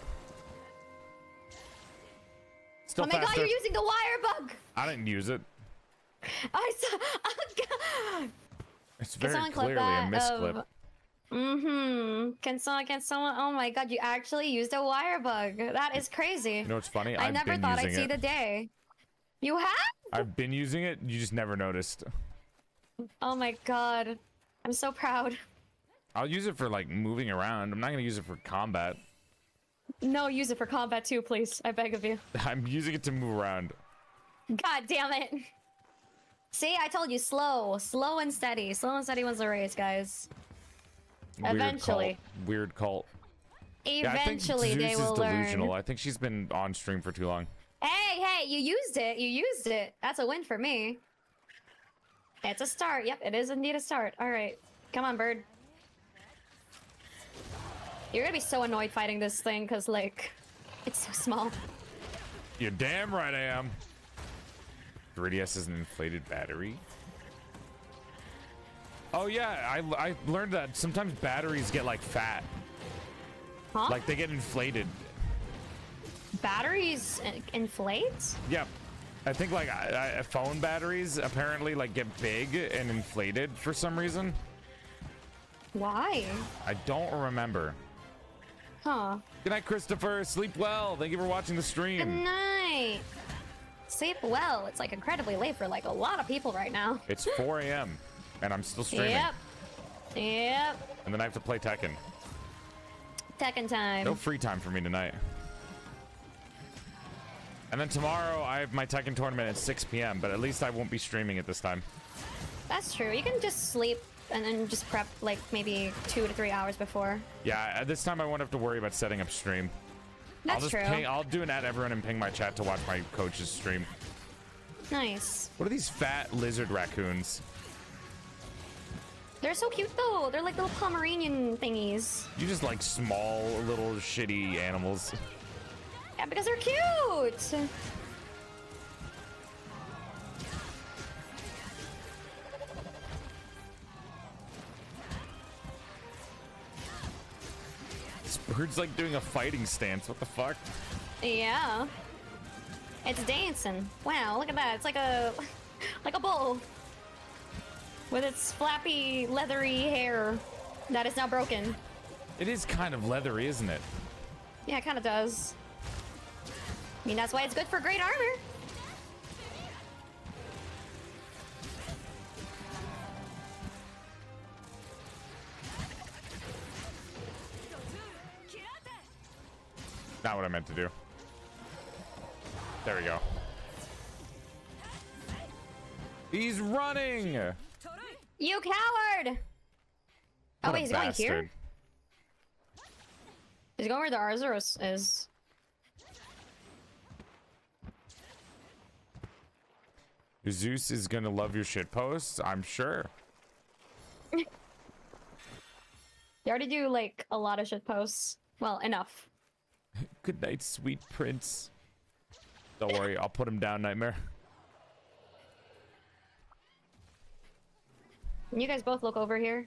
Still oh my god, you're using the wire bug. I didn't use it. I saw. Oh god. It's Can very clearly a that misclip. Mm-hmm. Can someone? Can someone? Oh my god, you actually used a wire bug. That is crazy. You know what's funny? I I've never thought I'd using see it. the day. You have? I've been using it. You just never noticed. Oh my god. I'm so proud. I'll use it for like moving around. I'm not gonna use it for combat. No, use it for combat too, please. I beg of you. I'm using it to move around. God damn it. See, I told you, slow. Slow and steady. Slow and steady wins the race, guys. Weird Eventually. Cult. Weird cult. Yeah, Eventually, I think they will delusional. learn. I think she's been on stream for too long. Hey, hey, you used it. You used it. That's a win for me. It's a start. Yep, it is indeed a start. All right. Come on, bird. You're gonna be so annoyed fighting this thing because, like, it's so small. You're damn right I am. 3DS is an inflated battery. Oh yeah, I, I learned that sometimes batteries get like fat, Huh? like they get inflated. batteries uh, inflate? Yep. I think like I, I, phone batteries apparently like get big and inflated for some reason. Why? I don't remember. Huh. Good night, Christopher. Sleep well. Thank you for watching the stream. Good night. Sleep well. It's like incredibly late for like a lot of people right now. It's 4 a.m. and I'm still streaming. Yep. Yep. And then I have to play Tekken. Tekken time. No free time for me tonight. And then tomorrow I have my Tekken tournament at 6 p.m. But at least I won't be streaming it this time. That's true. You can just sleep and then just prep like maybe two to three hours before. Yeah, at this time I won't have to worry about setting up stream. That's I'll just true. Ping, I'll do an at everyone and ping my chat to watch my coach's stream. Nice. What are these fat lizard raccoons? They're so cute though. They're like little Pomeranian thingies. You just like small little shitty animals. Yeah, because they're cute. This bird's like doing a fighting stance. What the fuck? Yeah. It's dancing. Wow, look at that. It's like a like a bull. With its flappy, leathery hair that is now broken. It is kind of leathery, isn't it? Yeah, it kind of does. I mean, that's why it's good for great armor. Not what I meant to do. There we go. He's running. You coward! Oh, wait, a he's going here? He's going where the Arzuros is. Zeus is gonna love your shit posts. I'm sure. You already do, like, a lot of shit posts. Well, enough. Good night, sweet prince. Don't worry, I'll put him down, Nightmare. Can you guys both look over here?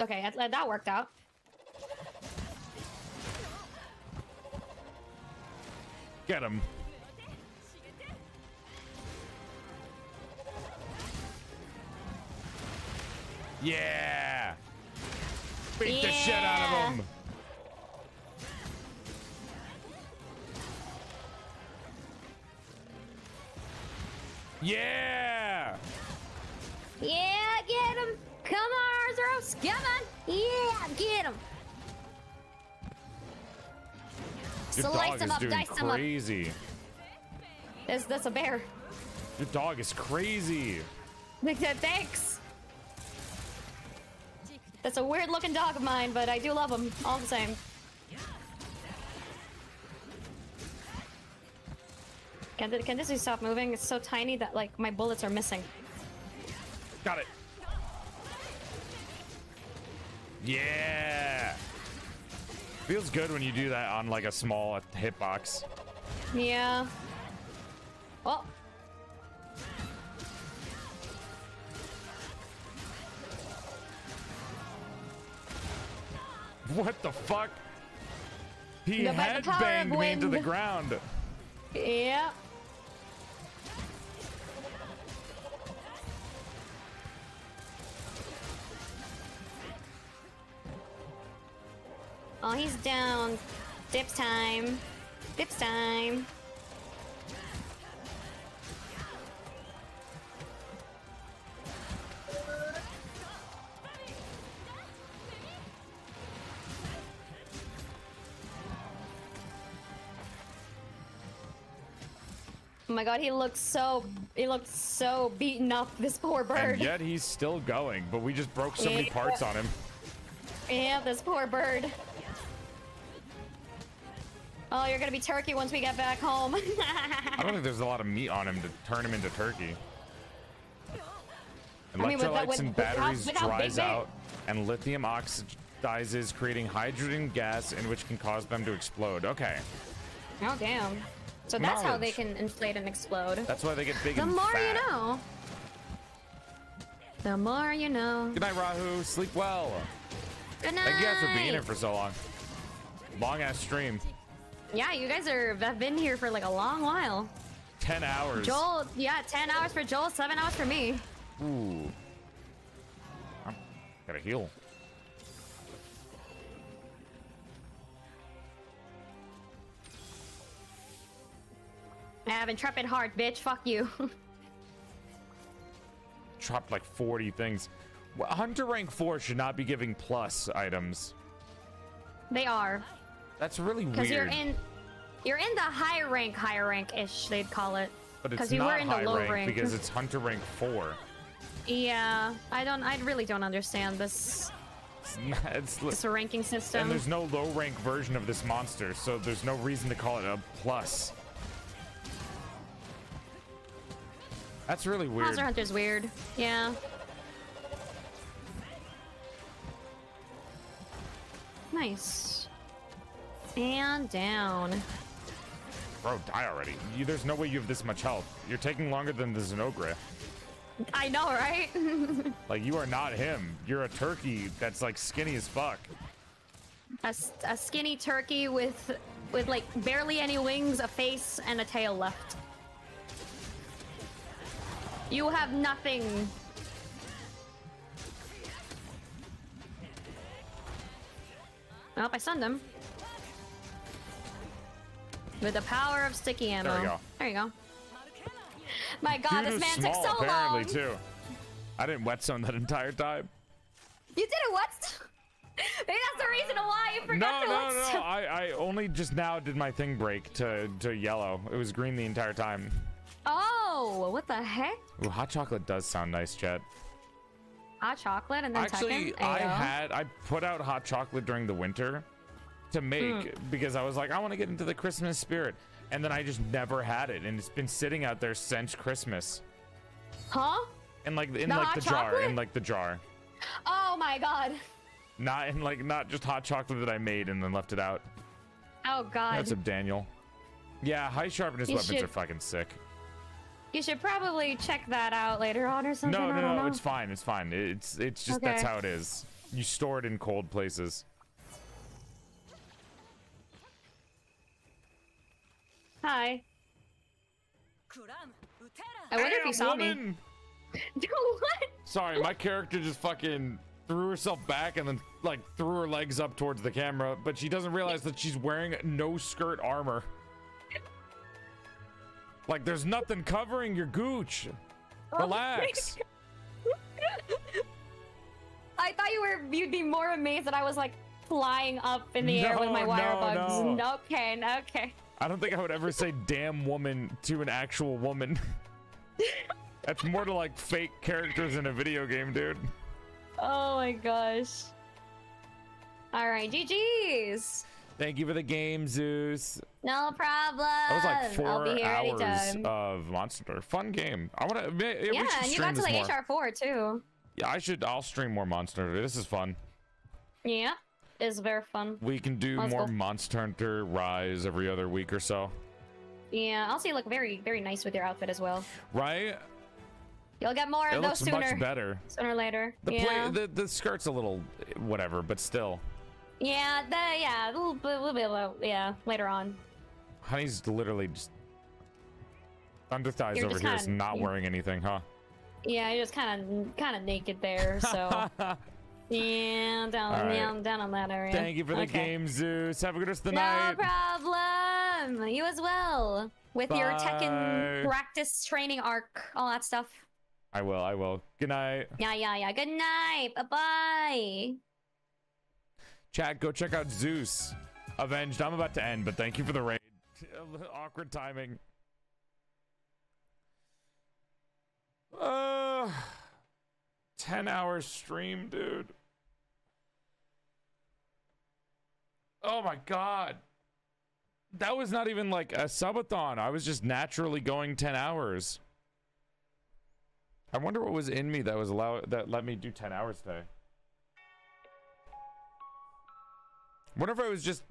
Okay, that, that worked out. Get him. Yeah. Beat the shit out of him. Yeah. Yeah, get him! Come on, Arzuros! Come on! Yeah, get him! Your Slice him is up, doing dice him up. crazy. That's, that's a bear. Your dog is crazy. Thanks! That's a weird looking dog of mine, but I do love him all the same. Can, can this stop moving? It's so tiny that like my bullets are missing. Got it. Yeah. Feels good when you do that on like a small hitbox. Yeah. Oh, What the fuck? He No, by the power of headbanged me into the ground. yeah. Oh, he's down. Dips time. Dips time. Oh my god, he looks so he looks so beaten up, this poor bird. And yet he's still going, but we just broke so many parts on him. Yeah, this poor bird. Oh, you're gonna be turkey once we get back home. I don't think there's a lot of meat on him to turn him into turkey. I mean, with with- and batteries with how big dries out, and lithium oxidizes, creating hydrogen gas in which can cause them to explode. Okay, oh damn. So that's how they can inflate and explode. that's why they get big The more fat. you know. The more you know. Good night, Rahu. Sleep well. Good night. Thank you guys for being here for so long. Long ass stream. Yeah, you guys are have been here for like a long while. Ten hours. Joel, yeah, 10 hours for Joel, 7 hours for me. Ooh. I'm gotta heal. I have intrepid heart, bitch. Fuck you. Dropped like 40 things. Hunter rank 4 should not be giving plus items. they are. That's really weird. Because you're in you're in the high rank, higher rank ish, they'd call it. but it's Because you not were in the high low rank, rank. because it's Hunter rank 4. Yeah. I don't I really don't understand this. It's, not, it's a ranking system. and there's no low rank version of this monster, so there's no reason to call it a plus. That's really weird. Monster Hunter's weird. Yeah. Nice. And down. Bro, die already. You, there's no way you have this much health. You're taking longer than the Zinogre. I know, right? Like, you are not him. You're a turkey that's, like, skinny as fuck. A skinny turkey with with like barely any wings, a face, and a tail left. You have nothing. Nope, I stunned him. With the power of sticky ammo. There we go. There you go. My god, Dude this man small, took so apparently, long. too. I didn't wet zone that entire time. You did it what? Maybe that's the reason why you No, forgot to no, wet no. I, I only just now did my thing break to, to yellow. It was green the entire time. Oh, what the heck? Ooh, hot chocolate does sound nice, Chet. Hot chocolate and then Actually, Tekken? I had I put out hot chocolate during the winter to make Hmm. because I was like, I want to get into the Christmas spirit, and then I just never had it, and it's been sitting out there since Christmas, Huh? and like in The like the jar, in like the jar, Oh my god. not in like not just hot chocolate that I made and then left it out. Oh god. That's a Daniel. Yeah, high sharpness You weapons should- are fucking sick. You should probably check that out later on or something. No, no, no, know. it's fine. It's fine. It's it's just that's how it is. You store it in cold places. Hi. I wonder if Damn, you saw me. woman! Dude, what? Sorry, my character just fucking threw herself back and then like threw her legs up towards the camera, but she doesn't realize that she's wearing no skirt armor. Like there's nothing covering your gooch. Oh Relax. I thought you were you'd be more amazed that I was like flying up in the air with my wire no, bugs. no. Okay, okay. I don't think I would ever say damn woman to an actual woman. That's more to like fake characters in a video game, dude. Oh my gosh. Alright, GG's. Thank you for the game, Zeus. No problem. That was like I'll four be here hours anytime. of Monster Hunter. Fun game. I want to. Yeah, yeah, and you got to like more. HR4 too. Yeah, I should. I'll stream more Monster Hunter. This is fun. Yeah, it's very fun. We can do Let's more go. Monster Hunter Rise every other week or so. Yeah, also you look very, very nice with your outfit as well. Right? You'll get more It of those looks sooner, much better. sooner or later. The yeah. play, the the skirt's a little whatever, but still. yeah, the, yeah, a little bit, a little bit, low, yeah, later on. Honey's literally just under thighs You're over here, is kinda- not wearing anything, huh? Yeah, you're just kind of, kind of naked there, so. yeah, down, right. yeah, down on that area. Thank you for the Okay. game, Zeus. Have a good rest of the No night. No problem. You as well. With your Tekken Bye. practice training arc, all that stuff. I will. I will. Good night. Yeah, yeah, yeah. Good night. Bye bye. Chat, go check out Zeus. Avenged. I'm about to end, but thank you for the raid. Awkward timing. Uh, 10 hour stream, dude. Oh my god. That was not even like a subathon. I was just naturally going 10 hours. I wonder what was in me that was allow that let me do 10 hours today. Wonder if it was just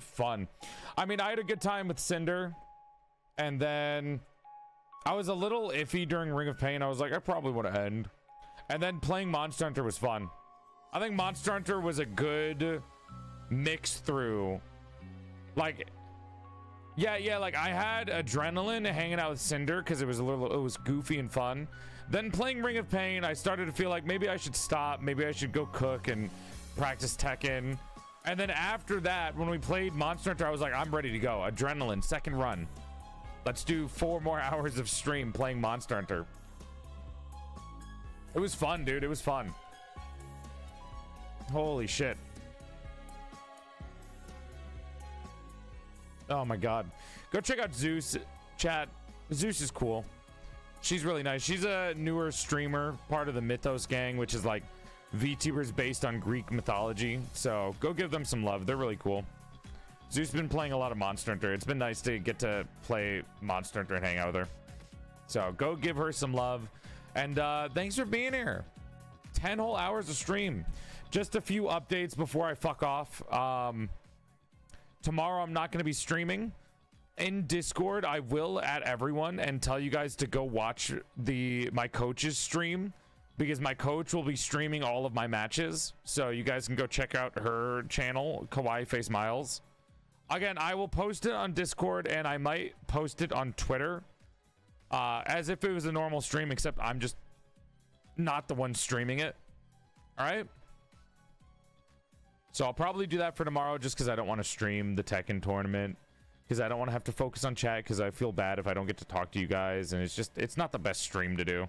fun. I mean, I had a good time with Cinder, and then I was a little iffy during Ring of Pain. I was like, I probably want to end. And then playing Monster Hunter was fun. I think Monster Hunter was a good mix through. Like, yeah, yeah, like I had adrenaline hanging out with Cinder because it was a little, it was goofy and fun. Then playing Ring of Pain, I started to feel like maybe I should stop. Maybe I should go cook and practice Tekken. And then after that, when we played Monster Hunter, I was like, I'm ready to go. Adrenaline, second run. Let's do four more hours of stream playing Monster Hunter. It was fun, dude. It was fun. Holy shit. Oh my god. Go check out Zeus. Chat. Zeus is cool. She's really nice. She's a newer streamer, part of the Mythos gang, which is like VTubers based on Greek mythology. So go give them some love. They're really cool. Zeus been playing a lot of Monster Hunter. It's been nice to get to play Monster Hunter and hang out with her. So go give her some love. And uh, thanks for being here. 10 whole hours of stream. Just a few updates before I fuck off. Um, tomorrow I'm not going to be streaming. In Discord, I will at everyone and tell you guys to go watch the my coach's stream because my coach will be streaming all of my matches. So you guys can go check out her channel, Kawaii Face Miles. Again, I will post it on Discord and I might post it on Twitter uh, as if it was a normal stream, except I'm just not the one streaming it. All right. So I'll probably do that for tomorrow just because I don't want to stream the Tekken tournament because I don't want to have to focus on chat because I feel bad if I don't get to talk to you guys and it's just it's not the best stream to do.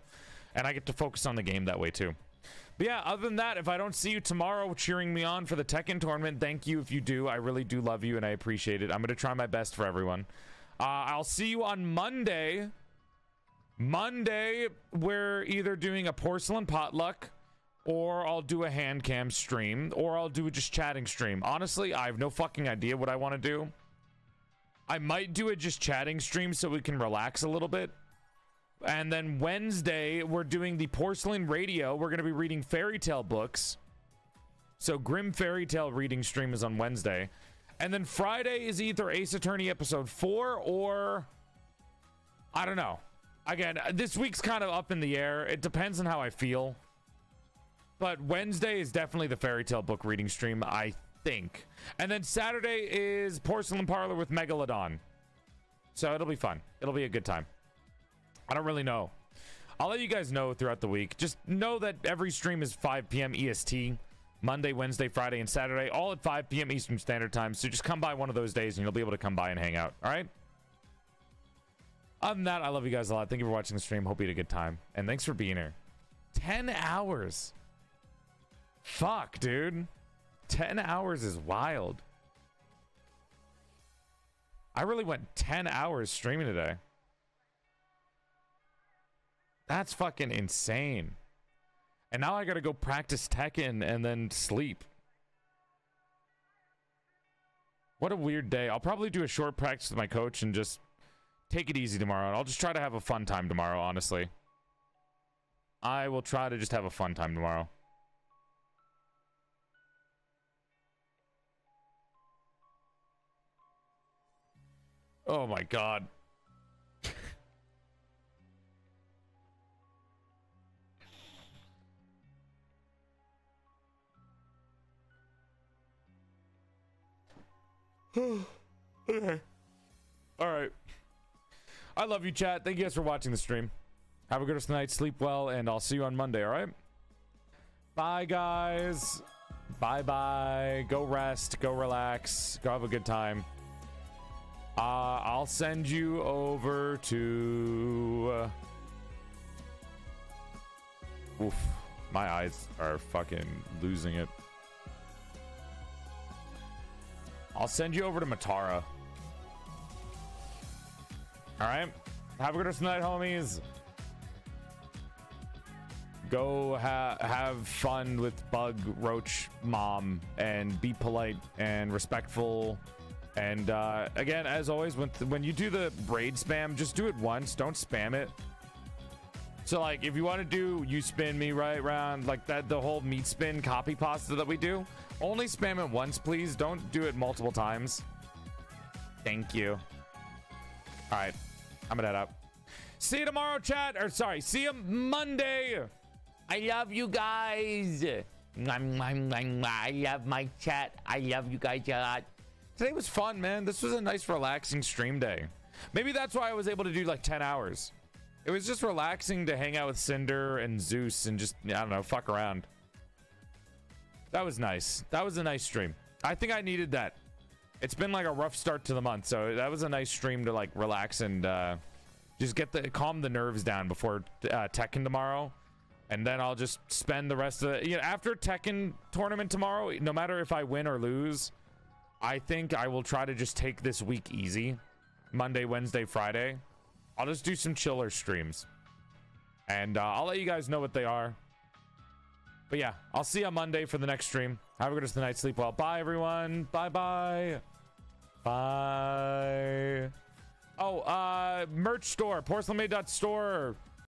And I get to focus on the game that way too. But yeah, other than that, if I don't see you tomorrow cheering me on for the Tekken tournament, thank you if you do. I really do love you and I appreciate it. I'm going to try my best for everyone. Uh, I'll see you on Monday. Monday, we're either doing a porcelain potluck or I'll do a hand cam stream or I'll do a just chatting stream. Honestly, I have no fucking idea what I want to do. I might do a just chatting stream so we can relax a little bit. And then Wednesday, we're doing the Porcelain Radio. We're going to be reading fairy tale books. So Grimm Fairy Tale reading stream is on Wednesday. And then Friday is either Ace Attorney episode 4 or I don't know. Again, this week's kind of up in the air. It depends on how I feel. But Wednesday is definitely the fairy tale book reading stream, I think. And then Saturday is Porcelain Parlor with Megalodon. So it'll be fun. It'll be a good time. I don't really know. I'll let you guys know throughout the week. Just know that every stream is 5 p.m. EST. Monday, Wednesday, Friday, and Saturday, all at 5 p.m. Eastern Standard Time. So just come by one of those days and you'll be able to come by and hang out. All right? Other than that, I love you guys a lot. Thank you for watching the stream. Hope you had a good time. And thanks for being here. 10 hours. Fuck, dude. 10 hours is wild. I really went 10 hours streaming today. That's fucking insane. And now I gotta go practice Tekken and then sleep. What a weird day. I'll probably do a short practice with my coach and just take it easy tomorrow. I'll just try to have a fun time tomorrow, honestly. I will try to just have a fun time tomorrow. Oh my god. okay. All right. I love you, chat. Thank you guys for watching the stream. Have a good rest of the night. Sleep well, and I'll see you on Monday, all right? Bye, guys. Bye bye. Go rest. Go relax. Go have a good time. Uh, I'll send you over to. Uh... Oof. My eyes are fucking losing it. I'll send you over to Matara. All right. Have a good rest of the night, homies. Go ha- have fun with Bug Roach Mom and be polite and respectful. And uh, again, as always, when when you do the braid spam, just do it once. Don't spam it. So like, if you want to do you spin me right round like that, the whole meat spin copy pasta that we do, only spam it once, please. Don't do it multiple times. Thank you. All right, I'm gonna head up. See you tomorrow, chat. Or sorry, see you Monday. I love you guys. I love my chat. I love you guys a lot. Today was fun, man. This was a nice, relaxing stream day. Maybe that's why I was able to do like 10 hours. It was just relaxing to hang out with Cinder and Zeus and just, I don't know, fuck around. That was nice. That was a nice stream. I think I needed that. It's been like a rough start to the month, so that was a nice stream to like relax and uh, just get the calm the nerves down before uh, Tekken tomorrow. And then I'll just spend the rest of the, you know, after Tekken tournament tomorrow, no matter if I win or lose, I think I will try to just take this week easy. Monday, Wednesday, Friday. I'll just do some chiller streams. And uh, I'll let you guys know what they are. But yeah, I'll see you on Monday for the next stream. Have a good rest of the night. Sleep well. Bye, everyone. Bye bye. Bye. Oh, uh, merch store, porcelainmaid.store.